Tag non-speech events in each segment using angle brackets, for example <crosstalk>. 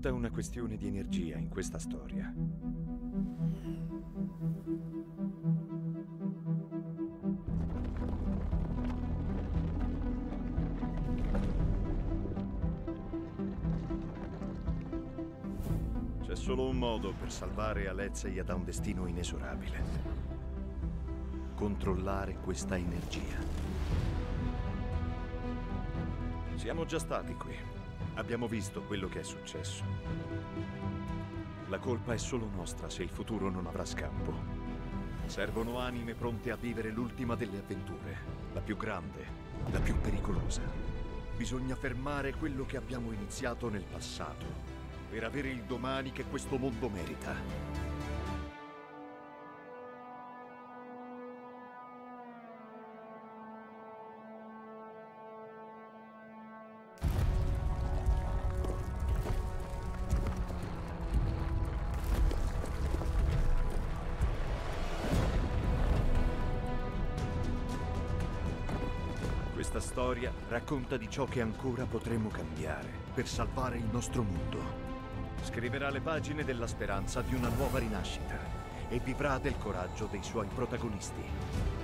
tutta una questione di energia in questa storia. C'è solo un modo per salvare Alexei da un destino inesorabile. Controllare questa energia. Siamo già stati qui. Abbiamo visto quello che è successo. La colpa è solo nostra se il futuro non avrà scampo. Servono anime pronte a vivere l'ultima delle avventure, la più grande, la più pericolosa. Bisogna fermare quello che abbiamo iniziato nel passato per avere il domani che questo mondo merita. Racconta di ciò che ancora potremo cambiare per salvare il nostro mondo. Scriverà le pagine della speranza di una nuova rinascita e vivrà del coraggio dei suoi protagonisti.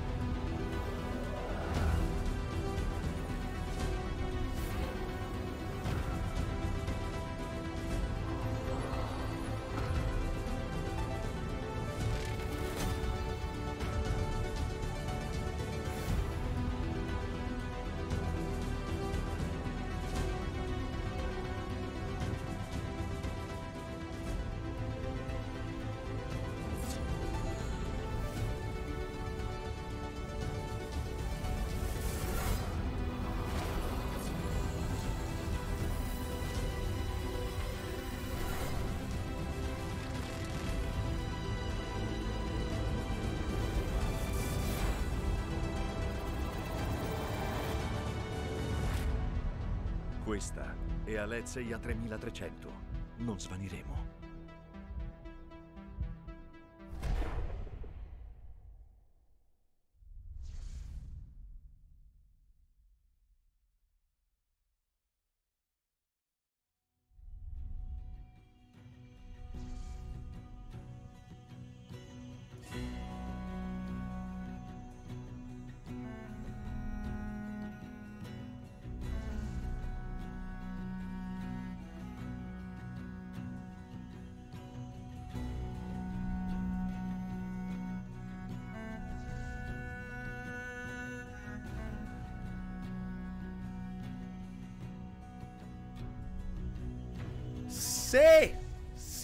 È Alexei a 3300. Non svaniremo.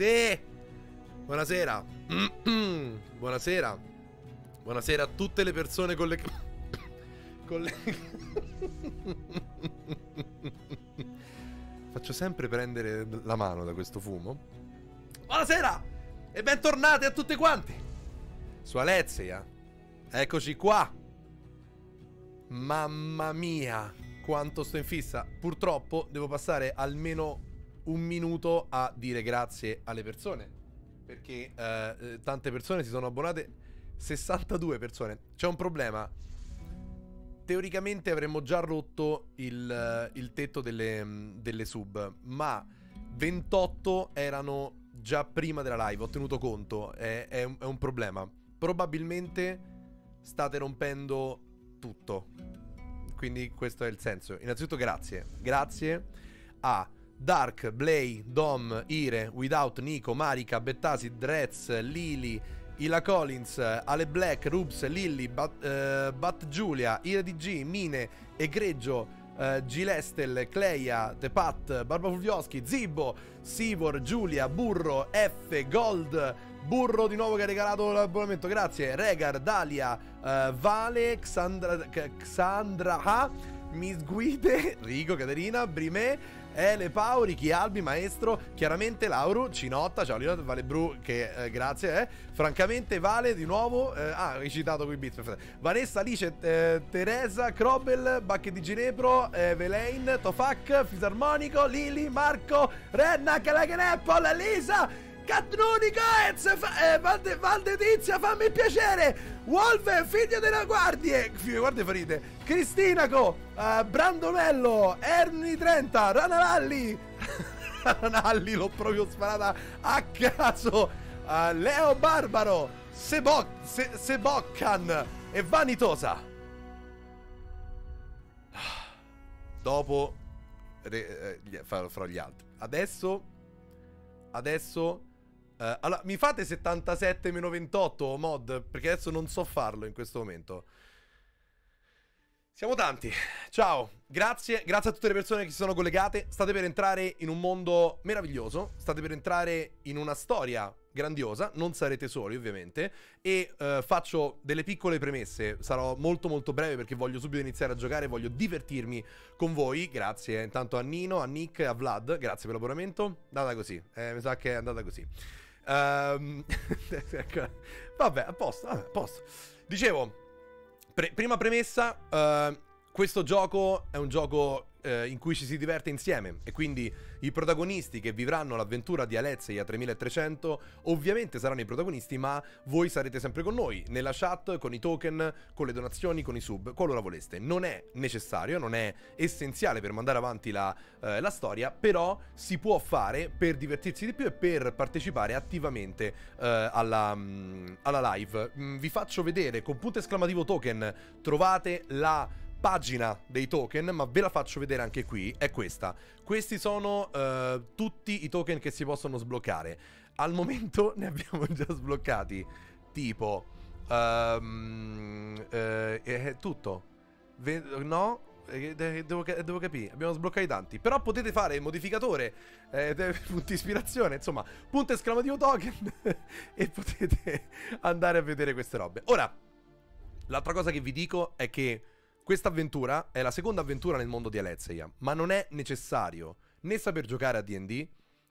Sì! Buonasera. <clears throat> Buonasera. Buonasera a tutte le persone con le... <coughs> con le... <coughs> Faccio sempre prendere la mano da questo fumo. Buonasera! E bentornati a tutti quanti! Su Alexia. Eccoci qua. Mamma mia, quanto sto in fissa. Purtroppo devo passare almeno un minuto a dire grazie alle persone. Perché eh, eh tante persone si sono abbonate. 62 persone. C'è un problema. Teoricamente avremmo già rotto il, il tetto delle, delle sub. Ma 28 erano già prima della live. Ho tenuto conto. È, è, è un problema. Probabilmente state rompendo tutto. Quindi questo è il senso. Innanzitutto grazie. Grazie a Dark, Blay, Dom, Ire, Without, Nico, Marika, Bettasi, Drez, Lili, Ila Collins, Ale Black, Rubs, Lilly, Bat, uh, Bat Giulia, Ire DG, Mine, Egreggio, uh, Gilestel, Cleia, The Pat, Barba Fulvioschi, Zibo, Sivor, Giulia, Burro, F, Gold, Burro di nuovo che ha regalato l'abbonamento, grazie, Regar, Dalia, uh, Vale, Xandra, Xandra H, Miss Guide, <laughs> Caterina, Brime, Ele, Pauri, Chi Albi, Maestro, chiaramente Lauro, Cinotta, ciao Leonardo, Vale Bru, che eh, grazie, eh. Francamente Vale di nuovo, eh, ah, hai citato qui bit, perfetto. Vanessa, Alice, eh, Teresa, Krobel, Bacche di Ginepro, eh, Velain, Tofac, Fisarmonico, Lili, Marco, Renna, Calaganapple, Lisa, Cannuni Coez, fa- eh, Valde, Valde Tizia, fammi piacere. Wolf, figlio della guardie. Figlio guardie farite. Cristinaco, uh, Brandomello, Erni 30, Ranavalli. <laughs> Ranalli l'ho proprio sparata a caso. Uh, Leo Barbaro, Seboc- Se- Seboccan e Vanitosa. Dopo re- eh, farò gli altri. Adesso adesso Uh, allora, mi fate 77 28 mod? Perché adesso non so farlo in questo momento. Siamo tanti. Ciao, grazie, grazie a tutte le persone che si sono collegate. State per entrare in un mondo meraviglioso. State per entrare in una storia grandiosa. Non sarete soli, ovviamente. E uh, faccio delle piccole premesse. Sarò molto, molto breve perché voglio subito iniziare a giocare. Voglio divertirmi con voi. Grazie intanto a Nino, a Nick e a Vlad. Grazie per l'abbonamento. Andata così. Eh, mi sa che è andata così. Um, <laughs> vabbè, a posto, a posto. Dicevo, pre- prima premessa, uh, questo gioco è un gioco uh, in cui ci si diverte insieme e quindi i protagonisti che vivranno l'avventura di Alexia 3300 ovviamente saranno i protagonisti, ma voi sarete sempre con noi, nella chat, con i token, con le donazioni, con i sub, qualora voleste. Non è necessario, non è essenziale per mandare avanti la, eh, la storia, però si può fare per divertirsi di più e per partecipare attivamente eh, alla, mh, mm, alla, live. Mm, vi faccio vedere con punto esclamativo token trovate la pagina dei token, ma ve la faccio vedere anche qui, è questa. Questi sono uh, tutti i token che si possono sbloccare. Al momento <laughs> ne abbiamo già sbloccati tipo... Um, uh, è tutto. Ve- no? Devo, devo, capire, abbiamo sbloccato tanti. Però potete fare il modificatore, eh, <laughs> punto ispirazione, insomma, punto esclamativo token <laughs> e potete andare a vedere queste robe. Ora, l'altra cosa che vi dico è che questa avventura è la seconda avventura nel mondo di Alexia, ma non è necessario né saper giocare a D&D,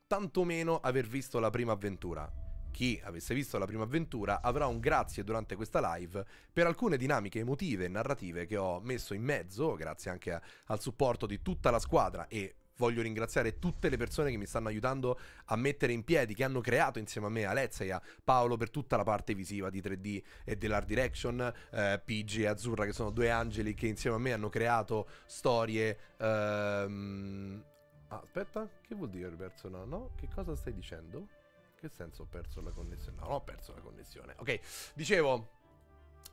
tantomeno aver visto la prima avventura. Chi avesse visto la prima avventura avrà un grazie durante questa live per alcune dinamiche emotive e narrative che ho messo in mezzo, grazie anche a, al supporto di tutta la squadra e voglio ringraziare tutte le persone che mi stanno aiutando a mettere in piedi, che hanno creato insieme a me, Alezza e a Paolo per tutta la parte visiva di 3D e dell'art direction, eh, PG e Azzurra che sono due angeli che insieme a me hanno creato storie... Ehm... Ah, aspetta, che vuol dire perso no? no? Che cosa stai dicendo? Che senso ho perso la connessione? No, non ho perso la connessione. Ok, dicevo...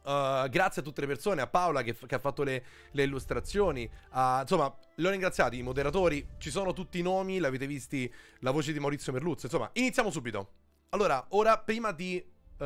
Uh, grazie a tutte le persone, a Paola che, che ha fatto le, le illustrazioni, a, insomma, ho ringraziati, i moderatori, ci sono tutti i nomi, l'avete visti, la voce di Maurizio Merluzzo, insomma, iniziamo subito. Allora, ora, prima di uh,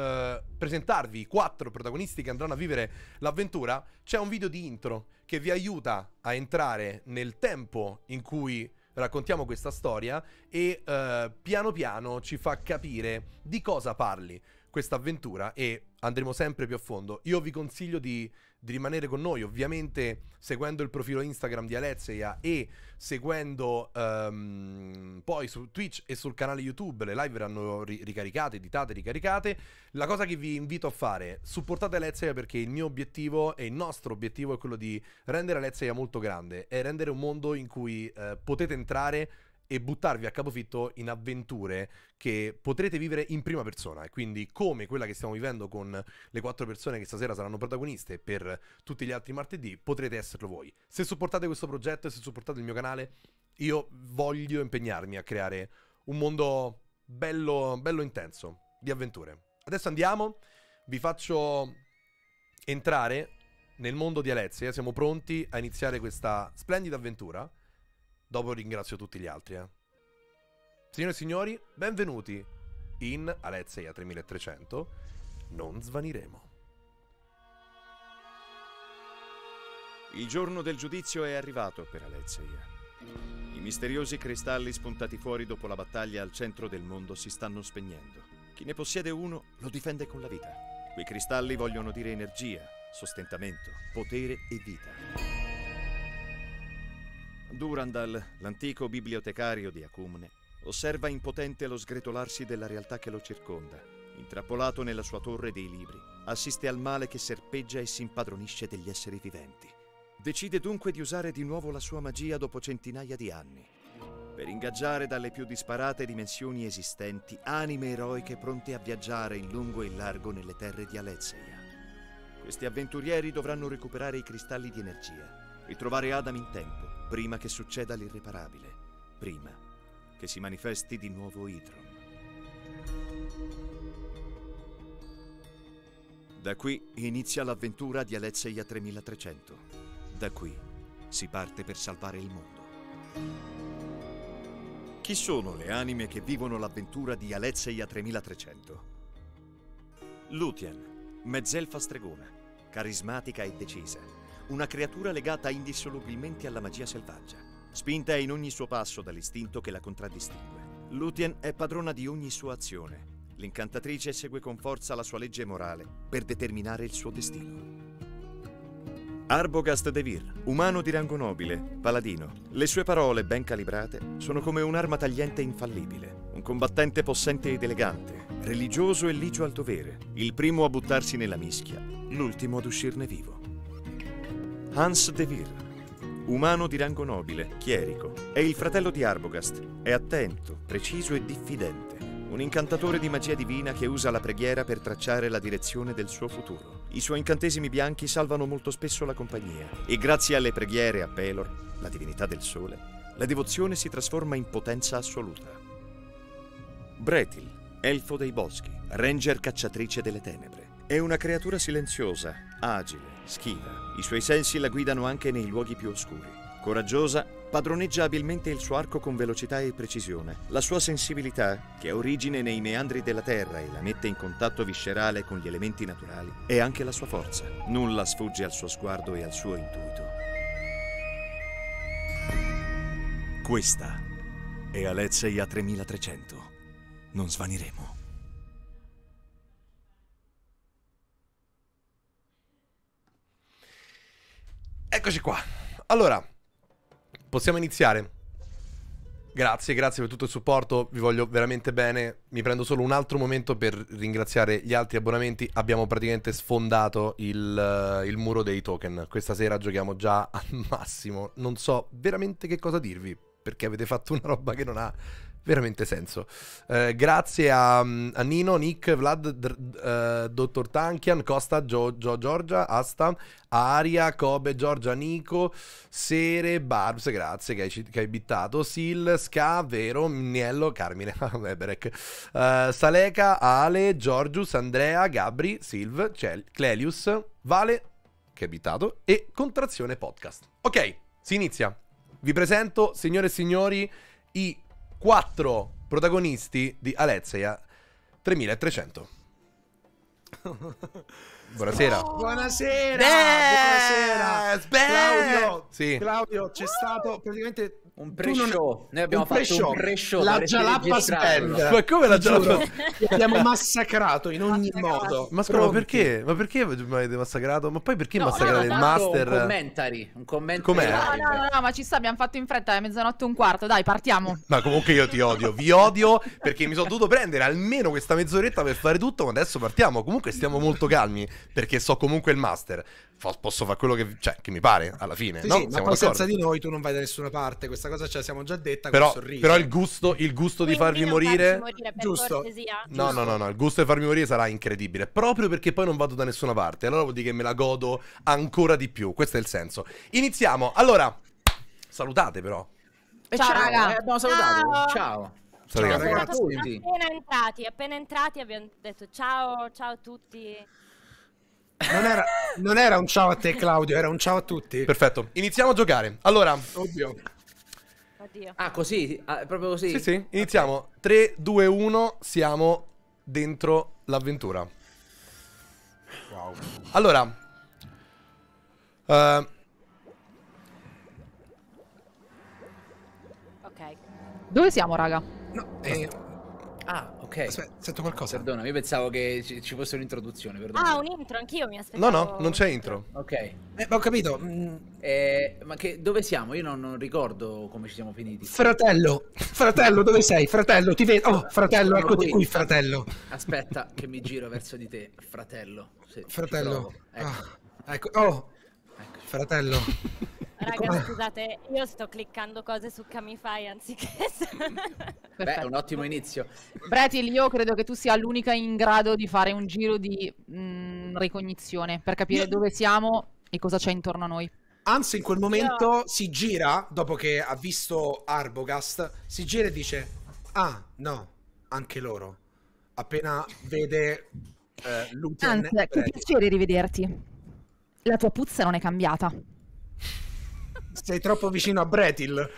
presentarvi i quattro protagonisti che andranno a vivere l'avventura, c'è un video di intro che vi aiuta a entrare nel tempo in cui raccontiamo questa storia e uh, piano piano ci fa capire di cosa parli questa avventura e andremo sempre più a fondo. Io vi consiglio di, di, rimanere con noi, ovviamente seguendo il profilo Instagram di Alexia e seguendo um, poi su Twitch e sul canale YouTube. Le live verranno ri- ricaricate, editate, ricaricate. La cosa che vi invito a fare, supportate Alexia perché il mio obiettivo e il nostro obiettivo è quello di rendere Alexia molto grande e rendere un mondo in cui uh, potete entrare e buttarvi a capofitto in avventure che potrete vivere in prima persona e quindi come quella che stiamo vivendo con le quattro persone che stasera saranno protagoniste per tutti gli altri martedì, potrete esserlo voi. Se supportate questo progetto e se supportate il mio canale, io voglio impegnarmi a creare un mondo bello, bello intenso di avventure. Adesso andiamo, vi faccio entrare nel mondo di Alexia, siamo pronti a iniziare questa splendida avventura. Dopo ringrazio tutti gli altri. Eh. Signore e signori, benvenuti in Alexia 3300. Non svaniremo. Il giorno del giudizio è arrivato per Alexia. I misteriosi cristalli spuntati fuori dopo la battaglia al centro del mondo si stanno spegnendo. Chi ne possiede uno lo difende con la vita. Quei cristalli vogliono dire energia, sostentamento, potere e vita. Durandal, l'antico bibliotecario di Acumne, osserva impotente lo sgretolarsi della realtà che lo circonda. Intrappolato nella sua torre dei libri, assiste al male che serpeggia e si impadronisce degli esseri viventi. Decide dunque di usare di nuovo la sua magia dopo centinaia di anni. per ingaggiare dalle più disparate dimensioni esistenti anime eroiche pronte a viaggiare in lungo e in largo nelle terre di Alezeia. Questi avventurieri dovranno recuperare i cristalli di energia e trovare Adam in tempo, prima che succeda l'irreparabile, prima che si manifesti di nuovo Idron. Da qui inizia l'avventura di Alezeia 3300. Da qui si parte per salvare il mondo. Chi sono le anime che vivono l'avventura di Alezeia 3300? Lutien, mezzelfa stregona, carismatica e decisa, una creatura legata indissolubilmente alla magia selvaggia, spinta in ogni suo passo dall'istinto che la contraddistingue. Lutien è padrona di ogni sua azione. L'incantatrice segue con forza la sua legge morale per determinare il suo destino. Arbogast Devir, umano di rango nobile, paladino. Le sue parole, ben calibrate, sono come un'arma tagliente infallibile. Un combattente possente ed elegante, religioso e ligio al dovere. Il primo a buttarsi nella mischia, l'ultimo ad uscirne vivo. Hans Devir, umano di rango nobile, chierico. È il fratello di Arbogast. È attento, preciso e diffidente. Un incantatore di magia divina che usa la preghiera per tracciare la direzione del suo futuro. I suoi incantesimi bianchi salvano molto spesso la compagnia e grazie alle preghiere a Pelor, la divinità del sole, la devozione si trasforma in potenza assoluta. Bretil, elfo dei boschi, ranger cacciatrice delle tenebre. È una creatura silenziosa, agile, schiva. I suoi sensi la guidano anche nei luoghi più oscuri. Coraggiosa, padroneggia abilmente il suo arco con velocità e precisione. La sua sensibilità, che ha origine nei meandri della terra e la mette in contatto viscerale con gli elementi naturali, è anche la sua forza. Nulla sfugge al suo sguardo e al suo intuito. Questa è Alezeia 3300. Non svaniremo. Eccoci qua. Allora, possiamo iniziare. Grazie, grazie per tutto il supporto, vi voglio veramente bene. Mi prendo solo un altro momento per ringraziare gli altri abbonamenti. Abbiamo praticamente sfondato il, il muro dei token. Questa sera giochiamo già al <laughs> massimo. Non so veramente che cosa dirvi, perché avete fatto una roba che non ha veramente senso. Eh, grazie a, a, Nino, Nick, Vlad, Dr, uh, Dottor Tankian, Costa, Gio, Gio, Giorgia, Asta, Aria, Kobe, Giorgia, Nico, Sere, Barbs, grazie che hai, che hai bittato, Sil, Ska, Vero, Mniello, Carmine, <laughs> Weberek, uh, Saleca, Ale, Giorgius, Andrea, Gabri, Silv, Cel- Clelius, Vale, che hai bittato, e Contrazione Podcast. Ok, si inizia. Vi presento, signore e signori, i quattro protagonisti di Alezia 3300. <laughs> Buonasera. Oh, buonasera. Yes, buonasera. Claudio, sì. Claudio, c'è stato praticamente un pre-show. Noi abbiamo un fatto pre-show. un pre-show. La Jalappas Band. Ma come la Jalappas Ti abbiamo massacrato in ogni modo. Ma scusa, ma perché? Ma perché mi avete massacrato? Ma poi perché no, massacrate no, il master? Un commentary. Un commentary. Com'è? No, no, no, no, ma ci sta, abbiamo fatto in fretta, è mezzanotte e un quarto. Dai, partiamo. Ma comunque io ti odio. Vi odio perché mi sono dovuto prendere almeno questa mezz'oretta per fare tutto. Ma adesso partiamo. Comunque stiamo molto calmi perché so comunque il master. Posso fare quello che, cioè, che mi pare alla fine. Sì, no? sì, ma poi senza di noi tu non vai da nessuna parte. Questa cosa ce la siamo già detta. Però, però il gusto, il gusto di farvi morire. morire Giusto. No, no, no, no, il gusto di farmi morire sarà incredibile. Proprio perché poi non vado da nessuna parte. Allora vuol dire che me la godo ancora di più. Questo è il senso. Iniziamo. Allora, salutate però. Eh, Ciao, raga. eh, abbiamo salutato. Ciao. Ciao. Ciao, Ciao, ragazzi. Appena entrati, appena entrati abbiamo detto ciao, ciao a tutti. Non era, non era un ciao a te, Claudio, era un ciao a tutti. Perfetto. Iniziamo a giocare. Allora, Oddio. Oddio. Ah, così? Ah, proprio così? sì, sì, iniziamo. 3, 2, 1, siamo dentro l'avventura. Wow. Allora, eh, Ok. Dove siamo, raga? No, eh, ok. aspetta, sento qualcosa. Perdona, io pensavo che ci, ci fosse un'introduzione, perdona. Ah, un intro, anch'io mi no, aspettavo. no, non c'è intro. Ok. Eh, ma ho capito. mm, Eh, ma che, dove siamo? Io non, non ricordo come ci siamo finiti. Fratello, fratello, dove sei? Fratello, ti vedo. Oh, fratello, Sono eccoti qui. qui, fratello. Aspetta che mi giro verso di te, fratello. Sì, Fratello. Ecco, Ah, ecco. Oh, eccoci. fratello. <laughs> Raga, Come- scusate, io sto cliccando cose su Camify anziché... <laughs> Beh, è un ottimo inizio. Bretil, io credo che tu sia l'unica in grado di fare un giro di mm, ricognizione per capire Io- dove siamo e cosa c'è intorno a noi. Hans in quel momento si gira, dopo che ha visto Arbogast, si gira e dice, ah no, anche loro. Appena vede eh, Luthen Anzi, che piacere rivederti. La tua puzza non è cambiata. sei troppo vicino a Bretil.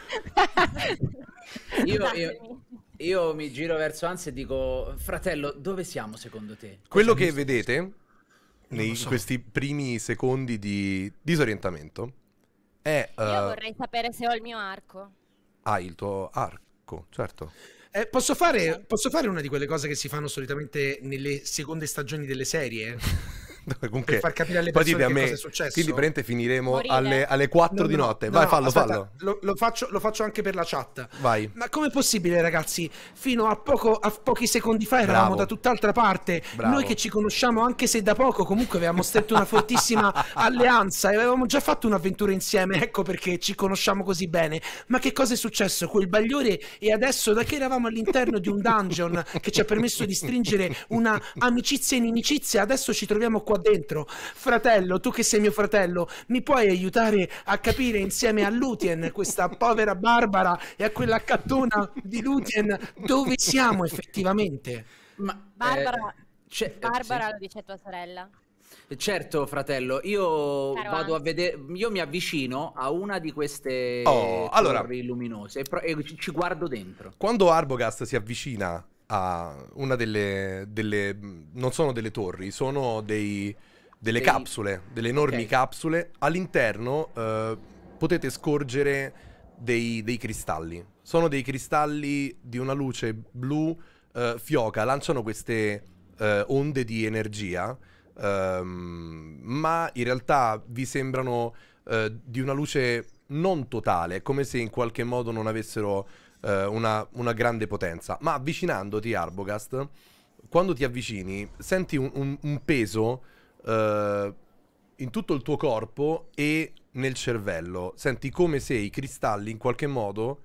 Io, io, io mi giro verso Hans e dico, fratello, dove siamo secondo te? Quello che vedete nei, lo so. in questi primi secondi di disorientamento è... Io eh, vorrei sapere se ho il mio arco. hai il tuo arco, certo. Eh, posso, fare, posso fare una di quelle cose che si fanno solitamente nelle seconde stagioni delle serie? <laughs> <laughs> Comunque, Per far capire alle persone che me, cosa è successo? quindi prende finiremo alle, alle 4 No, di no, notte. no, Vai, no, fallo, aspetta, fallo. Lo, lo faccio, lo faccio anche per la chat. Vai. Ma com'è possibile, ragazzi? Fino a, poco, a pochi secondi fa eravamo Bravo. da tutt'altra parte. Bravo. Noi che ci conosciamo, anche se da poco, comunque avevamo stretto una fortissima <laughs> alleanza e avevamo già fatto un'avventura insieme. Ecco perché ci conosciamo così bene. Ma che cosa è successo? Quel bagliore e adesso, da che eravamo all'interno di un dungeon che ci ha permesso di stringere una amicizia e inimicizia, adesso ci troviamo qua dentro. Fratello, tu che sei mio fratello, mi puoi aiutare a capire insieme a Lutien, questa povera Barbara, e a quella cattona di Lutien, dove siamo effettivamente? Ma, Barbara, eh, eh, Barbara sì. lo dice tua sorella. Certo, fratello, io Caro vado a Hans. vedere, io mi avvicino a una di queste Oh, allora. torri luminose e, pro- e ci, ci guardo dentro. Quando Arbogast si avvicina a una delle, delle- non sono delle torri, sono dei, delle Dei- capsule, delle enormi Ok. capsule. All'interno eh, potete scorgere dei, dei cristalli. Sono dei cristalli di una luce blu eh, fioca, lanciano queste eh, onde di energia, ehm, ma in realtà vi sembrano eh, di una luce non totale, è come se in qualche modo non avessero eh, una, una grande potenza. Ma avvicinandoti, Arbogast, quando ti avvicini, senti un, un- un peso eh, in tutto il tuo corpo e nel cervello. Senti come se i cristalli in qualche modo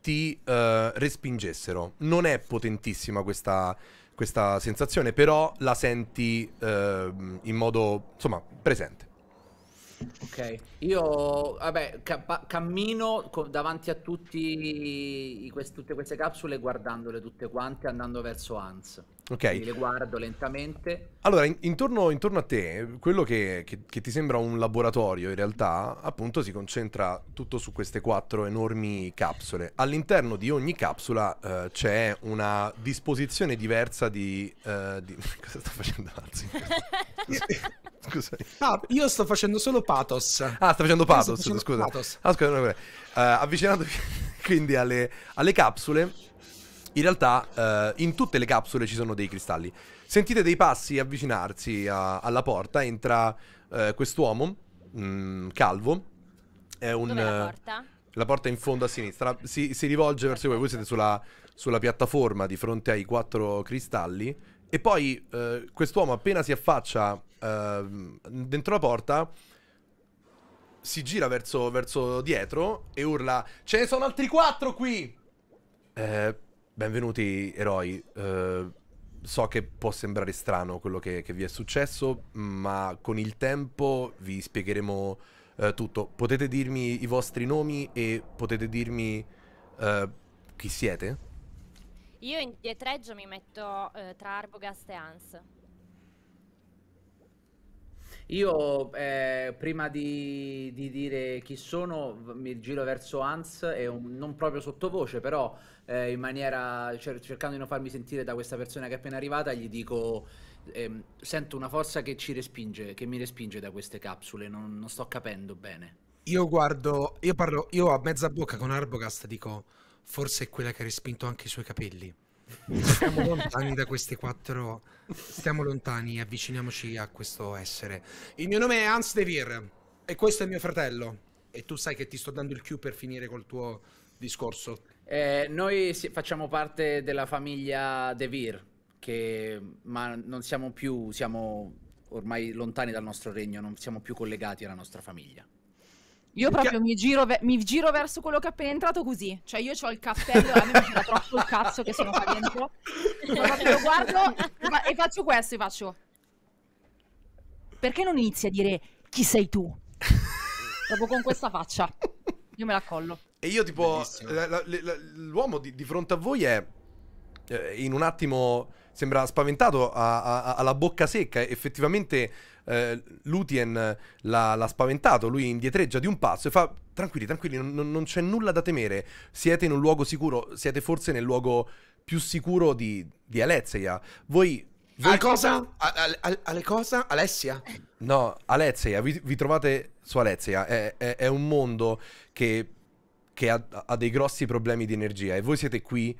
ti eh, respingessero. Non è potentissima questa, questa sensazione, però la senti eh, in modo, insomma, presente. Ok, io vabbè, ca- cammino co- davanti a tutti i- quest- tutte queste capsule guardandole tutte quante andando verso Hans. Ok? Quindi le guardo lentamente. Allora, in- intorno, intorno a te, quello che, che- che ti sembra un laboratorio, in realtà, appunto, si concentra tutto su queste quattro enormi capsule. All'interno di ogni capsula eh, c'è una disposizione diversa di, eh, di- <laughs> Cosa sto facendo, Anzi? <laughs> Scusami. Ah, io sto facendo solo pathos. Ah, sta facendo sto pathos, facendo scusa. pathos. Ah, scusa, no, no, eh, avvicinandovi <laughs> quindi alle, alle capsule, in realtà eh, in tutte le capsule ci sono dei cristalli. Sentite dei passi avvicinarsi a- alla porta, entra eh, quest'uomo, mm, calvo, è un... La porta? la porta in fondo a sinistra, si, si rivolge verso voi, voi siete sulla, sulla piattaforma di fronte ai quattro cristalli e poi eh, quest'uomo appena si affaccia ehm, dentro la porta si gira verso, verso dietro e urla ce ne sono altri quattro qui! Eh, benvenuti eroi, Eh, so che può sembrare strano quello che, che vi è successo, ma con il tempo vi spiegheremo eh, tutto. Potete dirmi i vostri nomi e potete dirmi eh, chi siete? Io indietreggio mi metto tra Arbogast e Hans. Io eh, prima di, di dire chi sono mi giro verso Hans e un- non proprio sottovoce, però eh, in maniera cer- cercando di non farmi sentire da questa persona che è appena arrivata, gli dico ehm, sento una forza che ci respinge, che mi respinge da queste capsule, non, non sto capendo bene. Io guardo, io parlo, io a mezza bocca con Arbogast dico, forse è quella che ha respinto anche i suoi capelli. Stiamo lontani da questi quattro, stiamo lontani, avviciniamoci a questo essere. Il mio nome è Hans De Vir e questo è mio fratello. E tu sai che ti sto dando il cue per finire col tuo discorso. Eh, noi facciamo parte della famiglia De Vir, che, ma non siamo più, siamo ormai lontani dal nostro regno, non siamo più collegati alla nostra famiglia. Io Perché- proprio mi giro, ve- mi giro verso quello che è appena entrato così. Cioè, io ho il cappello, a me mi gira troppo il cazzo che sono qua dentro. Proprio lo guardo e, fa- faccio questo, e faccio... Perché non inizi a dire chi sei tu? Proprio con questa faccia. Io me la collo. E io tipo, Bellissimo. la- la- la- l'uomo di, di fronte a voi è eh, in un attimo, sembra spaventato, ha, ha- ha la bocca secca, effettivamente eh, Lutien l'ha, l'ha spaventato, lui indietreggia di un passo e fa, tranquilli, tranquilli, non, non- c'è nulla da temere, siete in un luogo sicuro, siete forse nel luogo più sicuro di, di Alezia. Voi... voi Ale cosa? Ale cosa? Alessia? No, Alezia, vi, vi trovate su Alezia, è, è- è un mondo che, che ha, ha dei grossi problemi di energia e voi siete qui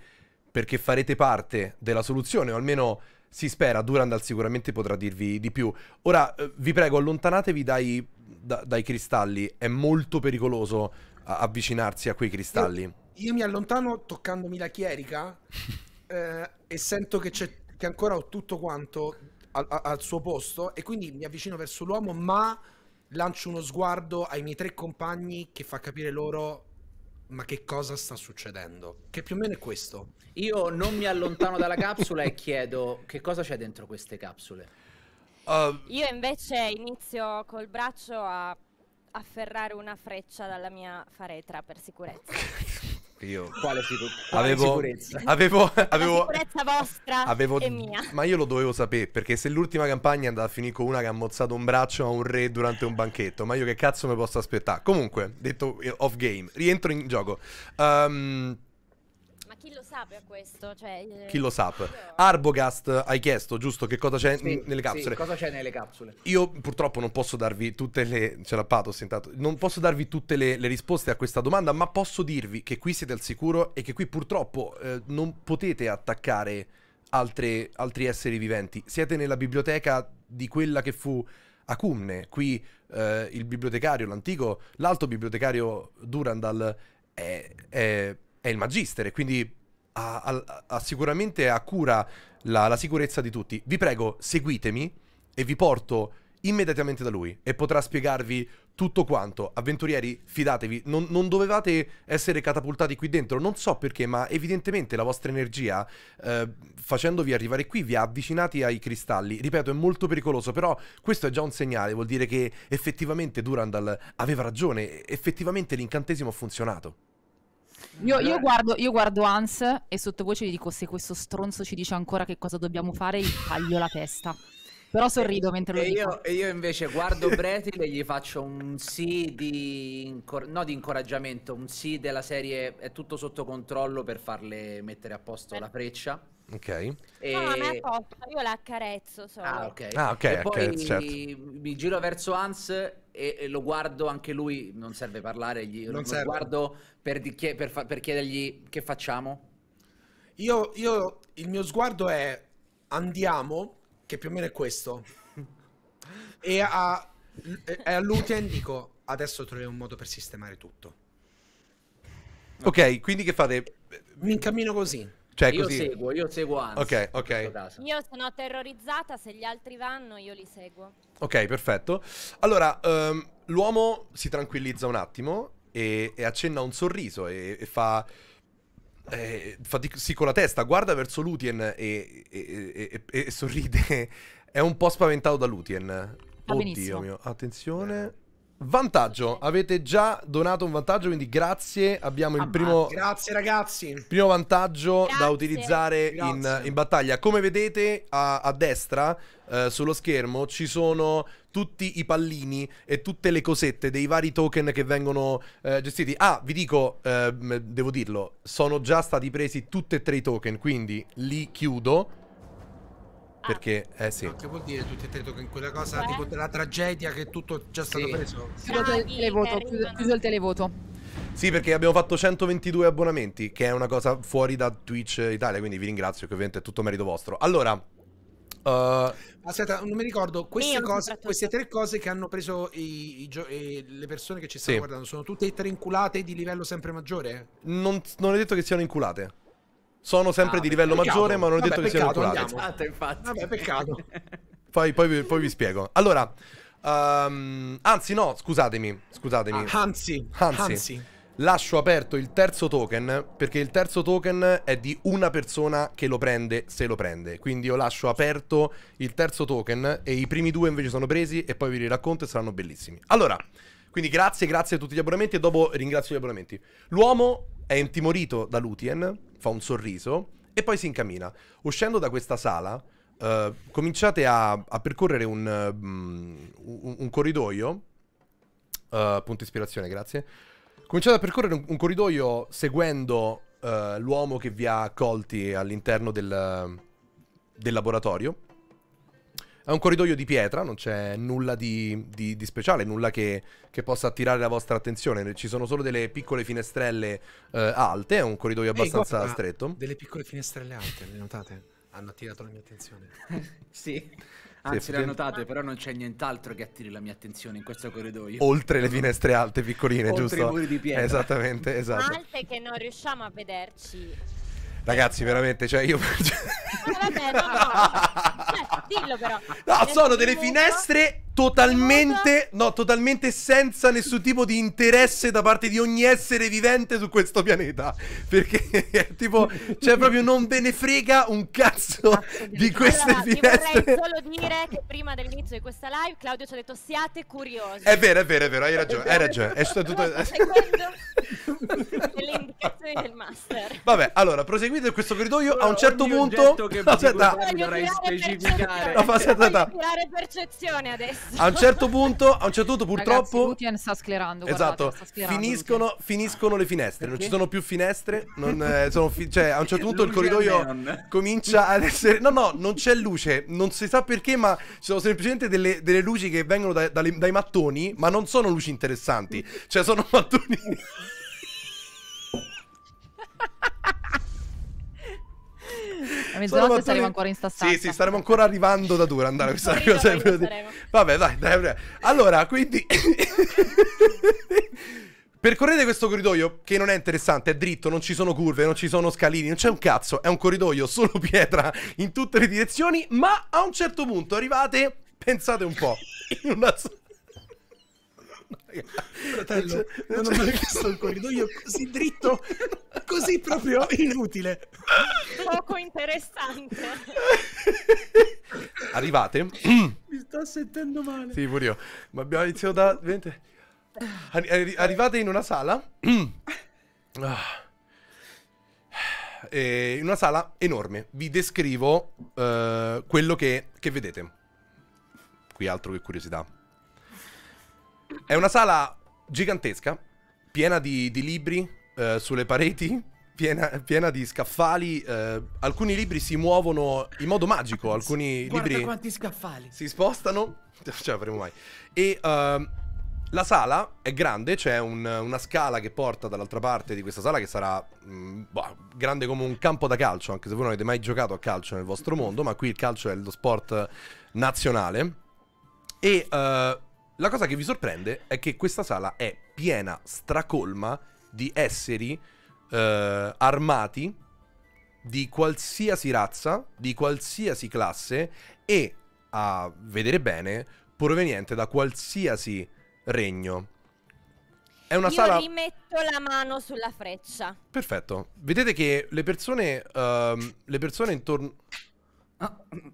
perché farete parte della soluzione, o almeno si spera, Durandal sicuramente potrà dirvi di più. Ora, eh, vi prego, allontanatevi dai, da- dai cristalli, è molto pericoloso avvicinarsi a quei cristalli. Io mi allontano toccandomi la chierica <laughs> eh, e sento che, c'è, che ancora ho tutto quanto al, al suo posto e quindi mi avvicino verso l'uomo ma lancio uno sguardo ai miei tre compagni che fa capire loro ma che cosa sta succedendo. Che più o meno è questo. Io non mi allontano dalla capsula e chiedo che cosa c'è dentro queste capsule. Uh, Io invece inizio col braccio a afferrare una freccia dalla mia faretra per sicurezza. <laughs> io Quale, sicur- quale avevo, sicurezza? avevo, La avevo, sicurezza vostra Avevo... e mia. Ma io lo dovevo sapere, perché se l'ultima campagna è andata a finire con una che ha mozzato un braccio a un re durante un banchetto, ma io che cazzo mi posso aspettare? Comunque, detto eh, off game, rientro in gioco. Ehm, Ma chi lo sa per questo? Cioè, eh, chi lo sa? Arbogast, hai chiesto, giusto, che cosa c'è Sì, n- nelle sì, capsule? cosa c'è nelle capsule? Io purtroppo non posso darvi tutte le. Ce l'ha Patos intanto. Non posso darvi tutte le, le risposte a questa domanda, ma posso dirvi che qui siete al sicuro e che qui purtroppo eh, non potete attaccare altre- altri esseri viventi. Siete nella biblioteca di quella che fu Acumne. Qui eh, il bibliotecario, l'antico, l'alto bibliotecario Durandal è, è- è il magistere, quindi ha, ha- ha sicuramente a cura la, la sicurezza di tutti. Vi prego, seguitemi e vi porto immediatamente da lui e potrà spiegarvi tutto quanto. Avventurieri, fidatevi, non, non dovevate essere catapultati qui dentro, non so perché, ma evidentemente la vostra energia, eh, facendovi arrivare qui, vi ha avvicinati ai cristalli. Ripeto, è molto pericoloso, però questo è già un segnale, vuol dire che effettivamente Durandal aveva ragione, effettivamente l'incantesimo ha funzionato. Io, io guardo, io guardo Hans e sottovoce gli dico se questo stronzo ci dice ancora che cosa dobbiamo fare, gli taglio la testa. Però sorrido mentre lo E dico. io, e io invece guardo <laughs> Bretil e gli faccio un sì di, incor- no, di incoraggiamento, un sì della serie è tutto sotto controllo per farle mettere a posto la freccia. Ok? E... No, ma è a posto, io la accarezzo solo. Ah, ok. Ah, ok, E ok, poi certo. mi giro verso Hans e, e lo guardo anche lui, non serve parlare, gli, Non lo serve. guardo per, di- chie- per fa- per chiedergli che facciamo. Io, io, il mio sguardo è andiamo, che più o meno è questo. E a, e a Lutien dico adesso troviamo un modo per sistemare tutto. Ok, quindi che fate? Mi incammino così. Cioè, io così... seguo, io seguo Hans. Ok, ok. Io sono terrorizzata, se gli altri vanno io li seguo. Ok, perfetto. Allora, ehm, l'uomo si tranquillizza un attimo e, e accenna un sorriso e, e fa... eh, fa di- sì con la testa, guarda verso Lutien e, e- e- e- e sorride. <laughs> È un po' spaventato da Lutien. Oddio benissimo. mio, attenzione. Vantaggio, avete già donato un vantaggio, quindi grazie. Abbiamo il Ah, primo, Grazie ragazzi. primo vantaggio da Grazie. utilizzare in, in battaglia. Come vedete a, a destra eh, sullo schermo ci sono tutti i pallini e tutte le cosette dei vari token che vengono eh, gestiti. Ah, vi dico, ehm, devo dirlo, sono già stati presi tutti e tre i token, quindi li chiudo. Perché, eh sì. Che vuol dire tutti e tre token? Quella cosa Cioè? tipo della tragedia che tutto è già stato Sì. preso? Chiudo il Draghi televoto, che chiuso il televoto. Sì, perché abbiamo fatto 122 abbonamenti, che è una cosa fuori da Twitch Italia, quindi vi ringrazio, che ovviamente è tutto merito vostro. Allora, eh, Aspetta, non mi ricordo, queste, cose, queste tre cose che hanno preso i, i gio- e le persone che ci stanno Sì. guardando sono tutte e tre inculate di livello sempre maggiore? non, non è detto che siano inculate. Sono sempre Ah, di livello peccato. maggiore, ma non è Vabbè, detto che siano peccato, andiamo. Esatto, infatti. Vabbè, peccato. <laughs> Poi, poi vi- poi vi spiego. Allora, Ehm, anzi, no, scusatemi. Scusatemi. Anzi, Anzi. anzi. Lascio aperto il terzo token perché il terzo token è di una persona che lo prende se lo prende. Quindi io lascio aperto il terzo token e i primi due invece sono presi e poi vi li racconto e saranno bellissimi. Allora, quindi grazie, grazie a tutti gli abbonamenti e dopo ringrazio gli abbonamenti. L'uomo è intimorito da Lutien, fa un sorriso e poi si incammina. Uscendo da questa sala, eh, cominciate a, a percorrere un, mm, un- un corridoio. eh, punto ispirazione, grazie. Cominciate a percorrere un, un corridoio seguendo eh, l'uomo che vi ha accolti all'interno del, del laboratorio. È un corridoio di pietra, non c'è nulla di, di- di speciale, nulla che, che possa attirare la vostra attenzione. Ci sono solo delle piccole finestrelle eh, alte, è un corridoio Ehi, abbastanza guarda, stretto. Delle piccole finestrelle alte, le notate? Hanno attirato la mia attenzione. <laughs> Sì. Anzi, le notate, però non c'è nient'altro che attiri la mia attenzione in questo corridoio. Oltre le finestre alte, piccoline, Oltre giusto? i muri di pietra. Esattamente, esatto. Alte che non riusciamo a vederci. Ragazzi, veramente, cioè io... Vabbè, no, no. Cioè, dillo però. No, sono delle finestre totalmente, no, totalmente senza nessun tipo di interesse da parte di ogni essere vivente su questo pianeta. Perché, tipo, cioè proprio non ve ne frega un cazzo di queste allora, finestre. vorrei solo dire che prima dell'inizio di questa live Claudio ci ha detto siate curiosi. È vero, è vero, è vero, hai ragione, hai ragione. È stato tutto... Seguendo le indicazioni del master. Vabbè, allora, proseguite questo corridoio. A un certo Ogni punto... <laughs> Aspetta, dovrai specificare. percezione. No, aspetta, percezione adesso. a un certo punto, a un certo punto Ragazzi, purtroppo... Lutien sta sclerando. guardate, Esatto, sta sclerando finiscono, finiscono le finestre, non ci sono più finestre, non, eh, sono fi- cioè a un certo punto il corridoio comincia ad essere... No, no, non c'è luce, non si sa perché, ma ci sono semplicemente delle, delle luci che vengono da- dalle- dai mattoni, ma non sono luci interessanti, cioè sono <laughs> mattoni... <laughs> <laughs> A mezzanotte mattoni- saremo ancora in sta stanza. Sì, sì, staremo ancora arrivando da dura, andare questa cosa di-. Vabbè, dai, dai, dai. Allora, quindi <laughs> Percorrete questo corridoio che non è interessante, è dritto, non ci sono curve, non ci sono scalini, non c'è un cazzo, è un corridoio solo <laughs> pietra in tutte le direzioni, ma a un certo punto arrivate, pensate un po', in una z- Fratello, non ho mai visto un corridoio così dritto, così proprio inutile. Poco interessante. Arrivate? Mi sto sentendo male. Sì, pure io. Ma abbiamo iniziato da... vedete? Arri- arri- arrivate in una sala. Ah. In una sala enorme. Vi descrivo eh, quello che, che vedete. Qui altro che curiosità. È una sala gigantesca, piena di, di libri eh, sulle pareti, <laughs> piena, piena di scaffali. eh, alcuni libri si muovono in modo magico, <laughs> alcuni Guarda libri quanti scaffali. si spostano. <laughs> Non ce la faremo mai. E ehm, la sala è grande, c'è un- una scala che porta dall'altra parte di questa sala che sarà mm, boh, grande come un campo da calcio, anche se voi non avete mai giocato a calcio nel vostro mondo, ma qui il calcio è lo sport nazionale. E eh, la cosa che vi sorprende è che questa sala è piena, stracolma di esseri eh, armati di qualsiasi razza, di qualsiasi classe e, a vedere bene, proveniente da qualsiasi regno. È una Io sala... rimetto la mano sulla freccia. Perfetto. Vedete che le persone... ehm, le persone intorno...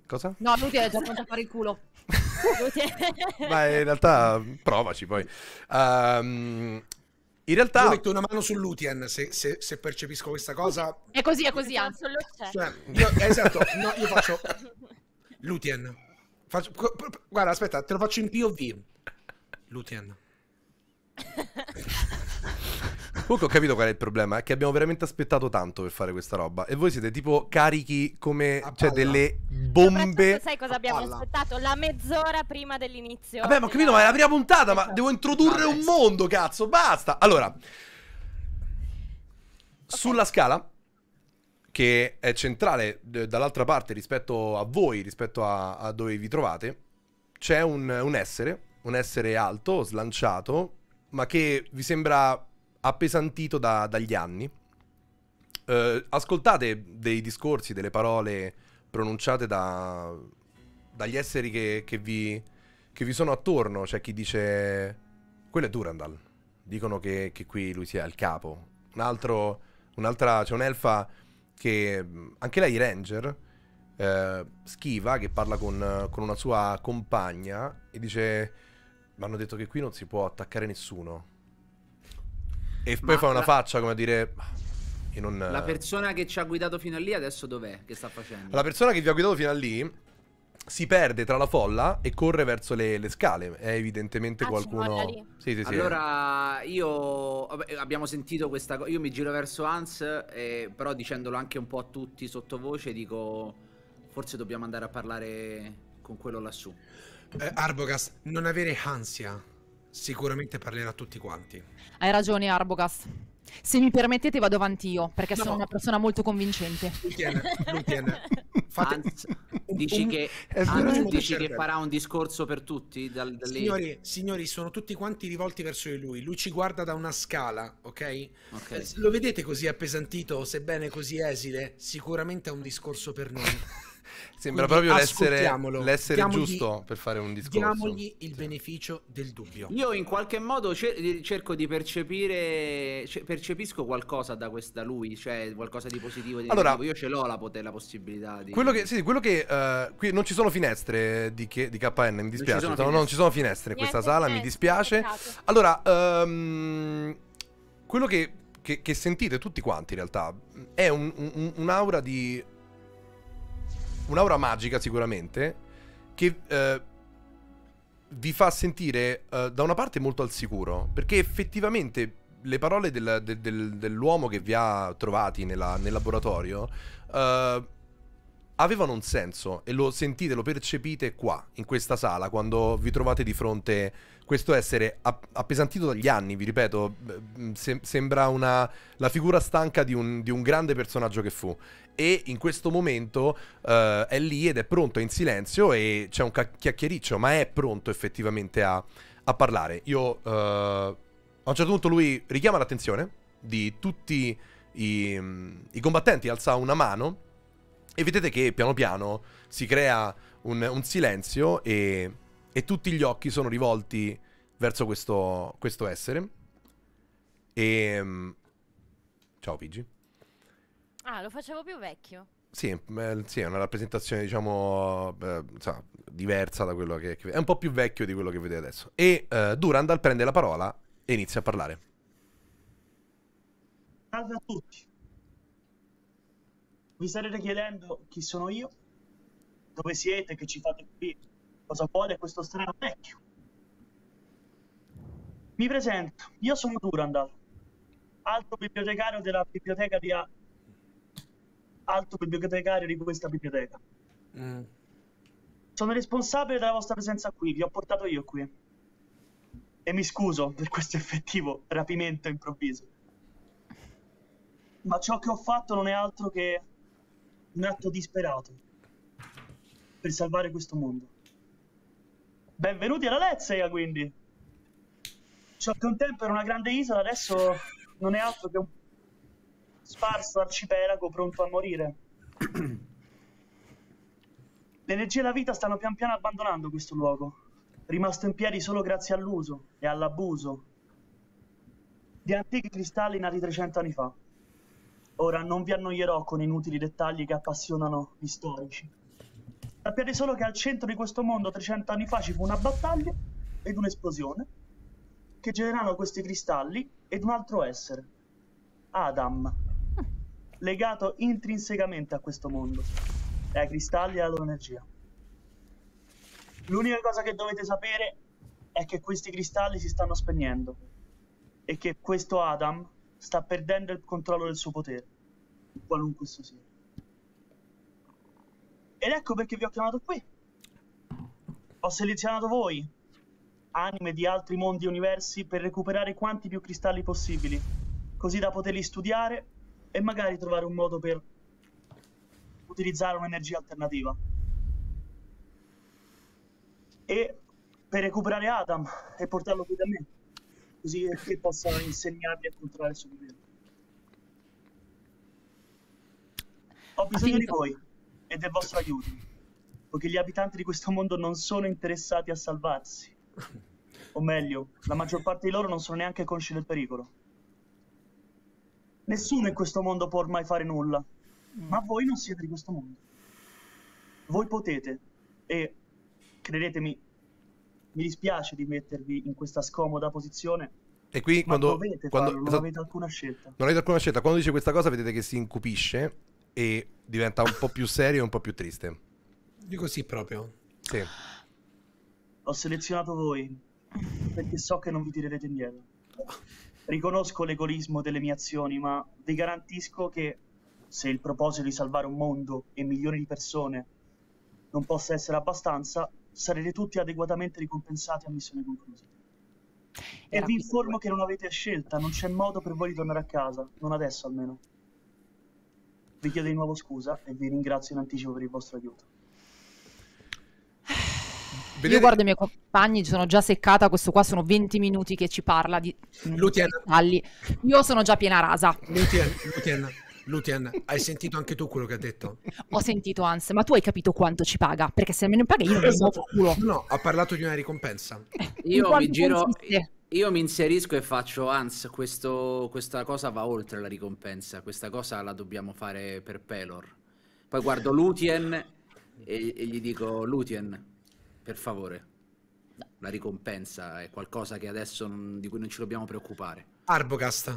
Cosa? No, Lutien è già pronto a fare il culo. <laughs> Ma in realtà provaci poi. Ehm, in Io realtà... metto una mano su Lutien se, se- se percepisco questa cosa. È così, è così, anzi. Cioè, io, esatto, no, io faccio Lutien. Faccio- guarda, aspetta, te lo faccio in POV. Lutien. <laughs> Comunque ho capito qual è il problema, è che abbiamo veramente aspettato tanto per fare questa roba e voi siete tipo carichi come A cioè palla. delle bombe. sai cosa a abbiamo palla. aspettato? La mezz'ora prima dell'inizio. Vabbè, ma ho capito, ma è la prima puntata, ma devo introdurre Vabbè, un mondo, cazzo, basta. Allora, sulla scala che è centrale d- dall'altra parte rispetto a voi, rispetto a, a dove vi trovate, c'è un, un essere, un essere alto, slanciato, ma che vi sembra appesantito da- dagli anni. Eh, ascoltate dei discorsi, delle parole pronunciate da- dagli esseri che, che vi, che vi sono attorno. C'è chi dice: Quello è Durandal. Dicono che, che qui lui sia il capo. Un altro, un'altra, c'è un'elfa che anche lei ranger. eh, schiva che parla con, con una sua compagna e dice: Mi hanno detto che qui non si può attaccare nessuno. E poi Ma fa una la- faccia come a dire: "Io non, La persona che ci ha guidato fino a lì adesso dov'è? Che sta facendo? la persona che vi ha guidato fino a lì si perde tra la folla e corre verso le, le scale. È evidentemente Ah, qualcuno. Sì, sì, sì. Allora, io vabbè, abbiamo sentito questa cosa. Io mi giro verso Hans, eh, però dicendolo anche un po' a tutti sottovoce, dico: Forse dobbiamo andare a parlare con quello lassù. Eh, Arbogast, non avere ansia. Sicuramente parlerà a tutti quanti. Hai ragione, Arbogast. Se mi permettete vado avanti io, perché No. sono una persona molto convincente. Lutien, Lutien, <laughs> fate... Un- dici che, veramente dici che farà un discorso per tutti? Dal, da? Signori, signori, sono tutti quanti rivolti verso di lui. Lui ci guarda da una scala, ok? Ok. Eh, Lo vedete così appesantito, sebbene così esile? Sicuramente è un discorso per noi. <laughs> Sembra Quindi proprio l'essere, ascoltiamolo. l'essere Diamogli- giusto per fare un discorso. Diamogli il beneficio del dubbio. Io in qualche modo cer- cerco di percepire, ce- percepisco qualcosa da, quest- da lui, cioè qualcosa di positivo. Di Allora- negativo. io ce l'ho la, pot- la possibilità di... Quello che, sì, quello che eh, qui non ci sono finestre di, che- di KN, mi dispiace. sono No, non finestre. ci sono finestre in questa sala, mi finestre, dispiace. peccato. Allora, ehm, quello che, che- che sentite tutti quanti in realtà è un- un- un'aura di... Un'aura magica sicuramente che eh, vi fa sentire eh, da una parte molto al sicuro, perché effettivamente le parole del- del- del- dell'uomo che vi ha trovati nella- nel laboratorio eh, avevano un senso e lo sentite, lo percepite qua, in questa sala, quando vi trovate di fronte questo essere app- appesantito dagli anni, vi ripeto, b- se- sembra una, la figura stanca di un, di un grande personaggio che fu. E in questo momento eh, è lì ed è pronto, è in silenzio e c'è un chiacchiericcio, ma è pronto effettivamente a, a parlare. Io eh, a un certo punto lui richiama l'attenzione di tutti i, i combattenti, alza una mano e vedete che piano piano si crea un, un silenzio e, e tutti gli occhi sono rivolti verso questo, questo essere. E... mm, Ciao Pigi. Ah, lo facevo più vecchio. Sì, eh, sì, è una rappresentazione, diciamo, eh, insomma, diversa da quello che, che- È un po' più vecchio di quello che vedete adesso. E eh, Durandal prende la parola e inizia a parlare. Salve a tutti. Vi starete chiedendo chi sono io? Dove siete? Che ci fate qui? Cosa vuole questo strano vecchio? Mi presento, io sono Durandal, alto bibliotecario della biblioteca di A... alto bibliotecario di questa biblioteca. Mm. Sono responsabile della vostra presenza qui, vi ho portato io qui. E mi scuso per questo effettivo rapimento improvviso. Ma ciò che ho fatto non è altro che un atto disperato per salvare questo mondo. Benvenuti alla Lezzeia, quindi. Ciò che un tempo era una grande isola, adesso non è altro che un sparso arcipelago pronto a morire. L'energia e la vita stanno pian piano abbandonando questo luogo, rimasto in piedi solo grazie all'uso e all'abuso di antichi cristalli nati 300 anni fa. Ora non vi annoierò con inutili dettagli che appassionano gli storici. Sappiate solo che al centro di questo mondo 300 anni fa ci fu una battaglia ed un'esplosione che generarono questi cristalli ed un altro essere, Adam, legato intrinsecamente a questo mondo, e ai cristalli e alla loro energia. L'unica cosa che dovete sapere è che questi cristalli si stanno spegnendo e che questo Adam sta perdendo il controllo del suo potere, qualunque esso sia. Ed ecco perché vi ho chiamato qui. Ho selezionato voi, anime di altri mondi e universi, per recuperare quanti più cristalli possibili, così da poterli studiare e magari trovare un modo per utilizzare un'energia alternativa. E per recuperare Adam e portarlo qui da me, così che possa insegnarvi a controllare il suo potere. Ho bisogno di voi e del vostro aiuto. poiché gli abitanti di questo mondo non sono interessati a salvarsi. O meglio, la maggior parte di loro non sono neanche consci del pericolo. Nessuno in questo mondo può ormai fare nulla, ma voi non siete di questo mondo. Voi potete, e credetemi, mi dispiace di mettervi in questa scomoda posizione, E qui ma quando, dovete quando- farlo, non esatto, avete alcuna scelta. non avete alcuna scelta, quando dice questa cosa vedete che si incupisce e diventa un po' più serio e un po' più triste. Dico sì proprio. Sì. Ho selezionato voi perché so che non vi tirerete indietro. Riconosco l'egoismo delle mie azioni, ma vi garantisco che se il proposito di salvare un mondo e milioni di persone non possa essere abbastanza, sarete tutti adeguatamente ricompensati a missione conclusa. E vi informo che non avete scelta, non c'è modo per voi di tornare a casa, non adesso almeno. Vi chiedo di nuovo scusa e vi ringrazio in anticipo per il vostro aiuto. Vedete- Io guardo i miei compagni, sono già seccata, questo qua sono 20 minuti che ci parla di Lutien. Io sono già piena rasa. Lutien, Lutien, Lutien, hai sentito anche tu quello che ha detto? Ho sentito Hans, ma tu hai capito quanto ci paga? Perché se me ne paga io non mi muovo il culo. No, ha parlato di una ricompensa. In Io mi giro, consiste? io mi inserisco e faccio, Hans, questo, questa cosa va oltre la ricompensa, questa cosa la dobbiamo fare per Pelor. Poi guardo Lutien e, e gli dico, Lutien, per favore, la ricompensa è qualcosa che adesso non- di cui non ci dobbiamo preoccupare. Arbogast,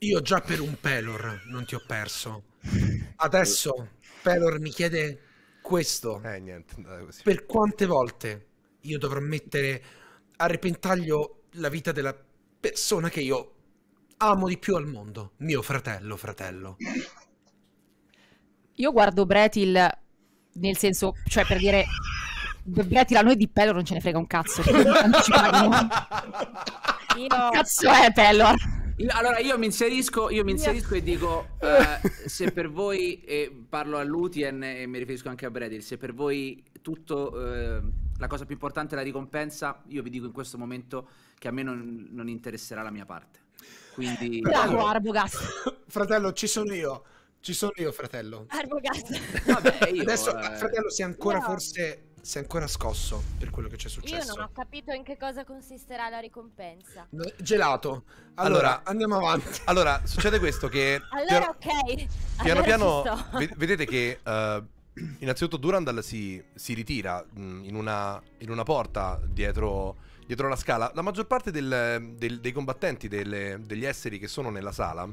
io già per un Pelor non ti ho perso. <laughs> Adesso Pelor mi chiede questo. Eh, niente, andate così. Per quante volte io dovrò mettere a repentaglio la vita della persona che io amo di più al mondo? Mio fratello, fratello. Io guardo Bretil nel senso, cioè per dire Bretil a noi di Pelor non ce ne frega un cazzo. <laughs> Io... Cazzo è Pelor? Allora io mi inserisco, io mi inserisco e dico <laughs> eh, se per voi, e parlo a Lutien e mi riferisco anche a Bredil, se per voi tutto eh, la cosa più importante è la ricompensa, io vi dico in questo momento che a me non, non interesserà la mia parte. Quindi Bravo Arbogast. Fratello, ci sono io. Ci sono io, fratello. Arbogast. vabbè, io Adesso, eh, fratello, sei ancora No. forse... Sei ancora scosso per quello che c'è Io successo. non ho capito in che cosa consisterà la ricompensa. No, Gelato. Allora, Allora- andiamo avanti. <laughs> Allora, succede questo che... Allora piano- ok. Piano allora piano vedete che eh, innanzitutto Durandal si, si ritira mh, in, una, in una porta dietro, dietro la scala. La maggior parte del- del- dei combattenti, delle- degli esseri che sono nella sala,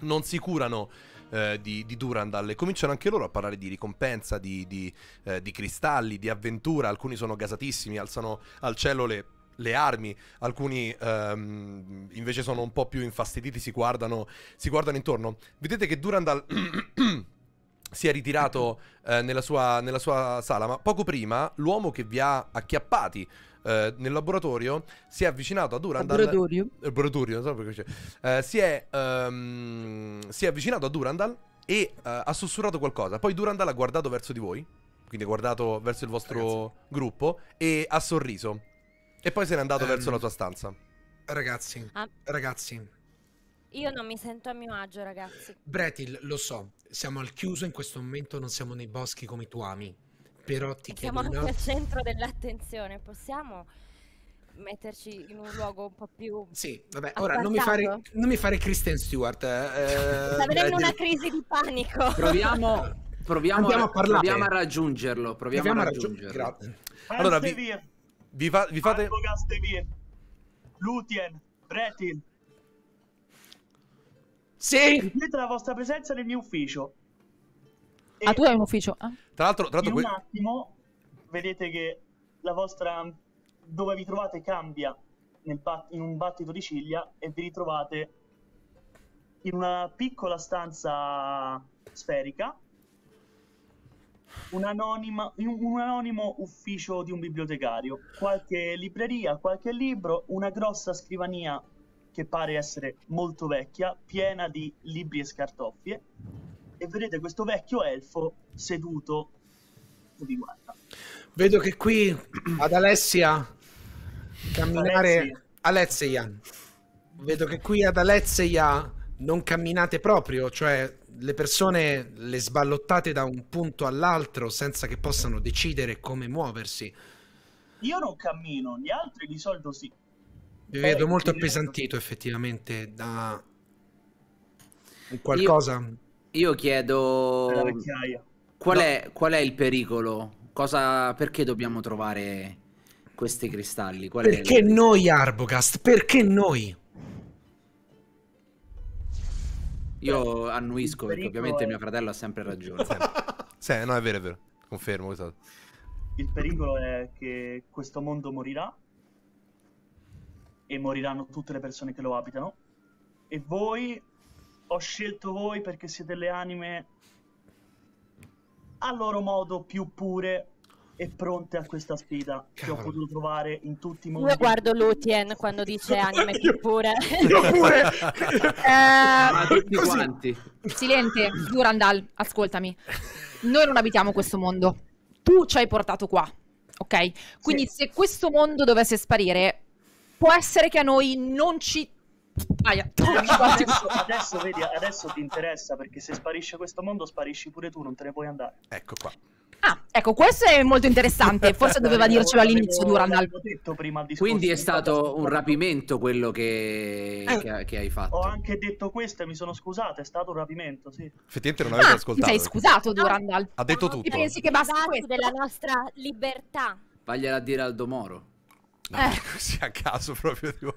non si curano eh, di, di Durandal e cominciano anche loro a parlare di ricompensa, di, di, eh, di cristalli, di avventura. Alcuni sono gasatissimi, alzano al cielo le, le armi, alcuni ehm, invece sono un po' più infastiditi, si guardano, si guardano intorno. Vedete che Durandal <clears throat> si è ritirato eh, nella, sua, nella sua sala, ma poco prima l'uomo che vi ha acchiappati eh, nel laboratorio si è avvicinato a Durandal. Laboratorio. Laboratorio, non so perché c'è. Eh, si, è, ehm, si è avvicinato a Durandal e eh, ha sussurrato qualcosa. Poi Durandal ha guardato verso di voi, quindi ha guardato verso il vostro gruppo e ha sorriso. E poi se n'è andato Ehm. verso la sua stanza. Ragazzi, Ah. ragazzi, Io non mi sento a mio agio, ragazzi. Bretil, lo so, siamo al chiuso in questo momento, non siamo nei boschi come tu ami. Però ti Siamo chiedo anche una... al centro dell'attenzione. Possiamo metterci in un luogo un po' più... Sì, vabbè, ora non mi fare, non mi fare Kristen Stewart. Eh, Sta avendo una Bretil. crisi di panico. proviamo, proviamo, a, proviamo a raggiungerlo. Proviamo, Proviamo a raggiungerlo. Grazie. Allora, vi- Vi, fa- vi fate... Lutien, Bretil, Sì! richiedete la vostra presenza nel mio ufficio. E Ah, tu hai un ufficio? Ah. Tra l'altro, tra in l'altro un que- attimo vedete che la vostra dove vi trovate cambia bat- in un battito di ciglia e vi ritrovate in una piccola stanza sferica un, anonima- in un un anonimo ufficio di un bibliotecario. Qualche libreria, qualche libro una grossa scrivania che pare essere molto vecchia piena di libri e scartoffie e vedete questo vecchio elfo seduto che vi guarda Vedo che qui ad Alessia camminare Alessia. Alessia. Vedo che qui ad Alessia non camminate proprio, cioè le persone le sballottate da un punto all'altro senza che possano decidere come muoversi. Io non cammino, gli altri di solito sì. Vi vedo Eh, molto appesantito effettivamente da un qualcosa. Io chiedo la vecchiaia. qual, è, qual è il pericolo? Cosa, perché dobbiamo trovare questi cristalli? Qual è Perché il- noi Arbogast? Perché noi? Io annuisco perché ovviamente è- mio fratello ha sempre ragione. <laughs> Sì, no, è vero, è vero. Confermo questo. Il pericolo è che questo mondo morirà e moriranno tutte le persone che lo abitano. E voi, ho scelto voi perché siete le anime a loro modo più pure e pronte a questa sfida che ho potuto trovare in tutti i mondi. Io guardo Lutien quando dice anime più pure. Io pure. <laughs> Ma Eh, tutti quanti. Silente, Durandal, ascoltami. Noi non abitiamo questo mondo. Tu ci hai portato qua, ok? Quindi se questo mondo dovesse sparire, può essere che a noi non ci... Aia, <laughs> Adesso, adesso, vedi, adesso ti interessa perché se sparisce questo mondo sparisci pure tu, non te ne puoi andare. Ecco qua. Ah, ecco, questo è molto interessante. <laughs> Forse doveva dircelo all'inizio, discorso Quindi è stato un rapimento quello che, Eh. che- che hai Ho fatto. anche detto questo e mi sono scusato, è stato un rapimento, sì. Effettivamente non avete Ah, ti ascoltato. sei scusato, Durandal. Ha detto Siamo tutto. pensi che privati questo? della nostra libertà. Vagliela a dire Aldo Moro. Eh. <laughs> Così a caso proprio. tipo,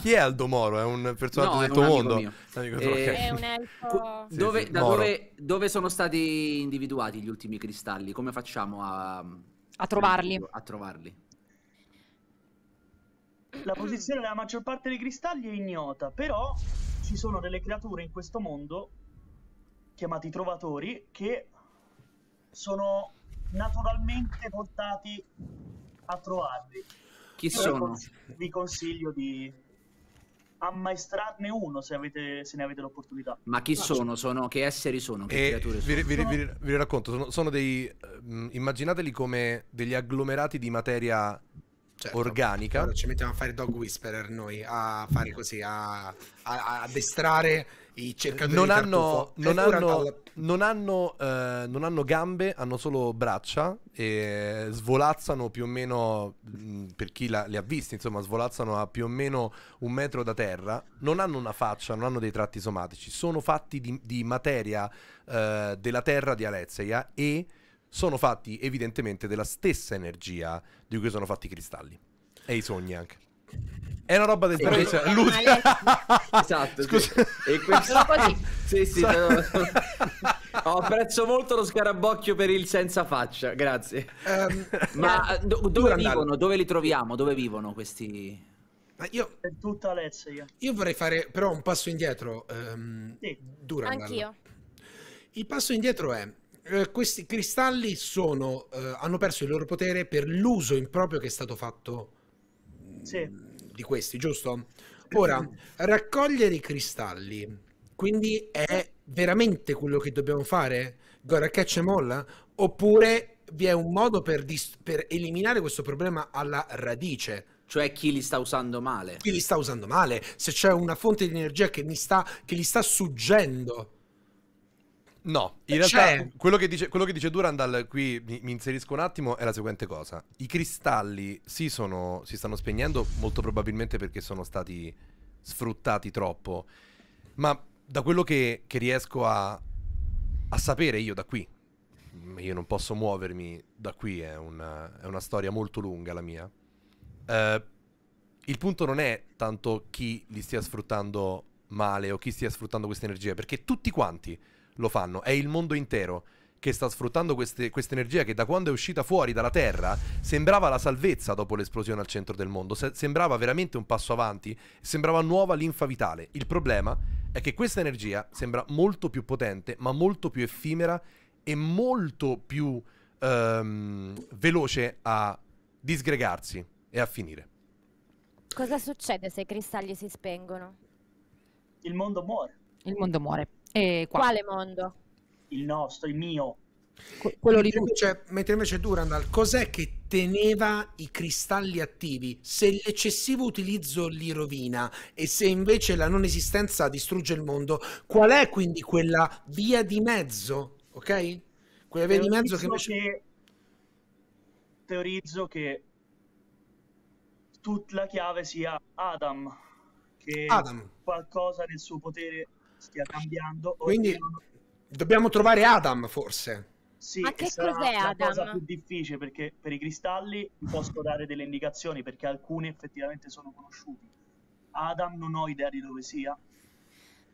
Chi è Aldo Moro? È un personaggio No, è del un tuo amico mondo? mio. Amico Eh. È un elfo. Sì, dove, sì, da dove, dove sono stati individuati gli ultimi cristalli? Come facciamo a, A trovarli. a trovarli? La posizione della maggior parte dei cristalli è ignota, però ci sono delle creature in questo mondo, chiamati trovatori, che sono naturalmente portati a trovarli. Chi Io vi sono? cons- Vi consiglio di ammaestrarne uno se, avete- se ne avete l'opportunità. Ma chi sono? sono? Che esseri sono? Che E creature vi, sono? vi- vi- vi racconto, sono, sono dei... ehm, immaginateli come degli agglomerati di materia Certo. organica. Ora ci mettiamo a fare dog whisperer noi, a fare così, a, a- a addestrare i cercatori Non di hanno, non, hanno, dal- non, hanno, eh, non hanno gambe, hanno solo braccia e svolazzano più o meno, mh, per chi la- li ha visti, insomma, svolazzano a più o meno un metro da terra. Non hanno una faccia, non hanno dei tratti somatici, sono fatti di, di materia eh, della terra di Alezia e sono fatti evidentemente della stessa energia di cui sono fatti i cristalli. E i sogni anche. È una roba del Sì, genere. lui- Esatto, sì. Scusa. E questo... Sì, sì, no. <laughs> Ho apprezzo molto lo scarabocchio per il senza faccia, grazie. Ehm, Ma do- dove vivono? Dove li troviamo? Dove vivono questi? ma io, È tutta Alessia. io vorrei fare però un passo indietro. ehm, Sì. Durandal. Anch'io. Il passo indietro è eh, questi cristalli sono, eh, hanno perso il loro potere per l'uso improprio che è stato fatto mm, Sì. di questi, giusto? Ora, raccogliere i cristalli, quindi è veramente quello che dobbiamo fare? Gotta catch 'em all? Oppure vi è un modo per, dis- per eliminare questo problema alla radice? Cioè chi li sta usando male? Chi li sta usando male? Se c'è una fonte di energia che, mi sta, che li sta suggendo? No, in C'è. realtà quello che dice, quello che dice Durandal, qui mi, mi inserisco un attimo, è la seguente cosa. I cristalli si, sono, si stanno spegnendo molto probabilmente perché sono stati sfruttati troppo, ma da quello che, che riesco a, a sapere io da qui, mm, io non posso muovermi da qui, è una, è una storia molto lunga la mia, eh, il punto non è tanto chi li stia sfruttando male o chi stia sfruttando questa energia, perché tutti quanti lo fanno, è il mondo intero che sta sfruttando queste- questa energia che da quando è uscita fuori dalla Terra sembrava la salvezza dopo l'esplosione al centro del mondo, se- sembrava veramente un passo avanti, sembrava nuova linfa vitale. Il problema è che questa energia sembra molto più potente, ma molto più effimera e molto più ehm, veloce a disgregarsi e a finire. Cosa succede se i cristalli si spengono? Il mondo muore. Il mondo muore. E qua. Quale mondo? Il nostro, il mio. Que- quello Mentre invece, mentre invece Durandal, cos'è che teneva i cristalli attivi? Se l'eccessivo utilizzo li rovina e se invece la non esistenza distrugge il mondo, qual è quindi quella via di mezzo? Ok? Quella via di mezzo che Teorizzo invece... che... teorizzo che tut- la chiave sia Adam, che Adam. qualcosa nel suo potere stia cambiando. Quindi siano- dobbiamo trovare Adam, forse. Sì, Ma che sarà cos'è la cosa Adam? più difficile perché per i cristalli vi posso dare delle indicazioni perché alcuni effettivamente sono conosciuti. Adam non ho idea di dove sia.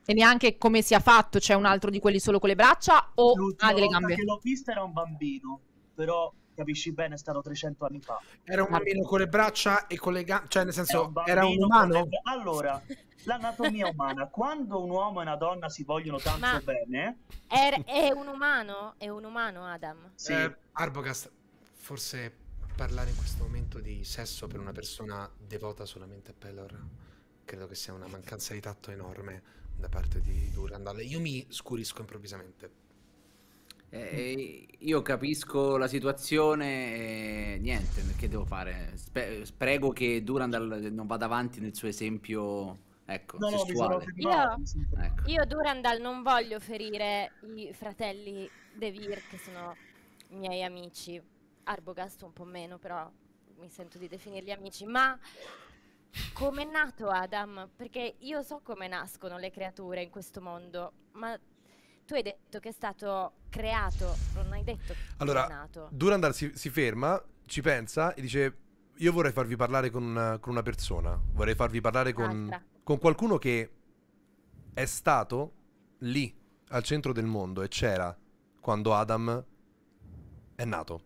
E neanche come sia fatto, c'è un altro di quelli solo con le braccia o L'ultima ha delle volta gambe? che l'ho vista era un bambino, però capisci bene è stato 300 anni fa. Era un bambino con le braccia e con le gambe, cioè nel Era senso, un era un umano? le- Allora, l'anatomia umana, quando un uomo e una donna si vogliono tanto Ma- bene, È, è un umano? È un umano, Adam? sì, Eh, Arbogast, forse parlare in questo momento di sesso per una persona devota solamente a Pelor credo che sia una mancanza di tatto enorme da parte di Durandal. Io mi scurisco improvvisamente. Eh, io capisco la situazione e niente, che devo fare? Spe- prego che Durandal non vada avanti nel suo esempio, ecco, no, no, sessuale. Io-. Ecco. Io Durandal non voglio ferire i fratelli De Vir, che sono i miei amici. Arbogast un po' meno, però mi sento di definirli amici. Ma come è nato Adam? Perché io so come nascono le creature in questo mondo, ma tu hai detto che è stato creato, non hai detto che Allora, è nato. Durandal si, si ferma, ci pensa e dice: Io vorrei farvi parlare con una, con una persona. Vorrei farvi parlare con, con qualcuno che è stato lì al centro del mondo e c'era quando Adam è nato.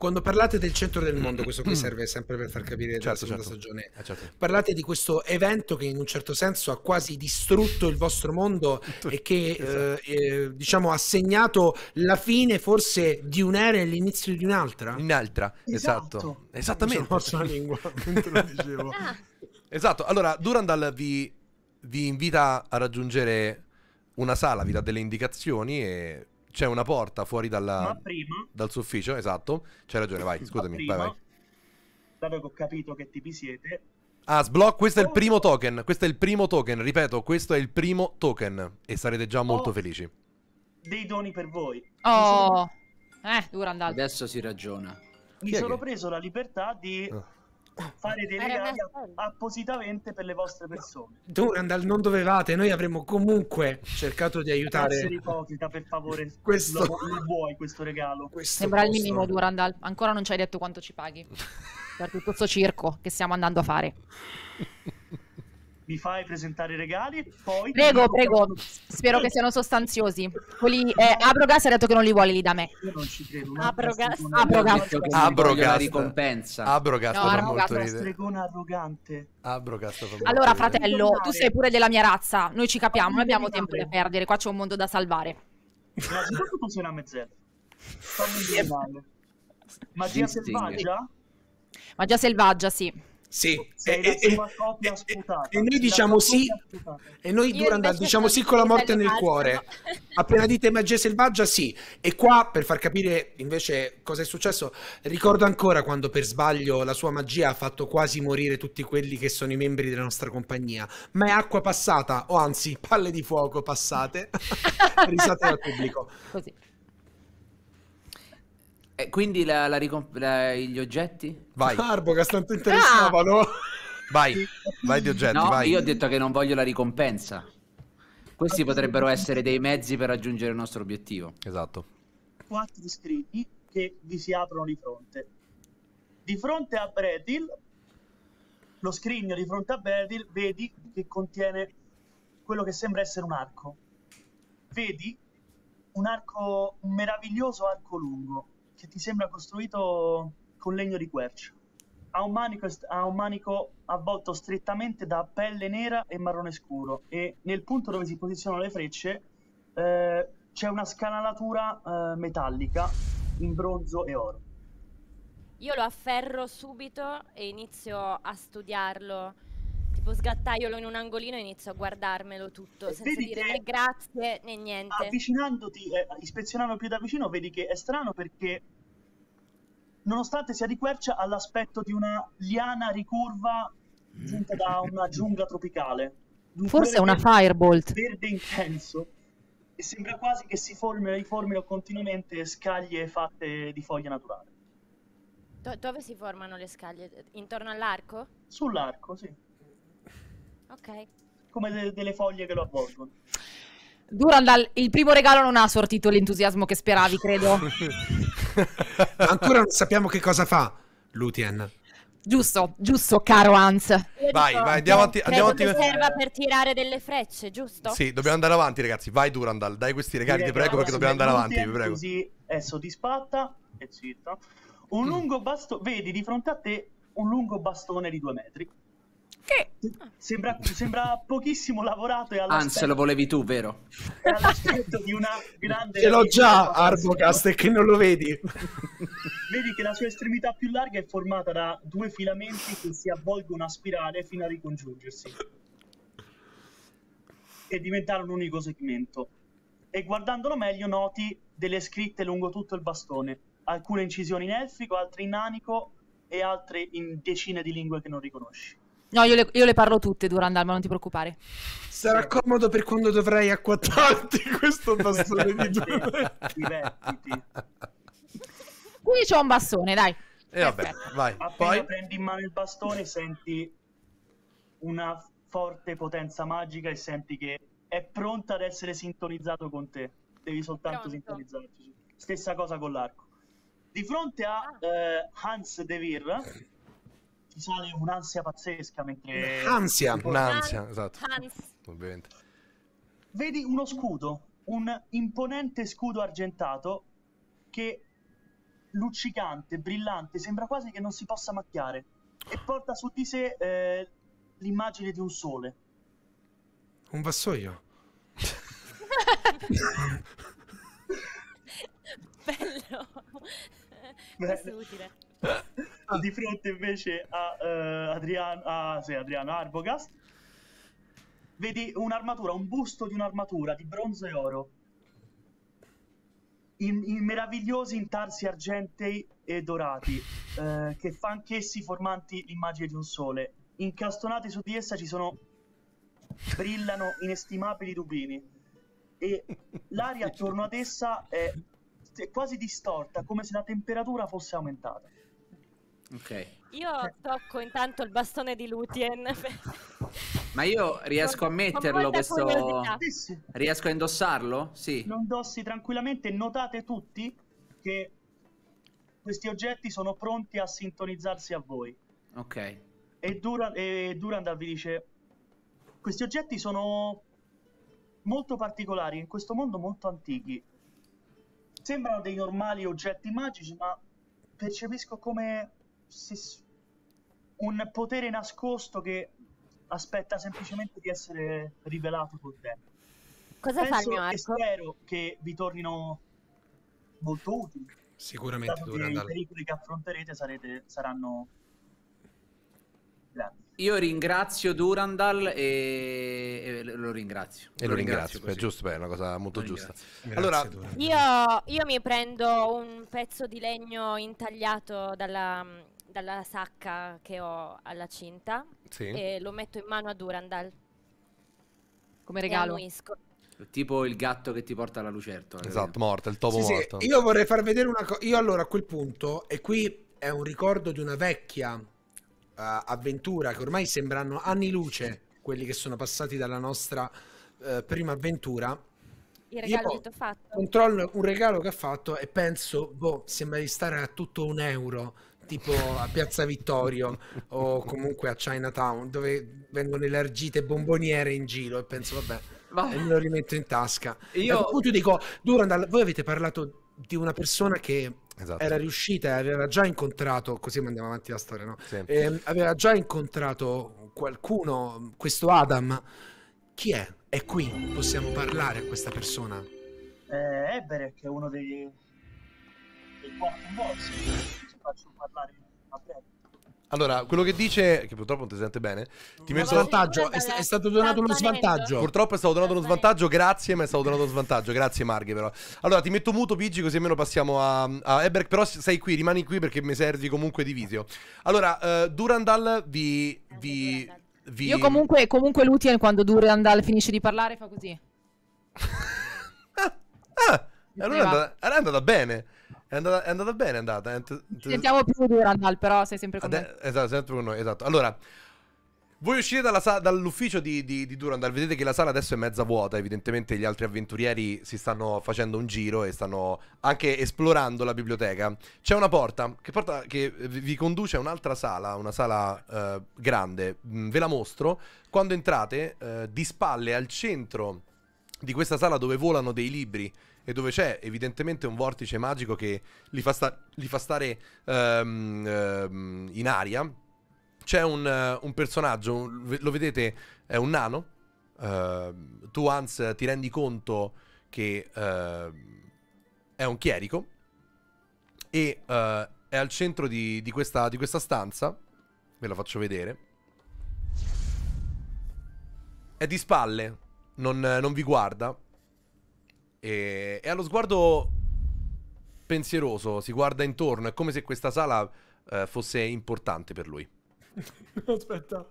Quando parlate del centro del mondo, questo qui serve sempre per far capire la Certo, seconda certo. stagione. Eh, certo. Parlate di questo evento che in un certo senso ha quasi distrutto il vostro mondo <laughs> e che Esatto. eh, eh, diciamo ha segnato la fine forse di un'era e l'inizio di un'altra. In altra, Esatto. esatto. Mi sono Esattamente. morso la lingua <laughs> mentre lo dicevo. Ah, Esatto, allora Durandal vi, vi invita a raggiungere una sala, vi dà delle indicazioni e c'è una porta fuori dalla- prima, dal suo ufficio, esatto. C'hai ragione, vai, scusami, prima, vai, vai. dato che ho capito che tipi siete, Ah, sblock, questo è il primo token, questo è il primo token, ripeto, questo è il primo token e sarete già molto Oh. felici. dei doni per voi. Oh, eh, Durandal. Adesso si ragiona. mi sono che- preso la libertà di Ah. Fare dei regali appositamente per le vostre persone. Durandal, non dovevate, noi avremmo comunque cercato di aiutare ipocrita, per favore. <laughs> Questo- Lo, lo vuoi questo regalo? questo Sembra il posto. minimo, Durandal. Ancora non ci hai detto quanto ci paghi per tutto questo circo che stiamo andando a fare. <laughs> Mi fai presentare i regali, poi... ti Prego, prego. Spero che siano sostanziosi. Quelli, eh, Abrogas ha detto che non li vuole lì da me. Io non ci credo. Abrogas. Abrogas. Voglio la Abrogast. ricompensa. Abrogast No, fa Abrogast molto è Una ridere. stregona arrogante. Molto Allora, ridere. fratello, tu sei pure della mia razza. Noi ci capiamo, non abbiamo tempo da perdere. Qua c'è un mondo da salvare. Innanzitutto tu sei una mezz'elfa. Fammi indovinare. <laughs> Magia Distingue. selvaggia? Magia selvaggia, sì. Sì, e, e- e- sputata. e noi diciamo sì, e noi Durandal diciamo sì con la morte nel cuore. <laughs> Appena dite magia selvaggia, sì. E qua, per far capire invece cosa è successo, ricordo ancora quando per sbaglio la sua magia ha fatto quasi morire tutti quelli che sono i membri della nostra compagnia. Ma è acqua passata, o anzi, palle di fuoco passate, <laughs> risate dal pubblico. Così. E quindi la- la ricom- la- gli oggetti? Vai, Arbogast tanto interessavano. vai, vai di oggetti, No, vai. io ho detto che non voglio la ricompensa. Questi potrebbero essere dei mezzi per raggiungere il nostro obiettivo. Esatto. Quattro scrigni che vi si aprono di fronte. Di fronte a Bredil, lo scrigno di fronte a Bredil, vedi che contiene quello che sembra essere un arco. Vedi un arco, un meraviglioso arco lungo che ti sembra costruito con legno di quercia. Ha un manico, ha un manico avvolto strettamente da pelle nera e marrone scuro e nel punto dove si posizionano le frecce eh, c'è una scanalatura eh, metallica in bronzo e oro. Io lo afferro subito e inizio a studiarlo, tipo sgattaiolo in un angolino e inizio a guardarmelo tutto, E senza dire né grazie né niente. Avvicinandoti, eh, ispezionando più da vicino, vedi che è strano perché, nonostante sia di quercia, ha l'aspetto di una liana ricurva giunta da una giungla tropicale. Un Forse è una firebolt. Verde intenso. E sembra quasi che si formino, riformino continuamente scaglie fatte di foglia naturale. Do- dove si formano le scaglie? Intorno all'arco? Sull'arco, sì. Ok. Come de- delle foglie che lo avvolgono. Durandal, il primo regalo non ha sortito l'entusiasmo che speravi, credo. <laughs> Ancora non sappiamo che cosa fa Lutien. giusto, giusto, caro Hans. Vai, vai, andiamo avanti- credo andiamo avanti- che serva per tirare delle frecce, giusto? Sì, dobbiamo andare avanti, ragazzi. Vai, Durandal, dai questi regali, ti prego, perché dobbiamo andare avanti, vi prego. Così è soddisfatta e zitta. Un Mm. lungo bastone, vedi di fronte a te un lungo bastone di due metri. Che Sembra, sembra pochissimo lavorato e all'aspetto, lo volevi tu, vero? e all'aspetto di una grande... Ce l'ho già Arbogast e che non lo vedi. Vedi che la sua estremità più larga è formata da due filamenti che si avvolgono a spirale fino a ricongiungersi e diventare un unico segmento. E guardandolo meglio noti delle scritte lungo tutto il bastone, alcune incisioni in elfico, altre in nanico e altre in decine di lingue che non riconosci. No, io le, io le parlo tutte, Durandal, ma non ti preoccupare. Sarà comodo per quando dovrai acquattarti <laughs> questo bastone di due metri. Divertiti. Qui c'ho un bastone, dai. E vabbè, vai. Appena Poi, prendi in mano il bastone senti una forte potenza magica e senti che è pronta ad essere sintonizzato con te. Devi soltanto Pronto. sintonizzarti. Stessa cosa con l'arco. Di fronte a Ah. eh, Hans De Vir ti sale un'ansia pazzesca mentre Ansia. un'ansia, esatto. Hans, Ovviamente. vedi uno scudo, un imponente scudo argentato che luccicante, brillante, sembra quasi che non si possa macchiare e porta su di sé eh, l'immagine di un sole. Un vassoio. <laughs> bello. Beh. <laughs> Questo è utile. <laughs> Di fronte invece a eh, Adriano, a, sì, Adriano Arbogast, vedi un'armatura, un busto di un'armatura di bronzo e oro. In, in meravigliosi intarsi argentei e dorati, eh, che fa anch'essi formanti l'immagine di un sole. Incastonati su di essa ci sono brillano inestimabili rubini e l'aria attorno ad essa è quasi distorta, come se la temperatura fosse aumentata. Ok. Io tocco intanto il bastone di Lutien. <laughs> Ma io riesco a metterlo questo... curiosità. Riesco a indossarlo? Sì. lo indossi tranquillamente. Notate tutti che questi oggetti sono pronti a sintonizzarsi a voi. Ok. E, Dura- e Durandal vi dice: Questi oggetti sono molto particolari, in questo mondo molto antichi. Sembrano dei normali oggetti magici, ma percepisco come se un potere nascosto che aspetta semplicemente di essere rivelato col tempo. Cosa fa il Penso mio e arco? spero che vi tornino molto utili, Sicuramente che i pericoli che affronterete sarete- saranno grandi. Io ringrazio Durandal e, e lo ringrazio. E lo ringrazio, così. è giusto, beh, è una cosa molto Lo giusta. ringrazio. Allora-. Io, io mi prendo un pezzo di legno intagliato dalla, dalla sacca che ho alla cinta Sì. e lo metto in mano a Durandal Come regalo. Tipo il gatto che ti porta la lucertola. Esatto, morto, il topo Sì, sì, morto. io vorrei far vedere una cosa. Io allora a quel punto, e qui è un ricordo di una vecchia eh, avventura che ormai sembrano anni luce, quelli che sono passati dalla nostra eh, prima avventura. Il regalo Io che ti ho fatto. Controllo un regalo che ha fatto e penso, boh, sembra di stare a tutto un euro, tipo a Piazza Vittorio o comunque a Chinatown, dove vengono elargite bomboniere in giro e penso, vabbè, Va- e me lo rimetto in tasca. Io- a punto dico, Durandal, voi avete parlato di una persona che Esatto. era riuscita e aveva già incontrato, così andiamo avanti la storia, no? Sì. Ehm, aveva già incontrato qualcuno, questo Adam. Chi è? È qui, possiamo parlare a questa persona. Eh, Eberek è uno dei, dei quattro boss, faccio parlare a breve. Allora, quello che dice, che purtroppo non ti sente bene, ti Uno metto... svantaggio, è, sta- è stato donato uno svantaggio. Purtroppo è stato donato uno svantaggio, grazie, ma è stato donato uno svantaggio, grazie Marghe però. Allora, ti metto muto Pigi così almeno passiamo a, a Eberk, però sei qui, rimani qui perché mi servi comunque di visio. Allora, eh, Durandal vi... vi, vi... Io comunque, comunque Lutien quando Durandal finisce di parlare fa così. <laughs> Ah, allora è andata, è andata bene. È andata, è andata bene, è andata. È- t- t- Sentiamo più Durandal, però sei sempre con me. Ade- esatto, sempre con noi, esatto. Allora, voi uscite dalla sa- dall'ufficio di, di, di Durandal, vedete che la sala adesso è mezza vuota, evidentemente gli altri avventurieri si stanno facendo un giro e stanno anche esplorando la biblioteca. C'è una porta che, porta, che vi vi conduce a un'altra sala, una sala eh, grande, Mm, ve la mostro. Quando entrate, eh, di spalle al centro di questa sala dove volano dei libri e dove c'è evidentemente un vortice magico che li fa, sta- li fa stare ehm, ehm, in aria. C'è un, eh, un personaggio, un- lo vedete, è un nano. Ehm, tu, Hans, ti rendi conto che ehm, è un chierico e eh, è al centro di, di questa, di questa stanza. Ve la faccio vedere. È di spalle, non, non vi guarda. E, e ha lo sguardo pensieroso, si guarda intorno, è come se questa sala eh, fosse importante per lui. <laughs> Aspetta.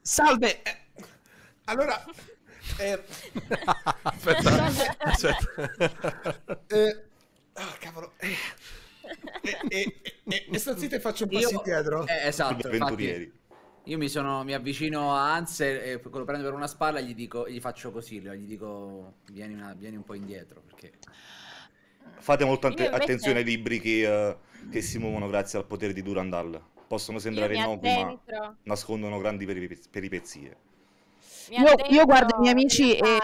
Salve. eh, Allora, eh, <laughs> Aspetta, aspetta. eh, ah, cavolo. Eh, eh, eh, eh, eh, sta zitto e faccio un passo Io- indietro. Eh, esatto, Gli avventurieri. infatti, io mi, sono, mi avvicino a Hans e lo prendo per una spalla e gli, dico, gli faccio così, gli dico vieni, una- vieni un po' indietro perché... Fate molta invece- attenzione ai libri che, eh, che si muovono grazie al potere di Durandal. Possono sembrare innocui, ma nascondono grandi peripe- peripezie. Io, io guardo i miei amici e,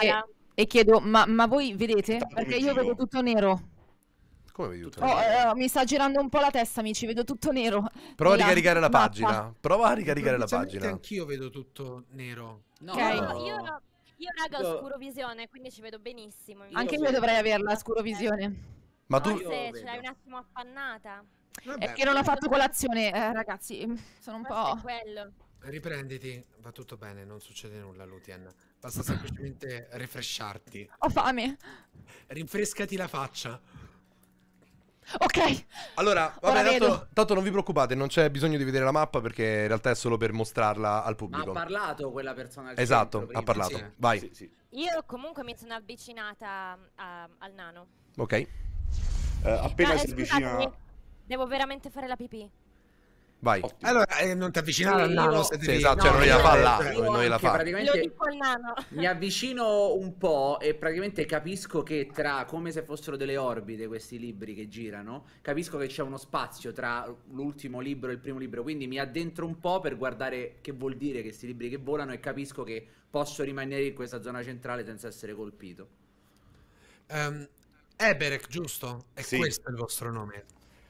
e chiedo, ma, ma voi vedete? Tanto Perché io vedo tutto nero. Come vedi tutto? Oh, eh, mi sta girando un po' la testa, amici, vedo tutto nero. Prova a ricaricare la mappa. pagina. Prova a ricaricare la pagina. Anch'io vedo tutto nero. No, Ok. No, io, io raga ho scuro visione, quindi ci vedo benissimo. Io Anche io dovrei averla, scuro visione. Ma tu... Forse ce l'hai un attimo appannata. Vabbè, È che non ho fatto colazione, eh, ragazzi. Sono un Forse po'... quello. riprenditi, va tutto bene, non succede nulla, Lutien. Basta semplicemente refresciarti. Ho fame. Rinfrescati la faccia. Ok. Allora, Ora vabbè, tanto, tanto non vi preoccupate, non c'è bisogno di vedere la mappa perché in realtà è solo per mostrarla al Ma ha pubblico. parlato quella persona al Esatto, centro ha parlato. Sì. Vai. Sì, sì. Io comunque mi sono avvicinata a- al nano. Ok. Eh, appena Ah, si avvicina... devo veramente fare la pipì. Vai. Ottimo. Allora, eh, non ti avvicinare al nano io- Sì, esatto, No, cioè non gliela fa là, io non gliela anche fa. Mi avvicino un po' e praticamente capisco che tra come se fossero delle orbite questi libri che girano, capisco che c'è uno spazio tra l'ultimo libro e il primo libro, quindi mi addentro un po' per guardare che vuol dire questi libri che volano e capisco che posso rimanere in questa zona centrale senza essere colpito. Ehm, Eberek, giusto? È Sì. questo il vostro nome.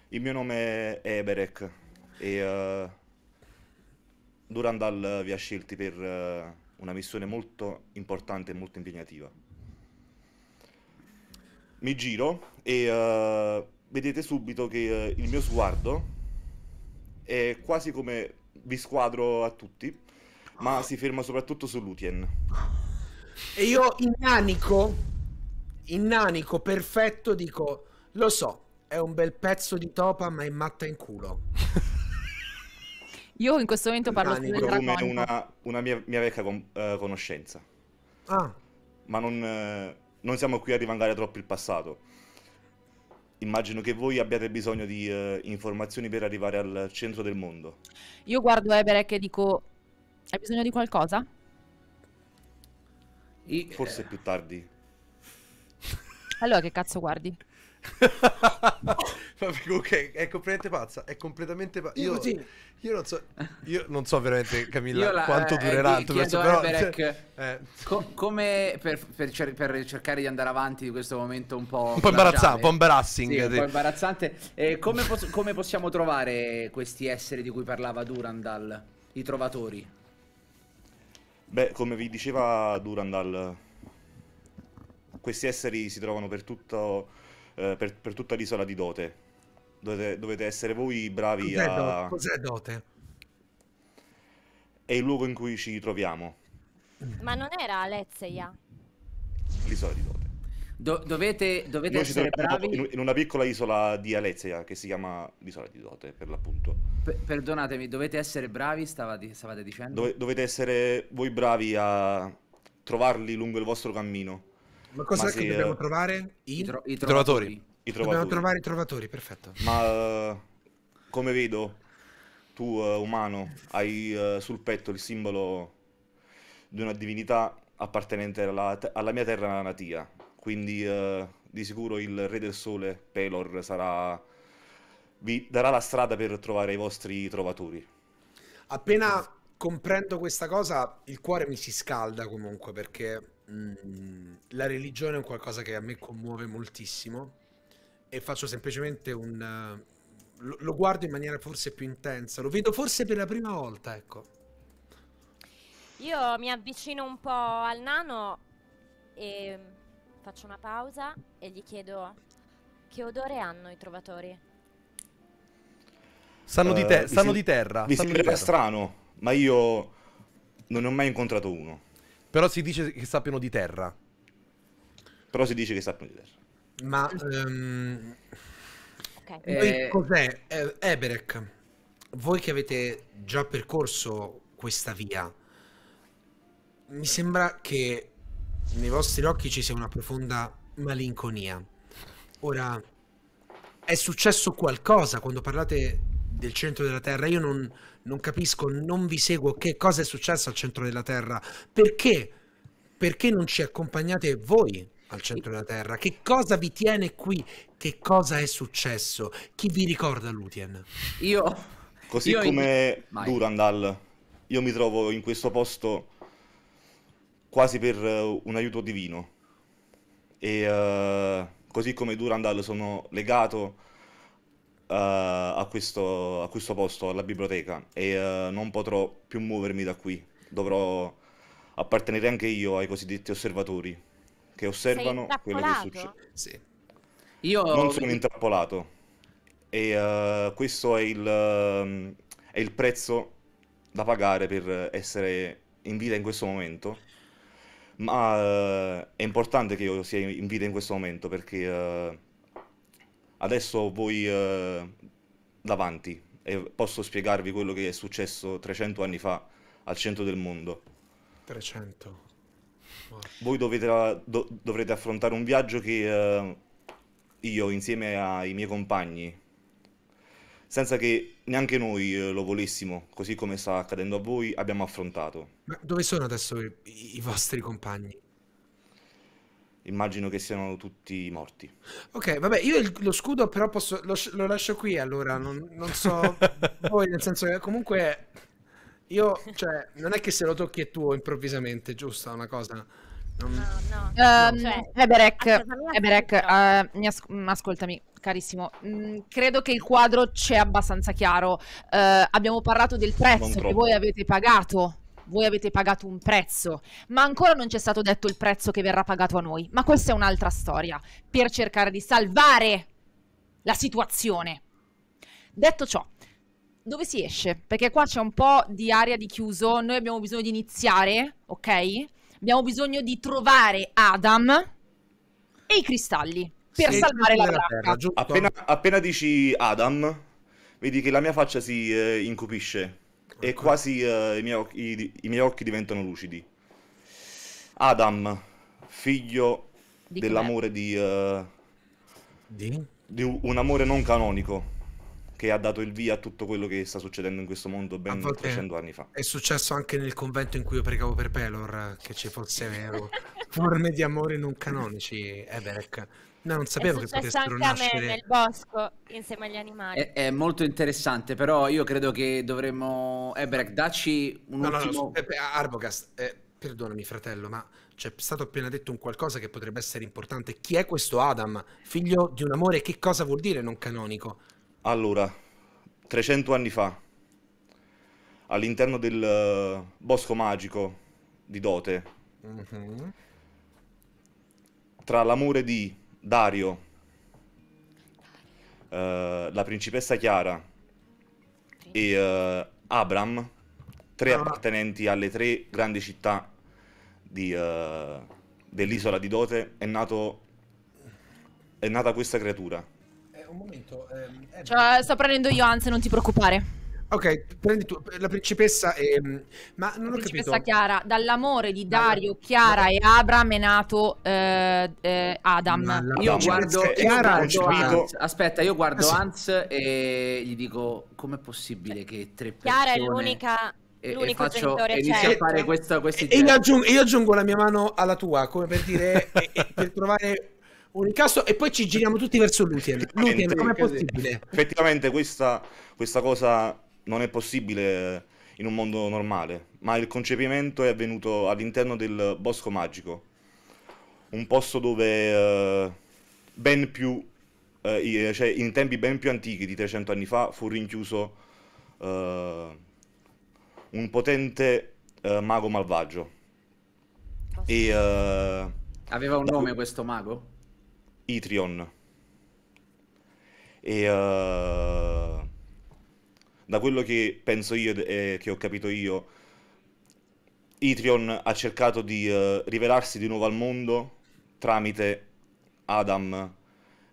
Il mio nome è Eberek e eh, Durandal vi ha scelti per eh, una missione molto importante e molto impegnativa. Mi giro e eh, vedete subito che il mio sguardo è quasi come vi squadro a tutti, ma si ferma soprattutto su Lutien. E io in nanico, in nanico perfetto, dico: Lo so, è un bel pezzo di topa, ma è matta in culo. <laughs> Io in questo momento parlo solo del Come una, una mia, mia vecchia con- eh, conoscenza. Ah, ma non, eh, non siamo qui a rivangare troppo il passato. Immagino che voi abbiate bisogno di eh, informazioni per arrivare al centro del mondo. Io guardo Eberek e dico, hai bisogno di qualcosa? Forse più tardi. Allora che cazzo guardi? <laughs> Vabbè, comunque è completamente pazza. È completamente pazza. Io, io non so. Io non so veramente, Camilla, la- quanto eh, durerà. tutto questo, però, Eberek- eh, Co- come per, per cer- per cercare di andare avanti di questo momento un po'... un po' imbarazzante, un po' glaciale? embarrassing. Sì, un po' imbarazzante. Eh, come, pos- come possiamo trovare questi esseri di cui parlava Durandal? I trovatori? Beh, come vi diceva Durandal, questi esseri si trovano per, tutto, eh, per, per tutta l'isola di Dote. dovete, dovete essere voi bravi Cos'è, do- a... cos'è dote? È il luogo in cui ci troviamo, Ma non era Alezia? l'isola di Dote. Do- dovete dovete Noi essere bravi. in, una piccola isola di Alezia che si chiama l'isola di Dote, per l'appunto. Pe- perdonatemi, dovete essere bravi, stavate, stavate dicendo? Dove- dovete essere voi bravi a trovarli lungo il vostro cammino, Ma cos'è Ma che sì, dobbiamo eh, trovare? I, I? tro- i trovatori. i Dobbiamo trovatori. trovare i trovatori, perfetto. Ma eh, come vedo, tu eh, umano hai eh, sul petto il simbolo di una divinità appartenente alla, te- alla mia terra natia. Quindi di sicuro il re del sole, Pelor, sarà... vi darà la strada per trovare i vostri trovatori. Appena comprendo questa cosa, il cuore mi si scalda comunque perché mm, la religione è un qualcosa che a me commuove moltissimo e faccio semplicemente un... eh, lo, lo guardo in maniera forse più intensa, lo vedo forse per la prima volta, ecco. Io mi avvicino un po' al nano e faccio una pausa e gli chiedo che odore hanno i trovatori. Sanno di, Eh, te- sanno di terra. Sanno sembrerà terra. strano, ma io non ne ho mai incontrato uno. Però si dice che sappiano di terra. Però si dice che sappiano di terra. Ma ehm, Ok. Eh, cos'è? Eh, Eberek, voi che avete già percorso questa via, mi sembra che nei vostri occhi ci sia una profonda malinconia. Ora, è successo qualcosa quando parlate del centro della Terra? Io non, non capisco, non vi seguo che cosa è successo al centro della Terra. Perché? Perché non ci accompagnate voi al centro della Terra? Che cosa vi tiene qui? Che cosa è successo? Chi vi ricorda Lutien? Io Così Io in- come Vai. Durandal, io mi trovo in questo posto quasi per eh, un aiuto divino. E eh, così come Durandal sono legato a questo, a questo posto, alla biblioteca, e eh, non potrò più muovermi da qui. Dovrò appartenere anche io ai cosiddetti osservatori, che osservano quello che succede. Sì. io Non sono intrappolato. E eh, questo è il, ehm, è il prezzo da pagare per essere in vita in questo momento. Ma eh, è importante che io sia in vita in questo momento perché eh, adesso voi eh, davanti e posso spiegarvi quello che è successo 300 anni fa al centro del mondo. 300. Voi dovete, do- dovrete affrontare un viaggio che eh, io, insieme ai miei compagni, senza che neanche noi eh, lo volessimo, così come sta accadendo a voi, abbiamo affrontato. Ma dove sono adesso i, i vostri compagni? Immagino che siano tutti morti. Ok, vabbè, io il- lo scudo però posso, lo, lo lascio qui allora, non, non so <laughs> voi, nel senso che comunque io, cioè, non è che se lo tocchi è tuo improvvisamente, giusto? Una cosa... non- No, no. Ehm, Cioè, Eberek, eh, mi as- mm, ascoltami, carissimo. Mm, credo che il quadro c'è abbastanza chiaro. Eh, abbiamo parlato del prezzo che voi avete pagato. Voi avete pagato un prezzo, ma ancora non ci è stato detto il prezzo che verrà pagato a noi. Ma questa è un'altra storia, per cercare di salvare la situazione. Detto ciò, dove si esce? Perché qua c'è un po' di aria di chiuso, noi abbiamo bisogno di iniziare, ok? Abbiamo bisogno di trovare Adam e i cristalli per il salvare la baracca. Terra? Appena, appena dici Adam, vedi che la mia faccia si eh, incupisce e Ecco. quasi eh, i miei occhi, i- i miei occhi diventano lucidi. Adam, figlio Di dell'amore di, eh, Di? di un amore non canonico che ha dato il via a tutto quello che sta succedendo in questo mondo ben volte 300 anni fa. È successo anche nel convento in cui io pregavo per Pelor, che ci fosse vero, <laughs> forme di amore non canonici, Eberek. No, non sapevo che potessero anche a me nascere... nel bosco insieme agli animali. è, è molto interessante, però io credo che dovremmo Eberek dacci un No, no, no, ultimo eh, eh, Arbogast, eh, perdonami fratello, ma c'è stato appena detto un qualcosa che potrebbe essere importante. Chi è questo Adam? Figlio di un amore, che cosa vuol dire non canonico? Allora, 300 anni fa, all'interno del eh, bosco magico di Dote, Mhm. tra l'amore di Dario, eh, la principessa Chiara e eh, Abram, tre Ah. appartenenti alle tre grandi città di, eh, dell'isola di Dote, è nato è nata questa creatura. Eh, un momento. ehm, eh, Cioè, sto prendendo io, anzi, non ti preoccupare. Ok, prendi tu. La principessa e... Ma non ho Principessa capito. Chiara, dall'amore di Dario, Chiara e Abram è nato eh, eh, Adam. La- Io guardo, Principessa io Chiara guardo Hans. Aspetta, io guardo Ah, sì. Hans e gli dico: com'è possibile che tre persone. Chiara è l'unica, E, e l'unico faccio, genitore e inizio a certo. fare questo, questi E io aggiungo, io aggiungo la mia mano alla tua, come per dire, e- e per trovare un incasso, e poi ci giriamo tutti verso Lutien. Lutien, com'è possibile? Effettivamente questa, questa cosa non è possibile in un mondo normale, ma il concepimento è avvenuto all'interno del Bosco Magico, un posto dove eh, ben più, eh, cioè in tempi ben più antichi di 300 anni fa fu rinchiuso eh, un potente mago malvagio. E Aveva un nome questo mago? Itrion. E eh, da quello che penso io e che ho capito io, Itrion ha cercato di eh, rivelarsi di nuovo al mondo tramite Adam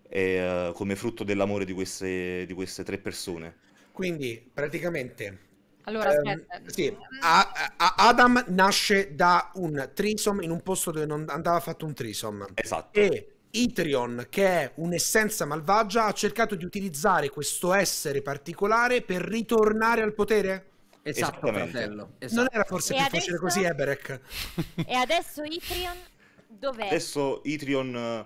e, eh, come frutto dell'amore di queste, di queste tre persone. Quindi, praticamente, Allora, ehm, aspetta. sì, a- a- Adam nasce da un trisom in un posto dove non andava fatto un trisom. Esatto. E Itrion, che è un'essenza malvagia, ha cercato di utilizzare questo essere particolare per ritornare al potere? Esatto, Esattamente. fratello. Non Esatto. era forse E più facile adesso? così, Eberek? E adesso Itrion dov'è? Adesso Itrion,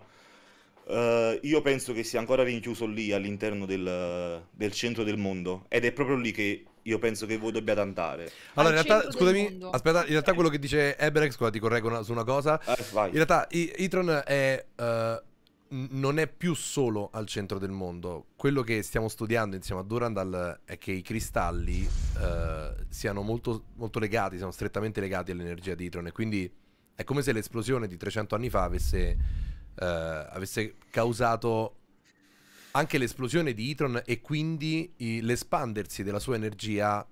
eh, io penso che sia ancora rinchiuso lì all'interno del, del centro del mondo ed è proprio lì che io penso che voi dobbiate andare. Allora, in Al realtà, scusami, aspetta, in realtà quello che dice Eberex, scusa, ti correggo una- su una cosa. Eh, vai. In realtà I- Itron è, n- non è più solo al centro del mondo. Quello che stiamo studiando insieme a Durandal è che i cristalli eh, siano molto, molto legati, siano strettamente legati all'energia di Itron. E quindi è come se l'esplosione di 300 anni fa avesse, eh, avesse causato anche l'esplosione di Itron e quindi l'espandersi della sua energia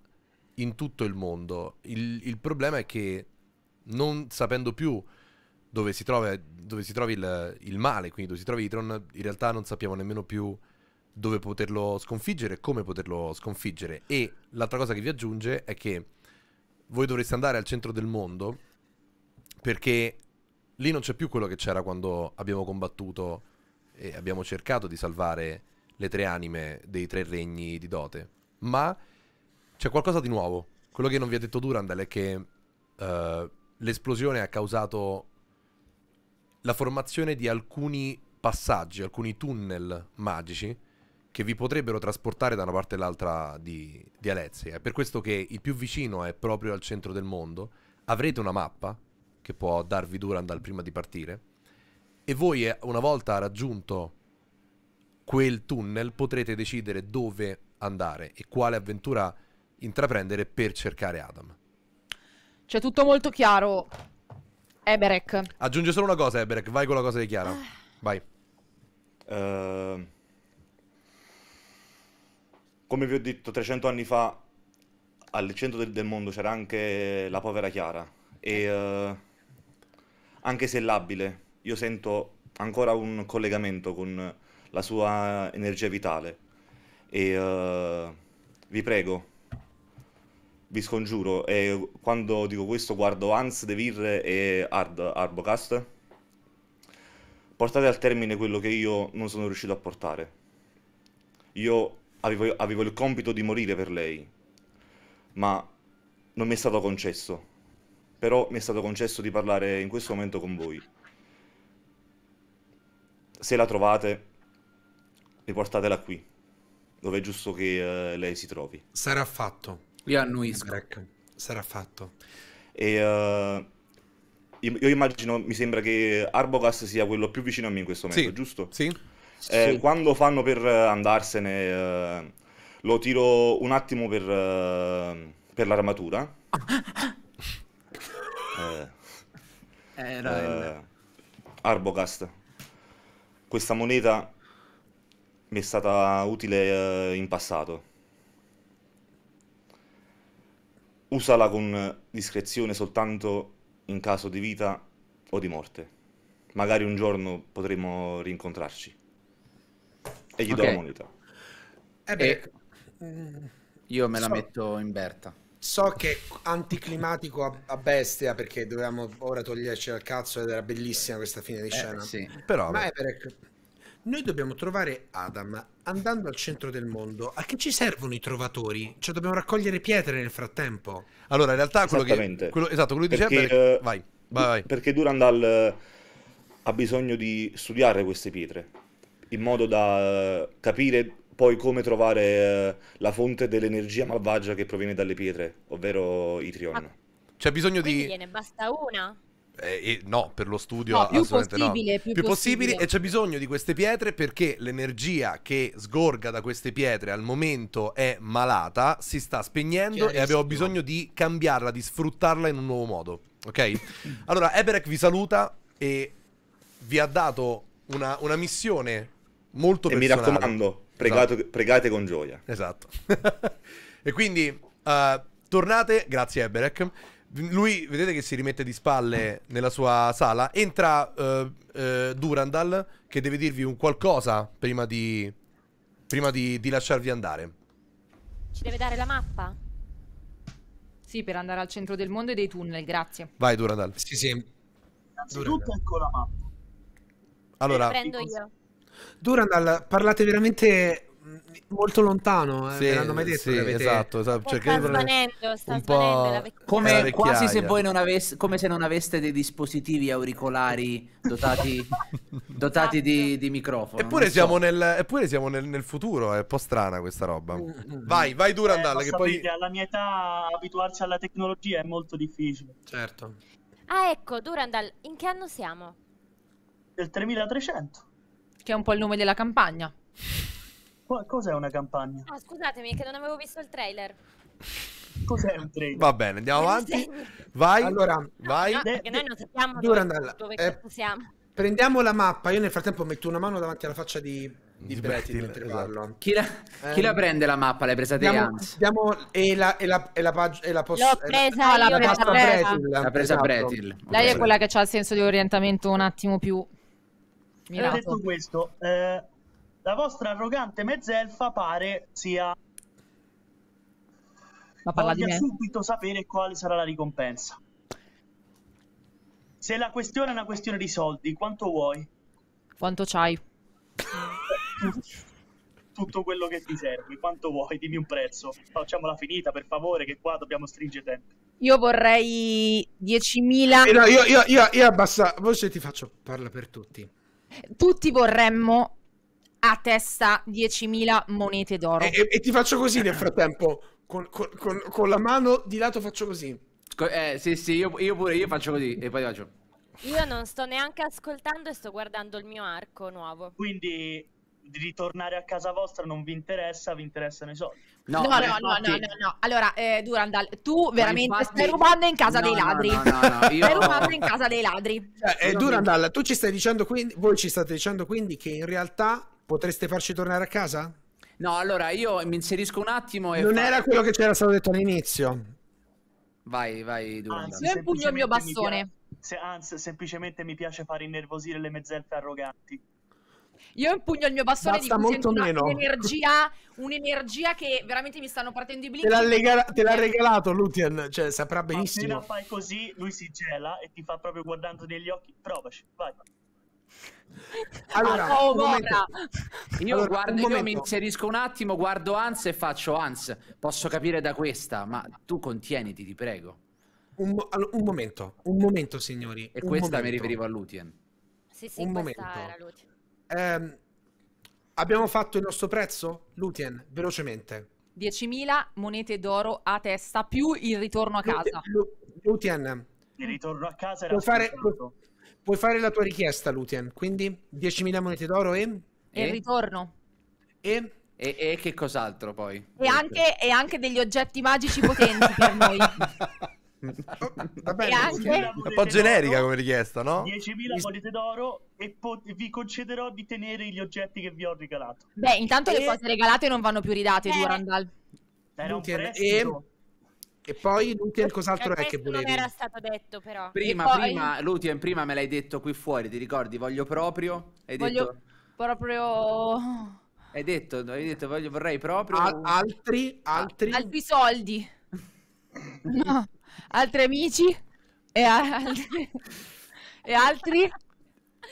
in tutto il mondo. Il, il problema è che non sapendo più dove si trova, dove si trovi il, il male, quindi dove si trovi Itron, in realtà non sappiamo nemmeno più dove poterlo sconfiggere e come poterlo sconfiggere. E l'altra cosa che vi aggiunge è che voi dovreste andare al centro del mondo perché lì non c'è più quello che c'era quando abbiamo combattuto e abbiamo cercato di salvare le tre anime dei tre regni di Dote. Ma c'è qualcosa di nuovo. Quello che non vi ha detto Durandal è che eh, l'esplosione ha causato la formazione di alcuni passaggi, alcuni tunnel magici che vi potrebbero trasportare da una parte all'altra di, di Alezia. È per questo che il più vicino è proprio al centro del mondo. Avrete una mappa che può darvi Durandal prima di partire. E voi, eh, una volta raggiunto quel tunnel, potrete decidere dove andare e quale avventura intraprendere per cercare Adam. C'è tutto molto chiaro. Eberek. Aggiunge solo una cosa, Eberek, vai con la cosa di Chiara. Vai. Eh, come vi ho detto, 300 anni fa al centro del, del mondo c'era anche la povera Chiara e eh, anche se labile, io sento ancora un collegamento con la sua energia vitale e eh, vi prego, vi scongiuro e quando dico questo guardo Hans, De Vir e Ard, Arbocast portate al termine quello che io non sono riuscito a portare. Io avevo, avevo il compito di morire per lei, ma non mi è stato concesso. Però mi è stato concesso di parlare in questo momento con voi. Se la trovate, riportatela qui, dove è giusto che eh, lei si trovi. Sarà fatto. Io annuisco. Eberek. Sarà fatto. E eh, io io immagino, mi sembra che Arbogast sia quello più vicino a me in questo momento, Sì. giusto? Sì? Eh, Sì. quando fanno per eh, andarsene, eh, lo tiro un attimo per, per l'armatura. <laughs> Eh, eh, Arbogast, questa moneta mi è stata utile eh, in passato. Usala con discrezione soltanto in caso di vita o di morte. Magari un giorno potremo rincontrarci. E gli do Ok. la moneta. Eh beh, mm, Io me la So- metto in Berta. So che è anticlimatico a, a bestia perché dovevamo ora toglierci dal cazzo ed era bellissima questa fine di Eh, scena. sì. Però, Ma. Everek, noi dobbiamo trovare Adam andando al centro del mondo. A che ci servono i trovatori? Cioè dobbiamo raccogliere pietre nel frattempo. Allora, in realtà quello che... Quello, esatto, quello che dice Perché, eh, Vai, vai, vai. Perché Durandal eh, ha bisogno di studiare queste pietre, in modo da eh, capire poi come trovare eh, la fonte dell'energia malvagia che proviene dalle pietre, ovvero Itrion. C'è bisogno Quindi di... gliene basta una? Eh, eh, no, per lo studio No, più assolutamente no. possibile, più possibili possibile. e c'è bisogno di queste pietre perché l'energia che sgorga da queste pietre al momento è malata, si sta spegnendo e abbiamo bisogno di cambiarla, di sfruttarla in un nuovo modo. Ok? <laughs> Allora, Eberek vi saluta e vi ha dato una, una missione molto E mi personale. Raccomando, pregate, pregate con gioia. Esatto. <laughs> e quindi eh, tornate, grazie Eberek. Lui, vedete che si rimette di spalle nella sua sala. Entra eh, eh, Durandal che deve dirvi un qualcosa prima di, prima di, di lasciarvi andare. Ci deve dare la mappa? Sì, per andare al centro del mondo e dei tunnel, grazie. Vai Durandal. Sì, sì. Innanzitutto ecco la mappa. Allora, Prendo io. Durandal, parlate veramente mm, molto lontano. Eh? sì, Me l'hanno mai detto sì, avete... esatto, esatto. Cercate sta svanendo, sta un svanendo Come, quasi se voi non aveste, come se non aveste dei dispositivi auricolari dotati, <laughs> dotati di, di microfono. Eppure so. siamo, nel, eppure siamo nel, nel futuro, è un po' strana questa roba. Vai, vai Eh, Durandal, ma che poi... sapete, alla mia età abituarsi alla tecnologia è molto difficile. Certo. Ah, ecco, Durandal, in che anno siamo? Del 3300. Che è un po' il nome della campagna. Cos'è una campagna? Ah, scusatemi, che non avevo visto il trailer. Cos'è un trade? Va bene, andiamo avanti. Vai, Allora, vai. No, perché noi non sappiamo Durandal, dove, dove eh, siamo. prendiamo la mappa. Io nel frattempo metto una mano davanti alla faccia di, di Bretil Bretil, mentre esatto. parlo. Chi la, chi Eh. la prende la mappa? L'hai presa te, Diamo, Hans? e la, e la, e la, e la posso... L'ho presa no, la io, presa l'ho Bretil. presa. L'ha presa esatto. Bretil. Lei è quella che ha il senso di orientamento un attimo più E detto mirato. questo, eh, la vostra arrogante mezzelfa pare sia Ma parla di me. subito sapere quale sarà la ricompensa. Se la questione è una questione di soldi, quanto vuoi? Quanto c'hai? <laughs> Tutto quello che ti serve, quanto vuoi? Dimmi un prezzo. Facciamola finita, per favore, che qua dobbiamo stringere tempo. Io vorrei 10.000. Eh, no, io, io, io, io abbassa voce ti faccio parla per tutti. Tutti vorremmo a testa 10.000 monete d'oro. E, e- e ti faccio così nel frattempo. Con, con- con- con la mano di lato faccio così. Co- Eh, sì, sì, io, io pure, io faccio così e poi faccio... Io non sto neanche ascoltando e sto guardando il mio arco nuovo. Quindi di ritornare a casa vostra non vi interessa, vi interessano i soldi. No, no, no, no, infatti- no, no, no. Allora, eh, Durandal, tu veramente infatti- stai rubando in casa No, dei no, ladri. no, no, no, <laughs> io- Stai rubando in casa dei ladri. Eh, eh, Durandal, tu ci stai dicendo quindi, voi ci state dicendo quindi che in realtà potreste farci tornare a casa? No, allora io mi inserisco un attimo e... Non fa- era quello che c'era stato detto all'inizio. Vai, vai, Durandal. Anzi, Io impugno il mio semplicemente mi bastone. pia- se- anzi, semplicemente mi piace fare innervosire le mezzelfe arroganti. Io impugno il mio bastone Basta di cui molto sento una- meno. un'energia, un'energia che veramente mi stanno partendo i Te blinchi. l'ha, te l'ha regalato Lutien, cioè saprà benissimo. Appena fai così, lui si gela e ti fa proprio guardando negli occhi. Provaci, vai. <laughs> Allora, Ah. Mora. Io, Allora, guardo, un io mi inserisco un attimo, guardo Hans e faccio Hans, posso capire da questa, ma tu contieniti, ti prego. Un, un momento, un momento signori. E un questa mi momento. riferivo a Lutien. Sì, sì, Un questa momento. Ehm, abbiamo fatto il nostro prezzo? Lutien, velocemente. 10.000 monete d'oro a testa più il ritorno a casa. Lu- Lutien, Il ritorno a casa era puoi fare, puoi fare la tua richiesta, Lutien. Quindi 10.000 monete d'oro e... E il ritorno. e... E, e che cos'altro poi? E anche, e anche degli oggetti magici potenti per noi. <laughs> <laughs> <laughs> Va bene, E anche-. Un po' generica come richiesta, no? 10.000 monete d'oro e po- vi concederò di tenere gli oggetti che vi ho regalato. Beh, intanto le E- cose regalate non vanno più ridate, Eh. Durandal. Era un prestito. E poi Lutien, cos'altro è che volevi? non era stato detto però. Prima, E poi- prima, Lutien, prima me l'hai detto qui fuori, ti ricordi? Voglio proprio. Hai Voglio detto. proprio Hai detto, hai detto voglio, vorrei proprio. Al- altri, altri. altri soldi. <laughs> No, altri amici e, <laughs> altri... e altri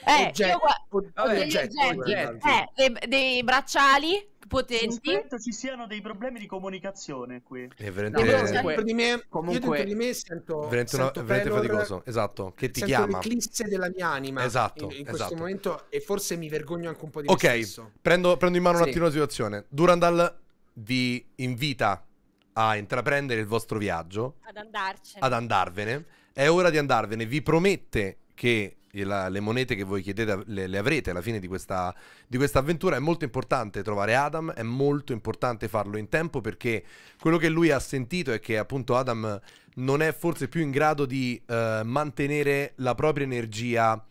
eh, oggetti, io gua- o- Vabbè, degli oggetti, oggetti, eh, dei, dei bracciali potenti Sospetto ci siano dei problemi di comunicazione qui. È Io veramente, No, dentro comunque- di me, comunque- io di me sento, veramente, una- sento è veramente Pelor, faticoso. Esatto, che ti sento chiama. l'eclisse della mia anima Esatto, in, in questo esatto. momento e forse mi vergogno anche un po' di me Ok, prendo, prendo in mano un Sì. attimo la situazione. Durandal vi invita a intraprendere il vostro viaggio, Ad andarcene. ad andarvene. È ora di andarvene. Vi promette che la- le monete che voi chiedete le, le avrete alla fine di questa, di questa avventura. È molto importante trovare Adam, è molto importante farlo in tempo perché quello che lui ha sentito è che appunto Adam non è forse più in grado di eh, mantenere la propria energia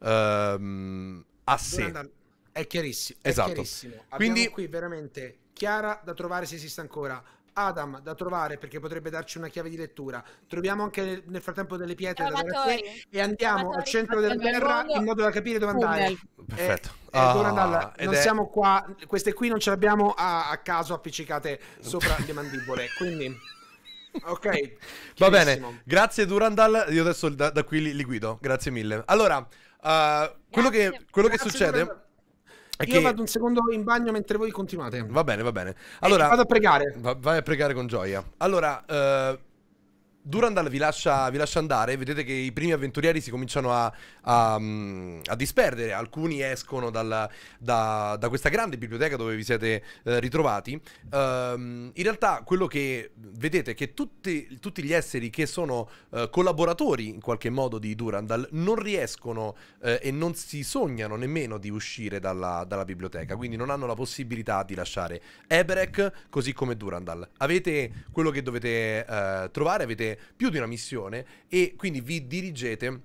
ehm, a sé. È chiarissimo. È Esatto. chiarissimo. Abbiamo Quindi- qui veramente Chiara da trovare se esiste ancora. Adam da trovare perché potrebbe darci una chiave di lettura. Troviamo anche nel, nel frattempo delle pietre Trovatori. e andiamo al centro della terra in modo da capire dove andare. Tunnel. Perfetto. Eh, Ah, Durandal, ed non è- siamo qua, queste qui non ce le abbiamo a, a caso appiccicate sopra le mandibole. Quindi, ok. <laughs> Va bene, grazie Durandal. Io adesso da, da qui li, li guido. Grazie mille. Allora, eh, quello, che, Grazie. quello che Grazie, succede Durandal. È Io che. vado un secondo in bagno mentre voi continuate. Va bene, va bene. Eh, Allora, vado a pregare. va- vai a pregare con gioia. Allora, eh, Durandal vi lascia, vi lascia andare. Vedete che i primi avventurieri si cominciano a, a, a disperdere. Alcuni escono dalla- da, da questa grande biblioteca dove vi siete eh, ritrovati. Ehm, in realtà, quello che vedete è che tutti, tutti gli esseri che sono eh, collaboratori in qualche modo di Durandal non riescono eh, e non si sognano nemmeno di uscire dalla, dalla biblioteca. Quindi non hanno la possibilità di lasciare Eberek così come Durandal. Avete quello che dovete eh, trovare, avete più di una missione e quindi vi dirigete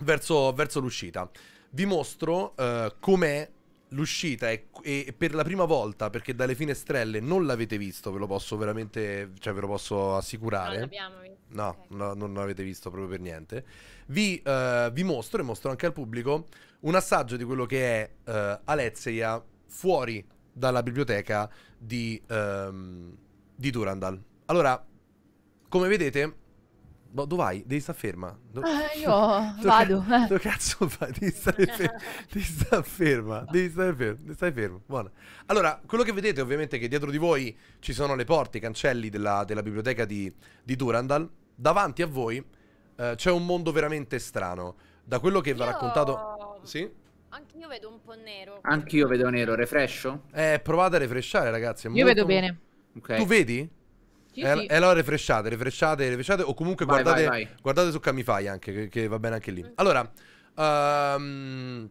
verso, verso l'uscita. Vi mostro eh, com'è l'uscita e, e per la prima volta, perché dalle finestrelle non l'avete visto, ve lo posso veramente, cioè ve lo posso Non assicurare. l'abbiamo visto. No, Ok. no, non l'avete visto proprio per niente. Vi, eh, vi mostro e mostro anche al pubblico un assaggio di quello che è eh, Alezia fuori dalla biblioteca di, ehm, di Durandal. Allora, come vedete... boh, dove vai? Devi stare ferma. Do- Eh, <laughs> io Dove- vado. eh. Dove cazzo <laughs> fai? Devi stare, <laughs> fer- devi stare ferma. Devi stare ferma. Stai fermo. Buona. Allora, quello che vedete ovviamente è che dietro di voi ci sono le porte, i cancelli della, della biblioteca di, di Durandal. Davanti a voi eh, c'è un mondo veramente strano. Da quello che vi ha Io- raccontato... Sì? Anche io vedo un po' nero. Anch'io vedo nero, refrescio? Eh, provate a refresciare, ragazzi. è Io molto- vedo bene. Ok. Tu vedi? Sì, Eh, sì. eh, allora refresciate, refresciate, refresciate o comunque Vai, guardate, vai, vai. guardate su Camify anche, che, che va bene anche lì. Allora, ehm,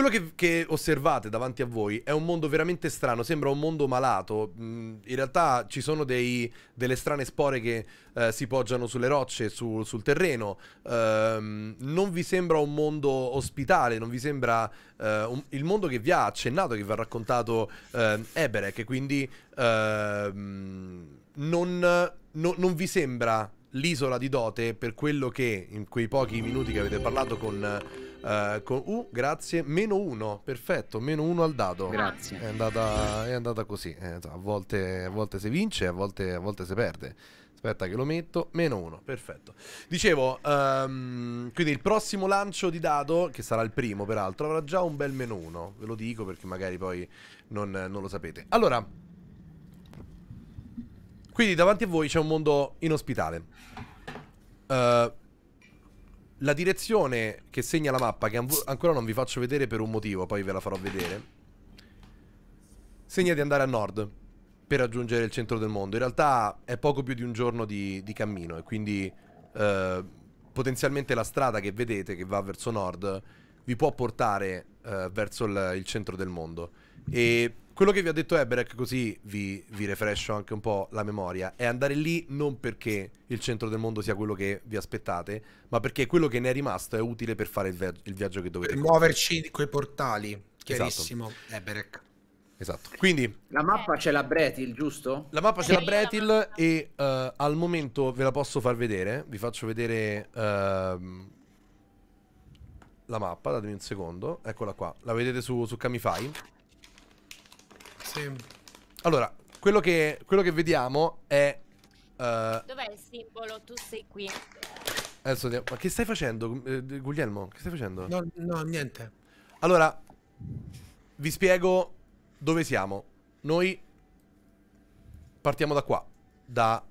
quello che, che osservate davanti a voi è un mondo veramente strano, sembra un mondo malato. Mm, In realtà ci sono dei- delle strane spore che eh, si poggiano sulle rocce, su- sul terreno. Ehm, non vi sembra un mondo ospitale, non vi sembra eh, un- il mondo che vi ha accennato, che vi ha raccontato eh, Eberek. Quindi ehm, non, no- non vi sembra l'isola di Dote per quello che in quei pochi minuti che avete parlato con... eh, con uh, grazie, meno uno, perfetto, meno uno al dado. Grazie. È andata, è andata così. eh, a, volte, a volte si vince, a volte, a volte si perde. Aspetta che lo metto, meno uno, perfetto. Dicevo, ehm, quindi il prossimo lancio di dado, che sarà il primo peraltro, avrà già un bel meno uno. Ve lo dico perché magari poi non, non lo sapete. Allora, quindi davanti a voi c'è un mondo inospitale. Eh, la direzione che segna la mappa, che ancora non vi faccio vedere per un motivo, poi ve la farò vedere, segna di andare a nord per raggiungere il centro del mondo. In realtà è poco più di un giorno di, di cammino e quindi eh, potenzialmente la strada che vedete che va verso nord vi può portare eh, verso il, il centro del mondo. E quello che vi ha detto Eberek, così vi, vi refrescio anche un po' la memoria, è andare lì non perché il centro del mondo sia quello che vi aspettate, ma perché quello che ne è rimasto è utile per fare il, via- il viaggio che dovete Per fare. muoverci di quei portali. Chiarissimo. Eberek. Esatto. Quindi La mappa c'è la Bretil, giusto? la mappa c'è la Bretil e eh, al momento ve la posso far vedere. Vi faccio vedere ehm, la mappa, datemi un secondo. Eccola qua. La vedete su, su Camify. Sì. Allora, quello che, quello che vediamo è... eh, Dov'è il simbolo? Tu sei qui. adesso Ma che stai facendo, eh, Guglielmo? Che stai facendo? No, no, niente. Allora, vi spiego dove siamo. Noi partiamo da qua, da-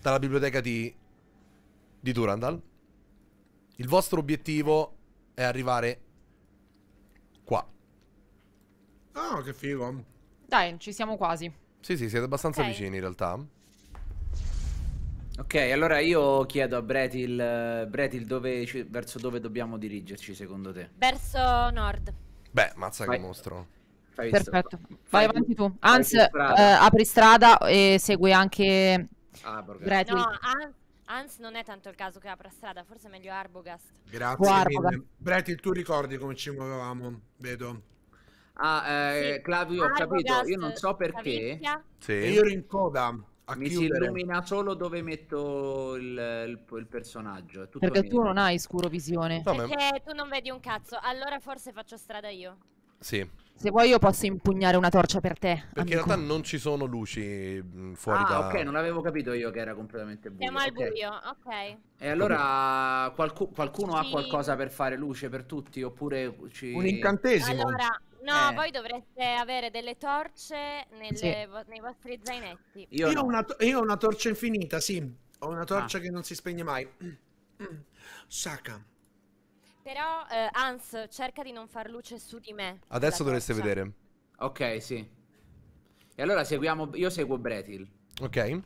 dalla biblioteca di, di Durandal. Il vostro obiettivo è arrivare qua. Oh, che figo. Dai, ci siamo quasi. Sì, sì, siete abbastanza Ok. vicini in realtà. Ok, allora io chiedo a Bretil, Bretil dove verso dove dobbiamo dirigerci secondo te? Verso nord. Beh, mazza che Vai. mostro. Fai visto- Perfetto. Vai avanti tu. Hans, eh, apri strada e segue anche Ah. Bretil. No, Hans, Hans non è tanto il caso che apra strada, forse è meglio Arbogast. Grazie Guarda. mille. Bretil, tu ricordi come ci muovevamo? Vedo. Ah, eh, Sì. Claudio, ho capito, Arbogast, io non so perché. Sì. E io ero in coda a mi si chiudere. illumina solo dove metto il, il- il personaggio. Perché tu non hai scuro visione. Ma- Perché tu non vedi un cazzo, allora forse faccio strada io. Sì, Se vuoi io posso impugnare una torcia per te. perché in amico. realtà non ci sono luci fuori Ah, da... ok, non avevo capito io che era completamente buio. Siamo al ok. buio, ok. E allora qualcu- qualcuno ha Sì. qualcosa per fare luce per tutti oppure ci... Un incantesimo. Allora, no, Eh. voi dovreste avere delle torce nelle Sì. vo- nei vostri zainetti. Io, Io, no. ho una, to- io ho una torcia infinita, sì. Ho una Ah. torcia che non si spegne mai. <clears throat> Saka. Però eh, Hans, cerca di non far luce su di me. Adesso dovreste torcia. vedere. Ok, sì. E allora seguiamo... Io seguo Bretil. Ok?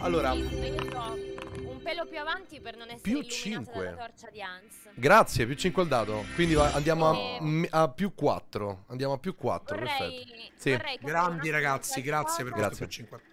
Allora, Sì, io un pelo più avanti per non essere Più illuminata cinque. dalla torcia di Hans. grazie, più 5 al dado. Quindi va- andiamo a, Eh. m- a più 4. Andiamo a più 4, perfetto. Vorrei, Sì. vorrei capire un Grandi ragazzi, grazie per qualcosa- questo Grazie. per 50.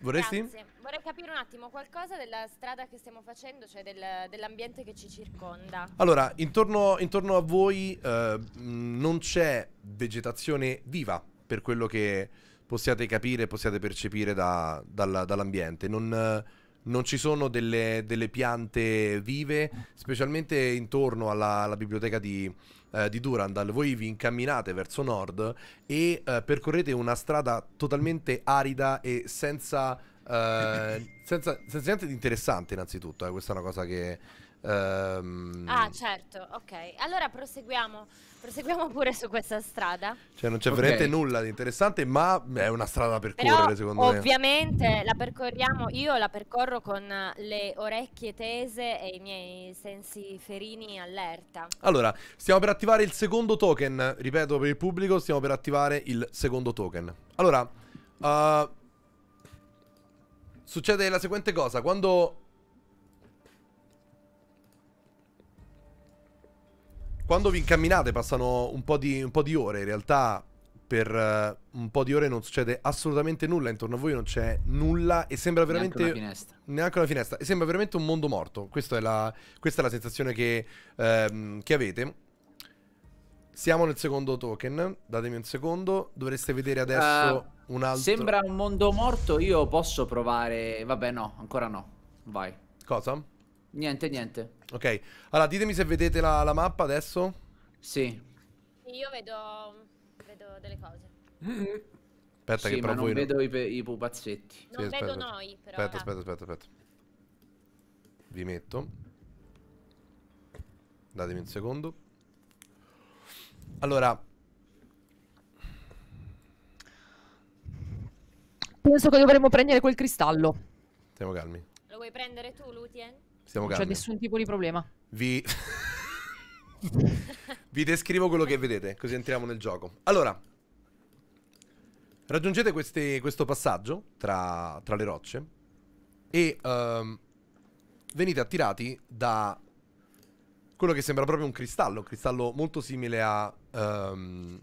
Vorresti? Grazie. Vorrei capire un attimo qualcosa della strada che stiamo facendo, cioè del- dell'ambiente che ci circonda. Allora, intorno, intorno a voi eh, non c'è vegetazione viva, per quello che possiate capire, possiate percepire da- dalla- dall'ambiente. Non, eh, non ci sono delle, delle piante vive, specialmente intorno alla, alla biblioteca di, eh, di Durandal. Voi vi incamminate verso nord e eh, percorrete una strada totalmente arida e senza... eh, <laughs> senza, senza niente di interessante innanzitutto, eh, questa è una cosa che... ehm, Ah, certo, ok. Allora proseguiamo, proseguiamo pure su questa strada. Cioè non c'è Ok. veramente nulla di interessante, ma è una strada da Però percorrere secondo me. ovviamente la percorriamo, io la percorro con le orecchie tese e i miei sensi ferini allerta. Allora, stiamo per attivare il secondo token, ripeto per il pubblico, stiamo per attivare il secondo token. Allora, uh, succede la seguente cosa, quando... Quando vi incamminate passano un po' di, un po' di ore, in realtà per eh, un po' di ore non succede assolutamente nulla, intorno a voi non c'è nulla e sembra Neanche veramente... una finestra. Neanche una finestra. E sembra veramente un mondo morto. Questa è la, questa è la sensazione che, ehm, che avete. Siamo nel secondo token. Datemi un secondo. Dovreste vedere adesso Eh, un altro. Sembra un mondo morto, io posso provare... Vabbè, no, ancora no. Vai. Cosa? Niente, niente. Ok. Allora, ditemi se vedete la, la mappa adesso. Sì. Io vedo, vedo delle cose. Mm. Aspetta, sì, che ma però non voi. no- vedo i, pe- i pupazzetti. Non aspetta, vedo aspetta. noi, però. Aspetta, aspetta, aspetta, aspetta. Vi metto. Datemi un secondo. Allora, Penso che dovremmo prendere quel cristallo. stiamo calmi. Lo vuoi prendere tu, Lutien? Stiamo Non c'è nessun tipo di problema. Vi... <laughs> Vi descrivo quello che vedete, così entriamo nel gioco. Allora, raggiungete questi- questo passaggio tra, tra le rocce e ehm, venite attirati da quello che sembra proprio un cristallo, un cristallo molto simile a... ehm,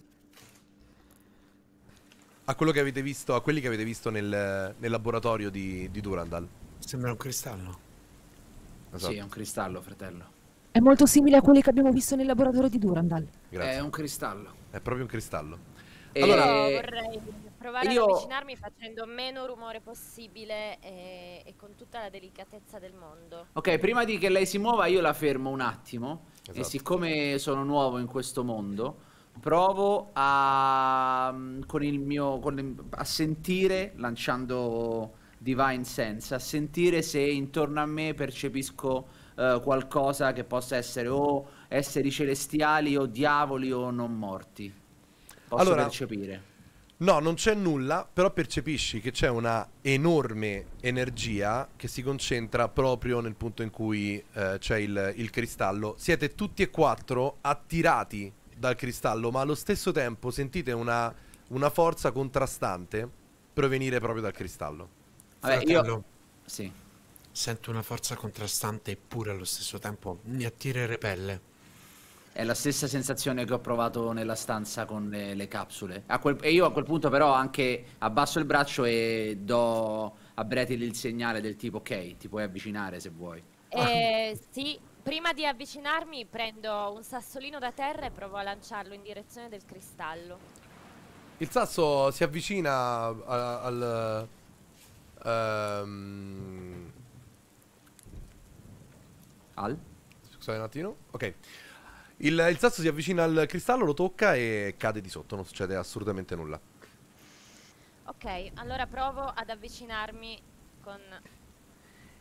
a quello che avete visto, a quelli che avete visto nel, nel laboratorio di, di Durandal. Sembra un cristallo. Esatto. Sì, è un cristallo, fratello. È molto simile a quelli che abbiamo visto nel laboratorio di Durandal. Grazie. È un cristallo. È proprio un cristallo. E- Allora- Io vorrei provare io- ad avvicinarmi facendo meno rumore possibile e, e con tutta la delicatezza del mondo. Ok, prima di che lei si muova io la fermo un attimo e Esatto. siccome sono nuovo in questo mondo provo a, con il mio, con a sentire, lanciando Divine Sense, a sentire se intorno a me percepisco eh, qualcosa che possa essere o esseri celestiali o diavoli o non morti. Posso Allora- percepire. No, non c'è nulla, però percepisci che c'è una enorme energia che si concentra proprio nel punto in cui eh, c'è il, il cristallo. Siete tutti e quattro attirati dal cristallo, ma allo stesso tempo sentite una, una forza contrastante provenire proprio dal cristallo. Vabbè, io... Fratello, Sì. sento una forza contrastante eppure allo stesso tempo mi attira e repelle. È la stessa sensazione che ho provato nella stanza con le, le capsule. A quel- e io a quel punto però anche abbasso il braccio e do a Bretil il segnale del tipo ok, ti puoi avvicinare se vuoi. E <laughs> sì, prima di avvicinarmi prendo un sassolino da terra e provo a lanciarlo in direzione del cristallo. Il sasso si avvicina a- al... ehm, Al? Scusate un attimo. Ok. Il, il sasso si avvicina al cristallo, lo tocca e cade di sotto, non succede assolutamente nulla. Ok, allora provo ad avvicinarmi con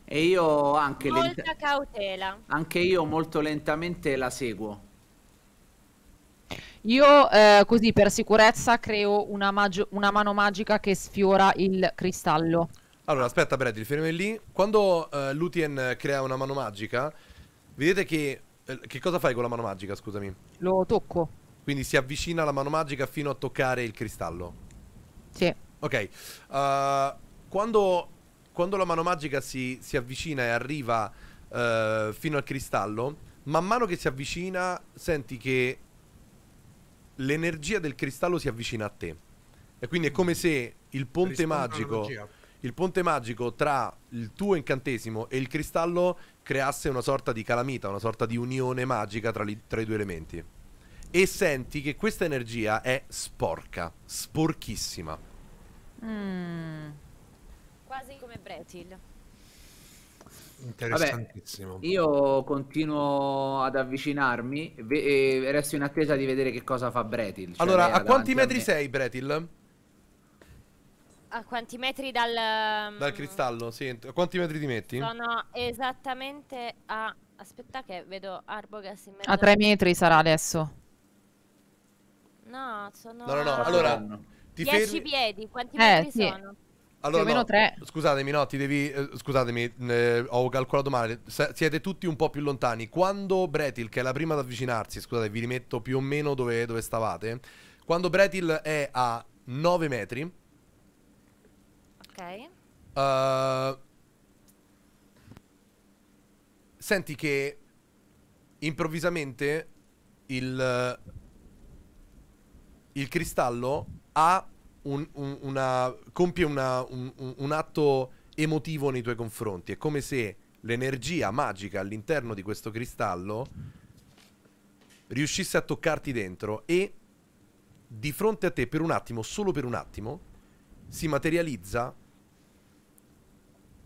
E io anche, molta cautela. anche io molto lentamente la seguo. Io eh, così per sicurezza creo una, una mano magica che sfiora il cristallo. Allora, aspetta, Brady, fermi lì. Quando eh, Lutien crea una mano magica, vedete che... eh, che cosa fai con la mano magica, scusami? Lo tocco. Quindi si avvicina la mano magica fino a toccare il cristallo. Sì. Ok. eh, quando, quando la mano magica si, si avvicina e arriva eh, fino al cristallo, man mano che si avvicina, senti che l'energia del cristallo si avvicina a te. E quindi è come se il ponte Rispondo alla magico. magia. Il ponte magico tra il tuo incantesimo e il cristallo creasse una sorta di calamita, una sorta di unione magica tra, li- tra i due elementi. E senti che questa energia è sporca, sporchissima. Mm. Quasi come Bretil. Interessantissimo. Io continuo ad avvicinarmi e resto in attesa di vedere che cosa fa Bretil. Cioè, allora, a quanti metri me. sei, Bretil? A quanti metri dal... Dal cristallo? Sì. A quanti metri ti metti? Sono esattamente a... Aspetta che vedo Arbogast in mezzo. A tre metri sarà adesso. No, sono... No, no, no. Allora, ti 10 fermi. piedi, quanti Eh, metri sì. sono? Allora, più o meno no, tre. Scusatemi, no, ti devi. eh, scusatemi, eh, ho calcolato male. Se- siete tutti un po' più lontani. Quando Bretil, che è la prima ad avvicinarsi, scusate, vi rimetto più o meno dove, dove stavate. Quando Bretil è a 9 metri, Ok. eh, senti che improvvisamente il, il cristallo ha un, un- una, compie una- un, un- un atto emotivo nei tuoi confronti. È come se l'energia magica all'interno di questo cristallo riuscisse a toccarti dentro e di fronte a te per un attimo, solo per un attimo, si materializza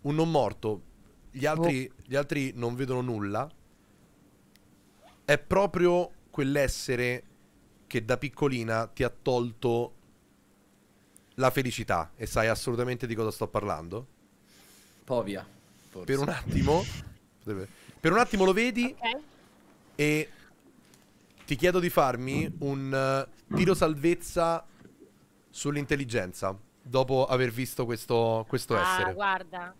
un non morto. Gli altri, gli altri non vedono nulla. È proprio quell'essere che da piccolina ti ha tolto la felicità. E sai assolutamente di cosa sto parlando. Povia. forse. Per un attimo. Per un attimo lo vedi Ok. e ti chiedo di farmi un eh, tiro salvezza sull'intelligenza. Dopo aver visto questo, questo Ah, essere. guarda,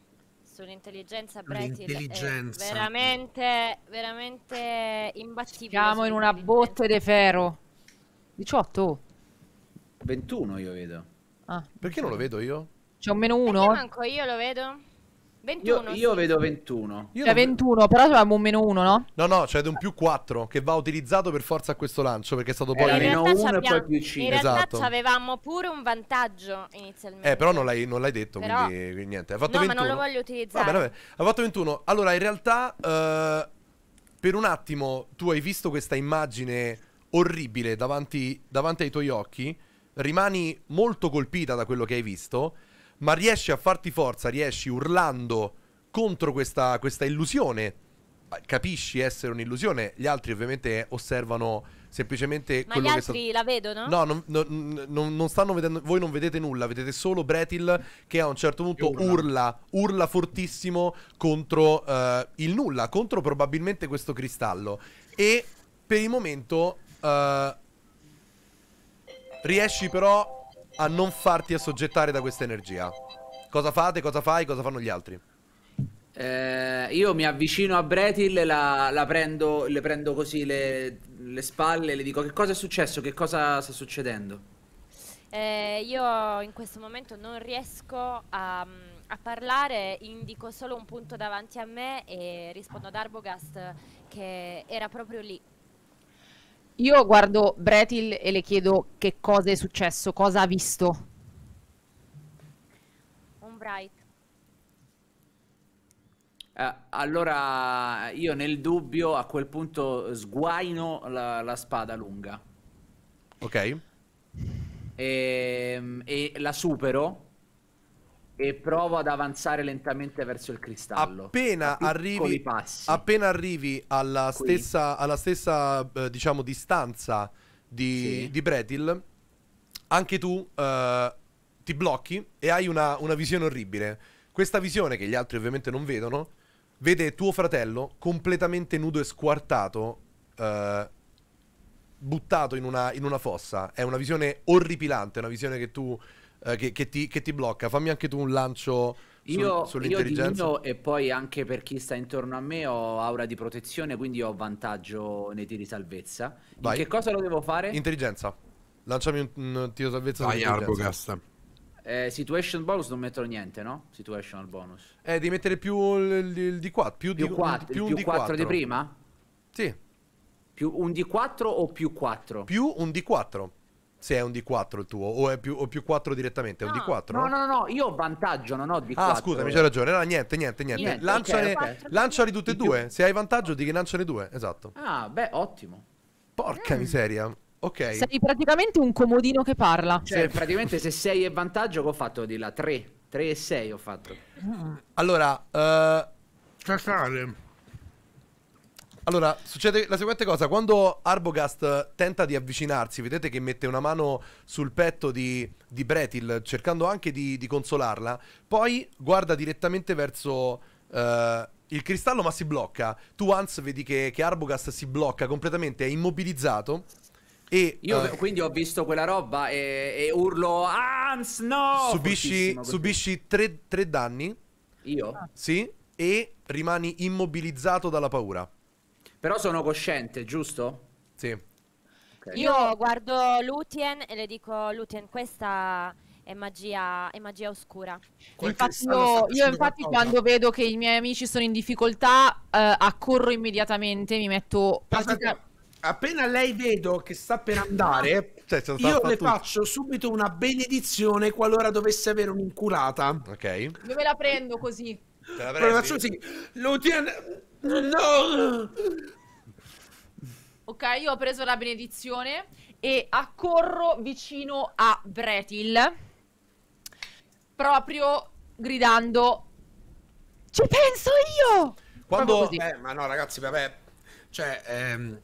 sull'intelligenza Bretil è L'intelligenza. veramente, veramente imbattibile. Siamo in una botte de ferro. 18. 21 io vedo. Ah, Perché non lo vedo io? c'è un meno Perché uno? manco io lo vedo? 21. Io, io sì. vedo 21. Io Cioè non- 21, però abbiamo un meno 1, no? No, no, c'è un più 4 che va utilizzato per forza a questo lancio perché è stato poi... in meno realtà uno e c'abbiamo- poi più cinque. In realtà Esatto. avevamo pure un vantaggio inizialmente. Eh, però non l'hai, non l'hai detto, Però- quindi, quindi niente. Hai fatto No, 21. ma non lo voglio utilizzare. Vabbè, vabbè. Hai fatto 21. Allora, in realtà, eh, per un attimo tu hai visto questa immagine orribile davanti, davanti ai tuoi occhi, rimani molto colpita da quello che hai visto, ma riesci a farti forza, riesci urlando contro questa, questa illusione. Capisci essere un'illusione, gli altri ovviamente osservano semplicemente Ma quello gli che sta... altri la vedono? No, non, non- non- non stanno vedendo. Voi non vedete nulla, vedete solo Bretil che a un certo punto Urla. urla, urla fortissimo contro eh, il nulla, contro probabilmente questo cristallo. E per il momento eh, riesci però a non farti assoggettare da questa energia. Cosa fate? Cosa fai? Cosa fanno gli altri? Eh, io mi avvicino a Bretil la, la prendo, le prendo così le, le spalle e le dico che cosa è successo, che cosa sta succedendo. Eh, io in questo momento non riesco a, a parlare, indico solo un punto davanti a me e rispondo ad Arbogast che era proprio lì. Io guardo Bretil e le chiedo che cosa è successo, cosa ha visto. Un bright. Eh, allora io nel dubbio a quel punto sguaino la, la spada lunga Ok? e, e la supero e provo ad avanzare lentamente verso il cristallo. Appena arrivi, appena arrivi alla Qui. stessa, alla stessa eh, diciamo, distanza di, Sì. di Bretil, anche tu eh, ti blocchi e hai una, una visione orribile. Questa visione, che gli altri ovviamente non vedono, vede tuo fratello completamente nudo e squartato, eh, buttato in una, in una fossa. È una visione orripilante, una visione che tu... eh, che, che ti, che ti blocca. Fammi anche tu un lancio sul- Io, io sull'intelligenza. divino e poi anche per chi sta intorno a me ho aura di protezione, quindi ho vantaggio nei tiri salvezza. In Vai. che cosa lo devo fare? Intelligenza. Lanciami un, un tiro salvezza Vai. Arbogast. Eh, situation bonus non metto niente, no? Situational bonus. Eh, devi mettere più il, il D4. Più, Più di, 4, più più, un D4. 4 di prima? Sì, Più un D4 o più 4? più un D4. Se è un D4 il tuo, o è più, o più 4 direttamente. È un No, D4? No, no, no, no, io ho vantaggio, non ho D4. Ah, scusami, c'hai ragione. No, niente, niente, niente. Niente, lanciane, ok, ok. lanciali tutte e due. Se hai vantaggio, di che lanciane due. Esatto. Ah, beh, ottimo. Porca miseria. Ok. Sei praticamente un comodino che parla. Cioè, praticamente se 6 è vantaggio, che ho fatto di là? 3. 3 e 6 ho fatto. Allora, eh, Cacare. Allora, succede la seguente cosa. Quando Arbogast tenta di avvicinarsi, vedete che mette una mano sul petto di, di Bretil, cercando anche di, di consolarla. Poi guarda direttamente verso eh, il cristallo, ma si blocca. Tu, Hans, vedi che, che Arbogast si blocca completamente, è immobilizzato. E Io eh, quindi ho visto quella roba e, e urlo Hans, no! subisci, subisci tre, tre danni, Io? sì, e rimani immobilizzato dalla paura. Però sono cosciente, giusto? Sì. Ok. Io guardo Lutien e le dico Lutien, questa è magia, è magia oscura. Infatti io, io infatti qualcosa. quando vedo che i miei amici sono in difficoltà eh, accorro immediatamente, mi metto pratica- appena lei vedo che sta per andare, Cioè, lo sta io le tutto. faccio subito una benedizione qualora dovesse avere un'inculata. Ok. Dove la prendo così? Te la prendi? faccio così. Lo tiene... No! Ok, io ho preso la benedizione e accorro vicino a Bretil, proprio gridando: Ci penso io! Quando. Eh, ma no, ragazzi, vabbè. Cioè, ehm,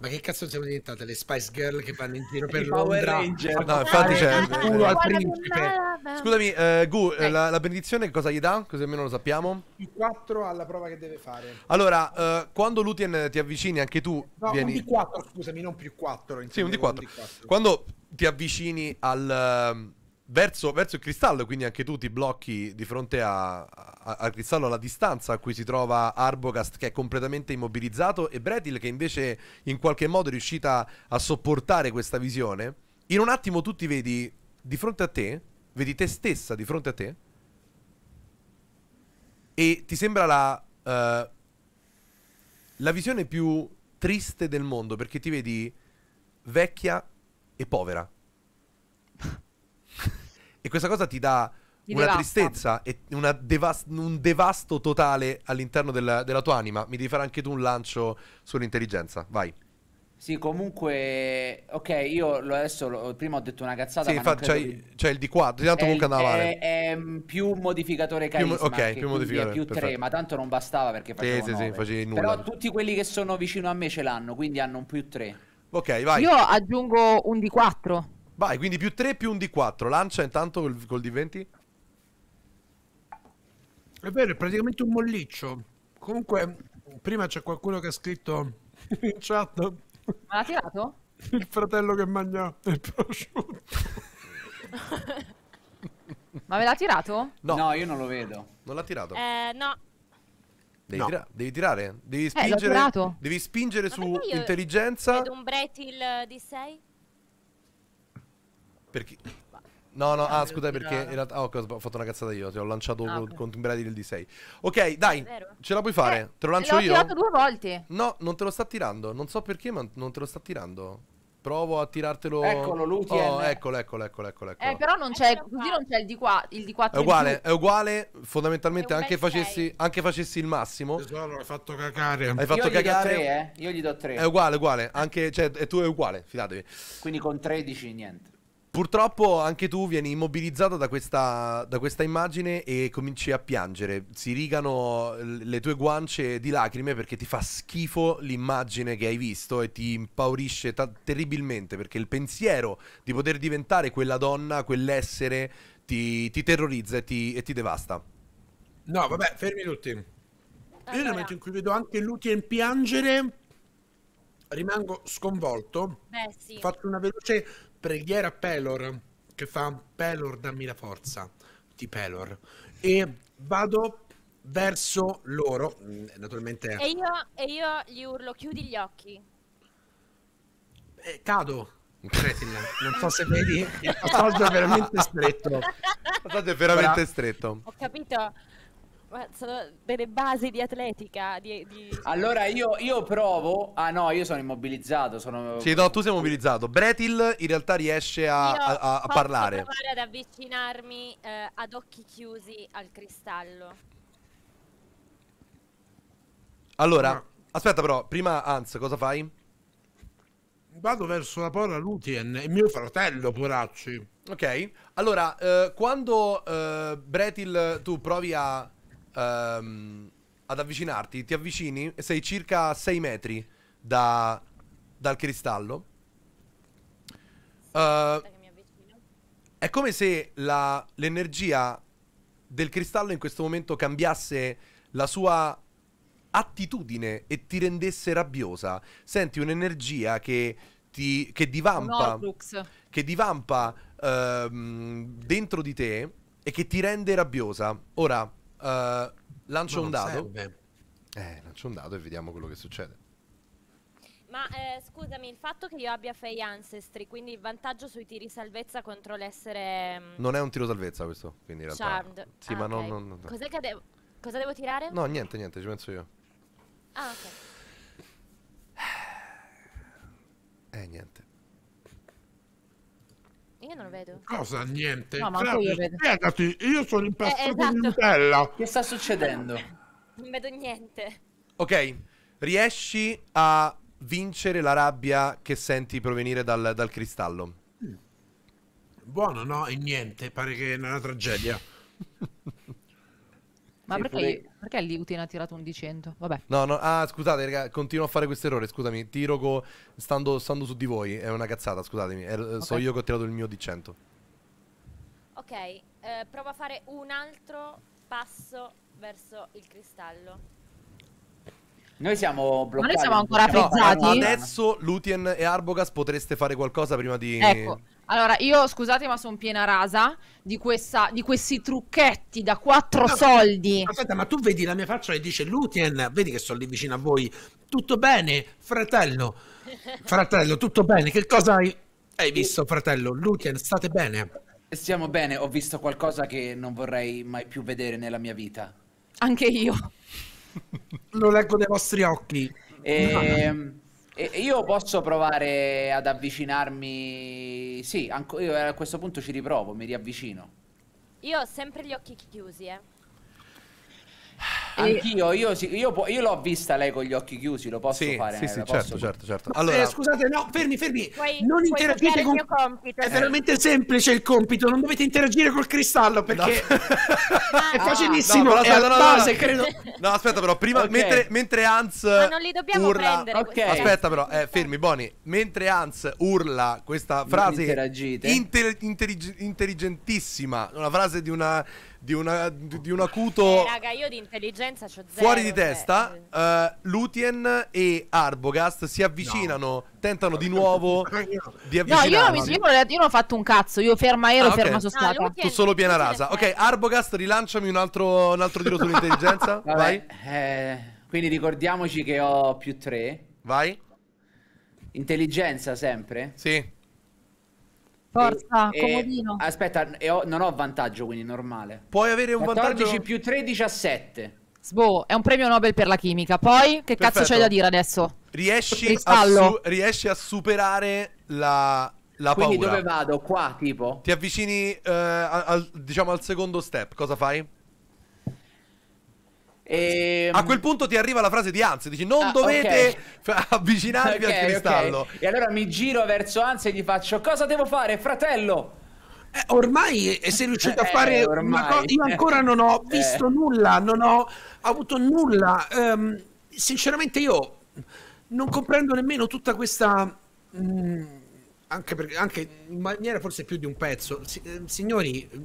ma che cazzo siamo diventate? Le Spice Girl che vanno in giro <laughs> per I Power Londra? Ranger. No, infatti c'è- il culo al Guarda che principe. Scusami, eh, Gu, eh, la, la benedizione cosa gli dà? Così almeno lo sappiamo. Più 4 alla prova che deve fare. Allora, eh, quando Lutien ti avvicini, anche tu No, vieni... un D4, scusami, non più 4. Sì, un D4. Quando ti avvicini al, ehm, verso, verso il cristallo, quindi anche tu ti blocchi di fronte a- a- al cristallo alla distanza a cui si trova Arbogast che è completamente immobilizzato e Bretil che invece in qualche modo è riuscita a sopportare questa visione. In un attimo tu ti vedi di fronte a te, vedi te stessa di fronte a te E ti sembra la, eh, la visione più triste del mondo perché ti vedi vecchia e povera. E questa cosa ti dà Ti una devasta. tristezza e una devas- un devasto totale all'interno della, della tua anima. Mi devi fare anche tu un lancio sull'intelligenza. Vai. Sì, comunque, ok, io lo- adesso lo- prima ho detto una cazzata, Sì, infatti che- c'hai il D4. Tanto È, comunque andava male. è- è, mm, più modificatore Più mo- carisma, ok, che più modificatore, è più 3, perfetto. ma tanto non bastava perché Sì, facevo sì, sì, 9. facevi nulla. Però tutti quelli che sono vicino a me ce l'hanno, quindi hanno un più 3. Ok, vai. Io aggiungo un D4. Vai, quindi più 3 più un D4. Lancia intanto col, col D20. È vero, è praticamente un molliccio. Comunque, prima c'è qualcuno che ha scritto <laughs> in chat Ma l'ha tirato? il fratello che mangia il prosciutto. <laughs> Ma ve l'ha tirato? No, No, io non lo vedo. non l'ha tirato. Eh, no. Devi, no. tira- devi tirare. Devi l'ho spingere. tirato. devi spingere su io intelligenza. Vedo un Bretil di 6? Perché. No, no, ah, scusa, perché in realtà oh, ho fatto una cazzata io. Ti ho lanciato Ah, con, con Brady il D6. Ok, dai, ce la puoi fare. Eh, te lo lancio L'ho io? tirato due volte. No, non te lo sta tirando. Non so perché, ma non te lo sta tirando. Provo a tirartelo. Eccolo, Lutien. Oh, eccolo, eccolo, eccolo, eccolo. Eh, però non c'è, così non c'è il D4, il D4 È uguale, è uguale. Fondamentalmente, È anche facessi, anche facessi il massimo. Tesoro, hai fatto cacare. Hai Io fatto gli cagare. do 3, eh. Io gli do 3. È uguale, uguale. Anche, cioè, e tu è uguale, fidatevi. Quindi con 13 niente. Purtroppo anche tu vieni immobilizzato da questa, da questa immagine e cominci a piangere. Si rigano le tue guance di lacrime perché ti fa schifo l'immagine che hai visto e ti impaurisce ta- terribilmente perché il pensiero di poter diventare quella donna, quell'essere, ti, ti terrorizza e ti, e ti devasta. No, vabbè, fermi tutti. Io nel momento in cui vedo anche Lutien piangere, rimango sconvolto. Beh, sì. Faccio una veloce preghiera a Pelor, che fa Pelor dammi la forza di Pelor. E vado verso loro. Mm, Naturalmente E io, e io gli urlo, chiudi gli occhi. eh, cado. Non so se vedi, il <laughs> passaggio è veramente stretto. Il passaggio è veramente Ora- stretto. Ho capito. Ma sono delle basi di atletica. Di, di- Allora io, io provo. Ah no, io sono immobilizzato. Sono... Sì, no, tu sei mobilizzato. Bretil in realtà riesce a, Io a- a- a posso parlare. provare ad avvicinarmi eh, ad occhi chiusi al cristallo. Allora, aspetta però, prima Hans, cosa fai? Vado verso la povera Lutien, il mio fratello, poracci. Ok, allora, eh, quando eh, Bretil tu provi a, ehm, ad avvicinarti, ti avvicini e sei circa a 6 metri da- dal cristallo. Avvicino. è come se la- l'energia del cristallo in questo momento cambiasse la sua attitudine e ti rendesse rabbiosa. Senti un'energia che ti che divampa che divampa ehm, dentro di te e che ti rende rabbiosa. Ora, eh, lancio un dado. serve. Eh, lancio un dado e vediamo quello che succede. Ma eh, scusami, il fatto che io abbia Fey Ancestry, quindi il vantaggio sui tiri salvezza contro l'essere mm, Non è un tiro salvezza questo, quindi in realtà. Charmed. Sì, Ah, ma non, ok. non- non- Cos'è che devo... Cosa devo tirare? No, niente, niente, ci penso io. Ah, ok. Eh, niente. Io non lo vedo. Cosa? Niente. No, Flavio, io vedo. Spiegati, io sono impastato Eh, esatto. di Nutella. Che sta succedendo? Non vedo niente. Ok, riesci a vincere la rabbia che senti provenire dal, dal cristallo. Buono, no? E niente, pare che è una tragedia. <laughs> Ma Sì, perché, pure- perché Liutin ha tirato un D100? Vabbè. No, no, ah, scusate, raga, continuo a fare questo errore, scusami. Tiro co- stando, stando su di voi, è una cazzata, scusatemi. Er- So Ok. io che ho tirato il mio D100. Ok, eh, provo a fare un altro passo verso il cristallo. Noi siamo bloccati. siamo ancora frizzati? no, Adesso Lutien e Arbogas potreste fare qualcosa prima di... Ecco. Allora, io scusate, ma sono piena rasa di, questa, di questi trucchetti da quattro No. soldi. Aspetta, ma tu vedi la mia faccia e dice Lutien, vedi che sono lì vicino a voi. Tutto bene, fratello. Fratello, tutto bene. Che cosa hai, hai visto, fratello? Lutien, state bene? Stiamo bene, ho visto qualcosa che non vorrei mai più vedere nella mia vita. Anche io. Lo leggo dai vostri occhi. Ehm, E, e io posso provare ad avvicinarmi. Sì, io a questo punto ci riprovo, mi riavvicino. Io ho sempre gli occhi chiusi, eh. Anch'io, io, sì- io, io l'ho vista lei con gli occhi chiusi, lo posso Sì, fare. sì, sì, lo certo, posso- certo, certo. Eh, Allora, scusate, no, fermi, fermi. Puoi- non puoi interagite con... il mio compito, È sì. veramente semplice il compito, non dovete interagire col cristallo perché <laughs> è No, facilissimo. però è no, no, base, no. credo. No, aspetta però, prima, Ok. mentre, mentre Hans Ma non li dobbiamo urla... prendere. Ok. questi Aspetta però, eh, fermi, Boni. Mentre Hans urla questa frase interagite. inte- intellig- intelligentissima, una frase di una di una di di un acuto Eh, raga, io di intelligenza c'ho zero. fuori di cioè, testa, eh. eh, Lutien e Arbogast si avvicinano, tentano di nuovo <laughs> di No, avvicinarsi. io non, mi, io, non ho detto- io non ho fatto un cazzo. Io ferma ero, Ah, ok. ferma sono No, stata. Lutien- Tu solo piena Lutien rasa. Ok. Arbogast, rilanciami un altro, un altro tiro sull'intelligenza. <laughs> Vai, eh, quindi ricordiamoci che ho più 3. vai. Intelligenza sempre. Sì. Forza, E- e- comodino. Aspetta, e ho- non ho vantaggio, quindi normale. Puoi avere un 14 vantaggio più 3, 17. Sbo, è un premio Nobel per la chimica. Poi, che cazzo Perfetto. c'hai da dire adesso? riesci a, su- riesci a superare la, la Quindi paura. dove vado? Qua, tipo? Ti avvicini eh, al, diciamo al secondo step. Cosa fai? E... A quel punto ti arriva la frase di Hans. Dici non Ah, dovete ok. <laughs> f- avvicinarvi Ok, al cristallo. ok. E allora mi giro verso Hans e gli faccio Cosa devo fare, fratello? Eh, ormai eh, sei riuscito a Eh, fare ormai. una cosa. Io ancora non ho Eh. visto nulla, non ho avuto nulla. Ehm, sinceramente, io non comprendo nemmeno tutta questa. mm, anche, perché, anche in maniera forse più di un pezzo. Si- eh, signori, eh,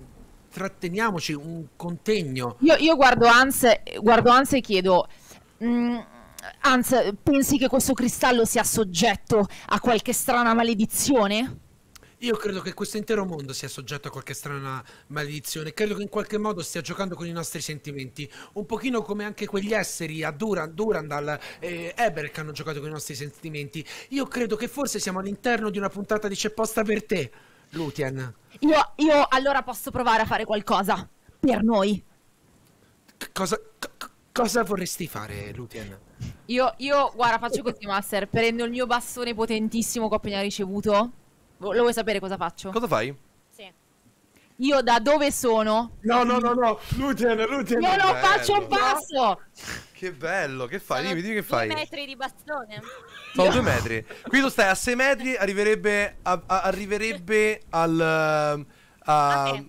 tratteniamoci un contegno. Io, io guardo Hans, guardo Hans e chiedo. mm, Hans, pensi che questo cristallo sia soggetto a qualche strana maledizione? Io credo che questo intero mondo sia soggetto a qualche strana maledizione. Credo che in qualche modo stia giocando con i nostri sentimenti. Un pochino come anche quegli esseri a Duran, Durandal e Eber che hanno giocato con i nostri sentimenti. Io credo che forse siamo all'interno di una puntata di C'è posta per te, Lutien. Io, io allora posso provare a fare qualcosa per noi. C- cosa, cosa vorresti fare, Lutien? Io, io, guarda, faccio così, Master. Prendo il mio bastone potentissimo che ho appena ricevuto. Lo vuoi sapere cosa faccio? Cosa fai? Sì. Io da dove sono? No, no, no, no, Lutien, Lutien. Io non bello. faccio un passo! Che bello, che fai? Sono Dimmi, dimmi che due fai. metri di bastone. Sono due metri. Qui tu stai a 6 metri, arriverebbe, a- a- arriverebbe al... eh, a, A me.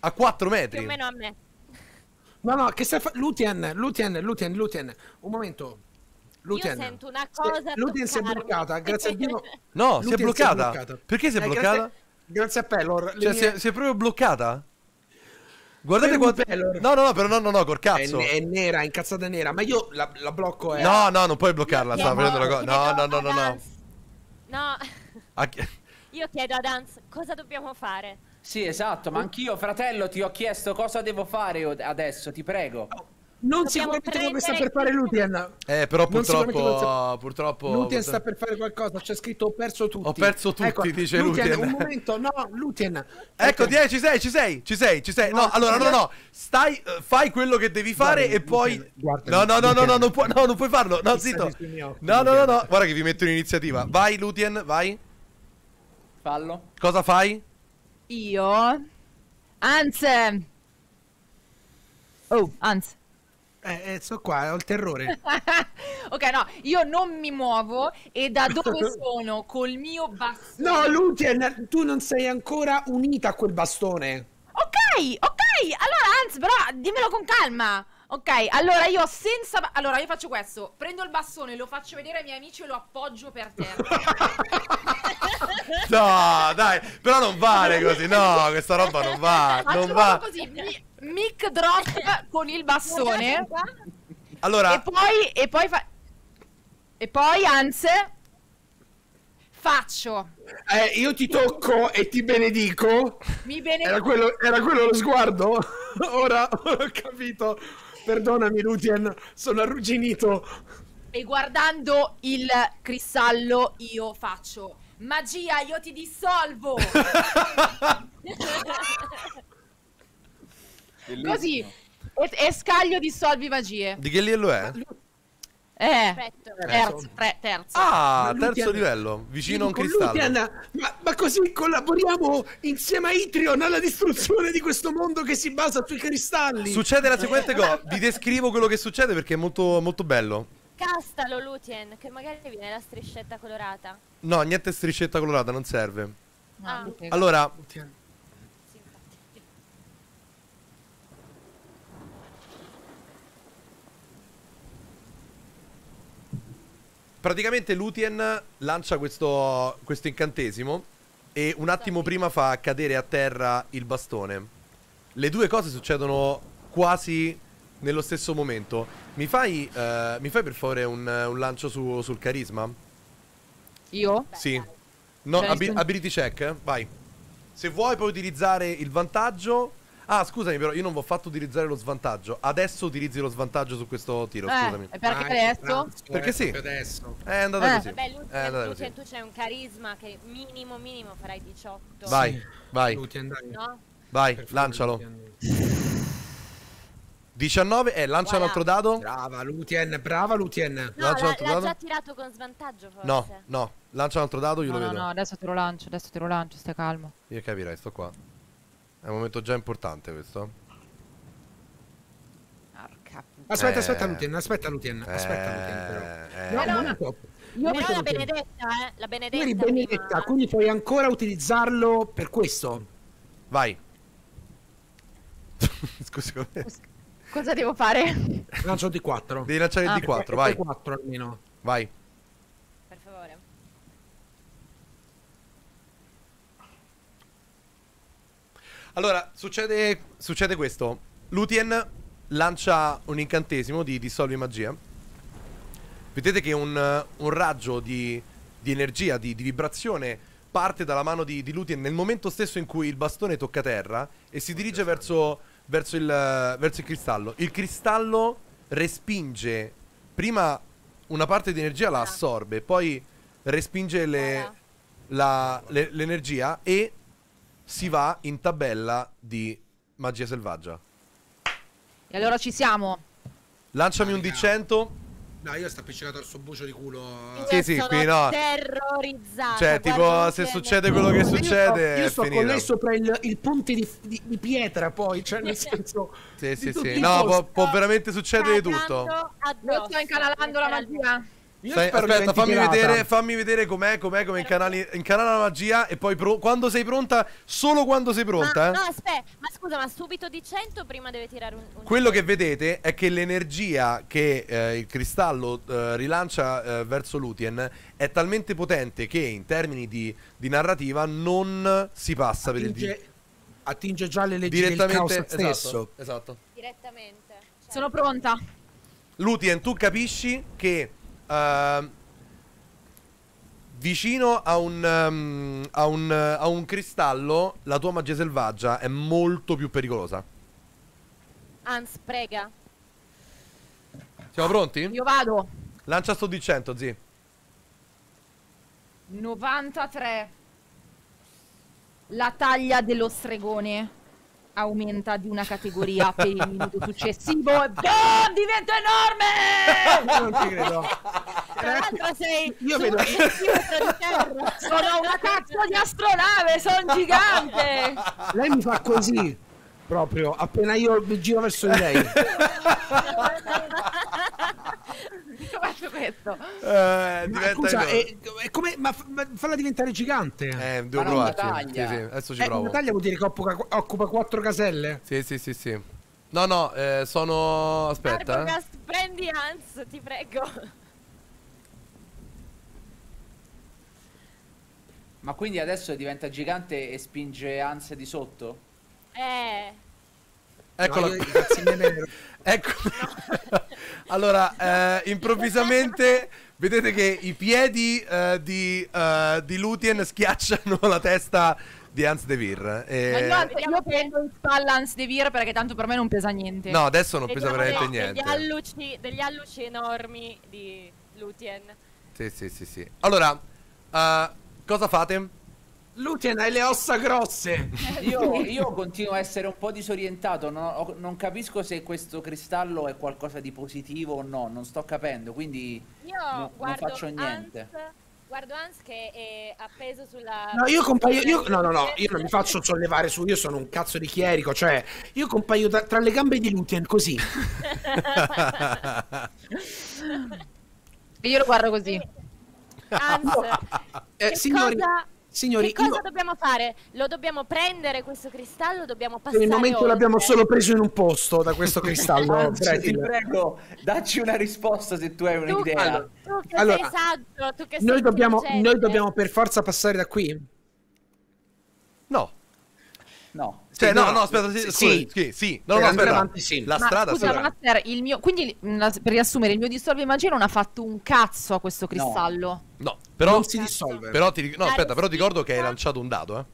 a 4 Più metri. o meno a me. No, no, che stai fa- Lutien, Lutien, Lutien, Lutien. Un momento. Lutien. Io sento una cosa. Lutien si è bloccata, grazie a Dio. <laughs> No, si è Lutien bloccata. Perché si è Eh, bloccata? Grazie, grazie a Pelor. le Cioè, mie- si, è, si è proprio bloccata? Guardate quanto... No, no, no, però no, no, no, col È, cazzo. è nera, è incazzata nera, ma io la, la blocco è... No, no, non puoi bloccarla, stava facendo una cosa. No, no, no, no, no. <laughs> No, Ah, io chiedo ad Hans cosa dobbiamo fare. Sì, esatto, ma anch'io, fratello, ti ho chiesto cosa devo fare io adesso, ti prego. Non Dobbiamo sicuramente come sta prendere per fare Lutien. Eh, però purtroppo... Purtroppo... Lutien sta per fare qualcosa, c'è scritto ho perso tutti. Ho perso tutti, dice Lutien. Un momento, no, Lutien. Ecco, Ok. ti- ci sei, ci sei, ci sei, ci sei. No, No, allora, no, no. Stai, eh, fai quello che devi fare Guarda, e poi... Lutien, guarda, No, no, no, no, no, Lutien. non puoi, no, non puoi farlo. No, zitto. No, no, no, Lutien. no. Guarda che vi metto in iniziativa. Vai, Lutien, vai. Fallo. Cosa fai? Io. Hans. Oh, Hans. Eh, eh, so qua, ho il terrore. <laughs> ok, no, io non mi muovo e da dove <laughs> sono col mio bastone. No, Lutien, tu non sei ancora unita a quel bastone. Ok, ok. Allora, Hans, però dimmelo con calma. Ok, allora io senza. ba- Allora io faccio questo: prendo il bastone, lo faccio vedere ai miei amici e lo appoggio per terra. <laughs> No, dai, però non vale così. No, questa roba non va. Faccio Non va. così: mi- mic drop con il bastone. Allora, E poi. E poi fa. E poi, Hans. Faccio. Eh, io ti tocco e ti benedico. Mi bene. Era quello, era quello lo sguardo? Ora <laughs> ora ho capito. Perdonami, Lutien, sono arrugginito. E guardando il cristallo, io faccio. Magia, io ti dissolvo. <laughs> <laughs> Così. E, e scaglio dissolvi magie. Di che livello è? Eh, Aspetta. terzo, tre, terzo. Ah, terzo livello, vicino a un cristallo. Luthien, ma, ma così collaboriamo insieme a Itrion alla distruzione di questo mondo che si basa sui cristalli. Succede la seguente cosa. Vi descrivo quello che succede perché è molto, molto bello. Castalo, Lutien, che magari viene la striscetta colorata. No, niente striscetta colorata, non serve. Ah. Allora, Luthien. Praticamente Lutien lancia questo, questo incantesimo e un attimo prima fa cadere a terra il bastone. Le due cose succedono quasi nello stesso momento. Mi fai, eh, mi fai per favore un, un lancio su- sul carisma? Io? Sì. No, sto- ability check, eh? vai. Se vuoi puoi utilizzare il vantaggio. Ah, scusami, però io non vi ho fatto utilizzare lo svantaggio. Adesso utilizzi lo svantaggio su questo tiro, scusami. Eh, e perché Dai, adesso? Perché eh, sì. Adesso. È andata Eh. così. Vabbè, È Lutien, andata Lutien, così. tu c'hai un carisma che minimo minimo farai 18. Vai, vai. No? vai, Per lancialo. Luthien. 19, eh, lancia un Guarda. altro dado. Brava Luthien, brava Luthien. No, Lancia l'ha, l'altro l'ha dado? già tirato con svantaggio forse. No, no, lancia un altro dado, io No, lo no, vedo. no, adesso te lo lancio, adesso te lo lancio, stai calmo. Io capirai, sto qua. È un momento già importante questo. Porca Aspetta, Eh. aspetta Luthien, aspetta Luthien, aspetta Luthien però. Eh, No, eh. non è. Io Però la benedetta, eh? La benedetta. eri prima. benedetta, quindi puoi ancora utilizzarlo per questo. Vai. <laughs> Scusi, come? Cosa devo fare? Lancio di 4. Devi lanciare il Ah, D4, vai. 4 almeno. Vai. Per favore. Allora, succede, succede questo. Lutien lancia un incantesimo di dissolvi magia. Vedete che un, un raggio di, di energia, di, di vibrazione, parte dalla mano di, di Lutien nel momento stesso in cui il bastone tocca terra e si dirige verso, verso, il, verso il cristallo. Il cristallo respinge prima una parte di energia, la assorbe, poi respinge le, la- le- l'energia e si va in tabella di magia selvaggia. E allora ci siamo. Lanciami un D100. No, io sto appiccicato al suo bucio di culo. Io Sì, sì, qui no. terrorizzata. Cioè, tipo, se succede quello che Io sto- succede, Io è sto con lei sopra il, il punti di, di- di pietra, poi, cioè nel <laughs> senso. Sì, sì, sì. No, può, può veramente succedere di tutto. Io sto incanalando la magia. Io spero aspetta, fammi vedere, fammi vedere com'è, com'è, come incanali, incanala la magia e poi pro- quando sei pronta, solo quando sei pronta, Ma, eh. no, aspetta, ma scusa, ma subito di 100 prima deve tirare un, un Quello che vedete è che l'energia che eh, il cristallo eh, rilancia eh, verso Lutien è talmente potente che in termini di, di narrativa non si passa per il di- Attinge, attinge già le leggi del caos direttamente stesso. esatto, esatto. direttamente. Cioè, Sono pronta. Lutien, tu capisci che ehm, vicino a un, ehm, a, un, a un cristallo la tua magia selvaggia è molto più pericolosa. Hans, prega. Siamo pronti? Io vado. Lancia sto di 100, zi. 93. La taglia dello stregone aumenta di una categoria per il minuto successivo e BAM! Diventa enorme! <laughs> Non ci credo. Tra l'altro sei Io vedo-. Sono una cazzo di astronave, sono gigante! Lei mi fa così. Proprio, appena io mi giro verso di lei. <laughs> <laughs> Faccio questo? Eh, Ma scusa, è, è come, ma, ma falla diventare gigante. Eh, devo provarci. Sì, sì, adesso ci Eh, provo. una taglia vuol dire che occupa, occupa quattro caselle. Sì, sì, sì, sì. No, no, eh, sono... Aspetta. eh. Arbogast, prendi Hans, ti prego. Ma quindi adesso diventa gigante e spinge Hans di sotto? Eh, Eccola No, io <laughs> Ecco. <laughs> allora, eh, improvvisamente vedete che i piedi eh, di, eh, di Lutien schiacciano la testa di Hans De Vir. Ma eh, io, io prendo in spalla Hans De Vir perché tanto per me non pesa niente. no, adesso non pesa veramente dei- niente. Degli alluci, degli alluci enormi di Lutien. Sì, sì, sì, sì. Allora, eh, cosa fate? Lutien, hai le ossa grosse. <laughs> Io, io continuo a essere un po' disorientato, non, ho- non capisco se questo cristallo è qualcosa di positivo o no, non sto capendo, quindi Io no- non faccio niente. Hans, guardo Hans che è appeso sulla... No, io compaio. Io, no, no, no, io non mi faccio sollevare su. Io sono un cazzo di chierico. Cioè, io compaio tra, tra le gambe di Lutien così. E <laughs> io lo guardo così. Hans, Eh, che signori, cosa, signori, che cosa io- dobbiamo fare? Lo dobbiamo prendere questo cristallo? Dobbiamo per passare il momento l'abbiamo solo preso in un posto da questo cristallo. <laughs> Anzi, ti Bretil. prego, dacci una risposta se tu hai Tu, un'idea. allora, tu che Allora, sei saggio, tu che sei Noi dobbiamo, intelligente. noi dobbiamo per forza passare da qui. No. No. Cioè, Sì, no, no, no, aspetta, sì, sì, sì, sì, sì. No, Per no, aspetta. avanti, sì. La Ma strada scusa, sì. Master, il mio... Quindi, per riassumere, il mio disturbo immagino non ha fatto un cazzo a questo cristallo. No, però non si dissolve. però ti no, aspetta, però ti ricordo che hai lanciato un dado, eh.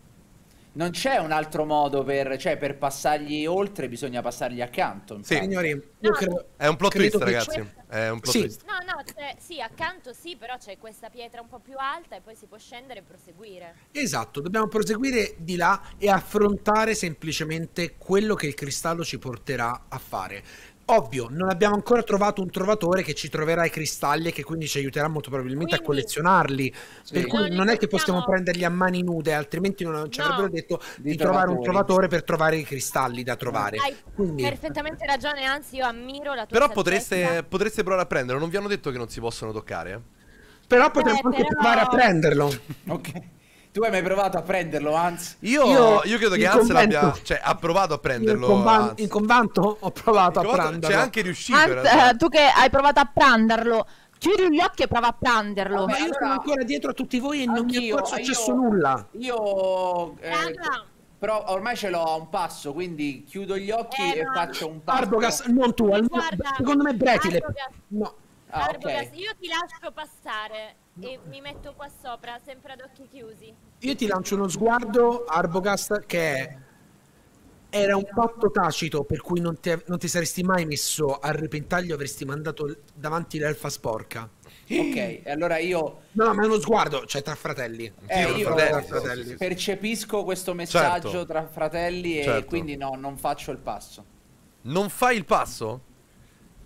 Non c'è un altro modo per, cioè per passargli oltre bisogna passargli accanto. Sì. Signori, No. credo, È un plot twist, ragazzi. È un plot Sì. twist. No, no, sì, accanto sì, però c'è questa pietra un po' più alta e poi si può scendere e proseguire. Esatto, dobbiamo proseguire di là e affrontare semplicemente quello che il cristallo ci porterà a fare. Ovvio, non abbiamo ancora trovato un trovatore che ci troverà i cristalli e che quindi ci aiuterà molto probabilmente a Quindi- collezionarli. Per cui Non li non è che possiamo prenderli a mani nude, altrimenti non ci No. avrebbero detto di, Di trovare un trovatore per trovare i cristalli da trovare. Hai Quindi perfettamente ragione, anzi io ammiro la tua Però potreste, potreste provare a prenderlo. Non vi hanno detto che non si possono toccare, eh? però potremmo Eh, anche però- provare a prenderlo. <laughs> Ok. Tu hai mai provato a prenderlo, Hans? Io, Io- io credo che Hans l'abbia. Cioè, ha provato a prenderlo. in, convan- Hans. in convanto ho provato In a convanto prenderlo. C'è anche riuscito. Hans, eh, tu che hai provato a prenderlo, chiudi gli occhi e prova a prenderlo. Ma io allora- sono ancora dietro a tutti voi e non mi è successo io- nulla. Io eh, però ormai ce l'ho a un passo, quindi chiudo gli occhi Eh, e no. faccio un passo. Arbogas, non tu, al- Guarda, secondo me Bretile. Arbogas, No, Ah, Arbogas, ok. io ti lascio passare e mi metto qua sopra, sempre ad occhi chiusi. io ti lancio uno sguardo, Arbogast, che è- era un patto tacito per cui non ti, non ti saresti mai messo a repentaglio, avresti mandato davanti l'elfa sporca. Ok, e allora io, No, no, ma è uno sguardo, cioè tra fratelli. eh, tra io fratelli, sì. percepisco questo messaggio Certo. tra fratelli e Certo. quindi no, non faccio il passo. Non fai il passo?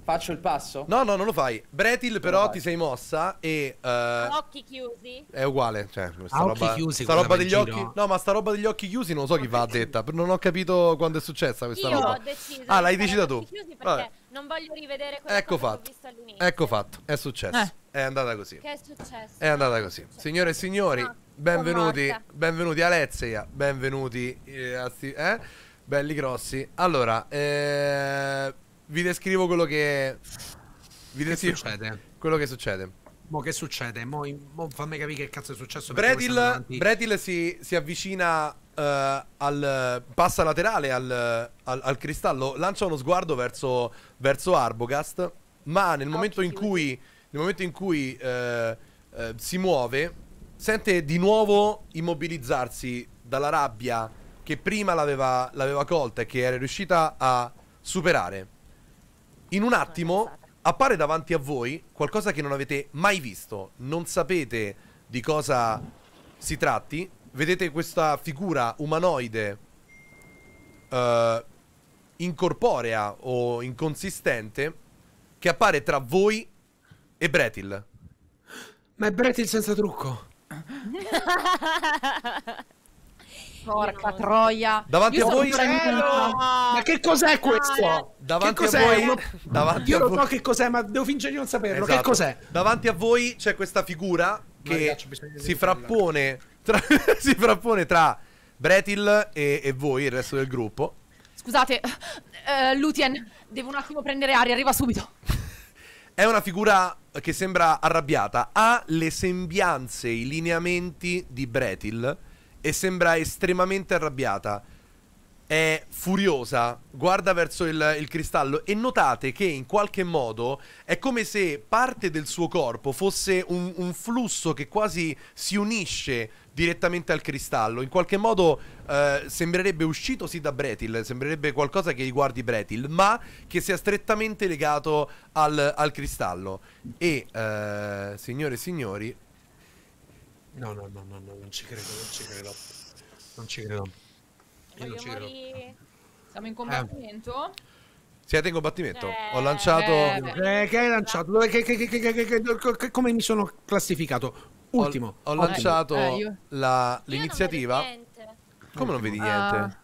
Faccio il passo? No, no, non lo fai. Bretil, però, fai. ti sei mossa e. eh, Occhi chiusi. È uguale, cioè, sta A occhi roba, chiusi, sta roba degli giro? occhi. No, ma sta roba degli occhi chiusi non so chi va a <laughs> detta. Non ho capito quando è successa questa Io roba. ho deciso. Ah, l'hai decisa tu. occhi chiusi perché Vabbè. non voglio rivedere quello Ecco che ho fatto. visto all'inizio. Ecco fatto, è successo. Eh. È andata così. Che è successo? È andata così. Signore e signori, No, benvenuti, benvenuti Alexia, benvenuti eh, a sti- eh? belli grossi. Allora, eh, vi descrivo quello che vi Che descrivo succede? quello che succede. Mo che succede? Mo, mo fammi capire che cazzo è successo. Bretil. Bretil si, si avvicina eh, al passa laterale al, al- al cristallo, lancia uno sguardo verso, verso Arbogast, ma nel momento in cui, nel momento in cui eh, eh, si muove, sente di nuovo immobilizzarsi dalla rabbia che prima l'aveva, l'aveva colta e che era riuscita a superare. In un attimo appare davanti a voi qualcosa che non avete mai visto, non sapete di cosa si tratti, vedete questa figura umanoide eh, incorporea o inconsistente che appare tra voi e Bretil. Ma è Bretil senza trucco. <laughs> Porca non- troia. Davanti Io a voi-. Ma che cos'è questo? Davanti che a cos'è? voi, Uno- davanti Io a lo voi- so che cos'è, ma devo fingere di non saperlo. Che Esatto. cos'è? Davanti a voi c'è questa figura che si frappone tra, <laughs> si frappone tra Bretil e, e voi, il resto del gruppo. Scusate, eh, Lutien, devo un attimo prendere aria, arriva subito. <laughs> È una figura che sembra arrabbiata, ha le sembianze, i lineamenti di Bretil e sembra estremamente arrabbiata. È furiosa, guarda verso il, il cristallo e notate che in qualche modo è come se parte del suo corpo fosse un, un flusso che quasi si unisce direttamente al cristallo. In qualche modo eh, sembrerebbe uscito sì da Bretil, sembrerebbe qualcosa che riguardi Bretil, ma che sia strettamente legato al, al cristallo. E, eh, signore e signori, No, no, no, no, no, non ci credo, non ci credo. Non ci credo. Io non ci credo. Siamo in combattimento? Siete in combattimento? Eh, Ho lanciato... eh, Eh, che hai lanciato? Dove- che- che- che- che- che- che- che- come mi sono classificato? Ultimo. Ho, lanciato Eh, l'iniziativa. Come non vedi Ah. niente?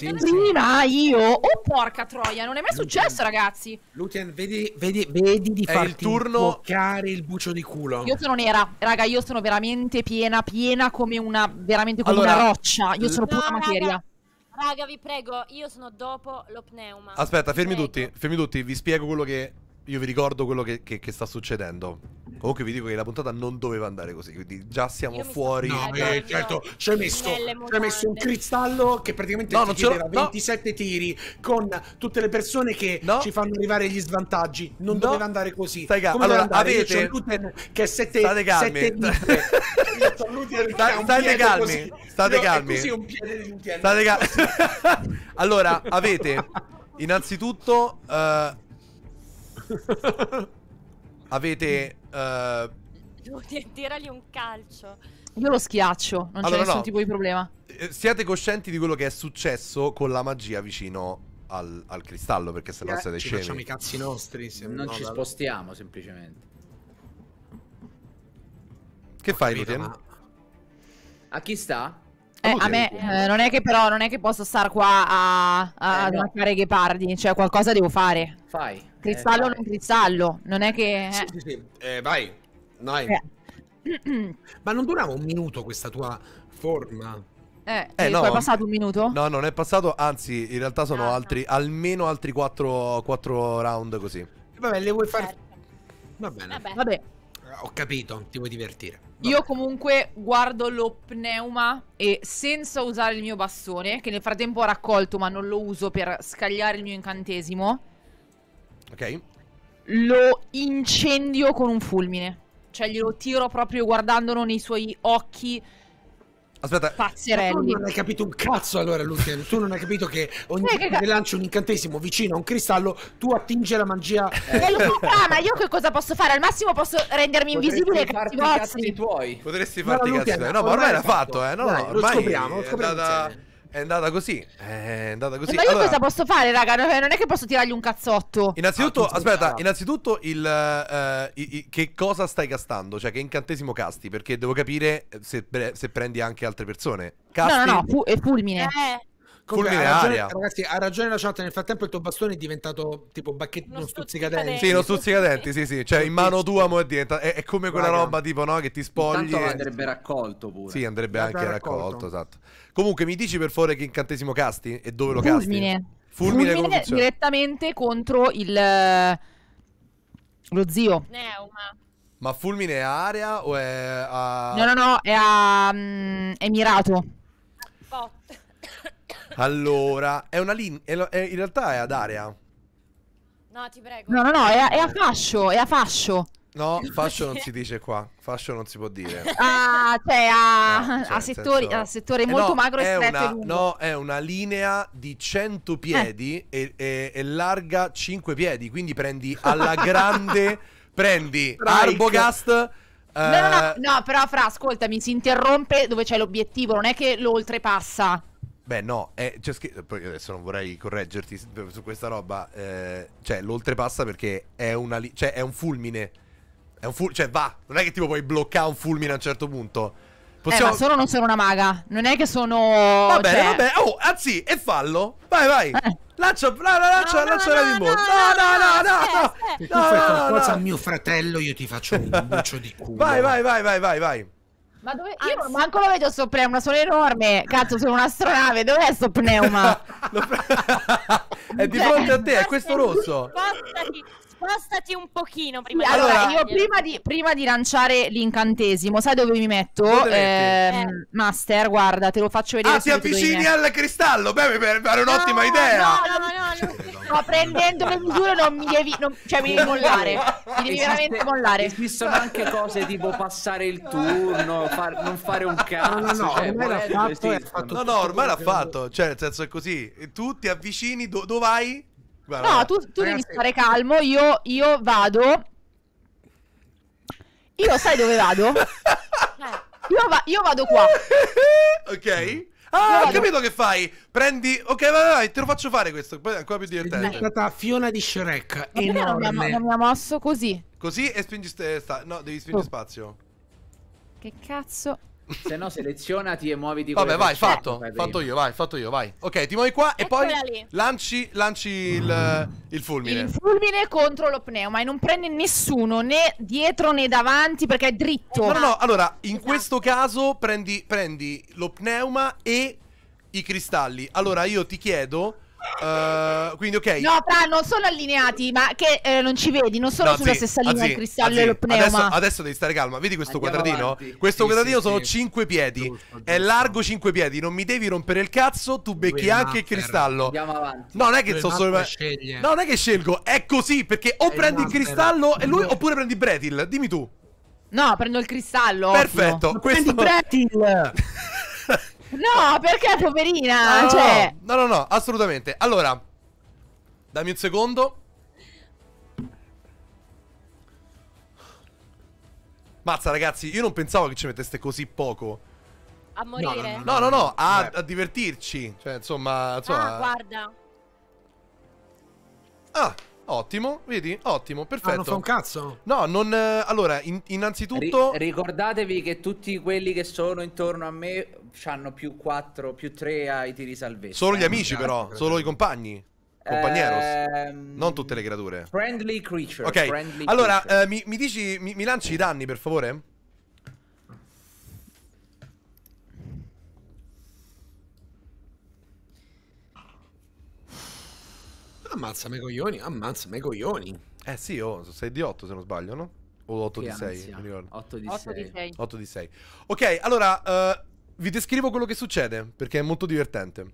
Ma Sì, dove sì. Prima io. Oh, porca troia, non è mai successo, ragazzi. Lutien, vedi, vedi, vedi di È farti il turno- toccare il bucio di culo. Io sono nera, raga, io sono veramente piena, piena come una, veramente come Allora, una roccia. Io sono No, pura raga. materia. Raga, vi prego, io sono dopo lo pneuma. Aspetta, fermi Prego. tutti, fermi tutti, vi spiego quello che... Io vi ricordo quello che, che- che sta succedendo. Comunque vi dico che la puntata non doveva andare così, quindi già siamo fuori... No, Eh, no, certo, ci hai messo, messo un cristallo che praticamente No, ti non ce l'ho- chiedeva no. 27 tiri con tutte le persone che No. ci fanno arrivare gli svantaggi. Non No. doveva andare così. Stai calmo. Allora, avete- che è 7 State calmi. Stai- <laughs> state calmi, state calmi. Così un piede di Luthen. State ca- <laughs> allora, avete innanzitutto eh, <laughs> avete eh, Giulia, tiragli un calcio. Io lo schiaccio, non c'è Allora, nessun no. tipo di problema. eh, siete coscienti di quello che è successo con la magia vicino al, al cristallo, perché sennò siete Eh, ci facciamo i scemi. cazzi nostri. se Non no, ci dai. spostiamo semplicemente. Che fai, Capito, Lutien? ma- A chi sta? Eh, a me eh, non è che però non è che posso star qua a, a Eh, no. mancare ghepardi, cioè qualcosa devo fare. Fai. Cristallo o Eh, non cristallo, non è che... Sì, eh. sì, sì. Eh, vai. Vai. Eh. <clears throat> Ma non durava un minuto questa tua forma? Eh, Eh, eh, no. è passato un minuto? No, non è passato, anzi, in realtà sono Ah, no. altri, almeno altri 4, round così. Vabbè, le vuoi far... Certo. Va bene. Vabbè. Vabbè, Ho capito, ti vuoi divertire. io comunque guardo lo pneuma e senza usare il mio bastone, che nel frattempo ho raccolto ma non lo uso per scagliare il mio incantesimo, Ok? lo incendio con un fulmine. Cioè glielo tiro proprio guardandolo nei suoi occhi Aspetta, tu non hai capito un cazzo allora, Lutien. Tu non hai capito che ogni Eh, volta che che ca- lanci un incantesimo vicino a un cristallo, tu attingi la magia. Eh, lo so, ah, ma io che cosa posso fare? Al massimo posso rendermi invisibile Potresti farti i cazzi tuoi. potresti No, farti i cazzi Luciano, tuoi. No, ma ormai ormai l'ha fatto, fatto. eh. No, Dai, no, lo ormai scopriamo, lo è scopriamo andata, insieme. È andata così. È andata così. Eh, ma io Allora, cosa posso fare, raga? Non è che posso tirargli un cazzotto. Innanzitutto, Ah, aspetta, innanzitutto il, eh, i- i- che cosa stai castando? Cioè che incantesimo casti? Perché devo capire se, se prendi anche altre persone. Casti? No, no, no, fu- è fulmine. Eh, Comunque, Fulmine ha ragione- aria. Ragazzi, ha ragione la chat. Nel frattempo il tuo bastone è diventato tipo bacchetto, Uno uno stuzzicadenti. Sì, non stuzzicadenti, sì, sì. Cioè in mano tua mo è, diventa- è, è come quella Raga. roba tipo, no? Che ti spogli. Tanto e- andrebbe raccolto pure. Sì, andrebbe Va anche raccolto. raccolto. esatto. Comunque, mi dici per favore che incantesimo casti? E dove lo casti? Fulmine. Fulmine, come funziona? direttamente contro il... eh, Lo zio. Neuma. Ma fulmine è area o è a... No, no, no, è a... mm, è mirato. Bot. Allora, è una linea. in realtà è ad area. No, ti prego. No, no, no, è a, è a fascio, è a fascio. No, <laughs> fascio non si dice qua. Fascio non si può dire. Ah, cioè a, No, cioè, a settori, senso- a settore Eh molto no, magro e stretto e una. No, è una linea di 100 piedi e, e- e larga 5 piedi. Quindi prendi alla grande. <laughs> prendi Strike. Arbogast. No, no, no, eh, no, però Fra, ascoltami, si interrompe dove c'è l'obiettivo, non è che lo oltrepassa. Beh, no, è, c'è scritto- poi adesso non vorrei correggerti su questa roba. eh, cioè, lo oltrepassa perché è una li- cioè, è un fulmine. È un ful- cioè, va. Non è che tipo puoi bloccare un fulmine a un certo punto. Eh, ma sono non sono una maga, non è che sono... Va bene, cioè- va bene. Oh, anzi, e fallo. Vai, vai. Eh. Lancia, la, la, lancia, No, lancia no, la no, no, No, no, no, no. Se tu No, fai no, qualcosa no. a mio fratello, io ti faccio un <laughs> buccio di culo. Vai, vai, vai, vai, vai, vai. Ma dove... Io Anzi. non- manco lo vedo sto pneuma, sono enorme. Cazzo, sono un'astronave. Dov'è sto pneuma? <laughs> <laughs> È di fronte a te, è questo rosso. Spostati, spostati un pochino prima di allora, io prima di, prima di lanciare l'incantesimo, sai dove mi metto? Dove Ehm, Master, guarda, te lo faccio vedere. Ah, ti avvicini al cristallo. Beh, per fare un'ottima No, idea. no, No, no, no, no. <laughs> Sto prendendo le misure, non mi devi. non- cioè, mi devi mollare. Mi devi Esiste- veramente mollare. Esistono anche cose tipo passare il turno, far- non fare un cazzo. No, no, no, cioè, ormai l'ha fatto, fatto No, no, ormai l'ha fatto. Cioè, nel senso è così. Tu ti avvicini, do- dove vai? Guarda, No, tu, tu devi stare calmo. Io, io vado. Io sai dove vado? Eh, <laughs> Io, va- io vado qua. ok. Ah, ho capito che fai. Prendi. Ok, vai, vai, vai, te lo faccio fare questo. Poi è ancora più È divertente. stata Fiona di Shrek. Ma non mi, ha, Enorme. non mi ha mosso così? Così e spingi. sta- No, devi spingere Oh. spazio. Che cazzo? Se no, selezionati e muoviti Vabbè, vai, fatto. Fatto io, vai, fatto io, vai. Ok, ti muovi qua e poi Eccola lì. lanci, lanci il, il fulmine. Il fulmine contro lo pneuma e non prende nessuno né dietro né davanti perché è dritto. No, no, no. Allora, in Esatto. questo caso prendi, prendi lo pneuma e i cristalli. Allora, io ti chiedo. Eh, quindi, ok. No, Fra, non sono allineati, ma che eh, non ci vedi, non sono No, sulla zi, stessa linea Azzi, il cristallo Azzi, e lo pneuma. Adesso, adesso devi stare calma. Vedi questo Andiamo quadratino? avanti. Questo Sì, quadratino sì, sono sì. 5 piedi. Giusto, È giusto. largo 5 piedi. Non mi devi rompere il cazzo. Tu becchi Due anche il cristallo. Andiamo avanti. No, non è che mapper solo. sceglie. No, non è che scelgo. È così. Perché o È prendi il cristallo e lui, oppure prendi Bretil. Dimmi tu. No, prendo il cristallo. Perfetto. Questo. prendi Bretil! <laughs> No, perché poverina? No, cioè, no, no, no, assolutamente. Allora, dammi un secondo. Mazza, ragazzi, io non pensavo che ci metteste così poco. A morire. No, no, no, a, Beh. a divertirci. Cioè, insomma, insomma. Ah, guarda. Ah, ottimo, vedi? Ottimo, Ah, perfetto. non fa un cazzo? No, non. eh, allora, in- Ri- innanzitutto. ricordatevi che tutti quelli che sono intorno a me hanno più 4, più 3 ai tiri salvezza. Solo gli eh. amici, grazie, però. grazie. Solo i compagni. Compagneros. Ehm, Non tutte le creature. Friendly creature. Ok, friendly allora, creature. eh, mi, mi dici. Mi, mi lanci i danni, per favore? Ammazza me coglioni, ammazza me coglioni. Eh sì, oh, 6 di 8 se non sbaglio, no? O 8 Che di 6, ansia. mi ricordo. 8 di 8 di 6. 6. 8 di 6. Ok, allora, eh, vi descrivo quello che succede, perché è molto divertente.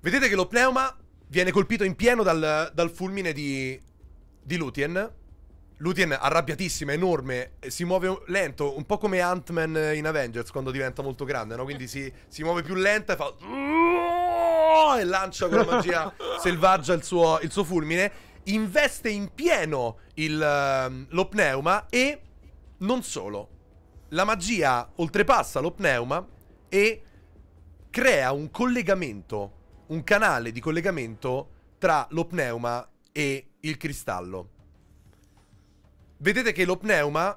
Vedete che lo pneuma viene colpito in pieno dal, dal fulmine di, di Lutien. Lutien arrabbiatissima, enorme, si muove lento, un po' come Ant-Man in Avengers quando diventa molto grande, no? Quindi si, si muove più lenta e fa... E lancia con la magia <laughs> selvaggia il suo, il suo fulmine. Investe in pieno il, ehm, lo pneuma e non solo. La magia oltrepassa lo pneuma e crea un collegamento, un canale di collegamento tra lo pneuma e il cristallo. Vedete che lo pneuma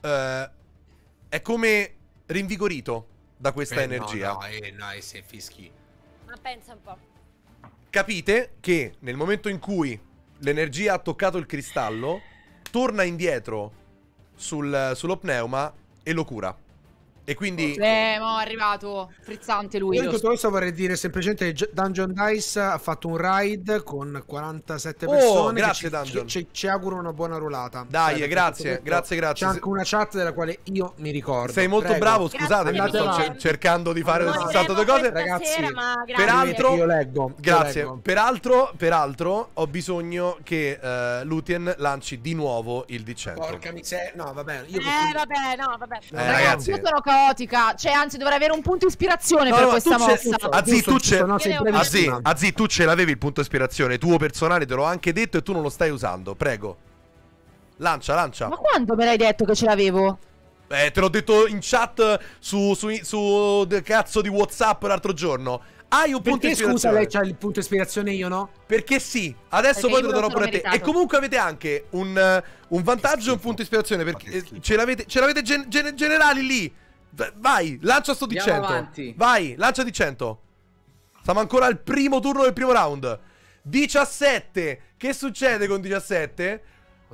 eh, è come rinvigorito da questa Eh, energia. No, no, eh, no, eh, se fischi. Ma pensa un po'. Capite che nel momento in cui l'energia ha toccato il cristallo, torna indietro sul, sullo pneuma e lo cura. E quindi... Eh, mo è arrivato. Frizzante lui. Io in tutto questo vorrei dire semplicemente che Dungeon Dice ha fatto un raid con 47 Oh, persone. che grazie, ci, Dungeon. Ci, ci auguro una buona rullata. Dai, perché grazie, tutto questo- grazie, grazie. C'è anche una chat della quale io mi ricordo. Sei molto Prego. bravo, scusatemi, Andate sto cer- cercando di fare Non 62 diremo cose. Ragazzi, sera, ma grazie. Peraltro, Io leggo, io grazie. leggo. Peraltro, peraltro, ho bisogno che eh, Lutien lanci di nuovo il D100. Porca miseria. No, vabbè. Io Eh, vabbè, no, vabbè. Eh, Ragazzi, ragazzi. io sono caotica. Cioè, anzi, dovrei avere un punto ispirazione No, per no, questa mossa. Azzi, tu Azzi, tu ce l'avevi il punto ispirazione tuo personale, te l'ho anche detto e tu non lo stai usando. Prego. Lancia, lancia. Ma quando me l'hai detto che ce l'avevo? Eh, te l'ho detto in chat su, su, su de- cazzo di WhatsApp l'altro giorno. Hai un punto Perché scusa, lei c'ha il punto ispirazione io no? Perché sì, adesso Perché poi te lo darò pure a te. E comunque avete anche un, eh, un vantaggio e un punto ispirazione. Perché eh, ce l'avete, ce l'avete gen- gen- generali lì. Vai, lancia sto Andiamo D100. avanti. Vai, lancia D100. Siamo ancora al primo turno del primo round. 17. Che succede con 17?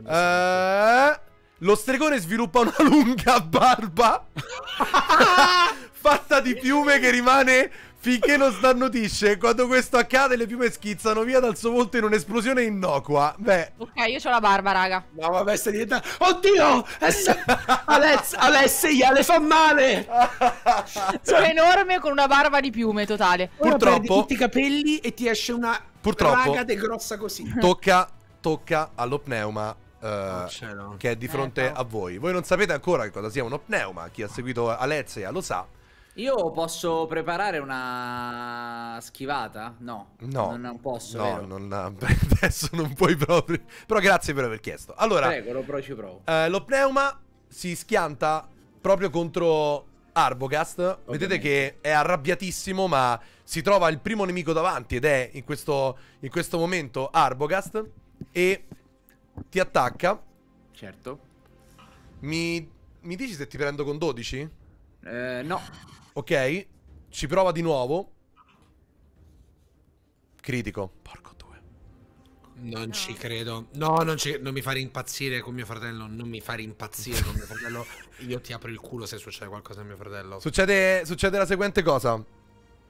Eh, lo stregone sviluppa una lunga barba <laughs> <laughs> fatta di piume che rimane finché non starnutisce. Quando questo accade, le piume schizzano via dal suo volto in un'esplosione innocua. Beh, Ok, io ho la barba, raga. No, vabbè, stai diventando. Oddio! Se- Aless- Alessia, le fa male! Sono enorme con una barba di piume totale. Ora Purtroppo- prendi tutti i capelli e ti esce una Purtroppo- raga de grossa così. tocca, tocca allo pneuma. eh, cielo. che è di fronte ciao. a voi. Voi non sapete ancora che cosa sia uno pneuma. Chi ha seguito Alezia lo sa. Io posso preparare una schivata? No. No, Non posso, no, non, <laughs> adesso non puoi proprio. Però grazie per aver chiesto. Allora, Prego, lo pro ci provo. eh, lo pneuma si schianta proprio contro Arbogast. Vedete che è arrabbiatissimo, ma si trova il primo nemico davanti ed è in questo, in questo momento Arbogast e ti attacca. Certo. Mi, mi dici se ti prendo con 12? Eh, no. Ok, ci prova di nuovo. Critico. Porco due. Non ci credo. No, non, ci- non mi fare impazzire con mio fratello. Non mi fare impazzire con mio fratello. <laughs> Io ti apro il culo se succede qualcosa a mio fratello. Succede, succede la seguente cosa.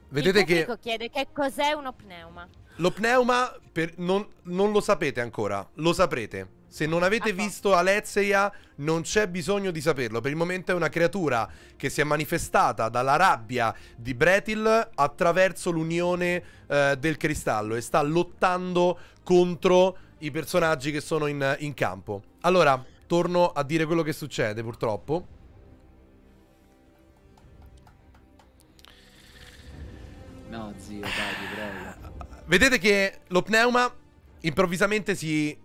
Vedete il che chiede che cos'è uno pneuma. lo pneuma per- non, non lo sapete ancora, lo saprete. Se non avete Ah, visto Alexia, non c'è bisogno di saperlo. Per il momento è una creatura che si è manifestata dalla rabbia di Bretil attraverso l'unione eh, del cristallo e sta lottando contro i personaggi che sono in, in campo. Allora, torno a dire quello che succede, purtroppo. No, zio, dai, ti prego. Vedete che lo pneuma improvvisamente si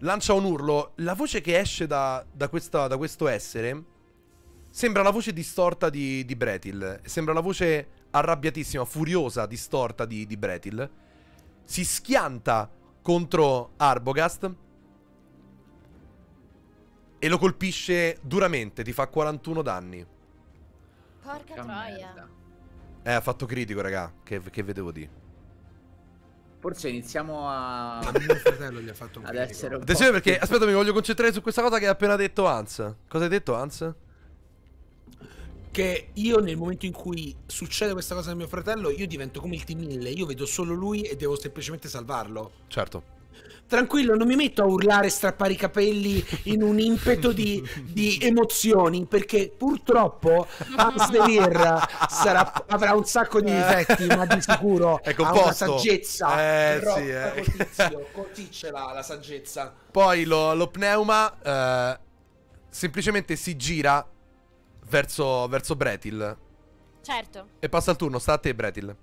lancia un urlo. La voce che esce da, da questa- da questo essere sembra la voce distorta di, di Bretil. Sembra la voce arrabbiatissima, furiosa, distorta di, di Bretil. Si schianta contro Arbogast e lo colpisce duramente. Ti fa 41 danni. Porca troia. Eh, ha fatto critico, raga. Che, che vedevo di. Forse iniziamo a... A mio fratello gli ha fatto un ad critico. essere un po' Attenzione perché, aspetta, mi voglio concentrare su questa cosa che ha appena detto Hans. Cosa hai detto, Hans? Che io nel momento in cui succede questa cosa a mio fratello, io divento come il T-1000. Io vedo solo lui e devo semplicemente salvarlo. Certo. Tranquillo, non mi metto a urlare e strappare i capelli in un impeto di, di emozioni, perché purtroppo Hans De Beer sarà- avrà un sacco di difetti, ma di sicuro È ha una saggezza. Eh, Però sì, eh. proprio tizio, co- tizio la, la saggezza. Poi lo, lo pneuma eh, semplicemente si gira verso, verso Bretil. Certo. E passa il turno. Sta a te, Bretil.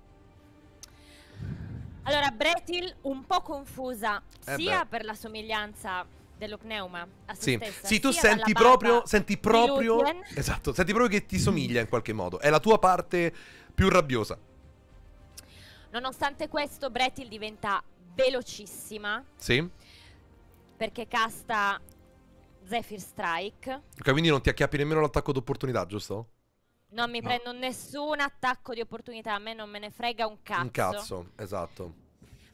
Allora, Bretil un po' confusa Eh sia beh. per la somiglianza dello pneuma a se Sì. stessa. Sì, tu senti proprio, senti proprio, esatto, senti proprio che ti somiglia in qualche modo. È la tua parte più rabbiosa. Nonostante questo, Bretil diventa velocissima Sì? perché casta Zephyr Strike. Ok, quindi non ti acchiappi nemmeno l'attacco d'opportunità, giusto? Non mi prendo nessun attacco di opportunità, a me non me ne frega un cazzo. Un cazzo, esatto.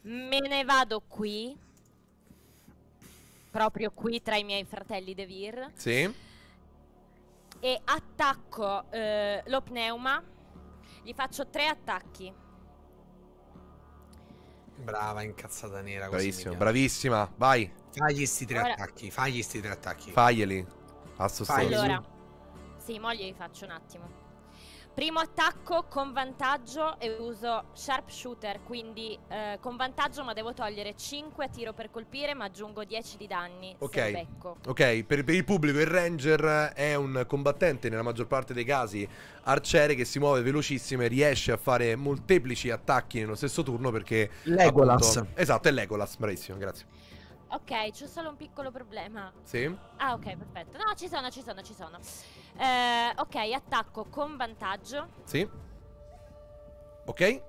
Me ne vado qui. Proprio qui tra i miei fratelli De Vir. Sì? E attacco eh, lo pneuma. Gli faccio tre attacchi. Brava, incazzata nera. Piace. bravissima. Vai, Fagli sti tre Ora- attacchi. Fagli sti tre attacchi. faglieli. A sto Fagli. stronzo. Allora, sì, mo glieli faccio un attimo. Primo attacco con vantaggio e uso sharpshooter, quindi eh, con vantaggio ma devo togliere 5 a tiro per colpire ma aggiungo 10 di danni Ok. se lo becco. Ok, per, per il pubblico il Ranger è un combattente nella maggior parte dei casi arciere che si muove velocissimo e riesce a fare molteplici attacchi nello stesso turno perché... Legolas. appunto- esatto, è Legolas, bravissimo, grazie. Ok, c'è solo un piccolo problema. Sì? Ah, ok, perfetto. No, ci sono, ci sono, ci sono. Eh, ok, attacco con vantaggio. Sì? Ok?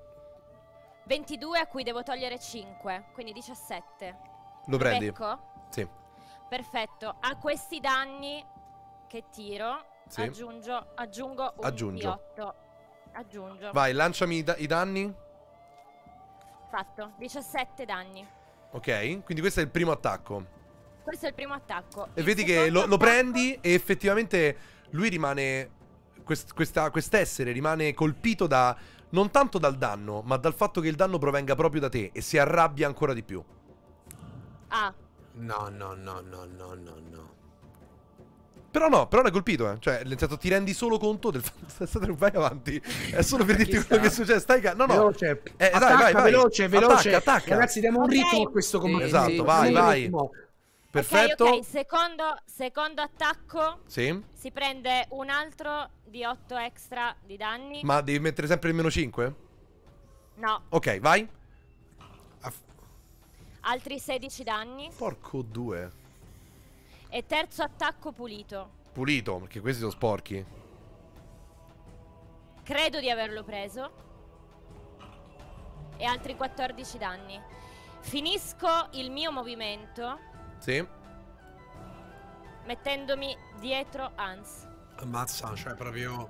22 a cui devo togliere 5, quindi 17. Lo prendi? Becco? Sì. Perfetto. A questi danni che tiro, Sì. aggiungo, aggiungo un Aggiungio. D8. Aggiungo. Vai, lanciami i, da- i danni. Fatto. 17 danni. Ok, quindi questo è il primo attacco. Questo è il primo attacco. E Il vedi che lo, lo prendi e effettivamente lui rimane... quest- questa- quest'essere rimane colpito da... Non tanto dal danno, ma dal fatto che il danno provenga proprio da te e si arrabbia ancora di più. Ah, No, no, no, no, no, no, no. Però no, però l'hai colpito, eh. Cioè, nel senso, ti rendi solo conto del fatto <laughs> che vai avanti. È solo per dirti quello che succede. Stai ca- No, no. Veloce. Eh, dai, attacca, vai, vai. veloce, veloce. Attacca, attacca. Ragazzi, diamo un ritmo a questo combattimento. Esatto, sì, vai, vai. Perfetto. ok, ok. Secondo, secondo attacco Sì. si prende un altro di 8 extra di danni. Ma devi mettere sempre il meno 5? No, Ok, vai. altri 16 danni. Porco due. E terzo attacco pulito. Pulito, perché questi sono sporchi. Credo di averlo preso. E altri 14 danni. Finisco il mio movimento Sì. mettendomi dietro Hans. Ammazza, cioè proprio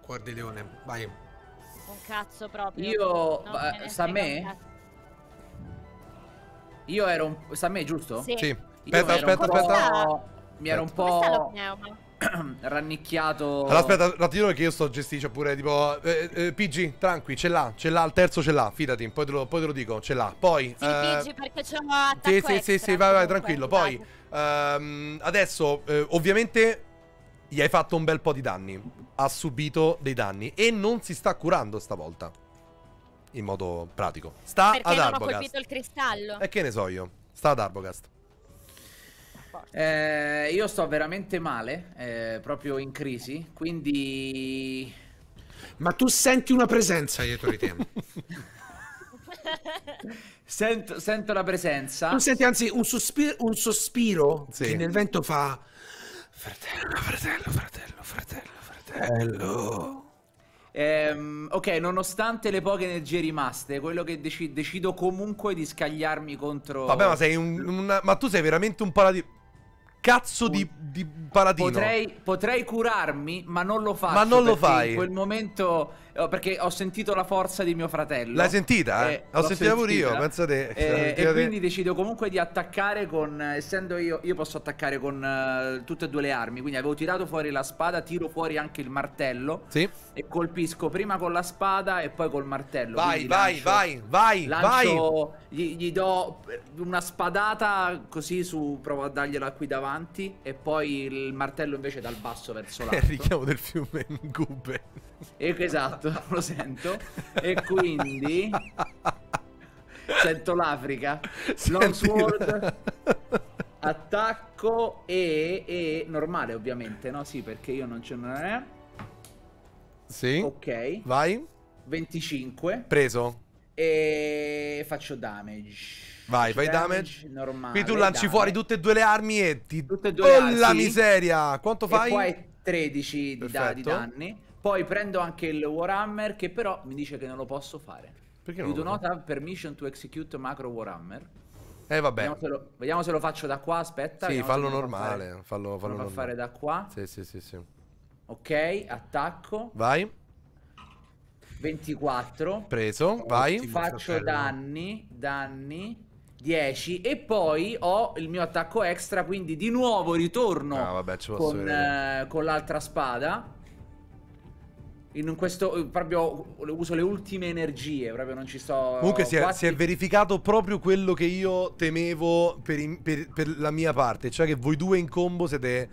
cuor di leone. Vai. Un cazzo proprio. Io- eh, me ne sta a frega me? Io ero un... Sta a me, giusto? Sì. Sì. Aspetta, aspetta, aspetta. Mi ero un po' <clears throat> rannicchiato. Allora, aspetta un attimo perché io sto cioè, pure tipo eh, eh, PG, tranqui, ce l'ha, ce l'ha, il terzo ce l'ha, fidati, poi te lo, poi te lo dico, ce l'ha. Poi Sì, eh, Pigi, perché c'ho attacco Sì, sì, sì, extra, sì, vai, vai, tranquillo. Poi, ehm, adesso, eh, ovviamente, gli hai fatto un bel po' di danni. Ha subito dei danni e non si sta curando stavolta. In modo pratico. Sta Perché ad non ho Arbogast. colpito il cristallo? E che ne so io? Sta ad Arbogast. Eh, io sto veramente male, eh, proprio in crisi, quindi... Ma tu senti una presenza dietro di te. <laughs> Sento, sento la presenza. tu senti anzi un, sospiro, un sospiro Sì. che nel vento fa... Fratello, fratello, fratello, fratello, fratello. Ehm, ok, nonostante le poche energie rimaste, quello che deci- decido comunque di scagliarmi contro... Vabbè, ma sei un, una- Ma tu sei veramente un paladino. Cazzo di, di paladino. Potrei, potrei curarmi, ma non lo faccio. Ma non lo fai. In quel momento, perché ho sentito la forza di mio fratello. L'hai sentita? Eh? L'ho sentita pure io, sentita. pensa te. Eh, Sentita e te. quindi decido comunque di attaccare con. Essendo io, io posso attaccare con eh, tutte e due le armi. Quindi avevo tirato fuori la spada, tiro fuori anche il martello. Sì. E colpisco prima con la spada e poi col martello. Vai, vai, vai, vai, vai. Lancio, gli, gli do una spadata così su, provo a dargliela qui davanti e poi il martello invece dal basso verso È <laughs> il l'alto. richiamo del fiume Gube. E, esatto, lo sento. E <laughs> quindi sento l'Africa. Long Senti- sword, attacco e, e normale ovviamente, no? Sì, perché io non ce n'è. Sì. Ok, Vai. 25 Preso. e faccio damage. Vai, fai damage. Normale. Qui tu lanci damage. fuori tutte e due le armi e ti... Tutte e due le oh la miseria! Quanto E fai? poi 13 di, da- di danni. Poi prendo anche il Warhammer che però mi dice che non lo posso fare. Perché You non do lo not have permission to execute macro Warhammer. Eh vabbè. Vediamo se, lo, vediamo se lo faccio da qua, aspetta. Sì, fallo lo fa normale. fare- Fallo, fallo lo fa normale. fare da qua. Sì, sì, sì, sì. Ok, attacco. Vai. 24. Preso. Vai. Faccio fratello. danni, danni. 10 e poi ho il mio attacco extra, quindi di nuovo ritorno Ah, vabbè, con, eh, con l'altra spada. In questo proprio uso le ultime energie, proprio non ci sto. Comunque si è, quasi- si è verificato proprio quello che io temevo per, in- per- per la mia parte, cioè che voi due in combo siete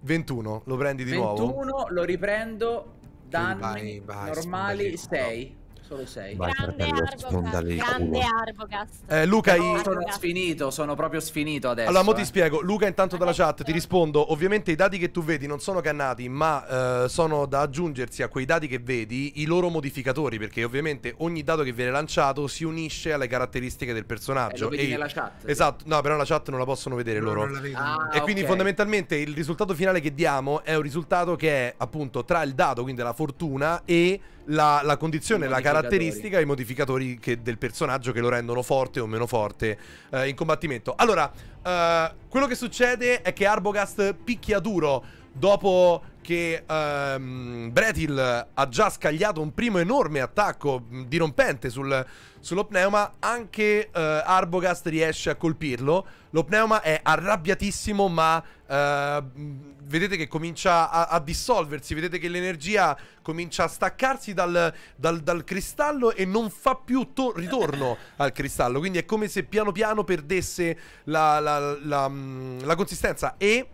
21, lo prendi di 21, nuovo? lo riprendo. Danni vai, vai, normali spondali. 6. Solo 6. Vai, Grande fratello, Grande. Arbogast. Eh, Luca, i- sono Arbogast. sfinito, sono proprio sfinito adesso. Allora, mo ti eh. spiego. Luca, intanto dalla Adesso. chat ti rispondo. Ovviamente i dati che tu vedi non sono cannati, ma eh, sono da aggiungersi a quei dati che vedi i loro modificatori. Perché ovviamente ogni dato che viene lanciato si unisce alle caratteristiche del Eh, personaggio. lo vedi E- nella chat. Esatto, no, però la chat non la possono vedere No, loro. non la vedo. Ah, E quindi ok. fondamentalmente il risultato finale che diamo è un risultato che è appunto tra il dato, quindi la fortuna, e la, la condizione, la caratteristica, i modificatori che- del personaggio che lo rendono forte o meno forte eh, in combattimento. Allora, eh, quello che succede è che Arbogast picchia duro dopo che ehm, Bretil ha già scagliato un primo enorme attacco dirompente sul, sullo pneuma, anche eh, Arbogast riesce a colpirlo. Lo pneuma è arrabbiatissimo, ma mh, vedete che comincia a, a dissolversi, vedete che l'energia comincia a staccarsi dal, dal- dal cristallo e non fa più to- ritorno al cristallo. Quindi è come se piano piano perdesse la, la- la, mh, la consistenza e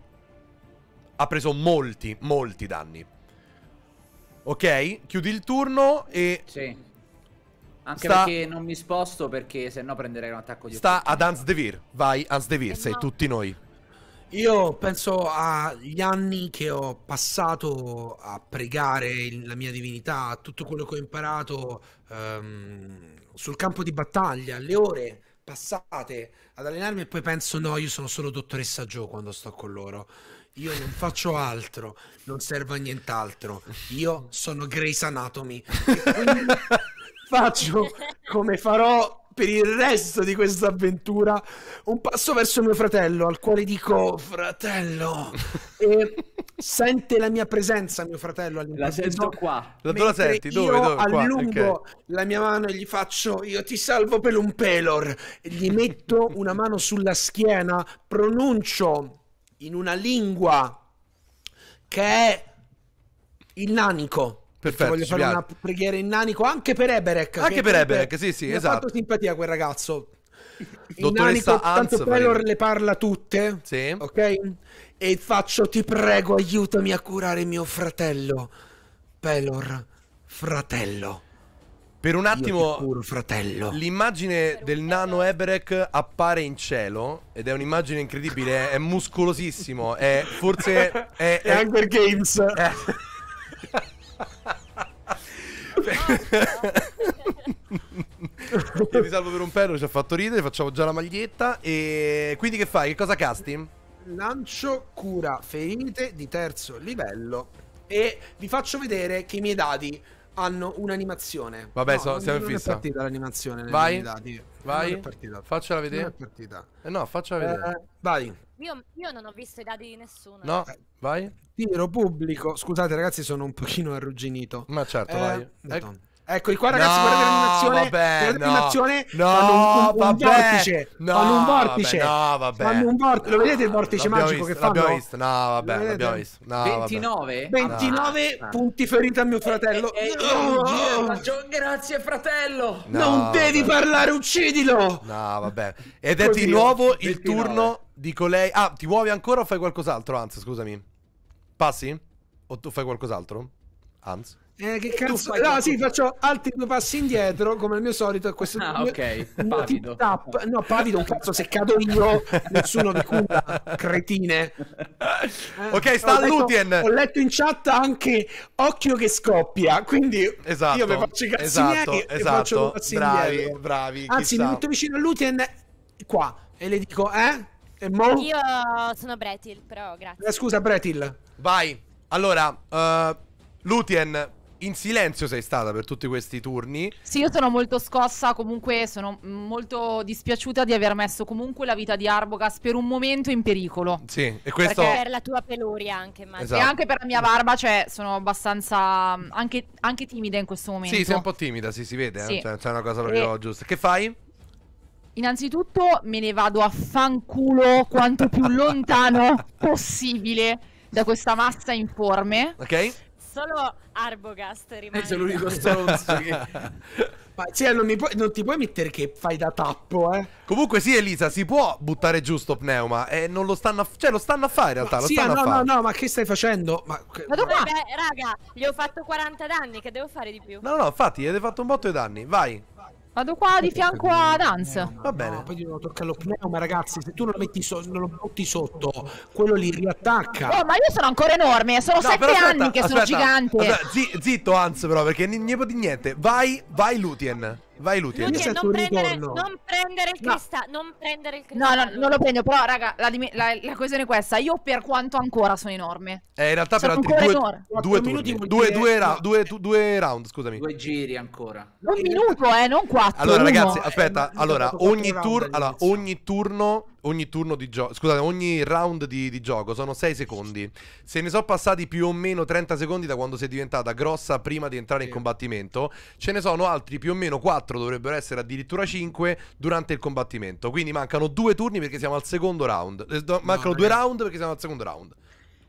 ha preso molti, molti danni. Ok, chiudi il turno e Sì. Anche Sta- perché non mi sposto perché sennò prenderei un attacco di sta ad Hans Devir. Vai, Hans Devir, Eh sei no. tutti noi. Io penso agli anni che ho passato a pregare il- la mia divinità, a tutto quello che ho imparato ehm, sul campo di battaglia, le ore passate ad allenarmi e poi penso no, io sono solo dottoressa Joe quando sto con loro. io non faccio altro, non servo a nient'altro. Io sono Grace Anatomy. E quindi <laughs> faccio come farò per il resto di questa avventura un passo verso mio fratello, al quale dico fratello. E sente la mia presenza, mio fratello, La sento qua. La Mentre senti? Dove? Io Dove? Qua, allungo ok. la mia mano e gli faccio io ti salvo per un pelor e gli metto una mano sulla schiena, pronuncio in una lingua che è il nanico. Perfetto, voglio fare piace. una preghiera in nanico anche per Eberek. Anche che per Eberek, sì, sì, mi ha esatto. fatto simpatia quel ragazzo. Dottoressa nanico, Hans tanto Pelor le parla tutte. Sì. Ok? E faccio ti prego aiutami a curare mio fratello. Pelor, fratello. Per un attimo curo, fratello. l'immagine del nano Eberek appare in cielo ed è un'immagine incredibile, è, è muscolosissimo, è forse <laughs> è, E è- Hunger Games. Io <laughs> ti salvo per un pelo, ci ha fatto ridere, facciamo già la maglietta e quindi che fai? Che cosa casti? Lancio cura ferite di terzo livello. E vi faccio vedere che i miei dadi hanno un'animazione. Vabbè, No, so- non- siamo in non fissa. è partita l'animazione Vai. Vai. Non è partita. Faccela Non è vedere. partita. Eh no, faccela vedere. Eh, vai. Io, io non ho visto i dadi di nessuno. No, vai. Tiro pubblico. Scusate ragazzi, sono un pochino arrugginito. Ma certo, Eh, vai. Ecco. Eccoli qua ragazzi, No, guardate l'animazione. vabbè, guardate no. l'animazione. No, fanno un, un- un vabbè. vortice. No, fanno un vortice. vabbè, no, vabbè. Fanno un vortice. Lo vedete il vortice L'abbiamo magico visto, che fanno? L'abbiamo visto. No, vabbè, l'abbiamo visto. No, vabbè. 29? 29 Ah. punti ferita a mio fratello. E, e- e No! mi gira e faccio, grazie fratello. No, non devi vabbè. parlare, uccidilo. No, vabbè. Ed è Così, di nuovo il 29. turno di colei. Ah, ti muovi ancora o fai qualcos'altro, Hans? Scusami. Passi? O tu fai qualcos'altro? Hans? Eh, che cazzo? No, sì, faccio altri due passi indietro, come al mio solito. e Questo Ah, ok. <laughs> un Pavido. tap. No, pavido un cazzo. Se cado io, nessuno vi cura, <laughs> cretine. Eh, Ok, sta ho letto- Lutien. Ho letto in chat anche occhio che scoppia. Quindi Esatto. io mi faccio i cazzi esatto, miei e esatto. faccio due passi bravi, indietro. bravi. Anzi, mi chissà. metto vicino a Lutien qua e le dico, eh? E mo? Io sono Bretil, però grazie. Eh, scusa, Bretil. Vai. Allora, eh, Lutien, in silenzio sei stata per tutti questi turni. Sì, io sono molto scossa, comunque sono molto dispiaciuta di aver messo comunque la vita di Arbogast per un momento in pericolo. Sì, e questo... Perché- Per la tua peluria anche, immagino. Esatto. E anche per la mia barba, cioè, sono abbastanza mm, anche, anche timida in questo momento. Sì, sei un po' timida, sì, si vede. eh. Sì. Cioè, c'è una cosa proprio E- giusta. Che fai? Innanzitutto me ne vado a fanculo quanto più <laughs> lontano possibile da questa massa informe. Ok? Solo Arbogast rimane. Sei l'unico stronzo che... <laughs> Ma sì, non, mi puoi- non ti puoi mettere che fai da tappo, eh? Comunque sì, Elisa, si può buttare giù sto pneuma e non lo stanno a... Cioè, lo stanno a fare in realtà, lo sì, stanno no, a no, fare. no, ma che stai facendo? Ma... Vado qua. Beh, raga, gli ho fatto 40 danni, che devo fare di più? No, no, infatti, avete fatto un botto di danni. Vai. Vado qua di fianco a Dance. Va bene. No, poi devo toccare lo pneuma, ragazzi. Se tu non lo metti so- non lo butti sotto, quello li riattacca. Oh, ma io sono ancora enorme, sono No, sette aspetta, anni che sono aspetta, gigante. aspetta, zi- zitto, Hans, però, perché può di niente. Vai, vai, Lutien. Vai, Lutien. Lutien. Non prendere, non prendere il No. cristallo, non prendere il No, cristallo. no, non lo prendo, però raga, la, la, la questione è questa, io per quanto ancora sono enorme. Eh, in realtà per Sono altri ancora due, due turni. Due, due, ra- no. due, due round, scusami. Due giri ancora. Un minuto, eh, non quattro. Allora, uno. ragazzi, eh, aspetta. ma- Allora, ogni, tur- allora, ogni turno. Ogni turno di gioco. Scusate, ogni round di, di gioco sono 6 secondi. Se ne sono passati più o meno 30 secondi da quando sei diventata grossa prima di entrare in combattimento. Ce ne sono altri più o meno 4, dovrebbero essere addirittura 5 durante il combattimento. Quindi mancano due turni perché siamo al secondo round. Eh, mancano due ragazzi. round perché siamo al secondo round.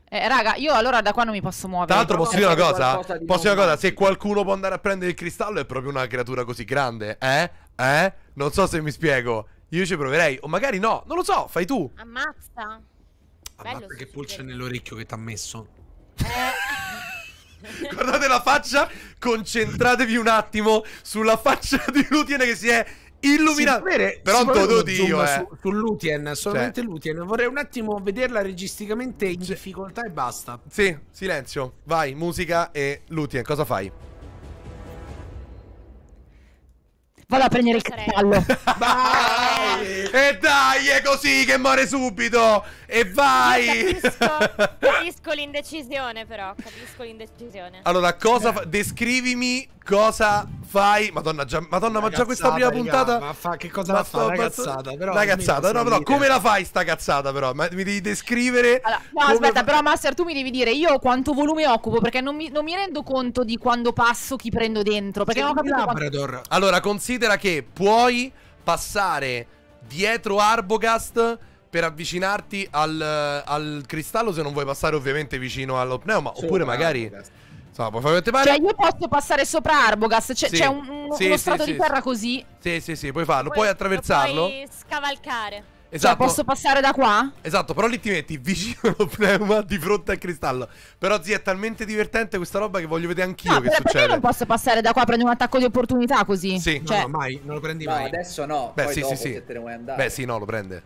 Eh, raga, io allora da qua non mi posso muovere. Tra l'altro, posso dire una cosa? di Posso dire una cosa? Se qualcuno può andare a prendere il cristallo, è proprio una creatura così grande, eh? Eh? Non so se mi spiego. Io ci proverei, o magari no, non lo so, fai tu. Ammazza. Bello Guarda che pulce nell'orecchio che ti ha messo. <laughs> Guardate la faccia, concentratevi un attimo sulla faccia di Lutien che si è può avere- Però si non te lo dico, eh. Su, su Lutien, solamente Cioè. Lutien. Vorrei un attimo vederla registicamente in difficoltà e basta. Sì, silenzio. Vai, musica e Lutien, cosa fai? Vado a prendere il. <laughs> Vai! E dai, è così che muore subito! E vai! Capisco, <laughs> capisco l'indecisione, però. Capisco l'indecisione. Allora, cosa fa- Descrivimi cosa fai. Madonna, già, Madonna ma già questa prima puntata. Ma fa, che cosa Ma va a fare? Una sto- ma cazzata. sto- Però cazzata, no, però come la fai sta cazzata, però? Ma mi devi descrivere. Allora, no, come aspetta, fa- però Master, tu mi devi dire io quanto volume occupo, perché non mi, non mi rendo conto di quando passo chi prendo dentro, perché non ho capito quanto... Labrador. Allora, considera che puoi passare dietro Arbogast per avvicinarti al, al cristallo se non vuoi passare ovviamente vicino allo pneuma. Oppure magari... Insomma, puoi fare pare. Cioè, io posso passare sopra Arbogast, c'è, Sì. c'è un, un- Sì, uno sì, strato sì, di terra così. Sì, sì, sì, puoi farlo. Puoi lo attraversarlo. Puoi scavalcare. Cioè, Esatto. posso passare da qua? Esatto, però lì ti metti vicino <laughs> allo pneuma di fronte al cristallo. Però zia, è talmente divertente questa roba che voglio vedere anch'io No, che per- perché succede. non posso passare da qua a prendere un attacco di opportunità così? Sì. No, Cioè, no, mai, non lo prendi No, mai. adesso no. Beh, poi sì, dopo sì, sì. se te ne vuoi andare. Beh, sì, no, lo prende.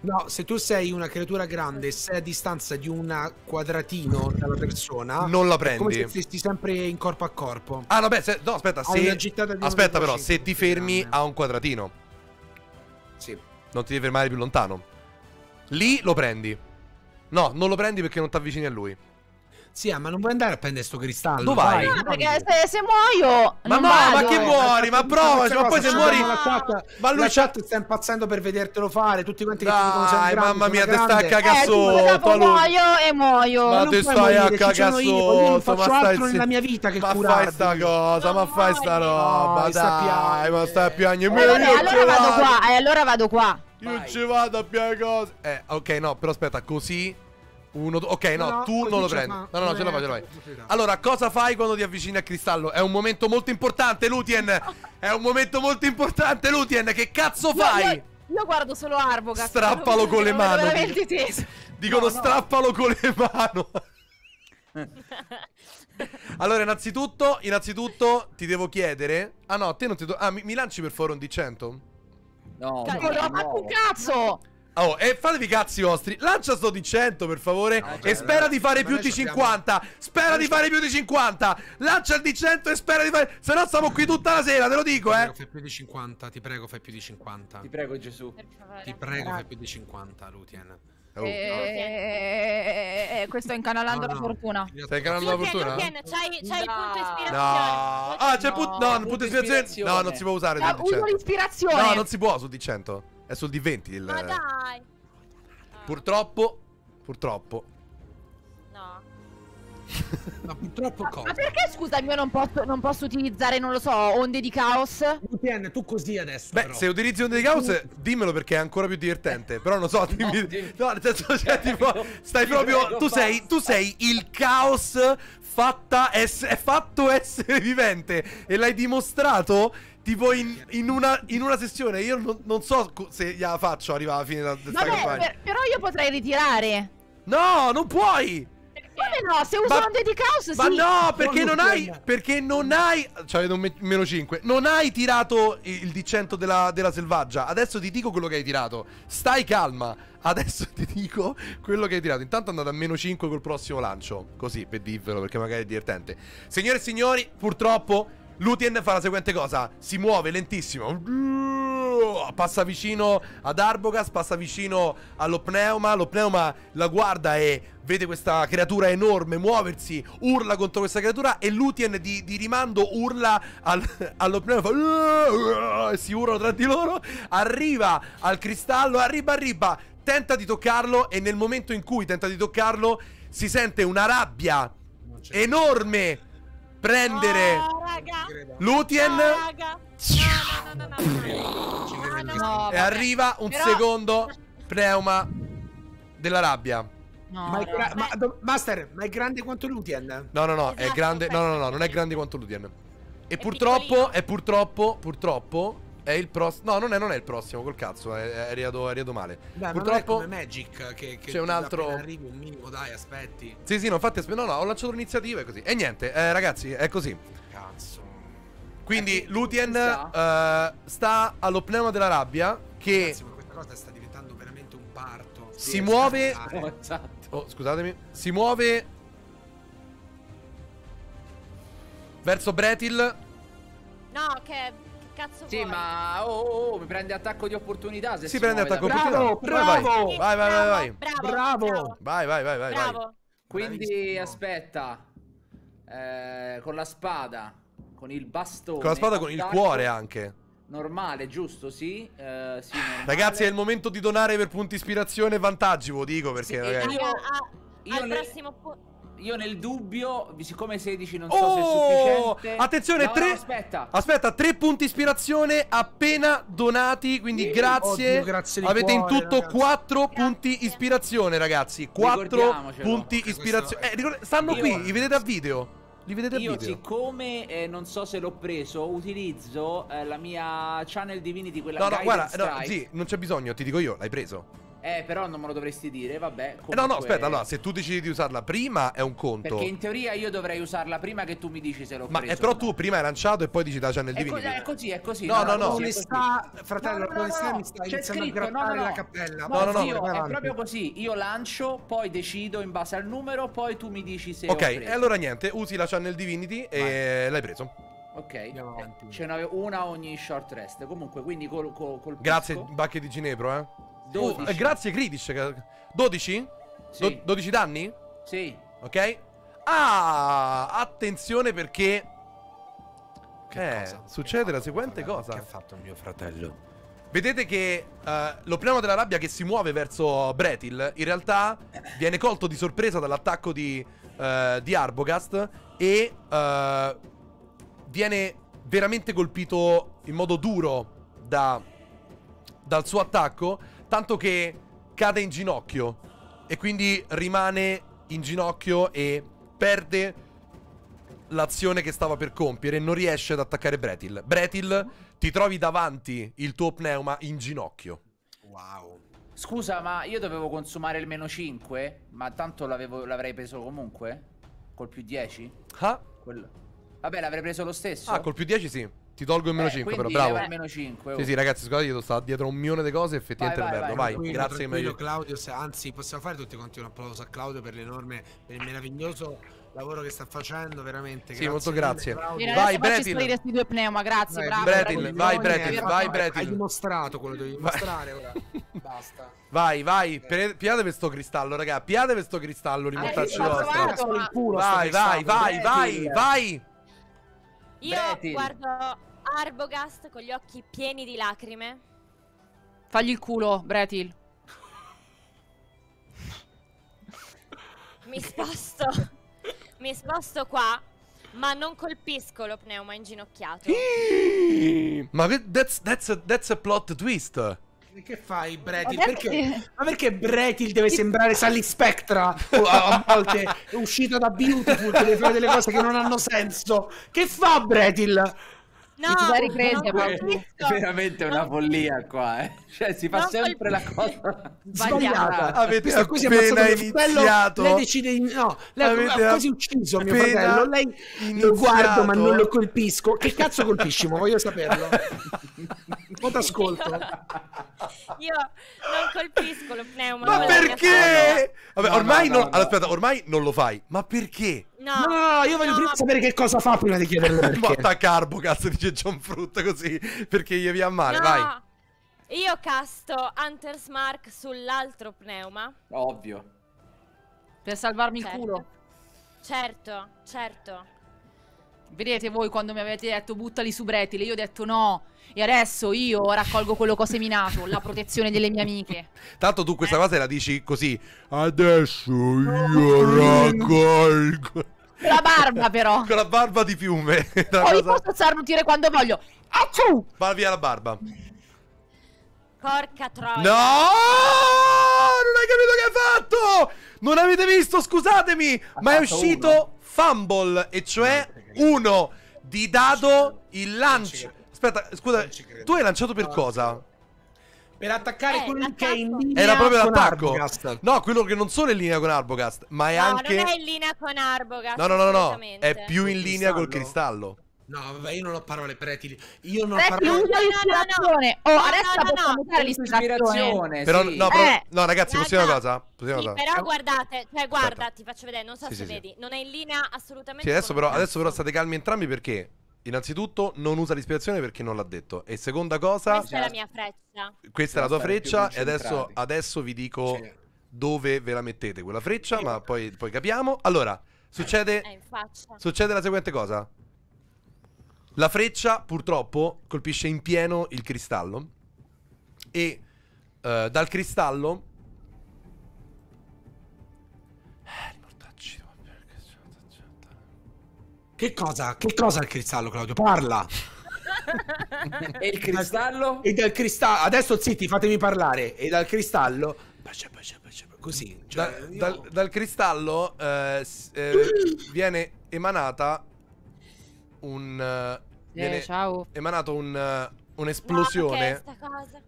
No, se tu sei una creatura grande e sei a distanza di un quadratino dalla persona, Non la è come se prendi. stessi sempre in corpo a corpo. Ah, no, beh, se- no, aspetta, se... Aspetta, 1,5 però, se ti fermi grande. a un quadratino, Sì. non ti devi fermare più lontano. Lì lo prendi. No, non lo prendi perché non ti avvicini a lui. Sì, ah, ma non vuoi andare a prendere sto cristallo? Dove vai? no, perché se, se muoio. Ma no, vado. ma che muori? Ma provaci, ma poi se muori... La chat, Ma lui la c'ha- chat sta impazzendo per vedertelo fare. Tutti quanti che ti dicono sei Dai, grande, mamma mia, te stai a cagare Eh, sotto. muoio e muoio. Ma te puoi stai a cagare sotto, faccio ma stai altro nella mia vita che Ma fai sta cosa, ma fai sta roba, dai, ma stai a piangere. Allora vado qua. Eh, allora vado qua. Io ci vado a piangere cose. Eh, ok, no, però aspetta, così. Uno, ok, no, No, no, tu non lo prendi. No, no, no, ce la fai, ce la fai. Allora, cosa fai quando ti avvicini al cristallo? È un momento molto importante, Lutien. <laughs> È un momento molto importante, Lutien. Che cazzo fai? Io, io guardo solo Arbogast. Strappalo con le mani. veramente teso. Dicono strappalo con le mani. allora, innanzitutto, innanzitutto ti devo chiedere. Ah no, te non ti do... Ah, mi, mi lanci per favore un D100? No, no, fatto un no. cazzo. Oh, e fatevi i cazzi vostri. Lancia sto D100 per favore. No, e spera ma di fare noi più di sappiamo- 50. Spera di fare più di 50. Lancia il D100 e spera di fare. Se no, stiamo qui tutta la sera, te lo dico, Ti eh. prego, fai più di 50, ti prego, fai più di 50. Ti prego Gesù. Ti prego, fai più di 50, Lutien. Oh. Eh, eh, questo è incanalando No, la no. fortuna. Stai incanalando la fortuna? Lupien, c'hai, c'hai il No. punto ispirazione. No. Ah, c'è il punto. No, punto punto ispirazione. ispirazione. No, non si può usare Ah, sul uso D100. l'ispirazione. No, non si può sul D100. È sul D20 il. Ma dai. Purtroppo. Purtroppo. No. Ma purtroppo Ma cosa? perché scusa mio non posso, non posso utilizzare, non lo so, onde di caos? Lutien, tu così adesso. Beh, però. se utilizzi un di caos, dimmelo perché è ancora più divertente. Però non so, dimmi. dimmi. No, nel senso, cioè, tipo, stai proprio. Tu sei, tu sei il caos fatta è fatto essere vivente. E l'hai dimostrato. Tipo in, in una, in una sessione. Io non, non so se gliela faccio arrivare alla fine questa Vabbè, campagna. per- però io potrei ritirare. No, non puoi! Come no? Se uso Ma- onde di caos, Ma sì. no, perché Non non hai. Perché non hai. Cioè, vedo un me- meno 5. Non hai tirato il il D100 della, della selvaggia. Adesso ti dico quello che hai tirato. Stai calma. Adesso ti dico quello che hai tirato. Intanto andate a meno 5 col prossimo lancio. Così, per dirvelo, perché magari è divertente. Signore e signori, purtroppo. Lutien fa la seguente cosa: si muove lentissimo. Passa vicino ad Arbogast, passa vicino allo pneuma. Lo pneuma la guarda e vede questa creatura enorme muoversi, urla contro questa creatura. E Lutien di, di rimando urla al, <laughs> allo pneuma. Fa, e si urlano tra di loro. Arriva al cristallo, arriva, arriva. Tenta di toccarlo. E nel momento in cui tenta di toccarlo, si sente una rabbia enorme prendere Oh, raga. Lutien. No, raga. No, no, Ah, E arriva un Però- secondo pneuma della rabbia. No, Ma, è ma Master, ma è grande quanto Lutien? No, no, no, è Esatto, grande. No, no, no, non è grande quanto Lutien. E È purtroppo, piccolino. e purtroppo, purtroppo è il prossimo. No, non è, non è il prossimo, col cazzo, è, è arrivato, è arrivato male. Beh, ma purtroppo. non è come Magic che, che c'è un altro- arrivi un minimo, dai, aspetti. Sì, sì, no, infatti, no, no, ho lanciato l'iniziativa e così. E niente, eh, ragazzi, è così. Cazzo. Quindi Lutien sta? eh, sta allo pneuma della rabbia che Ragazzi, ma questa cosa sta diventando veramente un parto. si Sì, muove. No, <laughs> esatto. Oh, scusatemi. Si muove verso Bretil. No, che, cazzo Sì, vuoi? ma oh, oh, oh, mi prende attacco di opportunità se Si prende muove attacco Bravo, opportunità. Vai, vai. bravo. Sì, vai, vai, bravo, vai. Bravo, Bravo. bravo, Vai, vai, vai, vai. bravo. Quindi Bravissimo. aspetta, eh, con la spada, con il bastone. Con la spada con il cuore anche. Normale, giusto? Sì. eh, sì. Ragazzi, è il momento di donare per punti ispirazione e vantaggi, ve lo dico perché Sì, ragazzi. io- io al ne- prossimo punto. Io nel dubbio, siccome 16 non so se è Oh! sufficiente. Attenzione, No, no, tre. aspetta. Aspetta, tre punti ispirazione appena donati. Quindi grazie. Oddio, grazie di Avete in cuore, tutto ragazzi. 4 Grazie. punti ispirazione, ragazzi. 4 Ricordiamocelo. punti ispirazione. è- Eh, stanno Io- qui, li vedete a video. Li vedete a Io, video. siccome eh, non so se l'ho preso, utilizzo eh, la mia Channel Divinity, quella No, no, Guided guarda, no, sì, non c'è bisogno, ti dico io, l'hai preso. Eh, però non me lo dovresti dire, vabbè. Eh, no, no, comunque- aspetta, allora, se tu decidi di usarla prima è un conto. Perché in teoria io dovrei usarla prima che tu mi dici se l'ho Ma preso. è però o no. tu prima hai lanciato e poi dici da Channel È, co- Divinity. è così, è così. No, no, no. L'onestà, fratello, No, no, mi sta c'è iniziando scritto, a grattare no, no, la no. cappella. No, no, no, zio, è proprio così. Io lancio, poi decido in base al numero, poi tu mi dici se Ok, e allora niente, usi la Channel Divinity e l'hai preso. Ok, eh, ce n'avevo una ogni short rest. Comunque, quindi col, col, col Grazie, Bacche di Ginepro, eh. 12. Oh, eh, grazie, Kritish. che- 12? Sì, Do- 12 danni? sì. Ok? Ah, attenzione perché... Che eh, cosa? succede Che la seguente cosa. Che ha fatto mio fratello? Vedete che eh, lo pneuma della rabbia che si muove verso Bretil in realtà viene colto di sorpresa dall'attacco di, eh, di Arbogast e eh, viene veramente colpito in modo duro da- dal suo attacco, tanto che cade in ginocchio e quindi rimane in ginocchio e perde l'azione che stava per compiere e non riesce ad attaccare Bretil. Bretil, ti trovi davanti il tuo pneuma in ginocchio. Wow. Scusa, ma io dovevo consumare il meno 5? Ma tanto l'avevo- l'avrei preso comunque? Col più 10? Ah, Quello. Vabbè, l'avrei preso lo stesso. ah, col più 10 sì. Ti tolgo il meno Eh, 5 però, bravo. il meno 5. Sì, sì, ragazzi, scusate, io sto dietro un milione di cose, effettivamente Vai, vai, vai, Vai, grazie che mi tranquillo, aiuti. Claudio, se- anzi possiamo fare tutti quanti un applauso a Claudio per l'enorme, per il meraviglioso lavoro che sta facendo, veramente. Sì, molto mille, grazie. Bene, Vai, Bretil. due pneuma, grazie, Vai, bravo. Bretil, bravo. vai, Bretil, eh, vai, Hai Bretil. dimostrato quello che devi dimostrare ora. <laughs> Basta. Vai, vai, pre- piate per sto cristallo, raga. Piate per sto cristallo. Solo il culo, Vai, vai, vai, vai, vai. Io guardo Arbogast con gli occhi pieni di lacrime. Fagli il culo, Bretil. Mi sposto. mi sposto qua, ma non colpisco lo pneuma inginocchiato. <gasps> Ma che that's, that's, a, that's a plot twist. Che fai, Bretil? Ma Perché? perché? Ma perché Bretil deve sembrare Sally Spectra? A a volte è uscito da Beautiful, deve fare delle cose che non hanno senso. Che fa Bretil? No, ripresa, colpisco. veramente una follia qua, eh. Cioè, si fa Non sempre la cosa. <laughs> Sbagliata. Avete Questo qui si è appena iniziato. Lei decide di... No, lei Avete ha quasi ucciso mio fratello. Lei lo iniziato. guardo ma non lo colpisco. Che cazzo colpisci? Ma voglio saperlo. <laughs> Poi t'ascolto. <laughs> Io non colpisco lo pneuma. Ma perché? Vabbè, No, ormai no, non. no, no. allora, Aspetta, ormai non lo fai. Ma perché? No, No, no, no, io voglio no, prima sapere che cosa fa prima di chiederle <laughs> perché. Botta a carbo, cazzo, dice John Fruit così. Perché gli vi a male, no. vai. Io casto Hunter's Mark sull'altro pneuma. Ovvio. Per salvarmi il Certo. culo. Certo, certo. Vedete voi quando mi avete detto buttali su Bretil, io ho detto no. E adesso io raccolgo quello che ho seminato, la protezione delle mie amiche. Tanto tu questa cosa la dici così. Adesso io raccolgo. La barba però. Con la barba di fiume. <laughs> Poi cosa- posso starnutire quando voglio. Acciù! Va via la barba. Porca troia. No! Non hai capito che hai fatto! Non avete visto, scusatemi! ma è uscito fumble, e cioè uno di dado il lancio. Aspetta, scusa, tu hai lanciato per No. cosa? Per attaccare Eh, quello che è in linea Era proprio con l'attacco. Arbogast. No, quello che non solo è in linea con Arbogast, ma è No, anche. non è in linea con Arbogast. No, no, no, no, no. È più in linea col cristallo? No, vabbè, io non ho parole pretili. Io non ho Bretil, parole. usa no, no, no. l'ispirazione. Oh, No, adesso no, no, no. usare l'ispirazione. Ispirazione, Però, sì. no, però- Eh. no, ragazzi, possiamo una cosa? Possiamo Sì, una cosa? però guardate, cioè guarda, Aspetta. ti faccio vedere, non so Sì, se sì, sì. vedi, non è in linea assolutamente Sì, adesso però, adesso però state calmi entrambi perché innanzitutto non usa l'ispirazione perché non l'ha detto. E seconda cosa, Questa è la mia freccia. questa è la tua freccia e adesso, adesso vi dico Sì. dove ve la mettete quella freccia, ma poi, poi capiamo. Allora, succede, in faccia. succede la seguente cosa. La freccia purtroppo colpisce in pieno il cristallo e eh, dal cristallo... Eh, che- Che cosa? Che cosa è il cristallo, Claudio? Parla! <laughs> E il cristallo? E dal cristallo... Adesso zitti, fatemi parlare. E dal cristallo... Bacia, bacia, bacia, Così. Da- Cioè, io- dal, dal cristallo eh, eh, <gasps> viene emanata un eh, viene Eh, ciao. emanato un, eh, un'esplosione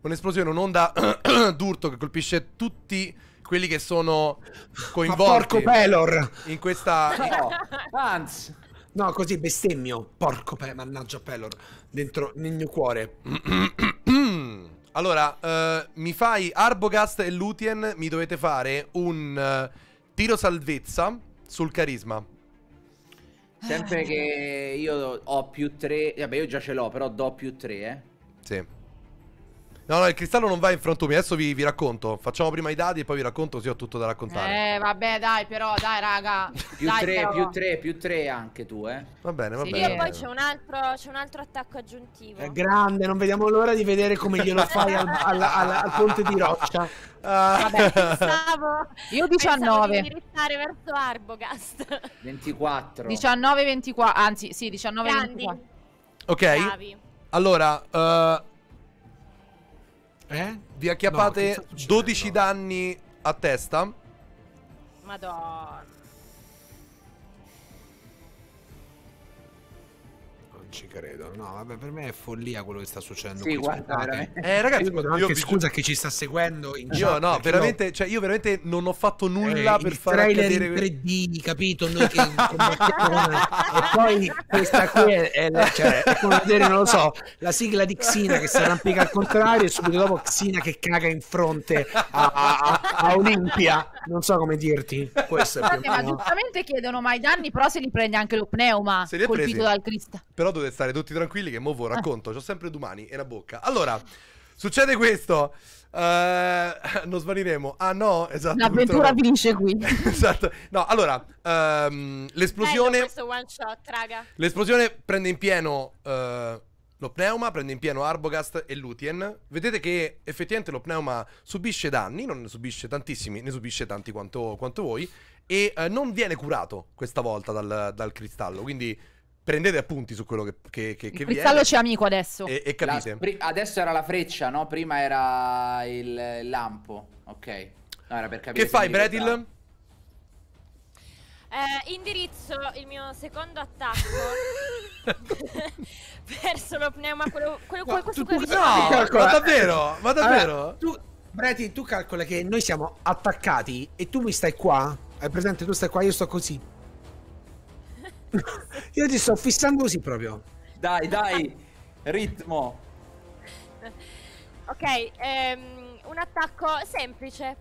un'esplosione un'onda <coughs> d'urto che colpisce tutti quelli che sono Ma coinvolti porco Pelor! in questa No, <laughs> anzi. No, così bestemmio. Porco pe... Mannaggia Pelor. Dentro nel mio cuore. <coughs> allora eh, mi fai Arbogast e Lutien mi dovete fare un eh, tiro salvezza sul carisma Sempre che io ho più 3. Vabbè, io già ce l'ho, però do più 3, eh. Sì. No, no, il cristallo non va in me. Adesso vi, vi racconto. Facciamo prima i dadi e poi vi racconto così ho tutto da raccontare. Eh, vabbè, dai, però, dai, raga. Più dai, 3, però. più 3, più 3 anche tu, eh. Va bene, va Sì. bene. Va poi c'è un altro, c'è un altro attacco aggiuntivo. È grande, non vediamo l'ora di vedere come glielo fai al, al- al- al ponte di roccia. Ah. Pensavo, <laughs> Io pensavo 19. di indirizzare verso Arbogast. 24. 19, 24. Anzi, sì, 19, Grandi, 24. ok. bravi. Allora, eh, Eh? vi No, acchiappate succedendo? 12 danni a testa. Madonna. Ci credo. No, vabbè, per me è follia quello che sta succedendo. Sì, qui, guarda. Eh, ragazzi, Io io anche vi- scusa a chi ci sta seguendo in Io chat, no, veramente, cioè io veramente non ho fatto io- nulla eh, per il far trailer accadere in que- 3D, capito? Noi che e poi questa qui è, è la- cioè, è come vedere, non lo so, la sigla di Xina che si arrampica al contrario e subito dopo Xina che caga in fronte a, a- a Olimpia. Non so come dirti. Questo è più ma giustamente chiedono, ma i danni però se li prende anche lo pneuma Se li ha colpito presi. dal cristallo. Però dovete stare tutti tranquilli che mo vi racconto, ho sempre due mani e una bocca. Allora, succede questo. eh, <laughs> non svaniremo. Ah no, esatto. L'avventura purtroppo. finisce qui. <laughs> esatto. No, allora, Bello l'esplosione questo one shot, raga. L'esplosione prende in pieno eh, lo pneuma, prende in pieno Arbogast e Lutien. Vedete che effettivamente lo pneuma subisce danni, non ne subisce tantissimi, ne subisce tanti quanto, quanto voi. E eh, non viene curato questa volta dal, dal cristallo. Quindi prendete appunti su quello che, che, che, Il che cristallo viene c'è amico adesso. e, e La- capite. pri- adesso era la freccia, no? Prima era il, lampo. Ok. No, era per capire Che fai. Bradil? Eh, indirizzo il mio secondo attacco <laughs> verso lo pneuma, quello, quello, tu- qui tu- vicino no, calcola- ma davvero? Ma davvero? Allora, tu, Breti, tu calcola che noi siamo attaccati e tu mi stai qua. Hai presente? Tu stai qua, io sto così. <laughs> io ti sto fissando così proprio. Dai, dai. Ritmo. Ok, ehm, un attacco semplice,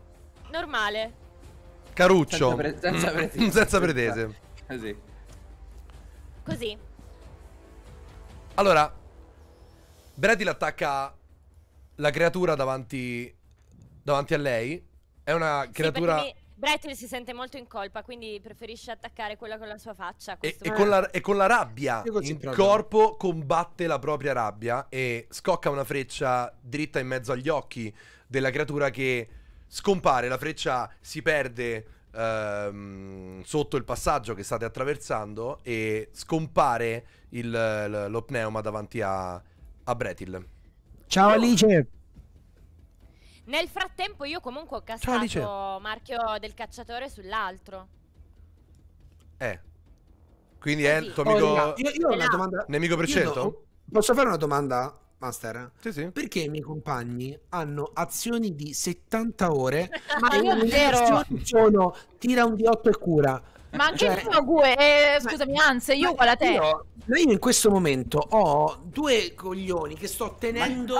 normale. Caruccio. Senza, pre- senza pretese. <laughs> Senza pretese. Così. Così. Allora, Bradil attacca la creatura davanti, davanti a lei. È una Sì, creatura... perché mi... Brettel si sente molto in colpa, quindi preferisce attaccare quella con la sua faccia. E, e con la, e con la rabbia in proprio. corpo combatte la propria rabbia e scocca una freccia dritta in mezzo agli occhi della creatura che scompare. La freccia si perde ehm, sotto il passaggio che state attraversando e scompare il, l- lo pneuma davanti a, a Bretil. Ciao Alice. Nel frattempo io comunque ho Ciao, Alice. castrato marchio del cacciatore sull'altro. Eh. Quindi è il tuo Oh, amico raga, io, io ho una Là. domanda. nemico per scelto? no- Posso fare una domanda, Master? Sì, sì. Perché i miei compagni hanno azioni di 70 ore <laughs> Ma e io zero. sono tira un di 8 e cura? Ma anche Cioè- io, Gue, eh, scusami, Anzi, io uguale a te. Io, ma io in questo momento ho due coglioni che sto tenendo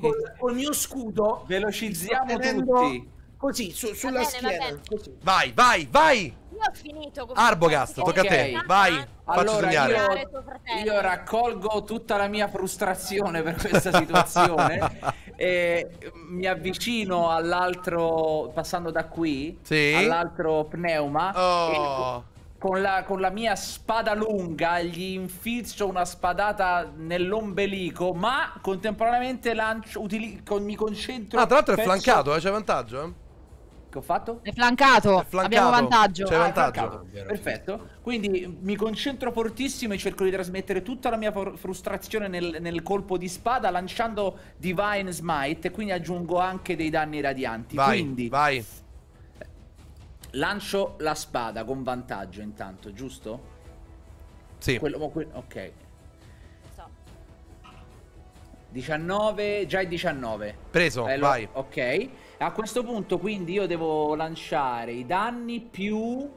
col, col mio scudo. Velocizziamo tutti. Così, su- sulla bene, va schiena. bene. così. Vai, vai, vai! Io ho finito con Arbogast, tocca a te. Ok. Vai, faccio Allora, io- Segnare tuo fratello. Io raccolgo tutta la mia frustrazione per questa situazione e mi avvicino all'altro, passando da qui, Sì. all'altro pneuma e Oh. con la, con la mia spada lunga gli infilzo una spadata nell'ombelico, ma contemporaneamente lancio, utili- con- mi concentro... Ah, tra l'altro è penso- flancato, eh, c'è vantaggio. eh. Che ho fatto? È flancato. È flancato. Abbiamo vantaggio. C'è Ah, vantaggio. Perfetto. Quindi mi concentro fortissimo e cerco di trasmettere tutta la mia frustrazione nel, nel colpo di spada lanciando Divine Smite e quindi aggiungo anche dei danni radianti. Vai, quindi vai. lancio la spada con vantaggio intanto, giusto? Sì. Quello- que- ok. So. 19, già è 19. Preso, Eh, lo- vai. Ok. A questo punto quindi io devo lanciare i danni più...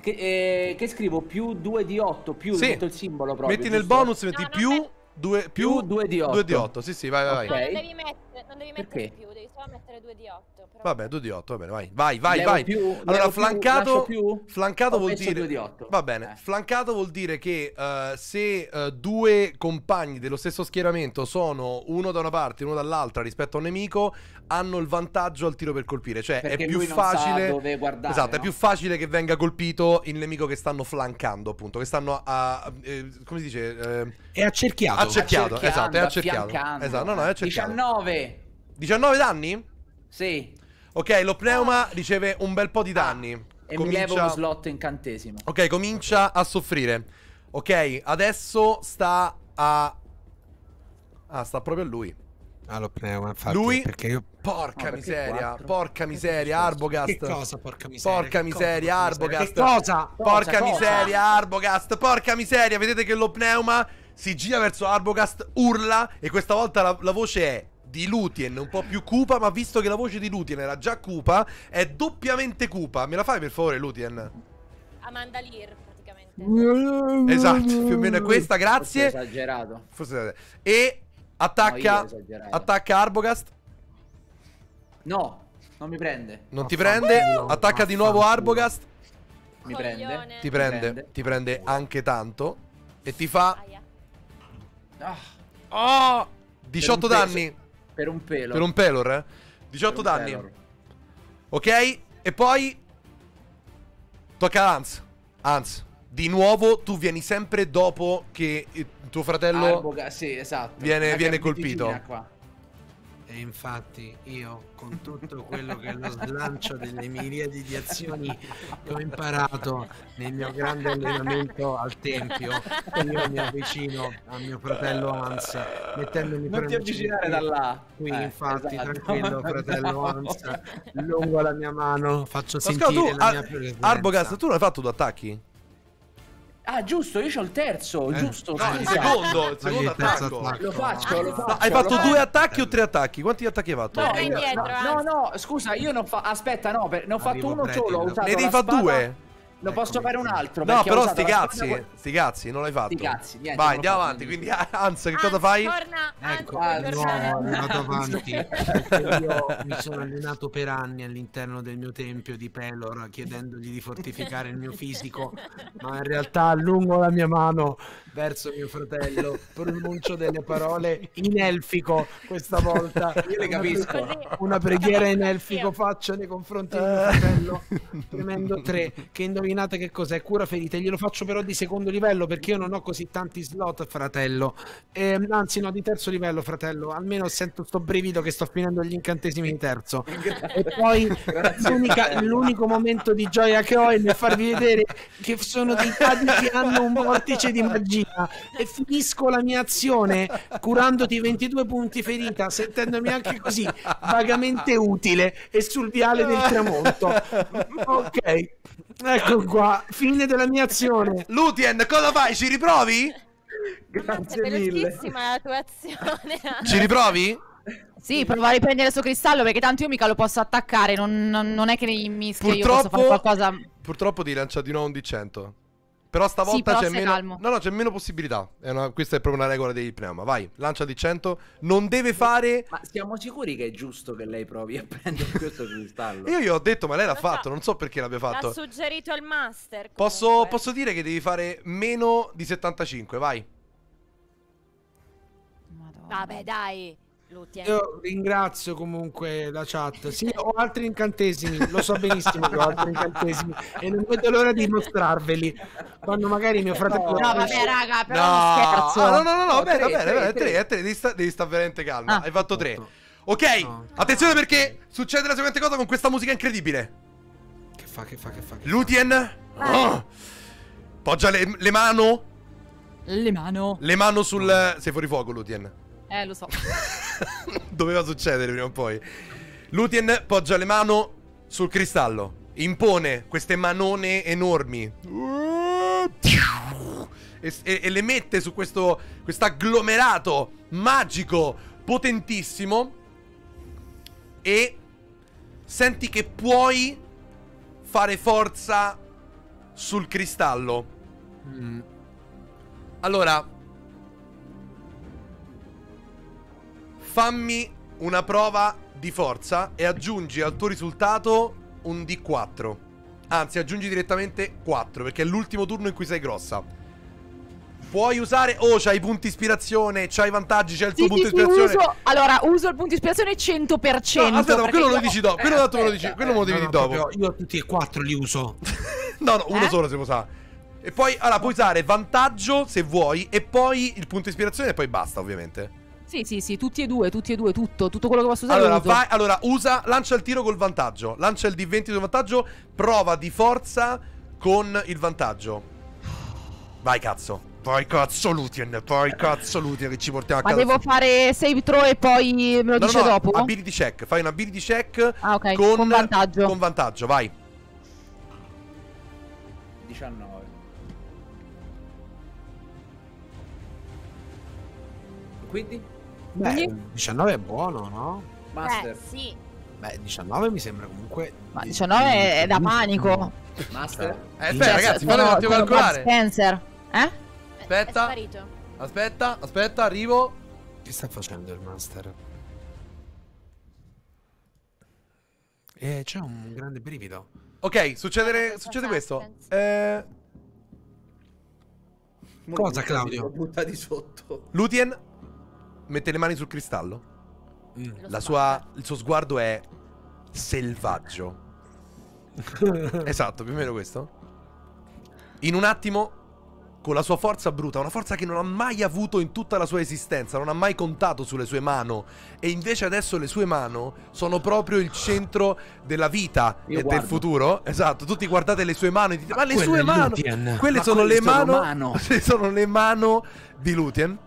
Che, eh, che scrivo? Più 2 di 8, più Sì. metto il simbolo proprio. Metti nel giusto? bonus, metti No, più beh. 2 Più di 2 di otto. 8. Sì, sì, vai, vai. No, non devi mettere, non devi mettere Perché? più, solo mettere 2 di 8. Però... Vabbè, 2 di 8, va bene, vai. Vai, vai, Levo vai. più- allora, flancato più? flancato vuol dire di. Va bene. Eh. Flancato vuol dire che eh, se eh, due compagni dello stesso schieramento sono uno da una parte e uno dall'altra rispetto a un nemico, hanno il vantaggio al tiro per colpire, cioè Perché è più facile dove guardare, Esatto, è no? più facile che venga colpito il nemico che stanno flancando, appunto, che stanno a eh, come si dice? Eh, È accerchiato. Accerchiato, esatto, è accerchiato. Esatto, no, no, è accerchiato. 19. 19 danni? Sì. Ok, lo pneuma riceve un bel po' di danni. Ah, E mi levo uno slot incantesimo. Ok, comincia a soffrire. Ok, adesso sta a. Ah, sta proprio a lui. Allo pneuma, infatti, Lui- perché io Porca No, miseria, porca miseria, Arbogast. Che cosa, porca miseria? Porca Che cosa, miseria, Arbogast. Che cosa? Porca Cosa, cosa? miseria, Arbogast. Porca miseria, vedete che lo pneuma si gira verso Arbogast, urla e questa volta la, la voce è di Lutien, un po' più cupa, ma visto che la voce di Lutien era già cupa, è doppiamente cupa. Me la fai per favore, Lutien? Amanda Lear, praticamente. Esatto, più o meno è questa, Forse grazie. esagerato. Forse- E No, attacca esagerato. attacca Arbogast, No, non mi prende. non ti prende, attacca di nuovo. Arbogast, Mi prende. Ti prende, ti prende anche tanto e ti fa Aia. Ah, oh, 18 Per un danni per un pelo. per un pelor, eh? 18 Per un danni. pelor. Ok? E poi tocca a Hans. Hans, di nuovo tu vieni sempre dopo che tuo fratello Arboga- sì, esatto. viene- viene colpito. qua. E infatti io con tutto quello che è lo slancio delle miriadi di azioni che ho imparato nel mio grande allenamento al tempio, io mi avvicino a mio fratello Hans mettendomi Non ti avvicinare qui. da là. Qui Eh, infatti esatto. tranquillo fratello <laughs> Hans, lungo la mia mano, faccio Ma sentire tu, la mia presenza. Arbogast, tu non hai fatto due attacchi? Ah, giusto, io c'ho il terzo, Eh, giusto. No, il secondo, il secondo attacco. attacco. Lo faccio, lo faccio. Hai fatto due faccio. attacchi o tre attacchi? Quanti attacchi hai fatto? No, io- indietro, no, no, no, scusa, io non fa... Aspetta, no, per- ne ho fatto Arrivo uno solo. Ho Ne devi fare due? Lo posso fare un altro. No, però sti cazzi, spada- sti cazzi, non l'hai fatto. Sti cazzi, niente. Vai, andiamo avanti. Quindi, <laughs> Hans, che Hans, cosa fai? Torna, Hans, Ecco, ah, no, vado avanti <laughs> io <laughs> mi sono allenato per anni all'interno del mio tempio di Pelor chiedendogli di fortificare il mio fisico, ma in realtà allungo la mia mano verso mio fratello, pronuncio delle parole in elfico questa volta. Io le capisco. Così. Una preghiera in elfico faccio nei confronti di mio fratello, premendo 3, che indovinate che cos'è? Cura ferite, glielo faccio però di secondo livello perché io non ho così tanti slot, fratello. Ehm, anzi no, di terzo livello, fratello, almeno sento sto brivido che sto finendo gli incantesimi di terzo. E poi <laughs> l'unico momento di gioia che ho è nel farvi vedere che sono dei dadi che hanno un vortice di magia e finisco la mia azione curandoti 22 punti ferita, sentendomi anche così vagamente utile e sul viale del tramonto. <laughs> Ok, ecco qua, fine della mia azione. <laughs> Lutien, cosa fai? Ci riprovi? È Grazie mille. velocissima la tua azione. <laughs> Ci riprovi? Sì, prova a riprendere il suo cristallo perché tanto io mica lo posso attaccare. Non, non- non è che mi mischia, io posso fare Purtroppo, qualcosa. purtroppo ti lancia di nuovo un D100. Però stavolta Sì, però c'è meno. calmo. No, no, c'è meno possibilità. È una- Questa è proprio una regola dei pneuma. Vai, lancia di 100. Non deve fare. Ma siamo sicuri che è giusto che lei provi a <laughs> prendere questo cristallo? Io gli ho detto, ma lei l'ha Lo so. fatto. Non so perché l'abbia L'ha fatto. suggerito il master. Posso, posso dire che devi fare meno di 75. Vai. Madonna. Vabbè, dai. Lutien. Io ringrazio comunque la chat. Sì, ho altri incantesimi, lo so benissimo che ho altri incantesimi e non vedo l'ora di mostrarveli. Quando magari mio fratello... No, vabbè, raga, però no, scherzo. Ah, no, no, no, no, No, bene, tre, bene, tre, tre. tre, è tre, devi sta- devi stare veramente calma. Ah. Hai fatto tre. Ok, No. attenzione perché succede la seguente cosa con questa musica incredibile. Che fa, che fa, che fa? Che fa? Lutien oh, poggia le, le mano, Le mano. le mano sul... Sei fuori fuoco, Lutien. Eh, lo so. <laughs> Doveva succedere prima o poi. Lutien poggia le mano sul cristallo. Impone queste manone enormi. E, e- e le mette su questo agglomerato magico, potentissimo. E senti che puoi fare forza sul cristallo. Mm. Allora, fammi una prova di forza e aggiungi al tuo risultato un D4. Anzi, aggiungi direttamente 4 perché è l'ultimo turno in cui sei grossa. Puoi usare. Oh, c'hai i punti ispirazione, c'hai i vantaggi, c'è il tuo Sì, punto sì, ispirazione. uso, allora, uso il punto ispirazione 100%. No, aspetta, quello lo dici dopo. Quello Eh, lo dici. Quello me lo No, devi no, dopo. proprio io tutti e quattro li uso. <laughs> No, no, uno Eh? solo si può usare. E poi, allora, puoi usare vantaggio se vuoi. E poi il punto ispirazione e poi basta, ovviamente. Sì, sì, sì, tutti e due, tutti e due, tutto. Tutto quello che posso usare Allora, vai, allora, usa, lancia il tiro col vantaggio. Lancia il D20 sul vantaggio. Prova di forza con il vantaggio. Vai, cazzo. Vai, cazzo, Lutien. Vai, cazzo, Lutien, che ci portiamo a Ma casa. devo fare save throw e poi me lo No, dice no, no, dopo? ability check. Fai un ability check Ah, ok, con, con vantaggio. Con vantaggio, vai. 19. Quindi? Beh, Quindi? 19 è buono, no? Master. Eh, sì. Beh, 19 mi sembra comunque... Ma di- 19 è, è da panico. Master. Eh, aspetta, Cioè, ragazzi, sono- fate un attimo calcolare. Spencer. Eh? Aspetta. È. Aspetta, aspetta, arrivo. Che sta facendo il master? Eh, c'è un grande brivido. Ok, succede questa questo. Eh, Cosa, Claudio? Butta di sotto. Lutien mette le mani sul cristallo. Mm. Sua, il suo sguardo è selvaggio. <laughs> esatto, più o meno questo. In un attimo, con la sua forza bruta, una forza che non ha mai avuto in tutta la sua esistenza, non ha mai contato sulle sue mani. E invece adesso le sue mani sono proprio il centro della vita Io e del guardo. futuro. Esatto, tutti guardate le sue mani e dite, ma le quello sue mani... Quelle Ma sono le sono mano, mano. <laughs> sono le mano di Lutien.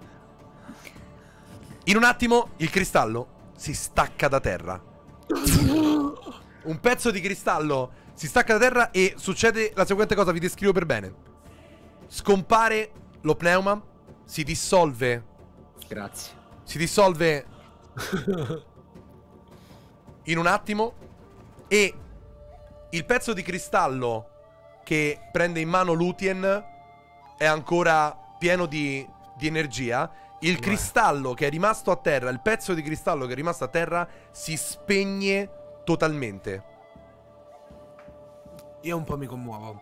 In un attimo il cristallo si stacca da terra. Un pezzo di cristallo si stacca da terra e succede la seguente cosa, vi descrivo per bene. Scompare lo pneuma, si dissolve, Grazie. si dissolve <laughs> in un attimo e il pezzo di cristallo che prende in mano Lutien è ancora pieno di, di energia. Il cristallo che è rimasto a terra, il pezzo di cristallo che è rimasto a terra, si spegne totalmente. Io un po' mi commuovo.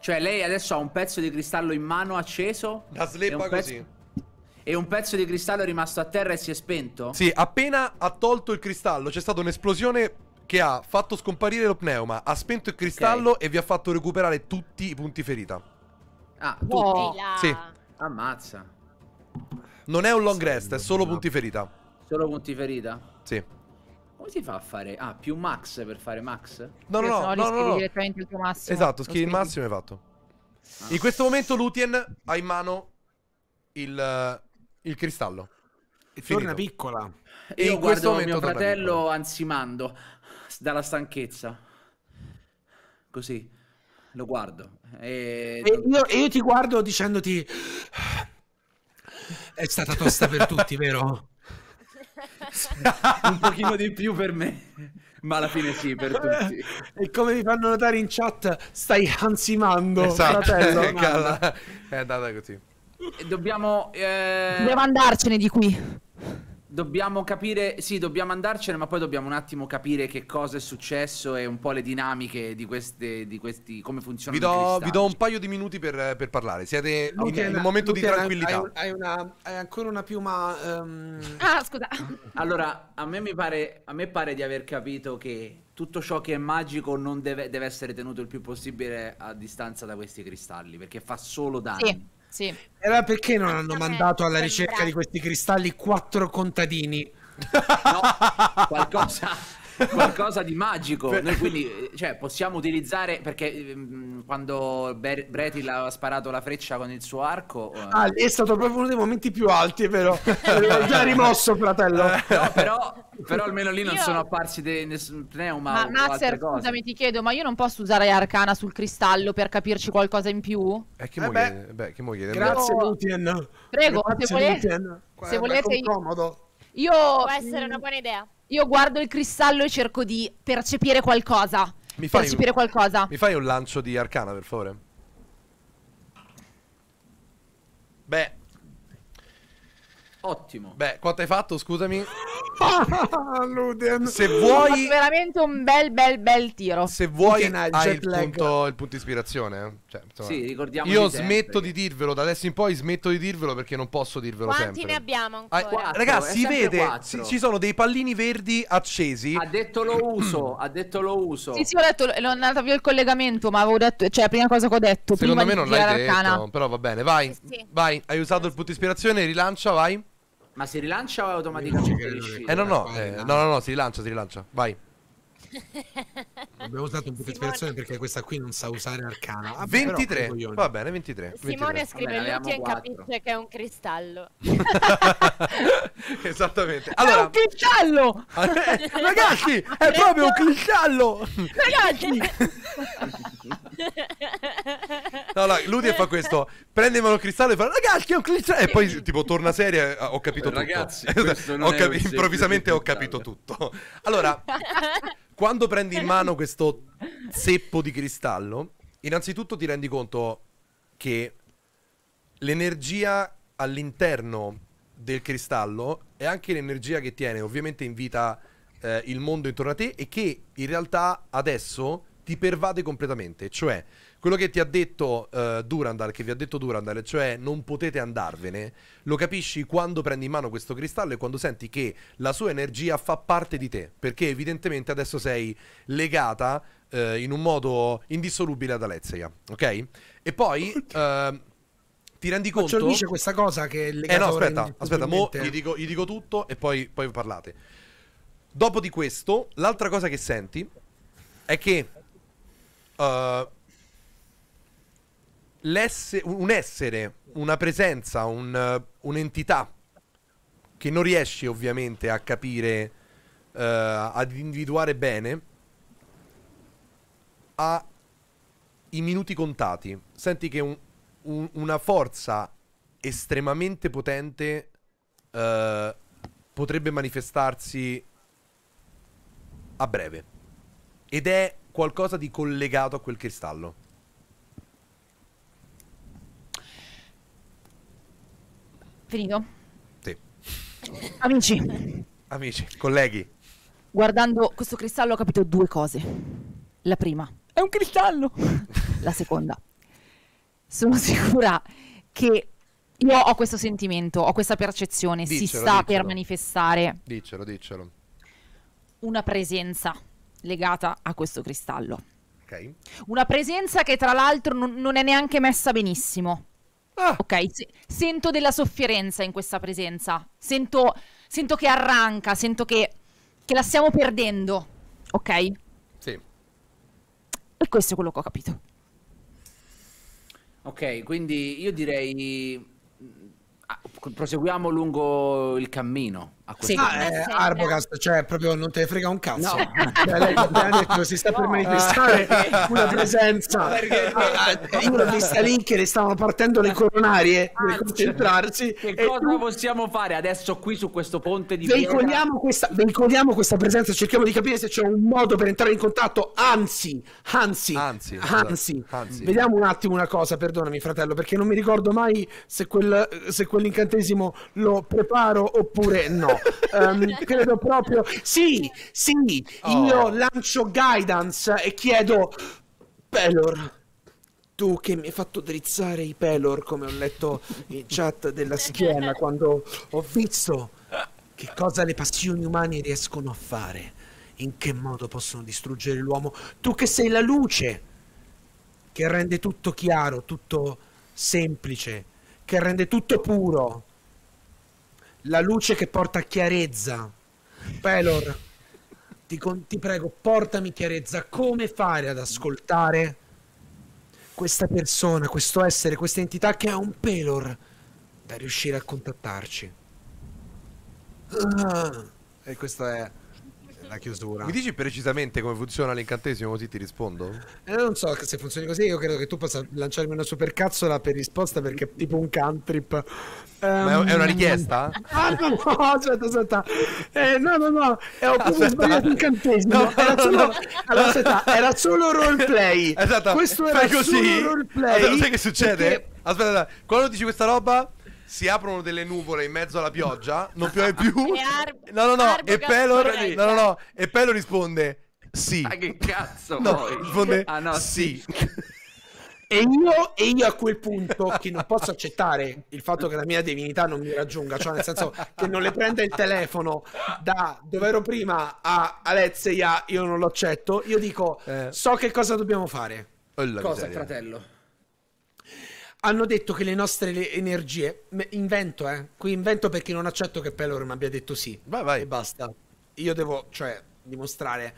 Cioè, lei adesso ha un pezzo di cristallo in mano acceso. La sleppa pezzo- così. E un pezzo di cristallo è rimasto a terra e si è spento? Sì, appena ha tolto il cristallo, c'è stata un'esplosione che ha fatto scomparire lo pneuma, ha spento il cristallo e vi ha fatto recuperare tutti i punti ferita. Ah, tutti. Wow. Sì. Ammazza. Non è un long rest, è solo punti ferita. Solo punti ferita? Sì. Come si fa a fare? Ah, più max per fare max? No, no, no, no, li no, scrivi no. direttamente il tuo massimo. Esatto, scrivi il massimo e fatto. In questo momento Lutien ha in mano il, il cristallo. E torna piccola. E Io in questo guardo momento mio fratello piccolo. ansimando dalla stanchezza. Così. Lo guardo. E... E io, e io ti guardo dicendoti... È stata tosta per tutti, <laughs> vero? Un pochino di più per me. Ma alla fine sì, per tutti. e come vi fanno notare in chat, stai ansimando, Esatto. fratello. <laughs> Cala- è andata così. E Dobbiamo... eh, Dobbiamo andarcene di qui. Dobbiamo capire, sì, dobbiamo andarcene, ma poi dobbiamo un attimo capire che cosa è successo e un po' le dinamiche di queste, di questi, come Vi funzionano i do, cristalli. vi do un paio di minuti per, per parlare. Siete in, Lucian, in un momento di Lucian, tranquillità. Hai, hai una, hai ancora una piuma. ehm, Ah, scusa. Allora, a me mi pare, a me pare di aver capito che tutto ciò che è magico non deve, deve essere tenuto il più possibile a distanza da questi cristalli, perché fa solo danni. Sì, sì. E allora perché non hanno mandato alla ricerca di questi cristalli quattro contadini? <laughs> No, qualcosa, qualcosa di magico. Noi quindi, eh, cioè, possiamo utilizzare perché ehm, quando Ber- Bretil ha sparato la freccia con il suo arco. eh, Ah, lì è stato proprio uno dei momenti più alti, è vero? L'avevo <laughs> già rimosso, fratello. no, però, però almeno lì non Io- sono apparsi de- nessun pneuma Ma cose. scusami, ti chiedo, ma io non posso usare arcana sul cristallo per capirci qualcosa in più? Eh, che Eh beh. chiede? Beh, che mo chiede? Grazie, Lutien. Prego, Grazie, se volete- Lutien. se volete comodo. Io, Può essere una buona idea. Io guardo il cristallo e cerco di percepire qualcosa. Mi fai, Percepire qualcosa. mi fai un lancio di arcana, per favore? Beh, Ottimo. beh, quanto hai fatto, scusami? <laughs> Lutien. Se vuoi... fatto veramente un bel bel bel tiro. Se vuoi hai il punto, il punto ispirazione. Cioè, insomma, Sì, ricordiamo io smetto di dirvelo da adesso in poi, smetto di dirvelo perché non posso dirvelo Quanti sempre. ne abbiamo Ah, ancora? Quattro, ragazzi, si sempre vede, quattro. ci- sono dei pallini verdi accesi. Ha detto lo uso, ha detto lo uso. Sì, sì, ho detto, l'ho andato via il collegamento, ma avevo detto, cioè, la prima cosa che ho detto Secondo me prima non l'hai detto, arcana. però va bene, vai. Sì, sì. Vai, hai usato il punto ispirazione, rilancia, vai. Ma si rilancia o automaticamente. Eh no, no, eh, no, no, no, si rilancia, si rilancia. Vai. Abbiamo usato un po' di ispirazione perché questa qui non sa usare arcana. Vabbè, 23. però. Va bene, 23. Simone 23. scrive Vabbè, Lutien capisce che è un cristallo. <laughs> Esattamente. È Allora, un cristallo! <laughs> ragazzi, è proprio un cristallo. Ragazzi! No, no, Ludia fa questo. Prende in mano il cristallo e fa Ragazzi, è un cristallo. E poi tipo torna seria. ah, Ho capito tutto. Ragazzi, <laughs> non Ho è capi- improvvisamente ho capito tutto. Allora, quando prendi in mano <laughs> questo zeppo di cristallo, innanzitutto ti rendi conto che l'energia all'interno del cristallo è anche l'energia che tiene ovviamente in vita eh, il mondo intorno a te e che in realtà adesso ti pervade completamente. Cioè, quello che ti ha detto eh, Durandal, che vi ha detto Durandal, cioè non potete andarvene, lo capisci quando prendi in mano questo cristallo e quando senti che la sua energia fa parte di te, perché evidentemente adesso sei legata eh, in un modo indissolubile ad Alezia, ok? E poi <laughs> eh, ti rendi Ma conto... lo dice questa cosa che è Eh legata no, ora aspetta, aspetta, mo gli dico, gli dico tutto e poi, poi parlate. Dopo di questo, l'altra cosa che senti è che uh, un essere, una presenza, un, uh, un'entità che non riesci ovviamente a capire, uh, ad individuare bene, ha i minuti contati. Senti che un- un- una forza estremamente potente uh, potrebbe manifestarsi a breve. Ed è qualcosa di collegato a quel cristallo. Finito? Sì. Amici, Amici, colleghi. guardando questo cristallo ho capito due cose. La prima, è un cristallo. <laughs> La seconda, sono sicura che io ho questo sentimento, ho questa percezione, si Diccelo, sta per diccelo. manifestare Diccelo, diccelo. una presenza legata a questo cristallo. Ok. Una presenza che tra l'altro non, non è neanche messa benissimo. Ah, Ok, se- sento della sofferenza in questa presenza. Sento, sento che arranca, sento che, che la stiamo perdendo. Ok? sì. E questo è quello che ho capito. Ok, quindi io direi... ah, proseguiamo lungo il cammino. A questo Sì, ah, eh. Arbogast, cioè proprio non te ne frega un cazzo. No. Cioè, lei ha detto si sta per No. manifestare una presenza. Io l'ho vista lì che le stavano partendo le coronarie per concentrarsi. Che e cosa tu- possiamo fare adesso qui su questo ponte di? Veicoliamo questa, veicoliamo questa presenza, cerchiamo di capire se c'è un modo per entrare in contatto. Anzi, anzi, Anzi, anzi, esatto, anzi. vediamo un attimo una cosa, perdonami fratello, perché non mi ricordo mai se, quel, se quell'incantesimo lo preparo oppure no. Ehm, <laughs> credo proprio... Sì, sì, io Oh. lancio guidance e chiedo... Pelor, tu che mi hai fatto drizzare i pelor, come ho letto in chat della schiena, <laughs> quando ho visto che cosa le passioni umane riescono a fare, in che modo possono distruggere l'uomo. Tu che sei la luce, che rende tutto chiaro, tutto semplice, che rende tutto puro. La luce che porta chiarezza. Pelor, ti, ti prego, portami chiarezza. Come fare ad ascoltare questa persona, questo essere, questa entità che ha un Pelor da riuscire a contattarci? Ah, e questa è la chiusura. Mi dici precisamente come funziona l'incantesimo così ti rispondo? Eh, non so se funzioni così, io credo che tu possa lanciarmi una supercazzola per risposta perché è tipo un cantrip. Ma è- è una Ehm, richiesta? <laughs> Ah, no, no, aspetta, aspetta. Eh, no, no, no, è ho proprio sbagliato incantesimo. No, era, solo, no. allora, aspetta, era solo roleplay. Esatto, Questo era fai così. solo roleplay. Aspetta, sai che succede? perché- Aspetta, aspetta, quando dici questa roba si aprono delle nuvole in mezzo alla pioggia, non piove più. <laughs> E No, no, no, e Pelor, no, no, no, e Pelor risponde sì. Ma che cazzo No, vuoi? risponde Ah, no, sì. E io, e io a quel punto che non posso accettare il fatto che la mia divinità non mi raggiunga, cioè nel senso che non le prenda il telefono da dove ero prima a Alexia, io non lo accetto, io dico Eh. so che cosa dobbiamo fare. Oh, Cosa, miseria. fratello? Hanno detto che le nostre energie, invento eh, qui invento perché non accetto che Pelor mi abbia detto sì. Vai, vai. E basta. Io devo, cioè, dimostrare.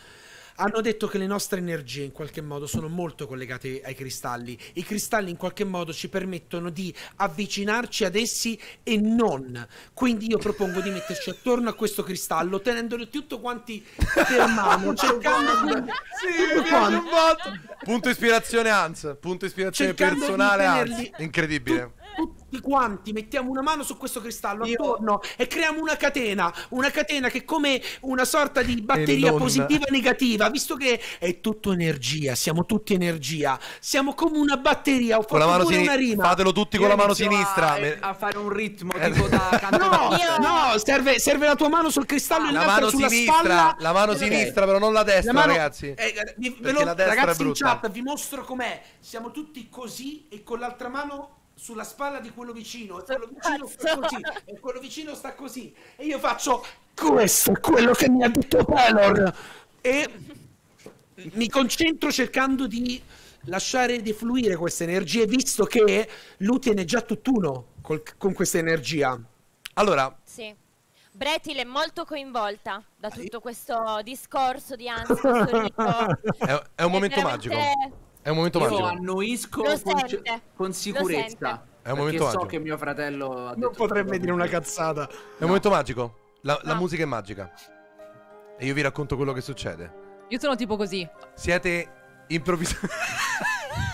Hanno detto che le nostre energie in qualche modo sono molto collegate ai cristalli. I cristalli in qualche modo ci permettono di avvicinarci ad essi e non. Quindi io propongo di metterci attorno a questo cristallo, tenendolo tutto quanti per mano, cercando di... Sì, tutto. Punto ispirazione Hans, punto ispirazione Cercando personale Hans. Incredibile. Tu- tutti quanti mettiamo una mano su questo cristallo attorno e creiamo una catena, una catena che è come una sorta di batteria non- positiva e negativa, visto che è tutto energia, siamo tutti energia, siamo come una batteria, ho Con la fatto mano sinistra, rima. fatelo tutti con Io la mano sinistra. A, a fare un ritmo Eh. tipo da <laughs> No. Io- no, serve, serve la tua mano sul cristallo e La l'altra mano sulla sinistra, spalla. la mano Ok. sinistra, però non la destra, La mano- ragazzi. eh, vi- lo- la destra è ragazzi in brutta. chat vi mostro com'è. Siamo tutti così e con l'altra mano sulla spalla di quello vicino. E quello vicino sta così. E quello vicino sta così. E io faccio questo è quello che mi ha detto Pelor. E mi concentro cercando di lasciare defluire queste energie, visto che Lutien è già tutt'uno col- con questa energia. Allora, Sì. Bretil è molto coinvolta da tutto questo discorso di ansia, <laughs> è, è un momento È magico. È un momento Io magico. annuisco Lo con, con sicurezza. È un momento so magico. che mio fratello ha detto Non potrebbe dire una cazzata. È un momento magico. La, la No. musica è magica. E io vi racconto quello che succede. Io sono tipo così. Siete improvvisati. <laughs>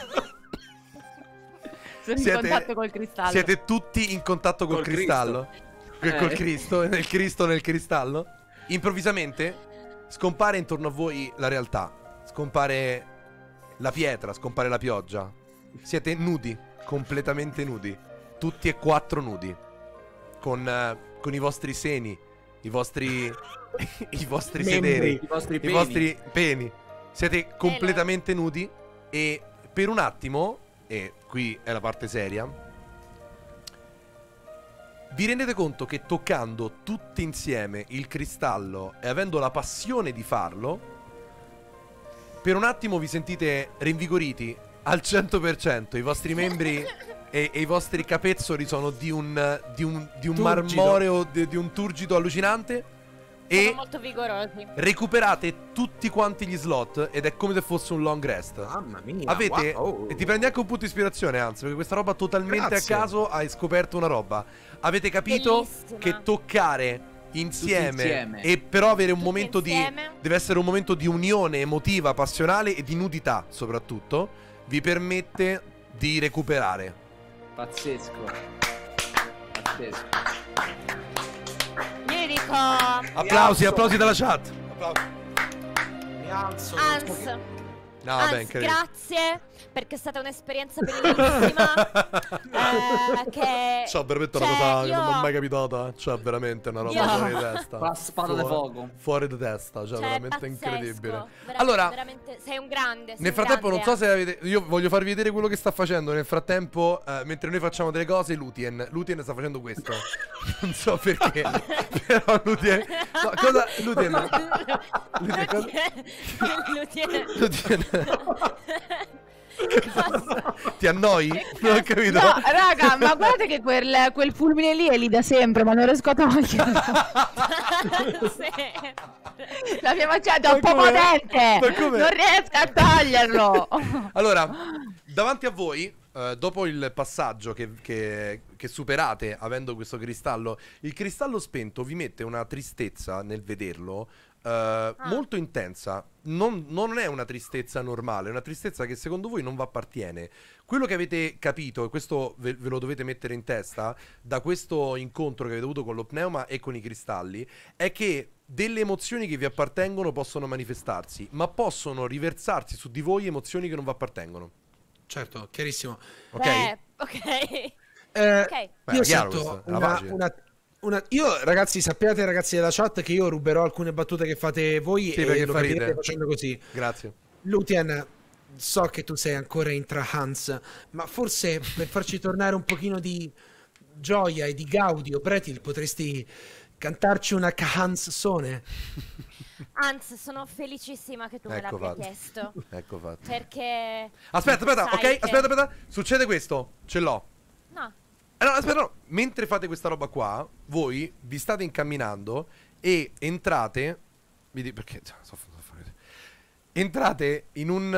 <laughs> Sono in Siete- contatto col cristallo. Siete tutti in contatto col, Col cristallo. Cristo. Eh, Col. Cristo, nel Cristo nel cristallo. Improvvisamente scompare intorno a voi la realtà. Scompare la pietra, scompare la pioggia. Siete nudi, completamente nudi. Tutti e quattro nudi. Con, eh, con i vostri seni, i vostri <laughs> i vostri Membri. sederi, I vostri i peni. vostri peni. Siete completamente nudi e per un attimo, e qui è la parte seria, vi rendete conto che toccando tutti insieme il cristallo e avendo la passione di farlo, per un attimo vi sentite rinvigoriti al 100%, i vostri membri e, e i vostri capezzoli sono di un, di un, di un marmoreo, di, di un turgido allucinante Sono e molto vigorosi. recuperate tutti quanti gli slot ed è come se fosse un long rest. Mamma mia. Avete wow. e ti prendi anche un punto di ispirazione, anzi, perché questa roba totalmente Grazie. a caso hai scoperto una roba. avete capito Bellissima. che toccare insieme, insieme. e però avere un Tutti momento di insieme. deve essere un momento di unione emotiva, passionale e di nudità soprattutto vi permette di recuperare. Pazzesco. Pazzesco. Io dico Applausi, applausi dalla chat. Mi alzo. Ans, No, Ans, incredibile. grazie perché è stata un'esperienza bellissima. <laughs> eh, che C'ha veramente una cioè, cosa che non mi è mai capitata. C'ha veramente una roba Io- fuori di testa. La spada di Fuori- fuoco. Fuori di testa, cioè, Cioè, veramente pazzesco, incredibile. veramente- Allora, veramente, sei un grande. sei Nel frattempo, non so se avete. Io voglio farvi vedere quello che sta facendo. Nel frattempo, eh, mentre noi facciamo delle cose, Lutien. Lutien sta facendo questo. <laughs> non so perché. però Lutien. No, cosa. Lutien. Lutien, cosa- Lutien. Lutien. <laughs> <laughs> Ti annoi? Non ho capito. No, raga, ma guardate che quel, quel fulmine lì è lì da sempre, ma non riesco a toglierlo. <laughs> <laughs> Sì. La mia manciata è Ma un po' potente. Non riesco a toglierlo. Allora, davanti a voi, eh, dopo il passaggio che, che- che superate avendo questo cristallo, il cristallo spento vi mette una tristezza nel vederlo. Eh, molto intensa, non, non è una tristezza normale, è una tristezza che secondo voi non vi appartiene. Quello che avete capito, e questo ve, ve lo dovete mettere in testa, da questo incontro che avete avuto con lo pneuma e con i cristalli, è che delle emozioni che vi appartengono possono manifestarsi, ma possono riversarsi su di voi emozioni che non vi appartengono. Certo, chiarissimo. Ok? Beh, ok. Eh, Ok. Beh, io sento una, una- una- Io, ragazzi, sappiate, ragazzi della chat, che io ruberò alcune battute che fate voi Sì, perché e lo capirete facendo così. Grazie. Lutien, so che tu sei ancora intra Hans, ma forse per farci tornare un pochino di gioia e di gaudio, Pretil, potresti cantarci una Hans Sone? Anzi, sono felicissima che tu me Ecco l'abbia fatto. chiesto. <laughs> Ecco fatto. Perché. Aspetta, aspetta, ok? che- Aspetta, aspetta. Succede questo. Ce l'ho. No. Eh, no, aspetta, no. Mentre fate questa roba qua, voi vi state incamminando e entrate. Vedi perché. so- so- so- Entrate in un.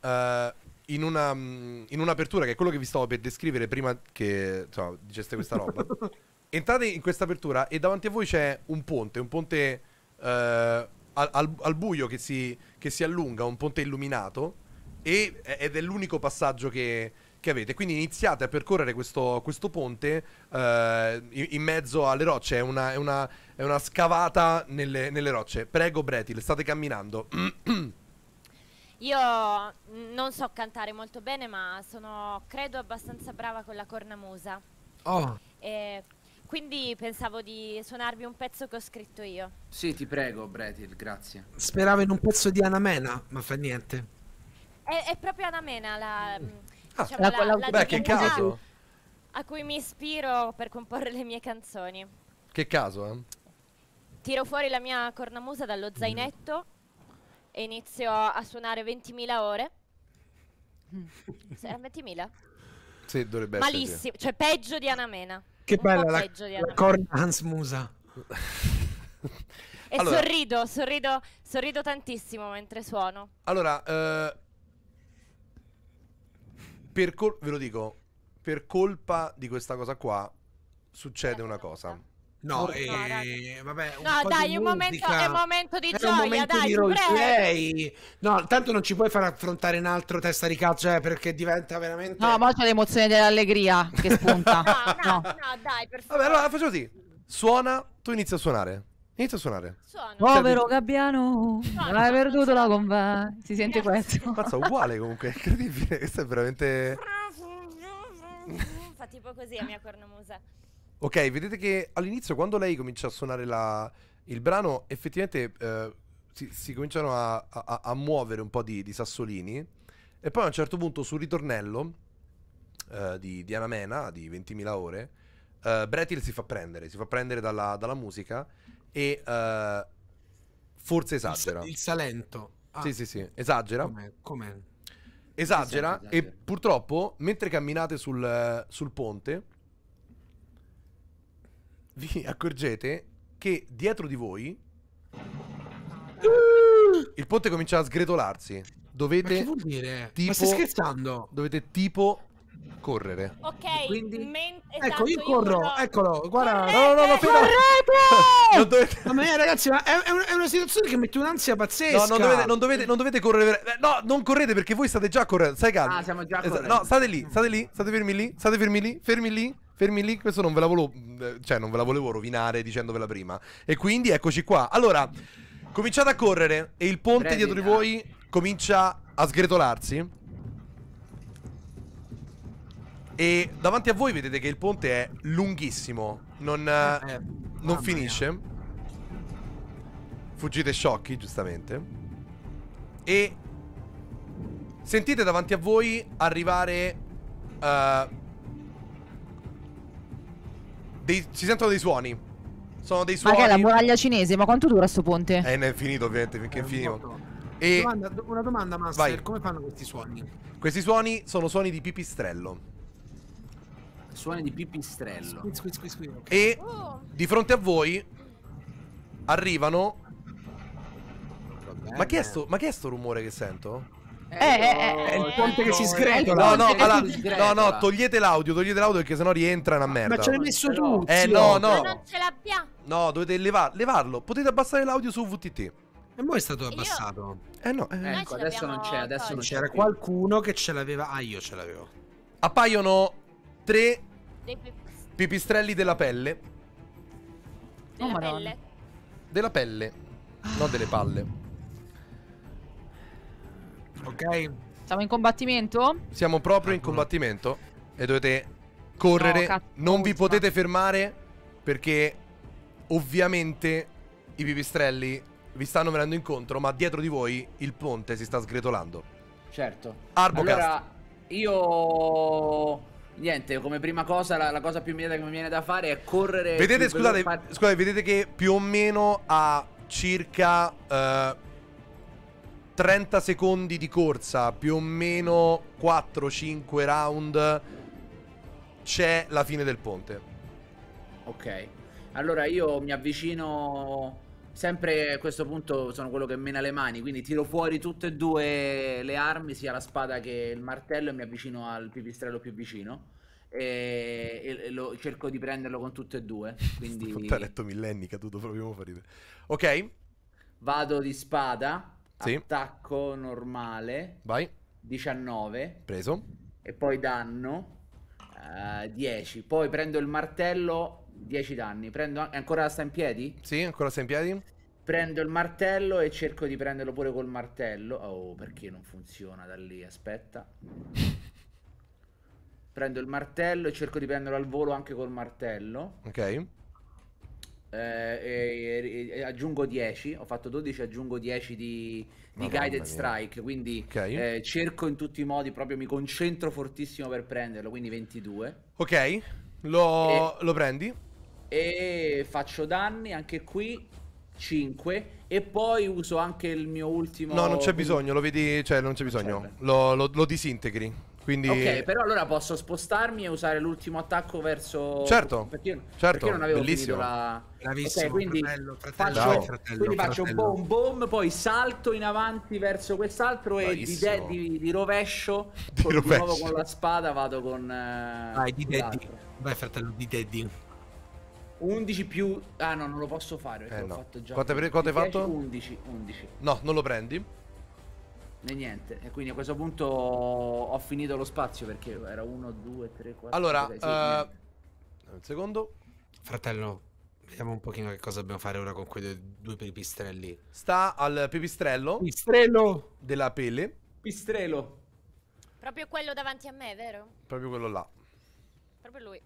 eh, in una. mm, in un'apertura che è quello che vi stavo per descrivere prima che insomma, diceste questa roba. <laughs> Entrate in questa apertura e davanti a voi c'è un ponte, un ponte eh, al, al- al buio che si, che si allunga, un ponte illuminato e, ed è l'unico passaggio che, che avete. Quindi iniziate a percorrere questo, questo ponte eh, in, in mezzo alle rocce, è una, è una- è una scavata nelle, nelle rocce. Prego Bretil, state camminando. <clears throat> Io non so cantare molto bene, ma sono, credo, abbastanza brava con la cornamusa. Oh, E quindi pensavo di suonarvi un pezzo che ho scritto io. Sì, ti prego, Bretil, grazie. speravo in un pezzo di Anamena, ma fa niente. È, è proprio Anamena la, mm, Ah, diciamo, la- la- quella- la Beh, che caso. a cui mi ispiro per comporre le mie canzoni. Che caso, eh? Tiro fuori la mia cornamusa dallo zainetto e inizio a suonare 20.000 ore. Erano 20.000? Sì, dovrebbe essere. sì. Malissimo, cioè peggio di Anamena. Che Un bella la, la corna Hans Musa. E Allora- sorrido, sorrido, sorrido tantissimo mentre suono. Allora, eh, per col- ve lo dico, per colpa di questa cosa qua succede una cosa. No, No, eh, vabbè, un No, po' dai, di è un momento, è un momento di È un gioia, momento dai, di. No, tanto non ci puoi far affrontare in altro testa di cazzo, eh, perché diventa veramente. No, ma c'è l'emozione dell'allegria che spunta. No, <laughs> no, No. no, dai, per Vabbè, favore. allora facciamo così. Suona, tu inizi a suonare. Inizia a suonare. Suono. Povero Gabbiano, no, hai perduto la comba. Si sente Grazie. questo. Mazza, uguale comunque, è <laughs> incredibile. Questo è veramente... <laughs> Fa tipo così la mia cornamusa. Ok, vedete che all'inizio quando lei comincia a suonare la- il brano, effettivamente eh, si, si cominciano a, a- a muovere un po' di, di sassolini. E poi a un certo punto sul ritornello eh, di, di Anamena, di 20.000 ore, eh, Bretil si fa prendere, si fa prendere dalla, dalla musica e eh, forse il, sa- esagera. il Salento. Ah, Sì, sì, sì, esagera. Com'è? Com'è? Esagera Esagera, e purtroppo mentre camminate sul, sul ponte vi <laughs> accorgete che dietro di voi il ponte comincia a sgretolarsi. Ma che Dovete vuol dire? tipo- Ma stai scherzando? dovete tipo correre. Ok, Quindi- men- Ecco, esatto, io corro, vorrò- eccolo, guarda. Correte! No, no, no, fermo. Non dovete... Mamma mia, ragazzi, ma è, è un- è una situazione che mette un'ansia pazzesca. No, non dovete, non, dovete, non dovete correre. eh, No, non correte perché voi state già correndo. Stai calmi. Ah, siamo già Esa- correndo. No, state lì, state lì, state fermi lì, state fermi lì, fermi lì, fermi lì. Questo non ve la volevo. eh, Cioè, non ve la volevo rovinare dicendovela prima. E quindi eccoci qua. Allora, cominciate a correre e il ponte Brevi, dietro di voi comincia a sgretolarsi. E davanti a voi vedete che il ponte è lunghissimo. Non, eh, Eh, non mamma finisce. Fuggite sciocchi, giustamente. E sentite davanti a voi arrivare. eh, dei- si sentono dei suoni. Sono dei Ma suoni. che è la muraglia cinese? Ma quanto dura sto ponte? Eh, ne è finito, ovviamente, finché è mia. finito. E Domanda- do- una domanda, Master. Vai. Come fanno questi suoni? questi suoni sono suoni di pipistrello. Suoni di pipistrello. Squid, squid, squid, squid, ok. E Oh, di fronte a voi arrivano. Vabbè, Ma che, è sto, ma che è sto rumore che sento? Eh, eh, eh, È il ponte che si Eh, sgretola. No, no, allora, no, no, togliete l'audio, togliete l'audio perché sennò rientra una merda. Ma ce l'hai messo tu? Eh, no, no. Ma non ce l'abbiamo. No, dovete levar- levarlo. Potete abbassare l'audio su VTT. E mo è stato Io- abbassato. Eh no, eh. Ecco, ce adesso non c'è, adesso non. C'era qualcuno che ce l'aveva. Ah, io ce l'avevo. Appaiono tre Dei pip- pipistrelli della pelle. della Madonna. pelle. Della pelle, non delle palle. Ok? Siamo in combattimento? Siamo proprio in combattimento e dovete correre. No, cazzo, non vi potete fermare perché ovviamente i pipistrelli vi stanno venendo incontro, ma dietro di voi il ponte si sta sgretolando. Certo. Arbocast. Allora, io... Niente, come prima cosa, la, la cosa più immediata che mi viene da fare è correre... Vedete, scusate, veloce- scusate, vedete che più o meno a circa eh, 30 secondi di corsa, più o meno 4-5 round, c'è la fine del ponte. Ok. Allora io mi avvicino sempre a questo punto sono quello che mena le mani, quindi tiro fuori tutte e due le armi, sia la spada che il martello e mi avvicino al pipistrello più vicino e, e- lo- cerco di prenderlo con tutte e due, quindi <laughs> Puntare a letto millenni, caduto proprio fa ridere. Ok, vado di spada, Sì. attacco normale, vai, 19 preso. e poi danno eh, 10, poi prendo il martello, 10 danni, prendo an- ancora sta in piedi? Sì, ancora sei in piedi? Prendo il martello e cerco di prenderlo pure col martello. Oh, perché non funziona da lì? Aspetta. <laughs> Prendo il martello e cerco di prenderlo al volo anche col martello. Ok, Eh, e, e- e aggiungo 10. Ho fatto 12, aggiungo 10 di, di guided strike. Quindi Ok. eh, cerco in tutti i modi, proprio mi concentro fortissimo per prenderlo. Quindi 22. ok, lo, lo prendi? E faccio danni anche qui 5. E poi uso anche il mio ultimo. No, non c'è bisogno, lo vedi, cioè non c'è bisogno, lo, lo- lo disintegri. Quindi... Ok, però allora posso spostarmi e usare l'ultimo attacco verso. Certo, perché, io- certo, perché io non avevo bellissimo. la. Bravissimo, Ok, quindi fratello, fratello, faccio, Bravo. fratello, quindi faccio fratello. boom boom, poi salto in avanti verso quest'altro e di, di- di rovescio, <laughs> Di con, di nuovo rovescio. con la spada vado con. eh, Vai, di Daddy. Vai, fratello, di Daddy. 11 più. Ah, no, non lo posso fare. Perché Eh, no. fatto già. Quanto hai pre- quanto hai 10, fatto? 11, 11. No, non lo prendi. E niente. E quindi a questo punto ho finito lo spazio perché era 1, 2, 3, 4. Allora, sì, eh, niente. un secondo. Fratello, vediamo un pochino che cosa dobbiamo fare ora con quei due, due pipistrelli. Sta al pipistrello Pipistrello! della pele, Pistrelo. Proprio quello davanti a me, vero? proprio quello là. Proprio lui.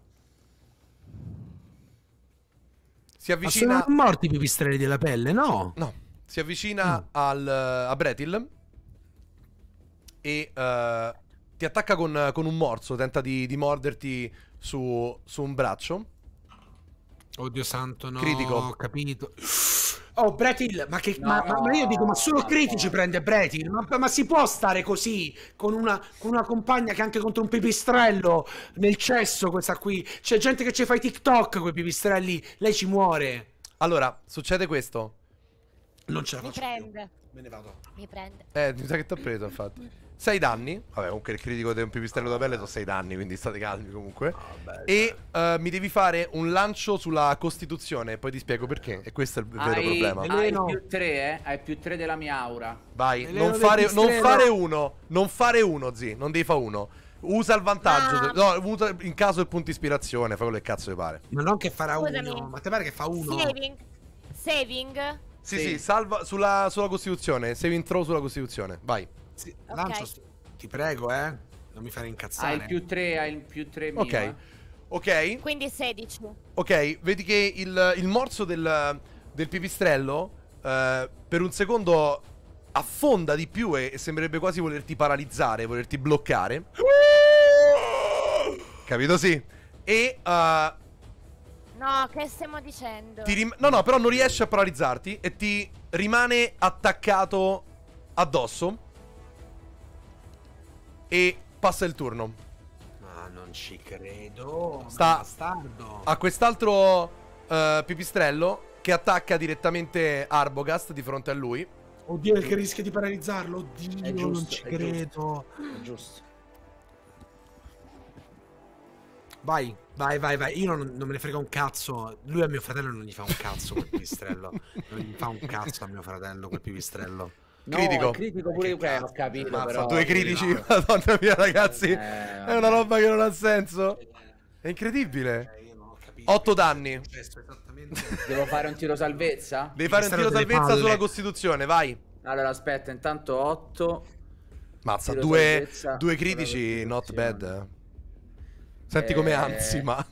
Si Ma avvicina... sono morti i pipistrelli della pelle, no? No, si avvicina Mm. al, a Bretil e eh, ti attacca con, con un morso, tenta di, di morderti su, su un braccio. Oddio santo, no. Critico. Ho capito. Oh, Bretil, ma, che, No, ma, ma- ma io dico, ma solo no, critici no. prende Bretil. Ma, ma si può stare così con una, con una compagna che anche contro un pipistrello nel cesso, questa qui? C'è gente che ci fa i TikTok con i pipistrelli, lei ci muore. Allora, succede questo. Non ce la Mi faccio più. prende. Me ne vado. Mi prende. Eh, mi sa che ti ha preso, infatti. 6 danni. Vabbè, comunque il critico di un pipistrello da pelle sono 6 danni, quindi state calmi comunque. e eh, mi devi fare un lancio sulla Costituzione, poi ti spiego perché. E questo è il vero Hai, problema. hai Veleno. più 3, eh? Hai più 3 della mia aura. Vai, non fare, non fare uno. Non fare uno, zi. Non devi fare uno. Usa il vantaggio. Ah. No, usa in caso il punto ispirazione. Fai quello che cazzo ti pare. Ma non che farà Scusami. uno. Ma te pare che fa uno? Saving. Saving. Sì, Sì. sì, salva sulla, sulla Costituzione. Saving throw sulla Costituzione. Vai. Sì, Ok. lancio. Ti prego, eh. Non mi fare Hai incazzare. il più 3, hai il più 3 mio. Ok. eh. Ok. Quindi 16. Ok, vedi che il, il morso del, del pipistrello eh, per un secondo affonda di più e, e sembrerebbe quasi volerti paralizzare, volerti bloccare. Capito? Sì. E eh, No, che stiamo dicendo? ti rim- no, no, però non riesce a paralizzarti e ti rimane attaccato addosso. E passa il turno. Ma non ci credo. Sta- Bastardo. a quest'altro eh, pipistrello che attacca direttamente Arbogast di fronte a lui. Oddio, che rischia di paralizzarlo. Oddio, È giusto, non ci è credo. È giusto. Vai, vai, vai, vai. Io non, non me ne frega un cazzo. Lui a mio fratello non gli fa un cazzo quel pipistrello. non gli fa un cazzo a mio fratello quel pipistrello. No, Critico. pure Che io, ho capito, mazza, però. Due critici, no. <laughs> madonna mia ragazzi. Eh, È una roba che non ha senso. È incredibile. Eh, non ho capito. 8 danni. Devo fare un tiro salvezza? Devi fare un tiro salvezza palle. sulla Costituzione, vai. Allora, aspetta, intanto 8. Mazza, due, due critici, not bad. Senti come Eh, ansima.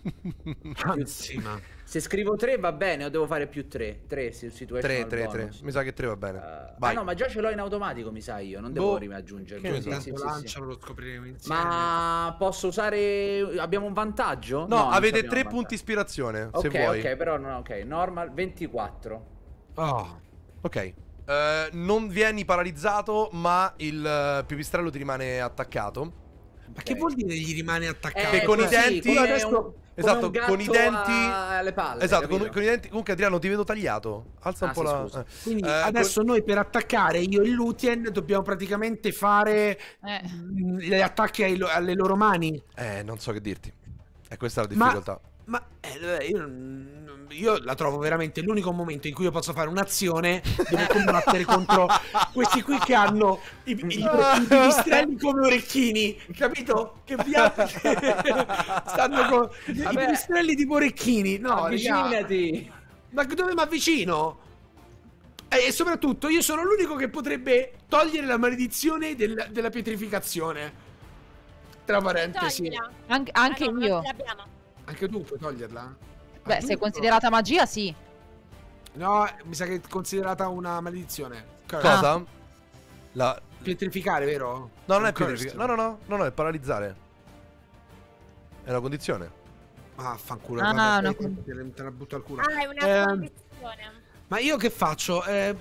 Anzi, ma. <laughs> Se scrivo 3 va bene o devo fare più 3? 3 si situational 3, 3, 3. bonus. Mi sa che 3 va bene. Eh, ah no, ma già ce l'ho in automatico, mi sa io, non devo Boh, riaggiungere. che Sì, sì, sì, sì. lancialo, lo scopriremo insieme. Ma posso usare. Abbiamo un vantaggio? No, non avete abbiamo 3 un punti ispirazione, vantaggio. se Ok, vuoi. ok, però no, ok. Normal 24. Oh, Ok. Eh, non vieni paralizzato, ma il eh, pipistrello ti rimane attaccato. ma che vuol dire gli rimane attaccato? Che con i denti- come adesso- un- Esatto, un con i denti- alle palle. Esatto, con, con i denti. Comunque, Adriano, ti vedo tagliato. Alza un Ah, po' sì, la. scusa. eh. Quindi Eh, adesso noi per attaccare io e Lutien dobbiamo praticamente fare Eh. mm, gli attacchi ai alle loro mani. Eh, non so che dirti. E questa è la Ma- difficoltà. Ma eh, io, non- io la trovo veramente l'unico momento in cui io posso fare un'azione dove combattere contro questi qui che hanno i, i, i pipistrelli come orecchini, capito? Che via <laughs> stanno con i Vabbè. pipistrelli tipo orecchini. No, Avvicinati. ma dove mi avvicino? E soprattutto io sono l'unico che potrebbe togliere la maledizione del- della pietrificazione. Tra parentesi. Toglila. Anche, anche Ah, no, io. Anche tu puoi toglierla? Ah, Beh, se è considerata magia, sì. No, mi sa che è considerata una maledizione. Cosa? La... Pietrificare, vero? No, non è pietrificare. No, no, no, no, no, è paralizzare. È una condizione. Ah, fanculo. Ah, vabbè, no, te, con- te, te la butto al culo. Ah, è una Ehm, condizione. Ma io che faccio? Eh,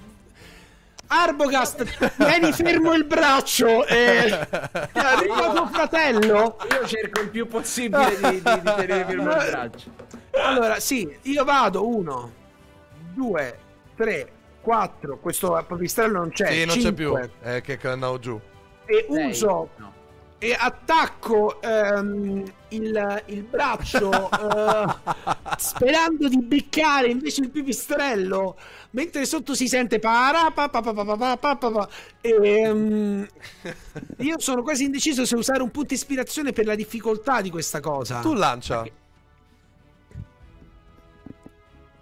Arbogast, tieni fermo il braccio. Eh, <laughs> è arrivato tuo fratello. Io cerco il più possibile di, di, di tenere fermo il braccio. Allora, sì, io vado uno, due, tre, quattro. Questo pipistrello non c'è. Sì, non c'è più. Eh, è che andavo giù. E Sei, uso no. e attacco ehm, il, il, braccio eh, <laughs> sperando di beccare invece il pipistrello mentre sotto si sente para pa, pa, pa, e, ehm, <laughs> io sono quasi indeciso se usare un punto ispirazione per la difficoltà di questa cosa tu lancia Perché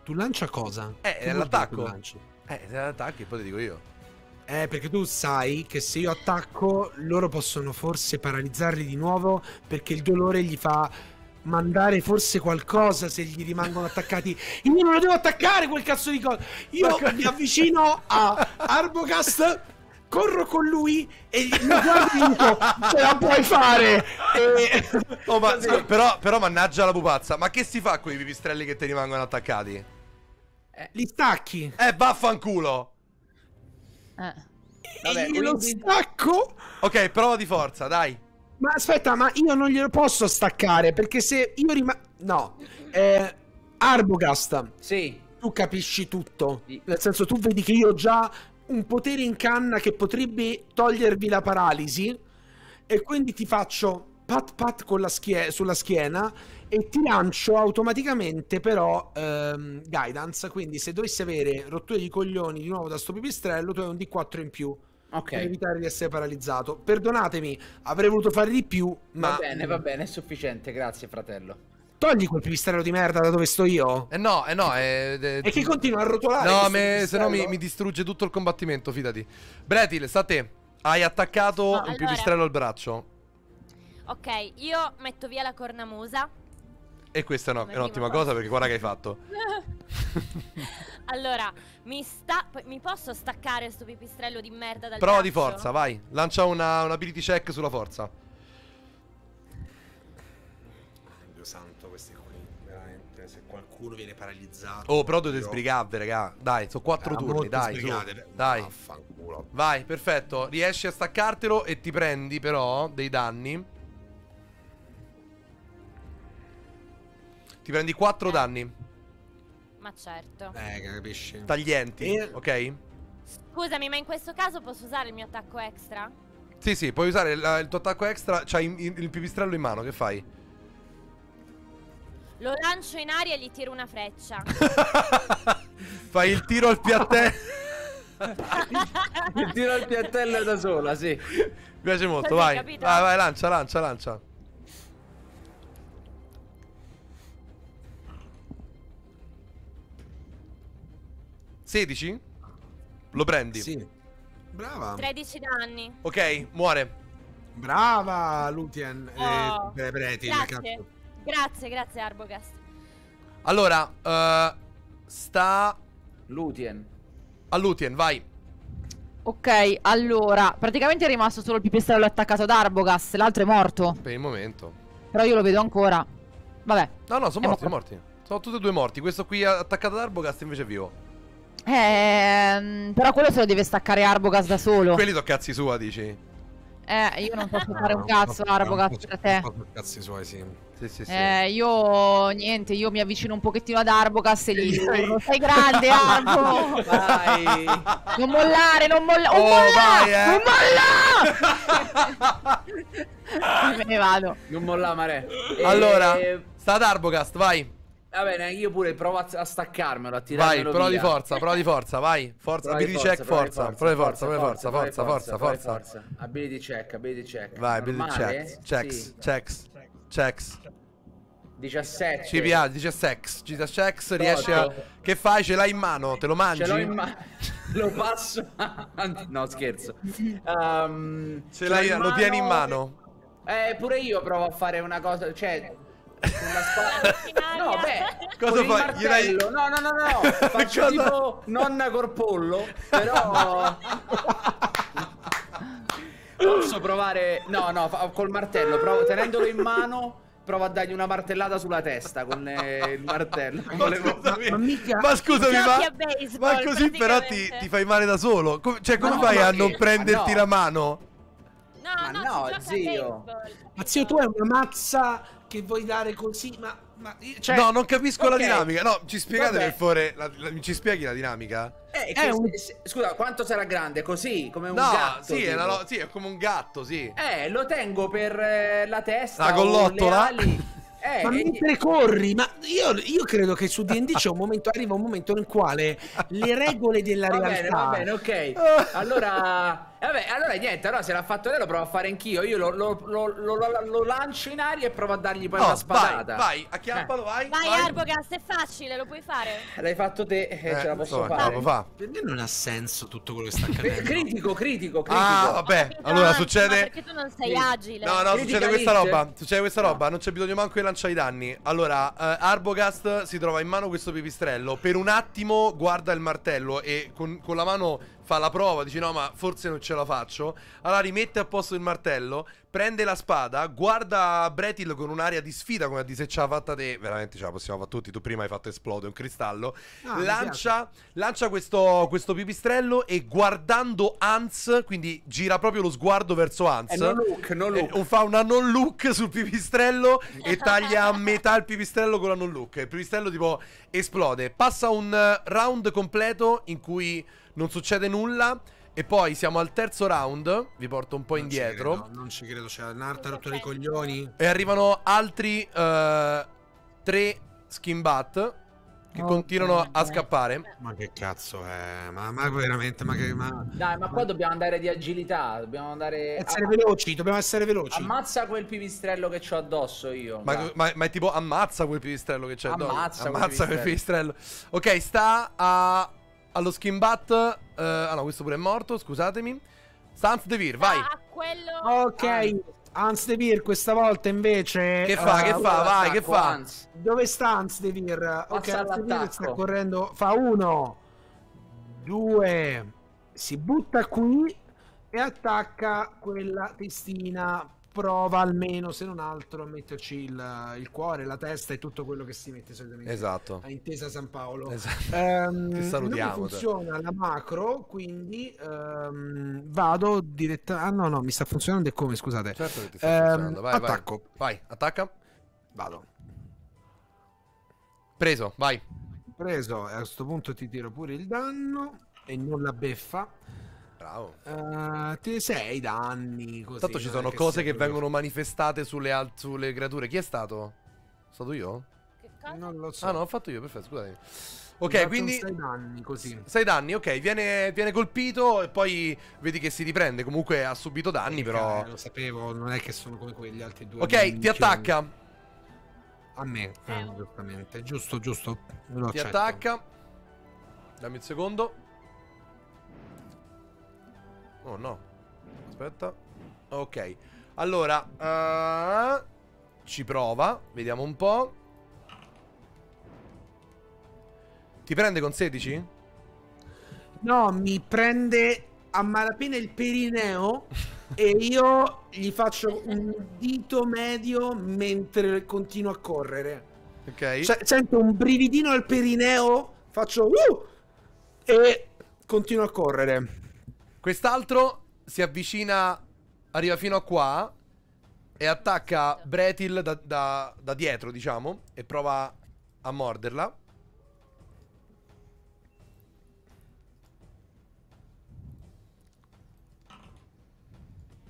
tu lancia cosa? Eh, l'attacco. tu lanci? Eh, se attacchi, poi ti dico io. Eh, perché tu sai che se io attacco, loro possono forse paralizzarli di nuovo perché il dolore gli fa mandare forse qualcosa se gli rimangono attaccati. Io non lo devo attaccare quel cazzo di cosa. Io mi avvicino a Arbogast, corro con lui e gli guardo e dico ce la puoi fare. E... Oh, ma, <laughs> però, però, mannaggia la pupazza. Ma che si fa con i pipistrelli che ti rimangono attaccati? Li stacchi. Eh, vaffanculo. Eh. Vabbè, e glielo quindi- stacco. Ok, prova di forza, dai. Ma aspetta, ma io non glielo posso staccare perché se io rimango. No, eh, Arbogast, Sì. tu capisci tutto. Sì. Nel senso, tu vedi che io ho già un potere in canna che potrebbe togliervi la paralisi. e quindi ti faccio pat pat con la schie- sulla schiena e ti lancio automaticamente però ehm, guidance, quindi se dovessi avere rotture di coglioni di nuovo da sto pipistrello tu hai un D4 in più per Ok. evitare di essere paralizzato. Perdonatemi, avrei voluto fare di più, ma Va bene, va bene, è sufficiente, grazie fratello. togli quel pipistrello di merda da dove sto io. Eh no, eh no, è... E che continua a rotolare. No, me- se no mi, mi distrugge tutto il combattimento, fidati. Bretil, sta a te. Hai attaccato No, un allora. pipistrello al braccio. Ok, io metto via la cornamusa. E questa è, una- Come è un'ottima cosa perché guarda che hai fatto. <laughs> allora, mi sta. Mi posso staccare sto pipistrello di merda dal Prova di braccio? forza, vai. Lancia una, un ability check sulla forza. Dio santo, questi qui, veramente, se qualcuno viene paralizzato. Oh, però dovete io- sbrigarvi, raga. Dai, sono quattro Ah, turni, dai, su. sbrigate. Dai. Vaffanculo. Vai, perfetto. Riesci a staccartelo e ti prendi però dei danni. Ti prendi 4 danni Ma certo. Eh, capisci? taglienti, E- ok? Scusami, ma in questo caso posso usare il mio attacco extra? Sì, sì, puoi usare il, il tuo attacco extra. C'hai in- il pipistrello in mano, che fai? Lo lancio in aria e gli tiro una freccia. <laughs> fai il tiro al piattello. Il tiro al piattello da sola, sì. Mi piace molto, vai. Vai, vai, lancia, lancia, lancia. Sedici? Lo prendi? Sì. Brava. 13 danni. Ok, muore. Brava, Lutien. Oh, Eh, Bretil, Grazie. Grazie, grazie Arbogast. Allora, eh, sta Lutien. a Lutien, vai. Ok, allora, praticamente è rimasto solo il pipistrello attaccato ad Arbogast, l'altro è morto. Per il momento. Però io lo vedo ancora. Vabbè. No, no, sono morti, sono morti. Sono tutti e due morti. Questo qui attaccato ad Arbogast invece è vivo. Ehm, però quello se lo deve staccare Arbogast da solo. Quelli sono cazzi sua, dici? Eh, io non posso <laughs> fare un cazzo, no, Arbogast, no, per te. Cazzi suoi, sì. Sì, sì, sì. Eh, io niente, io mi avvicino un pochettino ad Arbogast e gli urlo, sei grande Arbo! <laughs> Vai. Non mollare, non mollare, Oh, non mollare! vai, eh. Non mollare! <laughs> Me ne vado. Non molla mare. E- Allora, sta ad Arbogast, vai. Va bene, io pure provo a, a staccarmelo, a Vai, tirarmelo prova di forza, prova di forza, vai. Forza, Prova ability check, forza. Prova di forza, prova di forza, di forza, forza, di forza, forza. Ability check, ability check. Vai, ability Normale? checks, checks, checks, checks. 17. Ci piace, dice sex, dice sex, riesci a... Che fai? Ce l'hai in mano, te lo mangi? Ce l'ho in mano. <laughs> Lo passo. no, scherzo. Ehm, Ce l'hai, lo tieni in mano? Eh, pure io provo a fare una cosa, cioè con la spada. In aria. No, beh, Cosa con il fai? Gliel'hai- martello. No, no, no, no. <laughs> Faccio Cosa? tipo nonna corpollo, però Posso provare No, no, fa- col martello, provo tenendolo in mano, provo a dargli una martellata sulla testa con eh, il martello. Ma Volevo- scusami, Ma mica- ma scusami, ma, baseball, ma così però ti, ti fai male da solo. Com- cioè, come no, fai a che- non prenderti no. la mano? No, Ma no, zio. baseball. Ma zio, tu hai una mazza che vuoi dare così, ma... ma cioè, no, non capisco la ok. dinamica. No, ci spiegate Vabbè. per favore. la- la- ci spieghi la dinamica? Eh, È che- un- scusa, quanto sarà grande? Così, come un no, gatto. sì, è una lo- sì, è come un gatto, sì. Eh, lo tengo per eh, la testa. La collottola? <laughs> Eh, Ma e- mentre corri, ma io, io credo che su D&D c'è un <laughs> momento, arriva un momento nel quale le regole della Va realtà... bene, va bene, ok. <laughs> Allora, vabbè, allora niente, allora se l'ha fatto lei lo provo a fare anch'io. Io lo, lo- lo- lo- lo- lo lancio in aria e provo a dargli poi No, una vai, spadata. vai, acchiappalo, vai. Vai, Arbogast, è facile, lo puoi fare. L'hai fatto te, eh, Eh, ce la posso insomma, fare. lo fa. Per me non ha senso tutto quello che sta <laughs> accadendo. Critico, critico, critico. Ah, vabbè. Allora Anzi, succede. ma Perché tu non sei Sì. agile. No, no, Critica succede questa roba. Succede questa roba. Non c'è bisogno manco di lanciare i danni. Allora, eh, Arbogast si trova in mano questo pipistrello. Per un attimo guarda il martello e con, con la mano fa la prova. Dice: No, ma forse non ce la faccio. Allora rimette a posto il martello. Prende la spada. Guarda Bretil con un'aria di sfida. Come a dire se ce l'ha fatta te. Veramente ce la possiamo fare tutti. Tu prima hai fatto esplodere un cristallo. Ah, lancia lancia questo, questo pipistrello. E guardando Hans, quindi gira proprio lo sguardo verso Hans. No look, no look. Eh, fa una non look sul pipistrello e <laughs> taglia a metà il pipistrello con la non look. Il pipistrello tipo esplode. Passa un round completo in cui non succede nulla E poi siamo al terzo round. Vi porto un po' Non ci indietro. credo, non ci credo, c'è un'altra rottura di coglioni. E arrivano altri eh, tre skin bat che Oh, continuano a scappare. Ma che cazzo è? Ma, ma veramente, ma che... Ma... Dai, ma qua dobbiamo andare di agilità. Dobbiamo andare. Essere Ah, veloci, dobbiamo essere veloci. Ammazza quel pipistrello che ho addosso io. Ma, ma- ma è tipo ammazza quel pipistrello che c'è addosso. Ammazza quel Ammazza quel pipistrello. Ok, sta a- allo skin bat. eh, ah no, questo pure è morto, scusatemi. Sans Devir, vai. Ah, quello... Ok, Hans De Beer questa volta invece... Che fa, eh, che fa, vai, che fa? Hans. Dove sta Hans De Beer? Ok, Hans De Beer all'attacco. sta correndo... Fa uno, due, si butta qui e attacca quella testina. Prova almeno, se non altro, a metterci il, il cuore, la testa e tutto quello che si mette solitamente. Esatto. A intesa San Paolo. Esatto. Ehm, Ti salutiamo, non funziona la macro, quindi ehm, vado direttamente. Ah, no, no, mi sta funzionando e come? Scusate. Certo che ti sta funzionando. Vai, vai. attacco. Vai, attacca. Vado. Preso, vai. Preso, a questo punto ti tiro pure il danno e non la beffa. Bravo. Eh, te 6 danni. Così, Tanto ci sono che cose che vengono manifestate sulle, al- sulle creature. Chi è stato? Stato io? Che? Non lo so. Ah no, ho fatto io, perfetto, scusami. Ok, quindi 6 danni così. 6 danni, ok, viene, viene colpito e poi vedi che si riprende. Comunque ha subito danni, però. Eh, lo sapevo, non è che sono come quegli altri due. Ok, ti attacca. A me, eh, giustamente. Giusto, giusto. Lo Ti accetto. attacca. Dammi un secondo. Oh no. Aspetta. Ok. Allora, eh, ci prova. Vediamo un po'. Ti prende con 16? No, mi prende a malapena il perineo <laughs> e io gli faccio un dito medio mentre continuo a correre. Ok. Cioè, sento un brividino al perineo, faccio uh! e continuo a correre. Quest'altro si avvicina, arriva fino a qua e attacca Bretil da, da- da dietro, diciamo, e prova a morderla.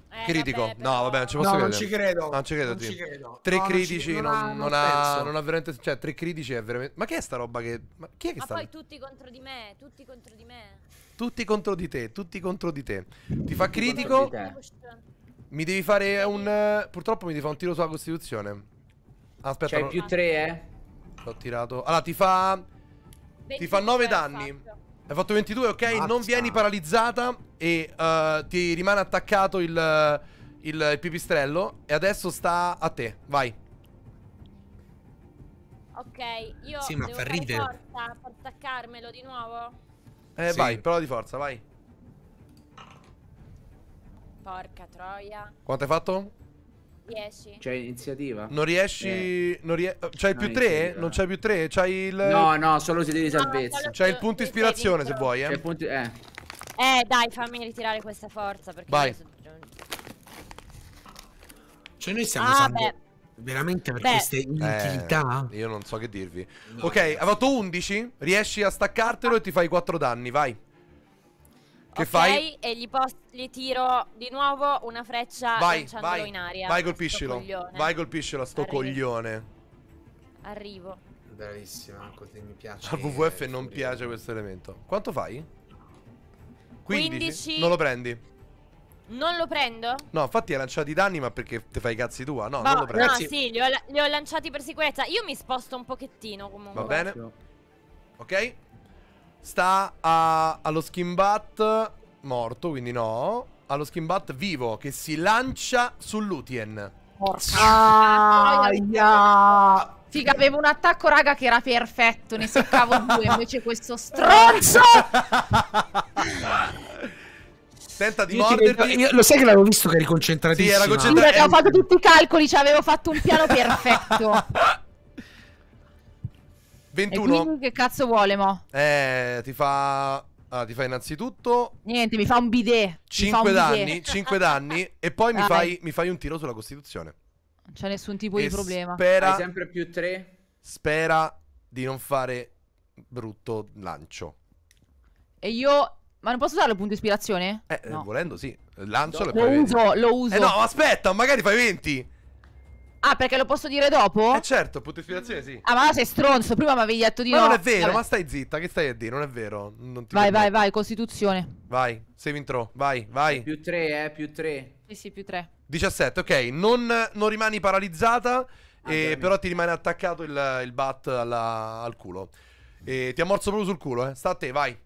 Eh, Critico. vabbè, No, vabbè, non ci No, posso non credere. ci credo. Non ci credo, Non sì. ci credo. Tre No, non ci- critici non non, ha- non non ha, senso. non ha veramente. Cioè, tre critici è veramente. Ma che è sta roba che. Ma chi è che Ma sta. poi tutti contro di me, tutti contro di me. Tutti contro di te, tutti contro di te. Ti fa critico. Mi devi fare un. Purtroppo mi devi fare un tiro sulla costituzione. Aspetta, C'hai no- più 3, eh? l'ho tirato. Allora, ti fa. Ti fa 9 22 danni. fatto. Hai fatto 22, ok? Non Mazza. vieni paralizzata e eh, ti rimane attaccato il, il, il pipistrello. E adesso sta a te. Vai. Ok, io Sì, ma devo fa fare ridere. forza per attaccarmelo di nuovo. Eh, Sì. vai, prova di forza, vai. Porca troia. Quanto hai fatto? 10. C'è iniziativa? Non riesci. Non rie- C'hai No, più in 3? teoria. Non c'hai più 3? C'hai il. No, no, solo se di salvezza. solo- C'hai il punto ispirazione se vuoi, eh. punti- eh. Eh, dai, fammi ritirare questa forza perché Vai. io so- Cioè, noi stiamo Ah, usando beh. Veramente per Beh. queste inutilità. Eh, io non so che dirvi. No, ok, hai fatto 11. Riesci a staccartelo e ti fai 4 danni, vai. Che Ok, fai? e gli, gli tiro di nuovo una freccia Vai, lanciandolo vai. in aria. Vai, colpiscilo. Vai, colpiscilo a sto Arrivi. coglione. Arrivo. Bravissima, così mi piace. Al WWF non piace questo elemento. Quanto fai? 15. Non lo prendi? Non lo prendo? No, infatti hai lanciato i danni, ma perché te fai i cazzi tua? No, Boh, non lo prendi. no, Ragazzi- sì, li ho, li ho lanciati per sicurezza. Io mi sposto un pochettino comunque. Va bene. Ok? Sta a- allo skimbat morto, quindi no. Allo skimbat vivo che si lancia sull'Utien. Ah, Aia! Figa, avevo un attacco, raga, che era perfetto. Ne seccavo due. <laughs> Invece questo stronzo. <laughs> Tenta di Io ti morderti. vedo- io- lo sai che l'avevo visto che eri concentratissimo. Sì, era concentrato. Che ho fatto tutti i calcoli. Cioè, avevo fatto un piano perfetto. <laughs> 21. E quindi che cazzo vuole, mo? Eh, ti fa. ah, ti fa innanzitutto Niente, mi fa un bidet. Mi fa 5 un bidet. danni. 5 danni. E poi mi fai, mi fai un tiro sulla Costituzione. Non c'è nessun tipo E di problema. Spera, Hai sempre più 3? spera di non fare brutto lancio. E io. Ma non posso usare il punto ispirazione? Eh, eh, No. volendo sì. Lancialo e Lo uso, lo uso. Eh no, aspetta, magari fai 20. Ah, perché lo posso dire dopo? Eh certo, punto ispirazione sì. Ah, ma sei stronzo. Prima mi avevi detto di Ma no. non è vero, Vabbè. ma stai zitta, che stai a dire? Non è vero. Non ti Vai, vai, vai, Costituzione. Vai, save intro, vai, vai. Più 3, eh, più 3. Sì, sì, più 3. 17, ok. Non, non rimani paralizzata, eh, veramente. però ti rimane attaccato il, il bat alla- al culo. E ti ha morso proprio sul culo, eh. Sta a te, vai.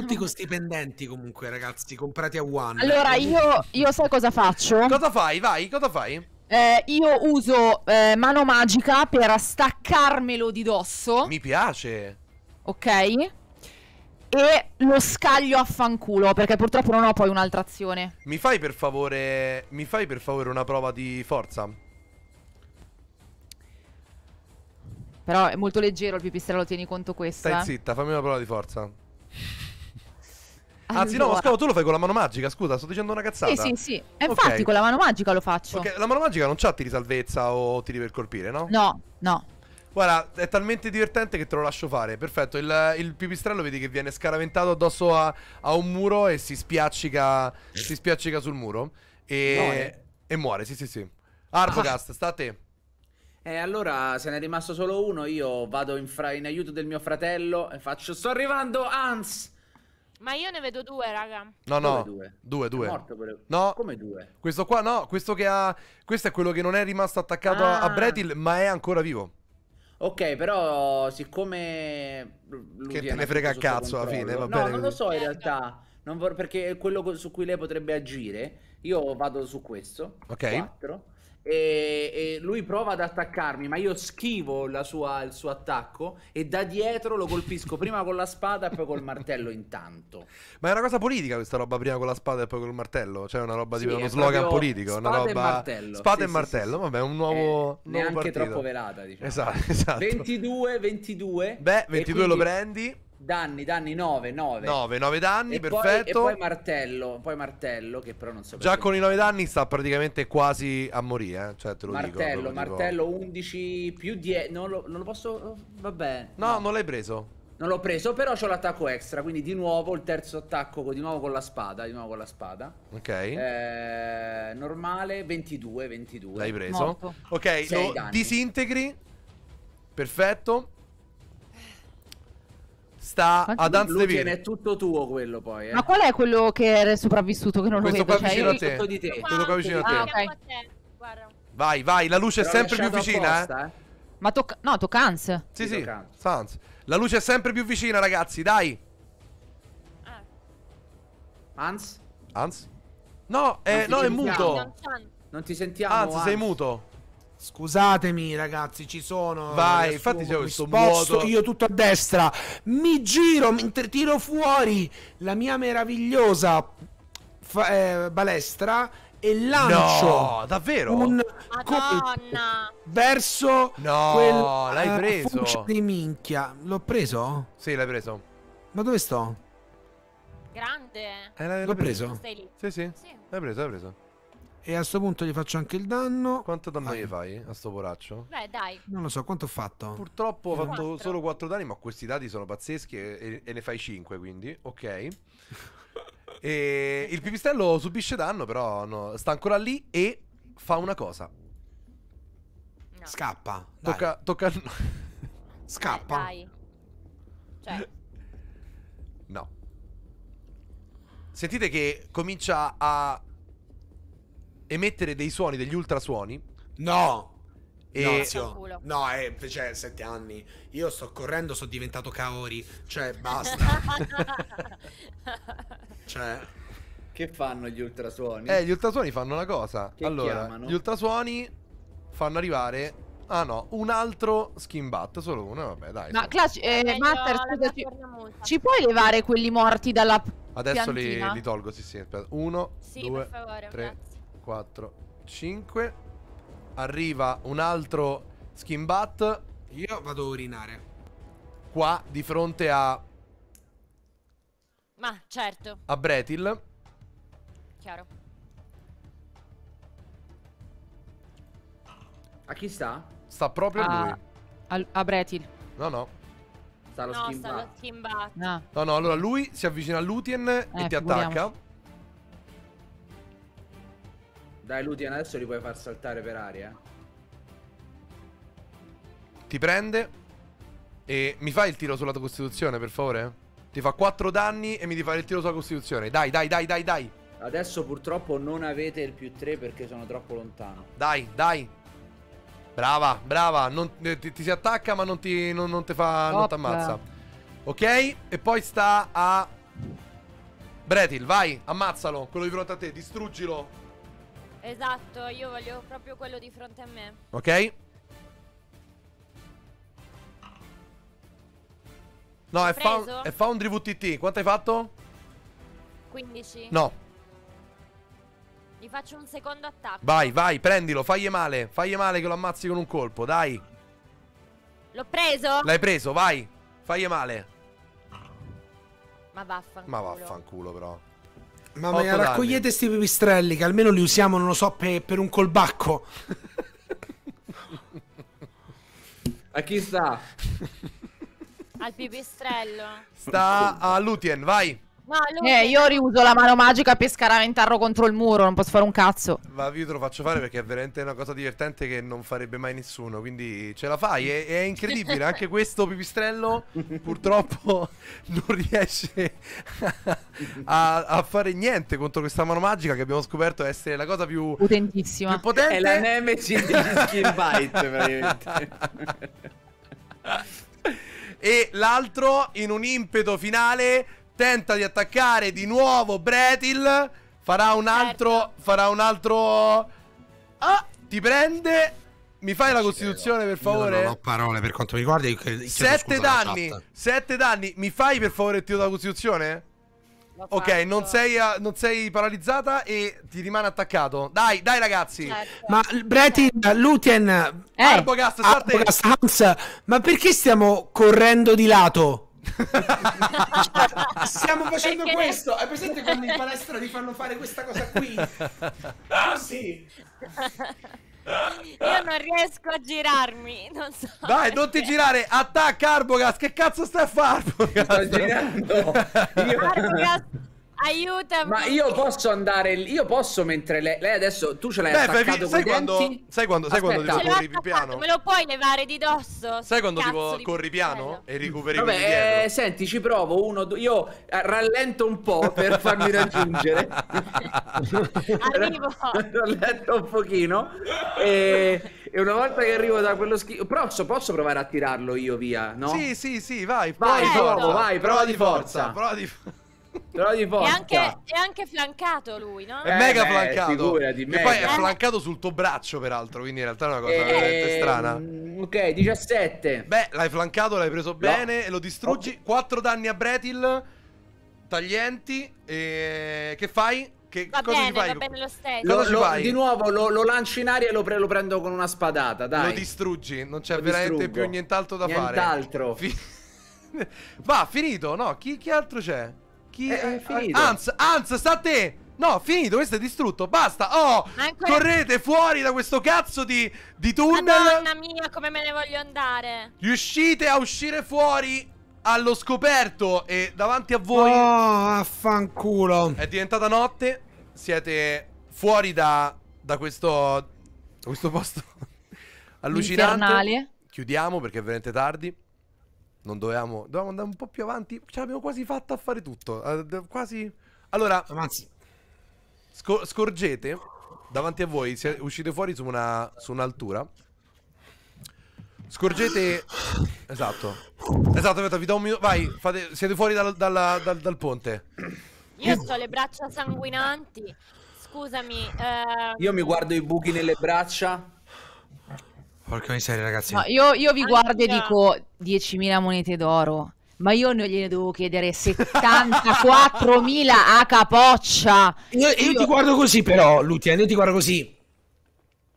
Tutti con sti pendenti comunque, ragazzi, comprati a One. Allora, io, io sai cosa faccio? Cosa fai? Vai, cosa fai? Eh, io uso eh, mano magica per staccarmelo di dosso, Mi piace. ok? E lo scaglio a fanculo, perché purtroppo non ho poi un'altra azione. Mi fai per favore. Mi fai per favore una prova di forza? Però è molto leggero il pipistrello, tieni conto questo. Stai eh. zitta, fammi una prova di forza. Anzi, no, Allora- Moscavo, tu lo fai con la mano magica. Scusa, sto dicendo una cazzata. Sì, sì, sì. E infatti Ok. con la mano magica lo faccio. Ok, la mano magica non c'ha tiri salvezza o tiri per colpire, no? No, no. Guarda, è talmente divertente che te lo lascio fare. Perfetto. Il, il pipistrello vedi che viene scaraventato addosso a, a un muro e si spiaccica. si spiaccica sul muro. E Muore? E muore, sì, sì, sì. Arbogast, sta a te. Eh, allora se ne è rimasto solo uno, io vado in, fra- in aiuto del mio fratello e faccio Sto arrivando, Hans! Ma io ne vedo due, raga. No, no. Due? Due, due. È morto pure. No. Come due? Questo qua, no. Questo che ha. Questo è quello che non è rimasto attaccato a- a Ah. Bretil, ma è ancora vivo. Ok, però siccome lui Che te ne frega a cazzo alla fine, va No, bene non lo so in realtà, non vor- perché è quello su cui lei potrebbe agire. Io vado su questo. Ok. 4. E, e lui prova ad attaccarmi, ma io schivo la sua- il suo attacco e da dietro lo colpisco <laughs> prima con la spada e poi col martello intanto. Ma è una cosa politica questa roba, prima con la spada e poi col martello. Cioè, è una roba di Sì, uno è slogan politico. Una spada e roba. martello. Spada Sì, e sì, martello. sì. Vabbè, un nuovo. Eh, nuovo neanche partito. troppo velata, diciamo. Esatto, <laughs> esatto. 22, 22. Beh, e 22 lo quindi prendi. Danni, danni 9, 9. 9, 9 danni, e poi, perfetto. e poi martello, poi martello che però non so Già con i 9 danni sta praticamente quasi a morire, eh. Cioè, te lo dico. martello, tipo- martello 11 più 10, non lo, non lo posso vabbè. No, non l'hai preso. Non l'ho preso, però ho l'attacco extra, quindi di nuovo il terzo attacco di nuovo con la spada, di nuovo con la spada. Ok. Eh, normale 22, 22. L'hai preso. Morto. Ok, lo disintegri. Perfetto. Sta Quanti ad Hans Devir. è tutto tuo quello poi, eh. Ma qual è quello che è sopravvissuto che non lo Questo vedo? qua Cioè, vicino io- a te. Di te. Quello qua vicino a te. Ah, a te, Guarda. Vai, vai, la luce è L'ho sempre più vicina, eh. apposta, eh. Ma tocca... No, tocca Hans. Sì, Sì. Sans. La luce è sempre più vicina, ragazzi, dai. Ah, Hans? Hans? No, eh, no, è muto. non. Non ti sentiamo. Hans, sei muto. Scusatemi, ragazzi, ci sono. Vai, riassumo, infatti c'è questo sposto vuoto. io tutto a destra. Mi giro mentre tiro fuori la mia meravigliosa fa- eh, balestra e lancio No, davvero? un colpo Madonna. verso No, quel l'hai eh, preso. furcio di minchia. L'ho preso? Sì, l'hai preso. Ma dove sto? Grande. Eh, l'hai, L'ho l'hai preso? Stai lì. Sì, sì. Sì. L'hai preso, l'hai preso. E a sto punto gli faccio anche il danno. Quanto danno Vai. gli fai a sto poraccio? Beh, dai. Non lo so, quanto ho fatto? Purtroppo ho fatto Quattro. solo 4 danni, ma questi dati sono pazzeschi e, e- e ne fai 5, quindi ok. E il pipistrello subisce danno, però no, sta ancora lì e fa una cosa. No. Scappa. Dai. Tocca, tocca <laughs> Scappa. Eh, dai. Cioè, No. Sentite che comincia a emettere dei suoni, degli ultrasuoni. No. E No. No, eh, cioè, sette anni. Io sto correndo, sono diventato Kaori. Cioè, <laughs> basta. cioè, Che fanno gli ultrasuoni? Eh, gli ultrasuoni fanno una cosa. Che allora, chiamano? gli ultrasuoni fanno arrivare. Ah no, un altro skin bat, solo uno, vabbè, dai. Ma. Clutch, eh, meglio Master, scusa, ci, puoi levare quelli morti dalla Adesso li, li tolgo, sì, sì, aspetta. Uno, Sì, due, per favore, tre, grazie. 4, 5. Arriva un altro skin bat io vado a urinare. qua di fronte a, Ma, certo, a Bretil. chiaro. A chi sta? Sta proprio a a, lui. al- a Bretil. No, no. Sta lo No, sta schimba. lo schimbato. No. No, no, allora lui si avvicina a Lutien e Eh, ti figuriamoci. attacca. Dai, Lutien, adesso li puoi far saltare per aria. Ti prende e mi fai il tiro sulla tua costituzione, per favore? Ti fa 4 danni e mi devi fare il tiro sulla costituzione. Dai, dai, dai, dai, dai. Adesso purtroppo non avete il più 3 perché sono troppo lontano. Dai, dai. Brava, brava. Non- eh, ti, ti si attacca, ma non ti, non, non ti fa. Non Top. ti ammazza. Ok? E poi sta a. Bretil, vai, ammazzalo. Quello di fronte a te, distruggilo. Esatto, io voglio proprio quello di fronte a me. Ok? No, è? Found- è Foundry VTT. Quanto hai fatto? 15. No. Gli faccio un secondo attacco. Vai, vai, prendilo, fagli male. Fagli male che lo ammazzi con un colpo, dai. L'ho preso? L'hai preso, vai. Fagli male. Ma vaffanculo. Ma vaffanculo, però. Mamma mia, raccogliete sti pipistrelli che almeno li usiamo, non lo so, pe- per un colbacco. A chi sta? Al pipistrello. Sta a Lutien, vai. No, lui... Eh, io riuso la mano magica per scaraventarlo contro il muro, non posso fare un cazzo. Ma io te lo faccio fare perché è veramente una cosa divertente che non farebbe mai nessuno. Quindi ce la fai. È, è incredibile. Anche <laughs> questo pipistrello purtroppo <laughs> non riesce <laughs> a, a fare niente contro questa mano magica che abbiamo scoperto essere la cosa più, Potentissima. più potente. È la Nemesis degli skin bite, praticamente. E l'altro, in un impeto finale, tenta di attaccare di nuovo Bretil. Farà un altro. Certo. Farà un altro. Ah, ti prende. Mi fai la costituzione, per favore? Io non ho parole per quanto mi riguarda. Sette danni. Sette danni. Mi fai per favore il tiro della costituzione? Ok, non sei, a- non sei paralizzata e ti rimane attaccato. Dai, dai, ragazzi. Certo. Ma Bretin, Lutien, Eh, Arbogast. Arbogast, Hans, ma perché stiamo correndo di lato? <laughs> Stiamo facendo Perché- questo. Hai presente quando in palestra ti fanno fare questa cosa qui? Così. Io non riesco a girarmi, non so. Dai, non ti girare. Attacca Arbogast. Che cazzo stai a fare, Arbogast? Sto girando. Io- Arbogast, aiutami. Ma io posso andare. Io posso mentre lei. Lei adesso. Tu ce l'hai Beh, fai attaccato sai quando, sai quando, sai quando tipo corri piano? me lo puoi levare di dosso? Sai quando Cazzo tipo corri piano e recuperi Vabbè, eh, senti, ci provo. Uno, due- io eh, rallento un po' per farmi raggiungere. <laughs> Arrivo. <laughs> rallento un pochino. E, e una volta che arrivo da quello schifo. Posso, posso provare a tirarlo io via, no? Sì, sì, sì, vai. Vai, prova di provo, forza. vai, prova di forza. Prova di Però di È forza. anche, è anche flancato lui, no? È Eh, mega beh, flancato. figurati, mega. poi è Eh. flancato sul tuo braccio, peraltro. Quindi in realtà è una cosa veramente Ehm, strana. Ok, 17. Beh, l'hai flancato, l'hai preso bene e lo distruggi. 4 danni a Bretil. Taglienti. E... Che fai? Che Va cosa bene, ci fai? va bene lo stesso. Cosa Lo- ci lo- fai? di nuovo lo, lo lancio in aria e lo, pre- lo prendo con una spadata, dai. Lo distruggi. Non c'è Lo veramente distruggo. più nient'altro da fare. Nient'altro. Fi- <laughs> Va, finito. No, chi, chi altro c'è? Chi Eh, è finito. Hans, Hans, sta a te. No, finito, questo è distrutto. Basta. Oh, Ancora- correte fuori da questo cazzo di, di tunnel. Madonna mia, come me ne voglio andare. Riuscite a uscire fuori allo scoperto e davanti a voi Oh, affanculo. è diventata notte. Siete fuori da, da questo, da questo posto <laughs> allucinante. Infernale. Chiudiamo perché è veramente tardi. Non dovevamo, dovevamo andare un po' più avanti. Ce l'abbiamo quasi fatta a fare tutto. Eh, quasi. Allora. Sco- scorgete davanti a voi, siete- uscite fuori su, una, su un'altura. Scorgete. Esatto. Esatto, aspetta, vi do un minuto. Vai, fate- siete fuori dal, dalla- dal- dal ponte. Io ho le braccia sanguinanti. Scusami. eh, Io mi guardo i buchi nelle braccia. Porca miseria, ragazzi. No, io, io vi guardo e dico 10.000 monete d'oro. Ma io non gliene devo chiedere 74.000 a capoccia. Io, io ti guardo così, però, Lutien, io ti guardo così.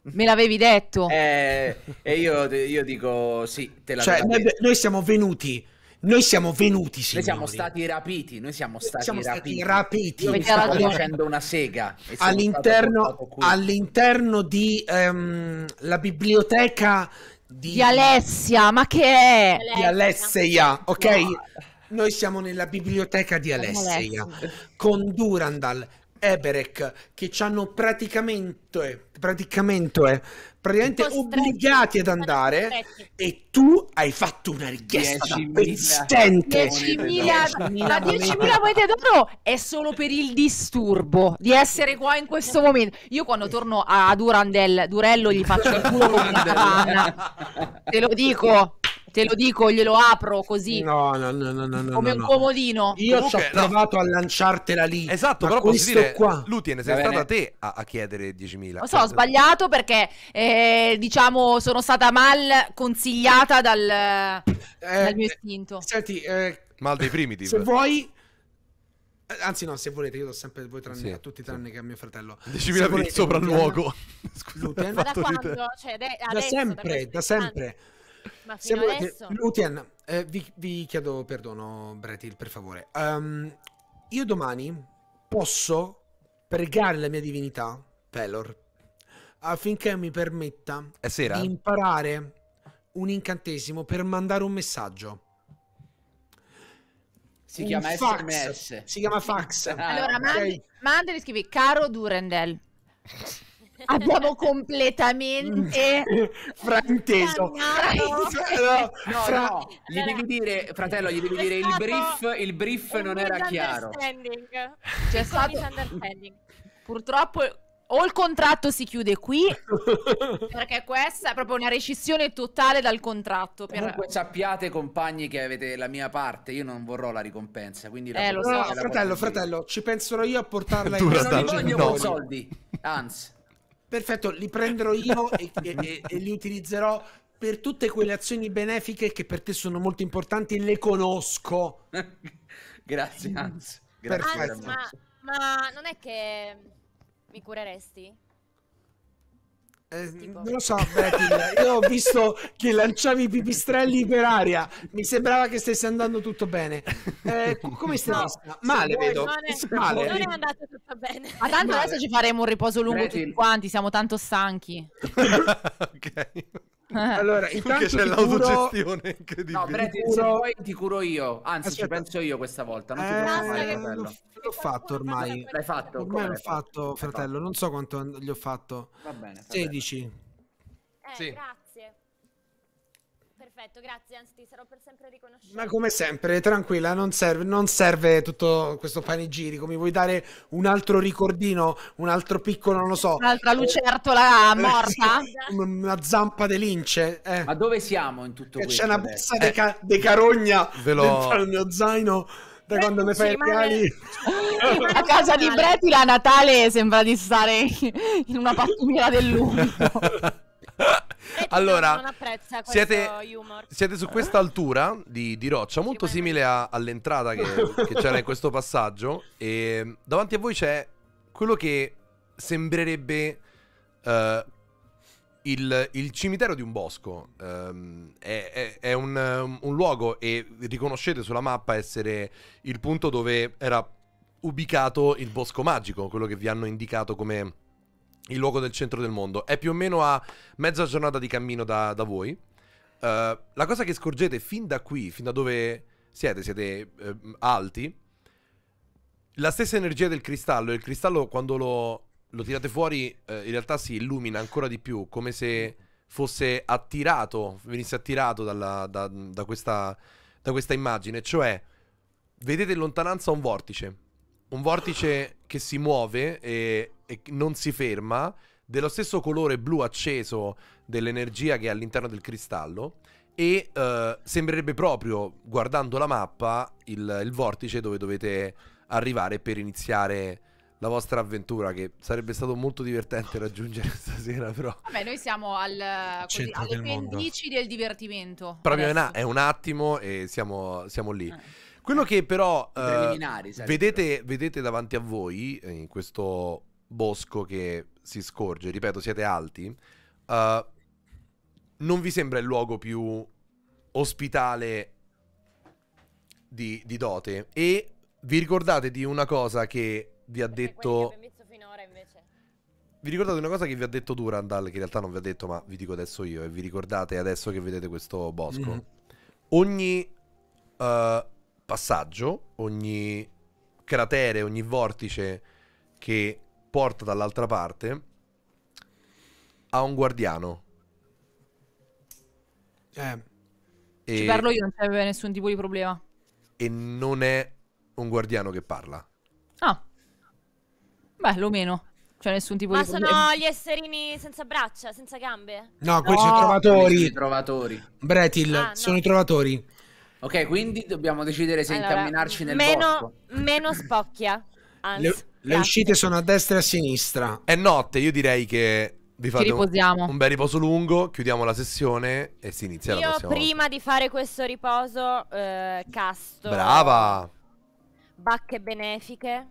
Me l'avevi detto. Eh, e io, io dico sì, te la Cioè, noi, noi siamo venuti. Noi siamo venuti, Noi signori. siamo stati rapiti, noi siamo stati Siamo stati rapiti. rapiti. Io mi stavo facendo una sega. all'interno, all'interno di ehm, la biblioteca Di Alessia, ma che è? di Alessia, ok? Noi siamo nella biblioteca di Alessia con Durandal, Eberek che ci hanno praticamente, praticamente, eh, praticamente obbligati ad andare e tu hai fatto una richiesta da 10.000 persistente. 10.000 la 10.000 monete. d'oro è solo per il disturbo di essere qua in questo momento. Io quando torno a Durandel, Durello gli faccio il culo con una. <laughs> Te lo dico, te lo dico, glielo apro così No, no, no, no, no, come no, un no. comodino. Io ci ho provato a lanciartela lì. Esatto, però posso dire, qua. Lutien, sei Va bene. stata te a, a chiedere 10.000. Lo so, ho sbagliato perché eh, diciamo sono stata mal consigliata dal, Eh, dal mio eh, istinto. Senti, eh, Mal dei primitive. se vuoi... eh, Anzi no, se volete, io do sempre voi tranne, Sì, a tutti tranne che a mio fratello. 10.000 Se per il sopralluogo. <laughs> Scusa, Ma da quando? Cioè, de- Da sempre, da anni? Ma fino volete, adesso? Lutien, eh, vi, vi chiedo perdono, Bretil, per favore. Ehm, io domani posso pregare la mia divinità, Pelor, affinché mi permetta di imparare un incantesimo per mandare un messaggio. Si Un chiama fax. SMS. Si chiama fax. Allora, ok. mandi, mandi e scrivi caro Durendel. Abbiamo completamente <laughs> frainteso. Dannato. No, Fra- no, gli devi dire, fratello, gli devi dire il brief, il brief non era chiaro. C'è stato purtroppo o il contratto si chiude qui perché questa è proprio una rescissione totale dal contratto per... Comunque sappiate compagni che avete la mia parte, io non vorrò la ricompensa, quindi la Eh, lo No, so. no, fratello, fratello, ci penserò io a portarla in Io non voglio no. soldi, anzi. Perfetto, li prenderò io e, e- e- e li utilizzerò per tutte quelle azioni benefiche che per te sono molto importanti e le conosco. <laughs> Grazie, Hans. Grazie veramente. ma, ma non è che mi cureresti? Eh, Tipo. non lo so, Betil, io ho visto che lanciavi i pipistrelli per aria. Mi sembrava che stesse andando tutto bene. Eh, co- come stai No? Male, vedo. Non è, Male. non è andato tutto bene. Ma tanto Male. adesso ci faremo un riposo lungo Bretil. tutti quanti, siamo tanto stanchi. <laughs> ok. Allora, Perché intanto c'è ti curo- l'autogestione <laughs> incredibile. No, se curo- vuoi ti curo io, anzi ci Aspetta. penso io questa volta, non ti Eh, che- fratello. l'ho, l'ho fatto ormai. L'hai fatto? Ormai Come l'ho fatto, fratello. Non so quanto an- gli ho fatto. Va bene. fratello. 16. Eh, Sì. grazie. Perfetto, grazie, anzi ti sarò per sempre riconosciuto. Ma come sempre, tranquilla, non serve, non serve tutto questo panegirico. Mi vuoi dare un altro ricordino, un altro piccolo, non lo so. Un'altra lucertola morta? <laughs> Eh, Una zampa di lince. Eh. Ma dove siamo in tutto Che questo? c'è una busta de, ca- de carogna Ve dentro il mio zaino da quando mi fai i rimane- regali. A casa di Breti a Natale sembra di stare in una pattumiera dell'uomo. <laughs> Allora, non apprezza questo siete, humor. siete su questa altura di, di roccia, molto Ci simile a- all'entrata che, <laughs> che c'era in questo passaggio. E davanti a voi c'è quello che sembrerebbe eh, il, il cimitero di un bosco. Ehm, è è- è un, um, un luogo e riconoscete sulla mappa essere il punto dove era ubicato il bosco magico, quello che vi hanno indicato come il luogo del centro del mondo. È più o meno a mezza giornata di cammino da, da voi. Eh, la cosa che scorgete fin da qui, fin da dove siete, siete eh, alti, la stessa energia del cristallo. Il cristallo quando lo, lo tirate fuori eh, in realtà si illumina ancora di più, come se fosse attirato, venisse attirato dalla- da, da questa, da questa immagine. Cioè, vedete in lontananza un vortice. Un vortice che si muove e, e non si ferma, dello stesso colore blu acceso dell'energia che è all'interno del cristallo. E eh, sembrerebbe proprio, guardando la mappa, il, il vortice dove dovete arrivare per iniziare la vostra avventura. Che sarebbe stato molto divertente raggiungere <laughs> stasera, però. Vabbè, noi siamo al, così, Centro alle del mondo. pendici del divertimento. Proprio è, adesso. una- è un attimo e siamo, siamo lì. Eh. Quello che però eh, vedete, vedete davanti a voi, eh, in questo bosco che si scorge, ripeto, siete alti, eh, non vi sembra il luogo più ospitale di, di Dote e vi ricordate di una cosa che vi ha che detto vi ricordate una cosa che vi ha detto Durandal, che in realtà non vi ha detto, ma vi dico adesso io, e vi ricordate adesso che vedete questo bosco? Mhm. Ogni eh, passaggio, ogni cratere, ogni vortice che porta dall'altra parte ha un guardiano. Eh, E, Ci parlo io, non c'è nessun tipo di problema. e non è un guardiano che parla. Ah. Beh, lo meno. C'è nessun tipo Ma di problema. sono gli esserini senza braccia, senza gambe? No, questi sono I trovatori. trovatori. Bretil, Ah, no. sono i trovatori. Ok, quindi dobbiamo decidere se Allora, incamminarci nel meno, bosco. meno spocchia. Anzi, Le, le grazie. uscite sono a destra e a sinistra. È notte, io direi che vi fate un, riposiamo. un bel riposo lungo, chiudiamo la sessione e si inizia la Io prossima prima di fare questo riposo eh, casto volta. Brava! bacche benefiche.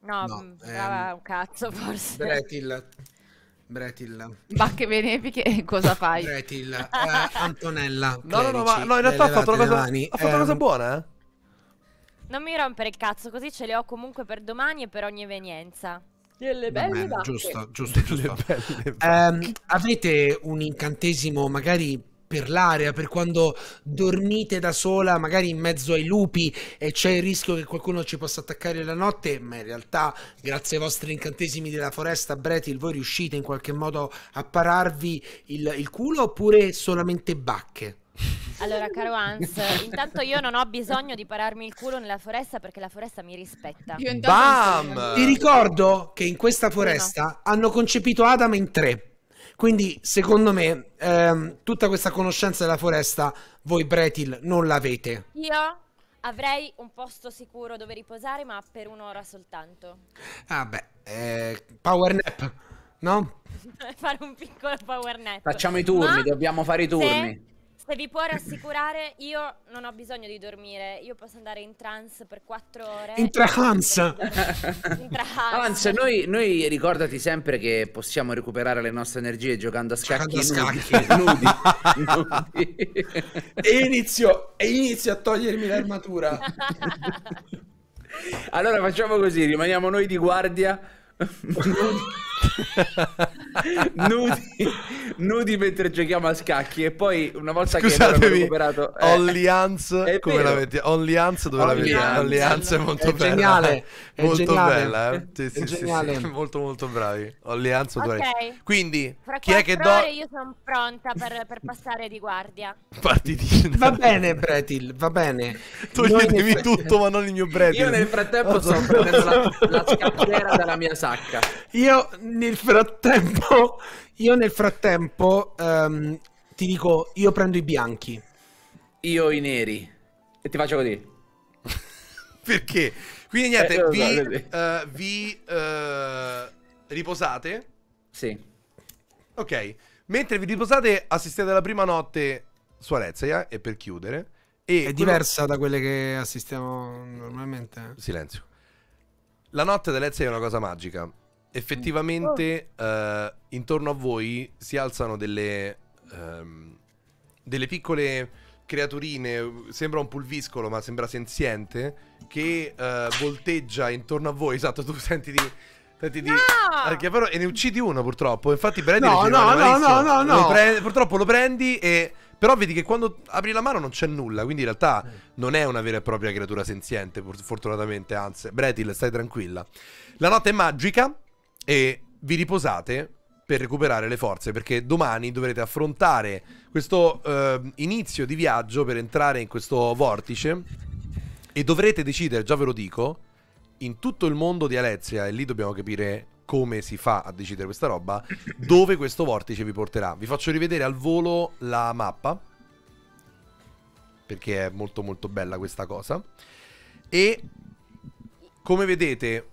No, No, mm, ehm, brava un cazzo forse. Bretil. Bretil. Bacche benefiche, <laughs> cosa fai? Bretil. eh, Antonella. No, no, no, ma no, in realtà ha fatto una cosa, ha fatto una cosa Ehm, buona, eh? Non mi rompere il cazzo, così ce le ho comunque per domani e per ogni evenienza. Delle va bene, bacche. giusto, giusto, giusto. belle Ehm, avete un incantesimo magari per l'area, per quando dormite da sola, magari in mezzo ai lupi e c'è il rischio che qualcuno ci possa attaccare la notte, ma in realtà grazie ai vostri incantesimi della foresta, Bretil, voi riuscite in qualche modo a pararvi il, il culo oppure solamente bacche? Allora, caro Hans, intanto io non ho bisogno di pararmi il culo nella foresta perché la foresta mi rispetta. Io Bam! Ti ricordo che in questa foresta hanno concepito Adam in tre. Quindi, secondo me, ehm, tutta questa conoscenza della foresta, voi Bretil non l'avete. Io avrei un posto sicuro dove riposare, ma per un'ora soltanto. Ah beh, eh, power nap, no? <laughs> fare un piccolo power nap. Facciamo i turni, Ma dobbiamo fare i turni. Se, se vi può rassicurare, io non ho bisogno di dormire. Io posso andare in trance per 4 ore. In trance. In trance. Anzi, <laughs> noi, noi ricordati sempre che possiamo recuperare le nostre energie giocando a scacchi Giocando a nudi. scacchi. <laughs> nudi. Nudi. <laughs> E inizio, e inizio a togliermi l'armatura. Allora facciamo così, rimaniamo noi di guardia. Nudi, nudi mentre giochiamo a scacchi e poi una volta che abbiamo recuperato eh, Only Hans, come vero. la metti? Only Hans dove la Only metti? Hans. Only Hans è molto È bella. geniale, è <laughs> molto geniale. bella, eh? Sì, È sì, sì, sì, geniale. <laughs> molto molto bravi. Only Hans dove- Ok. Quindi, Fra chi è che do io sono pronta per, per passare di guardia. <laughs> partiti? Va bene, Bretil, va bene. Toglietemi tutto, ma non il mio bread. Io nel frattempo sto prendendo la, la scacchiera dalla mia sacca. Io nel frattempo, io nel frattempo ehm, ti dico, io prendo i bianchi. Io i neri. E ti faccio così. <laughs> Perché? Quindi niente, Eh, lo so, vi, così. eh, vi eh, riposate. Sì. Ok. Mentre vi riposate, assistete alla prima notte su Alezia e per chiudere. E È quello- diversa da quelle che assistiamo normalmente. Silenzio. La notte d'Alezia è una cosa magica. Effettivamente, eh, intorno a voi si alzano delle, ehm, delle piccole creaturine. Sembra un pulviscolo, ma sembra senziente. Che eh, volteggia intorno a voi. Esatto, tu senti di. Senti di Perché però, e ne uccidi uno purtroppo. Infatti, Brady No, no, no, no, no, Lo no. pre- purtroppo lo prendi e. Però vedi che quando apri la mano non c'è nulla, quindi in realtà non è una vera e propria creatura senziente, fortunatamente, anzi. Bretil, stai tranquilla. La notte è magica e vi riposate per recuperare le forze, perché domani dovrete affrontare questo eh, inizio di viaggio per entrare in questo vortice e dovrete decidere, già ve lo dico, in tutto il mondo di Alezia, e lì dobbiamo capire come si fa a decidere questa roba, dove questo vortice vi porterà. Vi faccio rivedere al volo la mappa, perché è molto molto bella questa cosa. E come vedete,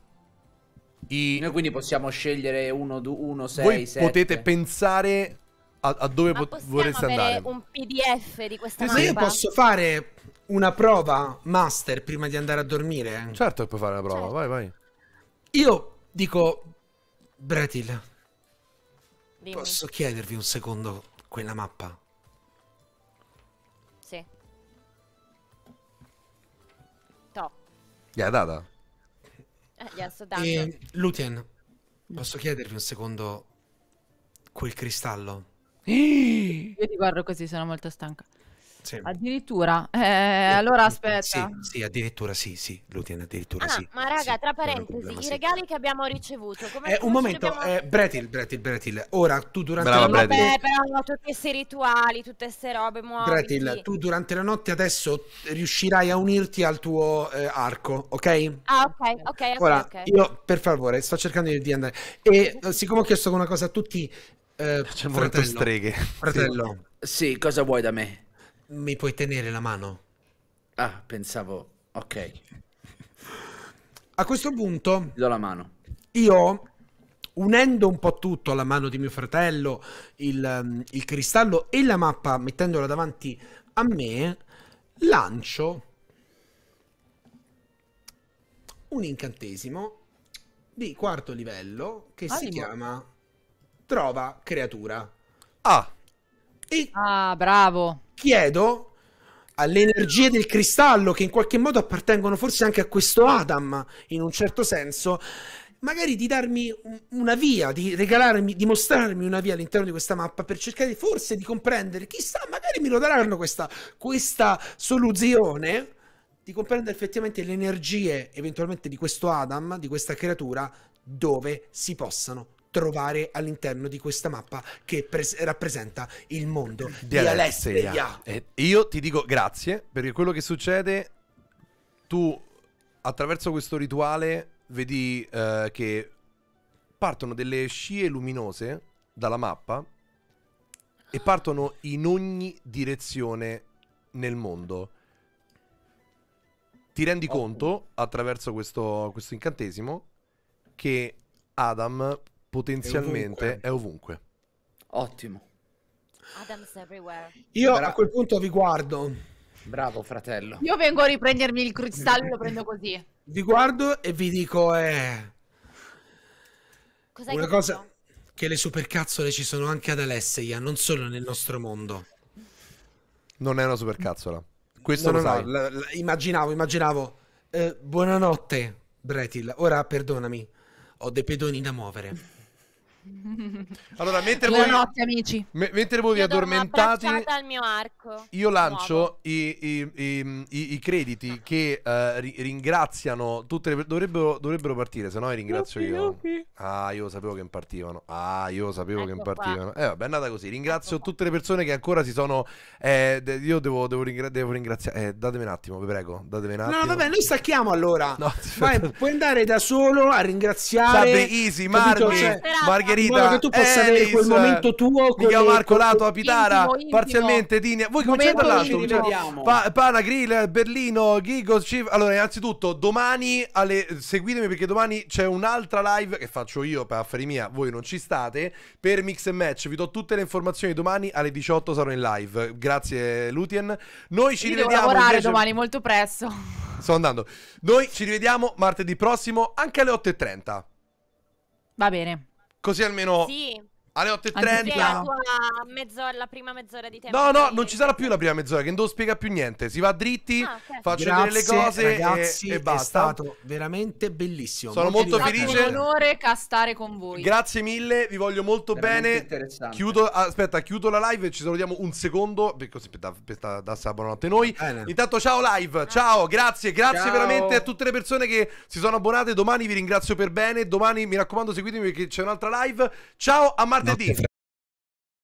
i, Noi quindi possiamo scegliere 1, 1, 6, voi 7. potete pensare a, a dove po- possiamo vorreste avere andare. un PDF di questa Ma io mappa? posso fare una prova master prima di andare a dormire? Certo che puoi fare la prova, Certo. vai vai. Io dico, Bretil, Dimmi. posso chiedervi un secondo quella mappa? Sì. To. Gliela data? Eh, gliela sto dando. E, Lutien, Posso chiedervi un secondo quel cristallo? <gasps> Io ti guardo così, sono molto stanca. Sì. Addirittura. Eh, allora aspetta. Sì, sì, addirittura sì, sì, Lutien, addirittura Ah, sì. ma raga, sì, tra parentesi, problema, i sì. regali che abbiamo ricevuto, come Eh, un momento, abbiamo- eh, Bretil, Bretil, Bretil. Ora, tu durante Brava, la notte... Bretil. Vabbè, però tutti questi rituali, tutte queste robe muoviti. Bretil, tu durante la notte adesso riuscirai a unirti al tuo eh, arco, ok? Ah, ok, ok, ok, Ora, ok. io per favore sto cercando di, andare. E eh, siccome ho chiesto una cosa a tutti, eh, momento fratello, streghe. fratello, Sì, cosa vuoi da me? Mi puoi tenere la mano? Ah, pensavo... Ok, ti A questo punto, do la mano. io, unendo un po' tutto alla mano di mio fratello, il, um, il cristallo e la mappa, mettendola davanti a me, lancio un incantesimo di quarto livello che si Ottimo. chiama Trova creatura. Ah, E Ah, bravo. Chiedo alle energie del cristallo che in qualche modo appartengono forse anche a questo Adam in un certo senso magari di darmi un- una via di regalarmi di mostrarmi una via all'interno di questa mappa per cercare forse di comprendere chissà magari mi lo daranno questa questa soluzione di comprendere effettivamente le energie eventualmente di questo Adam di questa creatura dove si possano trovare all'interno di questa mappa che pres- rappresenta il mondo di, Alessia. E io ti dico grazie perché quello che succede, tu attraverso questo rituale vedi eh, che partono delle scie luminose dalla mappa e partono in ogni direzione nel mondo. Ti rendi conto attraverso questo, questo incantesimo che Adam potenzialmente è ovunque. Ottimo. Adam's everywhere. Io Bra- a quel punto vi guardo, Bravo, fratello. Io vengo a riprendermi il cristallo e lo prendo così. vi guardo e vi dico eh, Cos'hai una cosa che le supercazzole ci sono anche ad Alessia, non solo nel nostro mondo. Non è una supercazzola. Questo No, lo no, no, sai. la- la- immaginavo, immaginavo. Eh, buonanotte, Bretil. Ora perdonami, ho dei pedoni da muovere. Allora, mentre voi, Buonanotte, amici. me- mentre voi vi addormentate, un'abbracciata al mio arco. io lancio i, i- i- i- crediti che eh, ri- ringraziano tutte le dovrebbero, dovrebbero partire, se no li ringrazio io. Ah, io sapevo che impartivano. Ah, io sapevo che Ecco qua. impartivano. Eh, vabbè, è andata così. Ringrazio tutte le persone che ancora si sono. eh, de- io devo, devo, ringra- devo ringraziare. Eh, datemi un attimo, vi prego. Datemi un No, attimo. no, vabbè, noi stacchiamo allora. No, Vai, puoi andare da solo a ringraziare. Sabri, Easy? Marmi, Cioè, Margherita, in modo che tu possa avere Elis, quel momento tuo con Mi chiamo Marco Lato, Apitara, Intimo, intimo. parzialmente Dinia. Voi cominciate cominciate- Vediamo. Pa- Pana, Grill, Berlino, Gigo, Cif- Allora, innanzitutto, domani alle... seguitemi perché domani c'è un'altra live che faccio io per affari mia. Voi non ci state. Per Mix and Match, vi do tutte le informazioni domani alle 18 sarò in live. Grazie, Lutien. Noi ci Io devo rivediamo lavorare invece- domani molto presto. Sto andando. Noi ci rivediamo martedì prossimo anche alle 8.30. Va bene. Così almeno Sì, alle Anche sì, è la 8.30. tua mezz'ora, la prima mezz'ora di tempo. No, no, non ci sarà più la prima mezz'ora, che non devo spiegare più niente. Si va dritti, Ah, faccio vedere le cose ragazzi, e, e è basta. stato veramente bellissimo. Sono molto È stato felice. un onore castare con voi. Grazie mille, vi voglio molto Veramente bene. interessante. Chiudo, aspetta, chiudo la live e ci salutiamo un secondo. Per così per, da- per da- darsi la buonanotte noi. Bene. Intanto, ciao live, ciao, grazie, grazie Ciao. veramente a tutte le persone che si sono abbonate. Domani vi ringrazio per bene. Domani mi raccomando, seguitemi perché c'è un'altra live. Ciao, a martedì. Notte,